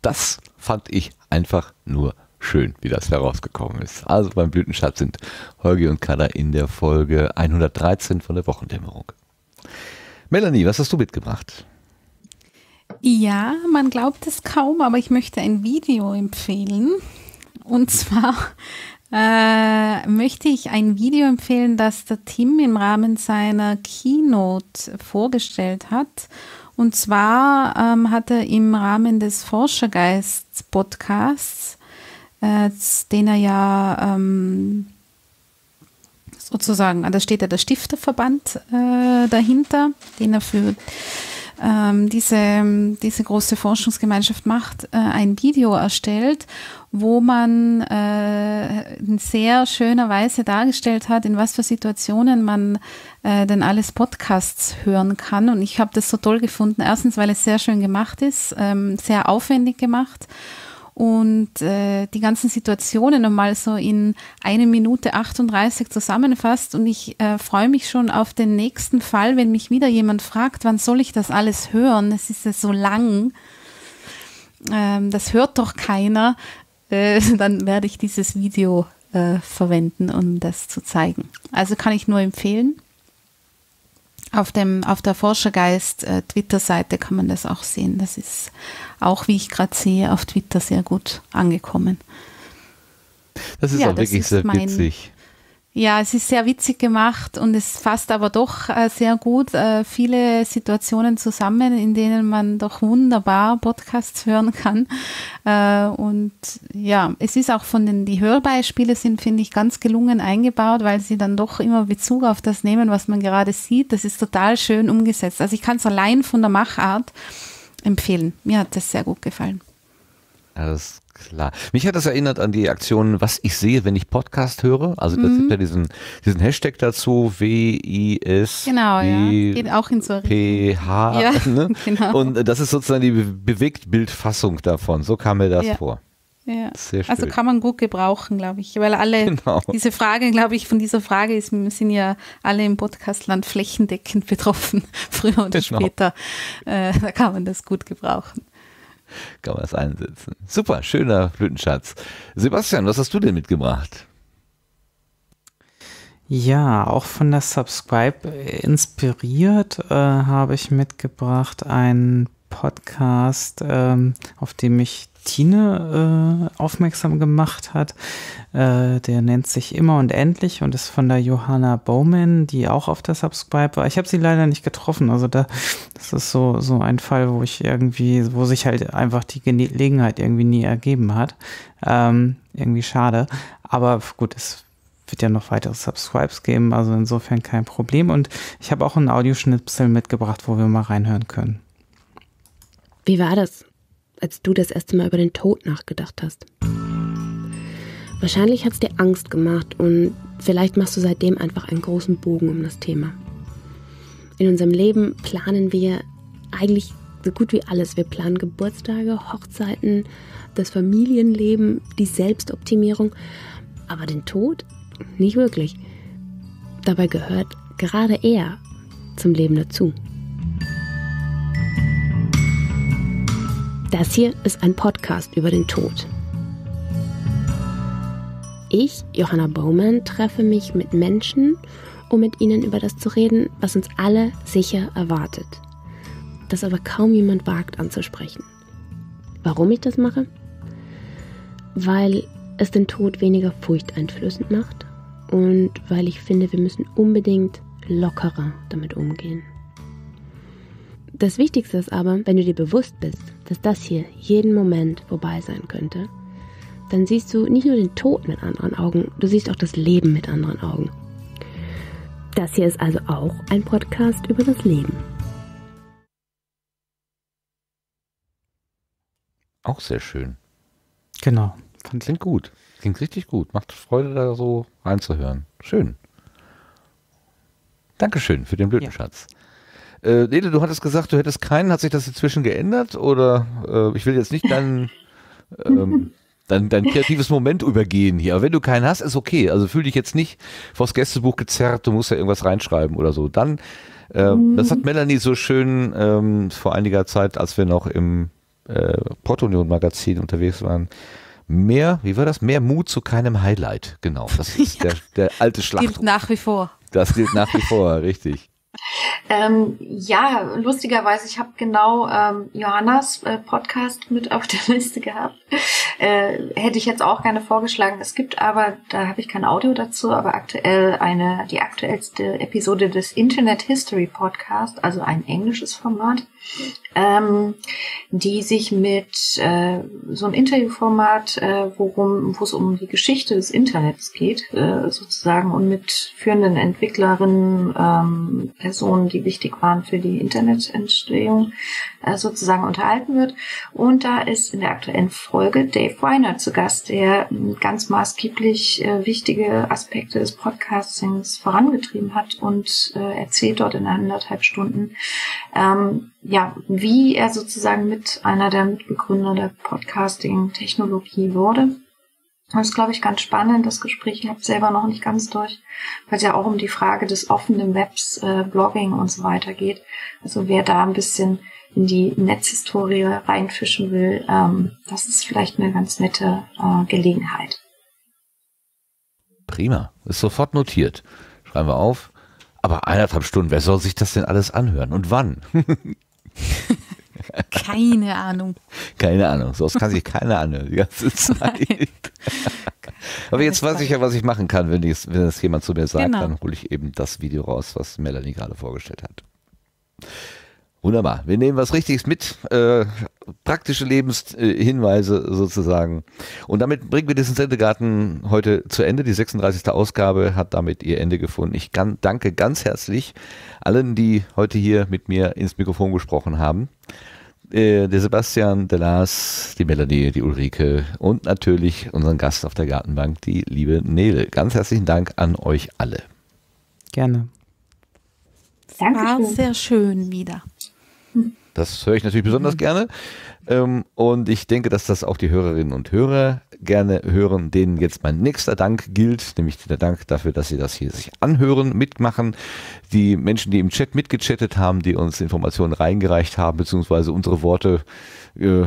das fand ich einfach nur schön, wie das herausgekommen ist. Also beim Blütenschatz sind Holgi und Kada in der Folge 113 von der Wochendämmerung. Melanie, was hast du mitgebracht? Ja, man glaubt es kaum, aber ich möchte ein Video empfehlen. Und zwar äh, möchte ich ein Video empfehlen, das der Tim im Rahmen seiner Keynote vorgestellt hat. Und zwar ähm, hat er im Rahmen des Forschergeist-Podcasts, äh, den er ja ähm, sozusagen, da steht ja der Stifterverband äh, dahinter, den er für ähm, diese, diese große Forschungsgemeinschaft macht, äh, ein Video erstellt wo man äh, in sehr schöner Weise dargestellt hat, in was für Situationen man äh, denn alles Podcasts hören kann. Und ich habe das so toll gefunden. Erstens, weil es sehr schön gemacht ist, ähm, sehr aufwendig gemacht und äh, die ganzen Situationen nochmal so in eine Minute 38 zusammenfasst. Und ich äh, freue mich schon auf den nächsten Fall, wenn mich wieder jemand fragt, wann soll ich das alles hören? Es ist ja so lang. Ähm, das hört doch keiner äh, dann werde ich dieses Video äh, verwenden, um das zu zeigen. Also kann ich nur empfehlen. Auf, dem, auf der Forschergeist äh, kann man das auch sehen. Das ist auch, wie ich gerade sehe, auf Twitter sehr gut angekommen. Das ist ja, auch wirklich sehr witzig. Ja, es ist sehr witzig gemacht und es fasst aber doch äh, sehr gut äh, viele Situationen zusammen, in denen man doch wunderbar Podcasts hören kann. Äh, und ja, es ist auch von den, die Hörbeispiele sind, finde ich, ganz gelungen eingebaut, weil sie dann doch immer Bezug auf das nehmen, was man gerade sieht. Das ist total schön umgesetzt. Also ich kann es allein von der Machart empfehlen. Mir hat das sehr gut gefallen. Alles klar. Mich hat das erinnert an die Aktion, was ich sehe, wenn ich Podcast höre. Also das Mhm. gibt ja diesen, diesen Hashtag dazu, W-I-S. Genau, ja. Geht auch in so PH. Ja, ne? genau. Und das ist sozusagen die Be- Bewegtbildfassung davon. So kam mir das Ja. vor. Ja. Sehr schön. Also kann man gut gebrauchen, glaube ich, weil alle Genau. diese Frage, glaube ich, von dieser Frage ist, sind ja alle im Podcastland flächendeckend betroffen, früher oder Genau. später. Äh, da kann man das gut gebrauchen. Kann man das einsetzen. Super, schöner Blütenschatz. Sebastian, was hast du denn mitgebracht? Ja, auch von der Subscribe äh, inspiriert äh, habe ich mitgebracht einen Podcast, ähm, auf dem mich Tine äh, aufmerksam gemacht hat. Äh, der nennt sich Immer und Endlich und ist von der Johanna Bowman, die auch auf der Subscribe war. Ich habe sie leider nicht getroffen. Also da, das ist so, so ein Fall, wo ich irgendwie, wo sich halt einfach die Gelegenheit irgendwie nie ergeben hat. Ähm, irgendwie schade. Aber gut, es wird ja noch weitere Subscribes geben, also insofern kein Problem. Und ich habe auch einen Audioschnipsel mitgebracht, wo wir mal reinhören können. Wie war das, als du das erste Mal über den Tod nachgedacht hast? Wahrscheinlich hat es dir Angst gemacht und vielleicht machst du seitdem einfach einen großen Bogen um das Thema. In unserem Leben planen wir eigentlich so gut wie alles. Wir planen Geburtstage, Hochzeiten, das Familienleben, die Selbstoptimierung, aber den Tod nicht wirklich. Dabei gehört gerade er zum Leben dazu. Das hier ist ein Podcast über den Tod. Ich, Johanna Bowman, treffe mich mit Menschen, um mit ihnen über das zu reden, was uns alle sicher erwartet. Das aber kaum jemand wagt anzusprechen. Warum ich das mache? Weil es den Tod weniger furchteinflößend macht und weil ich finde, wir müssen unbedingt lockerer damit umgehen. Das Wichtigste ist aber, wenn du dir bewusst bist, dass das hier jeden Moment vorbei sein könnte, dann siehst du nicht nur den Tod mit anderen Augen, du siehst auch das Leben mit anderen Augen. Das hier ist also auch ein Podcast über das Leben. Auch sehr schön. Genau. Klingt gut. Klingt richtig gut. Macht Freude, da so reinzuhören. Schön. Dankeschön für den Blütenschatz. Äh, Nele, du hattest gesagt, du hättest keinen. Hat sich das inzwischen geändert? Oder äh, ich will jetzt nicht dein, ähm, dein, dein kreatives Moment übergehen hier. Aber wenn du keinen hast, ist okay. Also fühl dich jetzt nicht vors Gästebuch gezerrt, du musst ja irgendwas reinschreiben oder so. Dann, ähm, das hat Melanie so schön ähm, vor einiger Zeit, als wir noch im äh, Portunion-Magazin unterwegs waren. Mehr, wie war das? Mehr Mut zu keinem Highlight. Genau, das ist der, der alte Schlacht. Gilt nach wie vor. Das gilt nach wie vor, richtig. Ähm, ja, lustigerweise, ich habe genau ähm, Johannas äh, Podcast mit auf der Liste gehabt. Äh, hätte ich jetzt auch gerne vorgeschlagen. Es gibt aber, da habe ich kein Audio dazu, aber aktuell eine, die aktuellste Episode des Internet History Podcast, also ein englisches Format, ähm, die sich mit äh, so ein Interviewformat, äh, wo es um die Geschichte des Internets geht, äh, sozusagen, und mit führenden Entwicklerinnen, ähm, Personen, die wichtig waren für die Internetentstehung, äh, sozusagen unterhalten wird. Und da ist in der aktuellen Folge Dave Weiner zu Gast, der ähm, ganz maßgeblich äh, wichtige Aspekte des Podcastings vorangetrieben hat und äh, erzählt dort in anderthalb Stunden, ähm, ja, wie er sozusagen mit einer der Mitbegründer der Podcasting-Technologie wurde. Das ist, glaube ich, ganz spannend, das Gespräch. Ich habe selber noch nicht ganz durch, weil es ja auch um die Frage des offenen Webs, äh, Blogging und so weiter geht. Also wer da ein bisschen in die Netzhistorie reinfischen will, ähm, das ist vielleicht eine ganz nette äh, Gelegenheit. Prima. Ist sofort notiert. Schreiben wir auf. Aber eineinhalb Stunden, wer soll sich das denn alles anhören? Und wann? Keine Ahnung. Keine Ahnung. Sowas kann sich keiner anhören die ganze Zeit. Aber jetzt weiß ich ja, was ich machen kann, wenn, ich, wenn das jemand zu mir sagt, Genau. dann hole ich eben das Video raus, was Melanie gerade vorgestellt hat. Wunderbar. Wir nehmen was Richtiges mit, äh, praktische Lebenshinweise sozusagen. Und damit bringen wir diesen Sendegarten heute zu Ende. Die 36. Ausgabe hat damit ihr Ende gefunden. Ich gan- danke ganz herzlich allen, die heute hier mit mir ins Mikrofon gesprochen haben. äh, der Sebastian, der Lars, die Melanie, die Ulrike und natürlich unseren Gast auf der Gartenbank, die liebe Nele. Ganz herzlichen Dank an euch alle. Gerne. War sehr schön wieder. Das höre ich natürlich besonders gerne. Ähm, und ich denke, dass das auch die Hörerinnen und Hörer gerne hören, denen jetzt mein nächster Dank gilt, nämlich der Dank dafür, dass sie das hier sich anhören, mitmachen. Die Menschen, die im Chat mitgechattet haben, die uns Informationen reingereicht haben, beziehungsweise unsere Worte äh,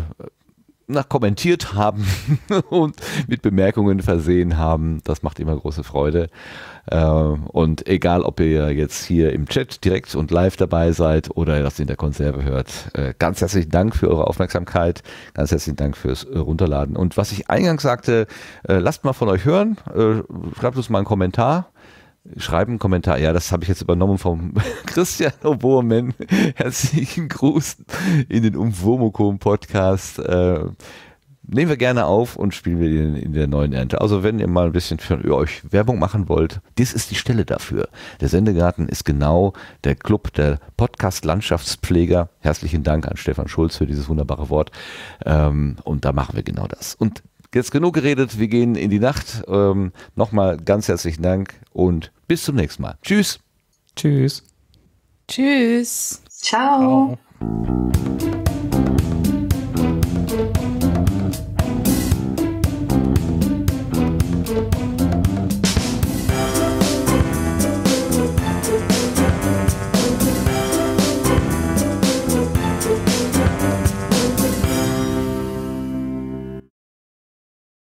na, kommentiert haben und mit Bemerkungen versehen haben. Das macht immer große Freude. Äh, und egal, ob ihr jetzt hier im Chat direkt und live dabei seid oder das in der Konserve hört, äh, ganz herzlichen Dank für eure Aufmerksamkeit. Ganz herzlichen Dank fürs äh, Runterladen. Und was ich eingangs sagte, lasst mal von euch hören. Schreibt uns mal einen Kommentar. Schreiben einen Kommentar. Ja, das habe ich jetzt übernommen vom Christian Oboermann. Herzlichen Gruß in den Umwomukum Podcast. Äh, nehmen wir gerne auf und spielen wir den in der neuen Ernte. Also wenn ihr mal ein bisschen für euch Werbung machen wollt, das ist die Stelle dafür. Der Sendegarten ist genau der Club der Podcast-Landschaftspfleger. Herzlichen Dank an Stefan Schulz für dieses wunderbare Wort. Ähm, und da machen wir genau das. Und jetzt genug geredet, wir gehen in die Nacht. Ähm, Nochmal ganz herzlichen Dank und bis zum nächsten Mal. Tschüss. Tschüss. Tschüss. Ciao. Ciao.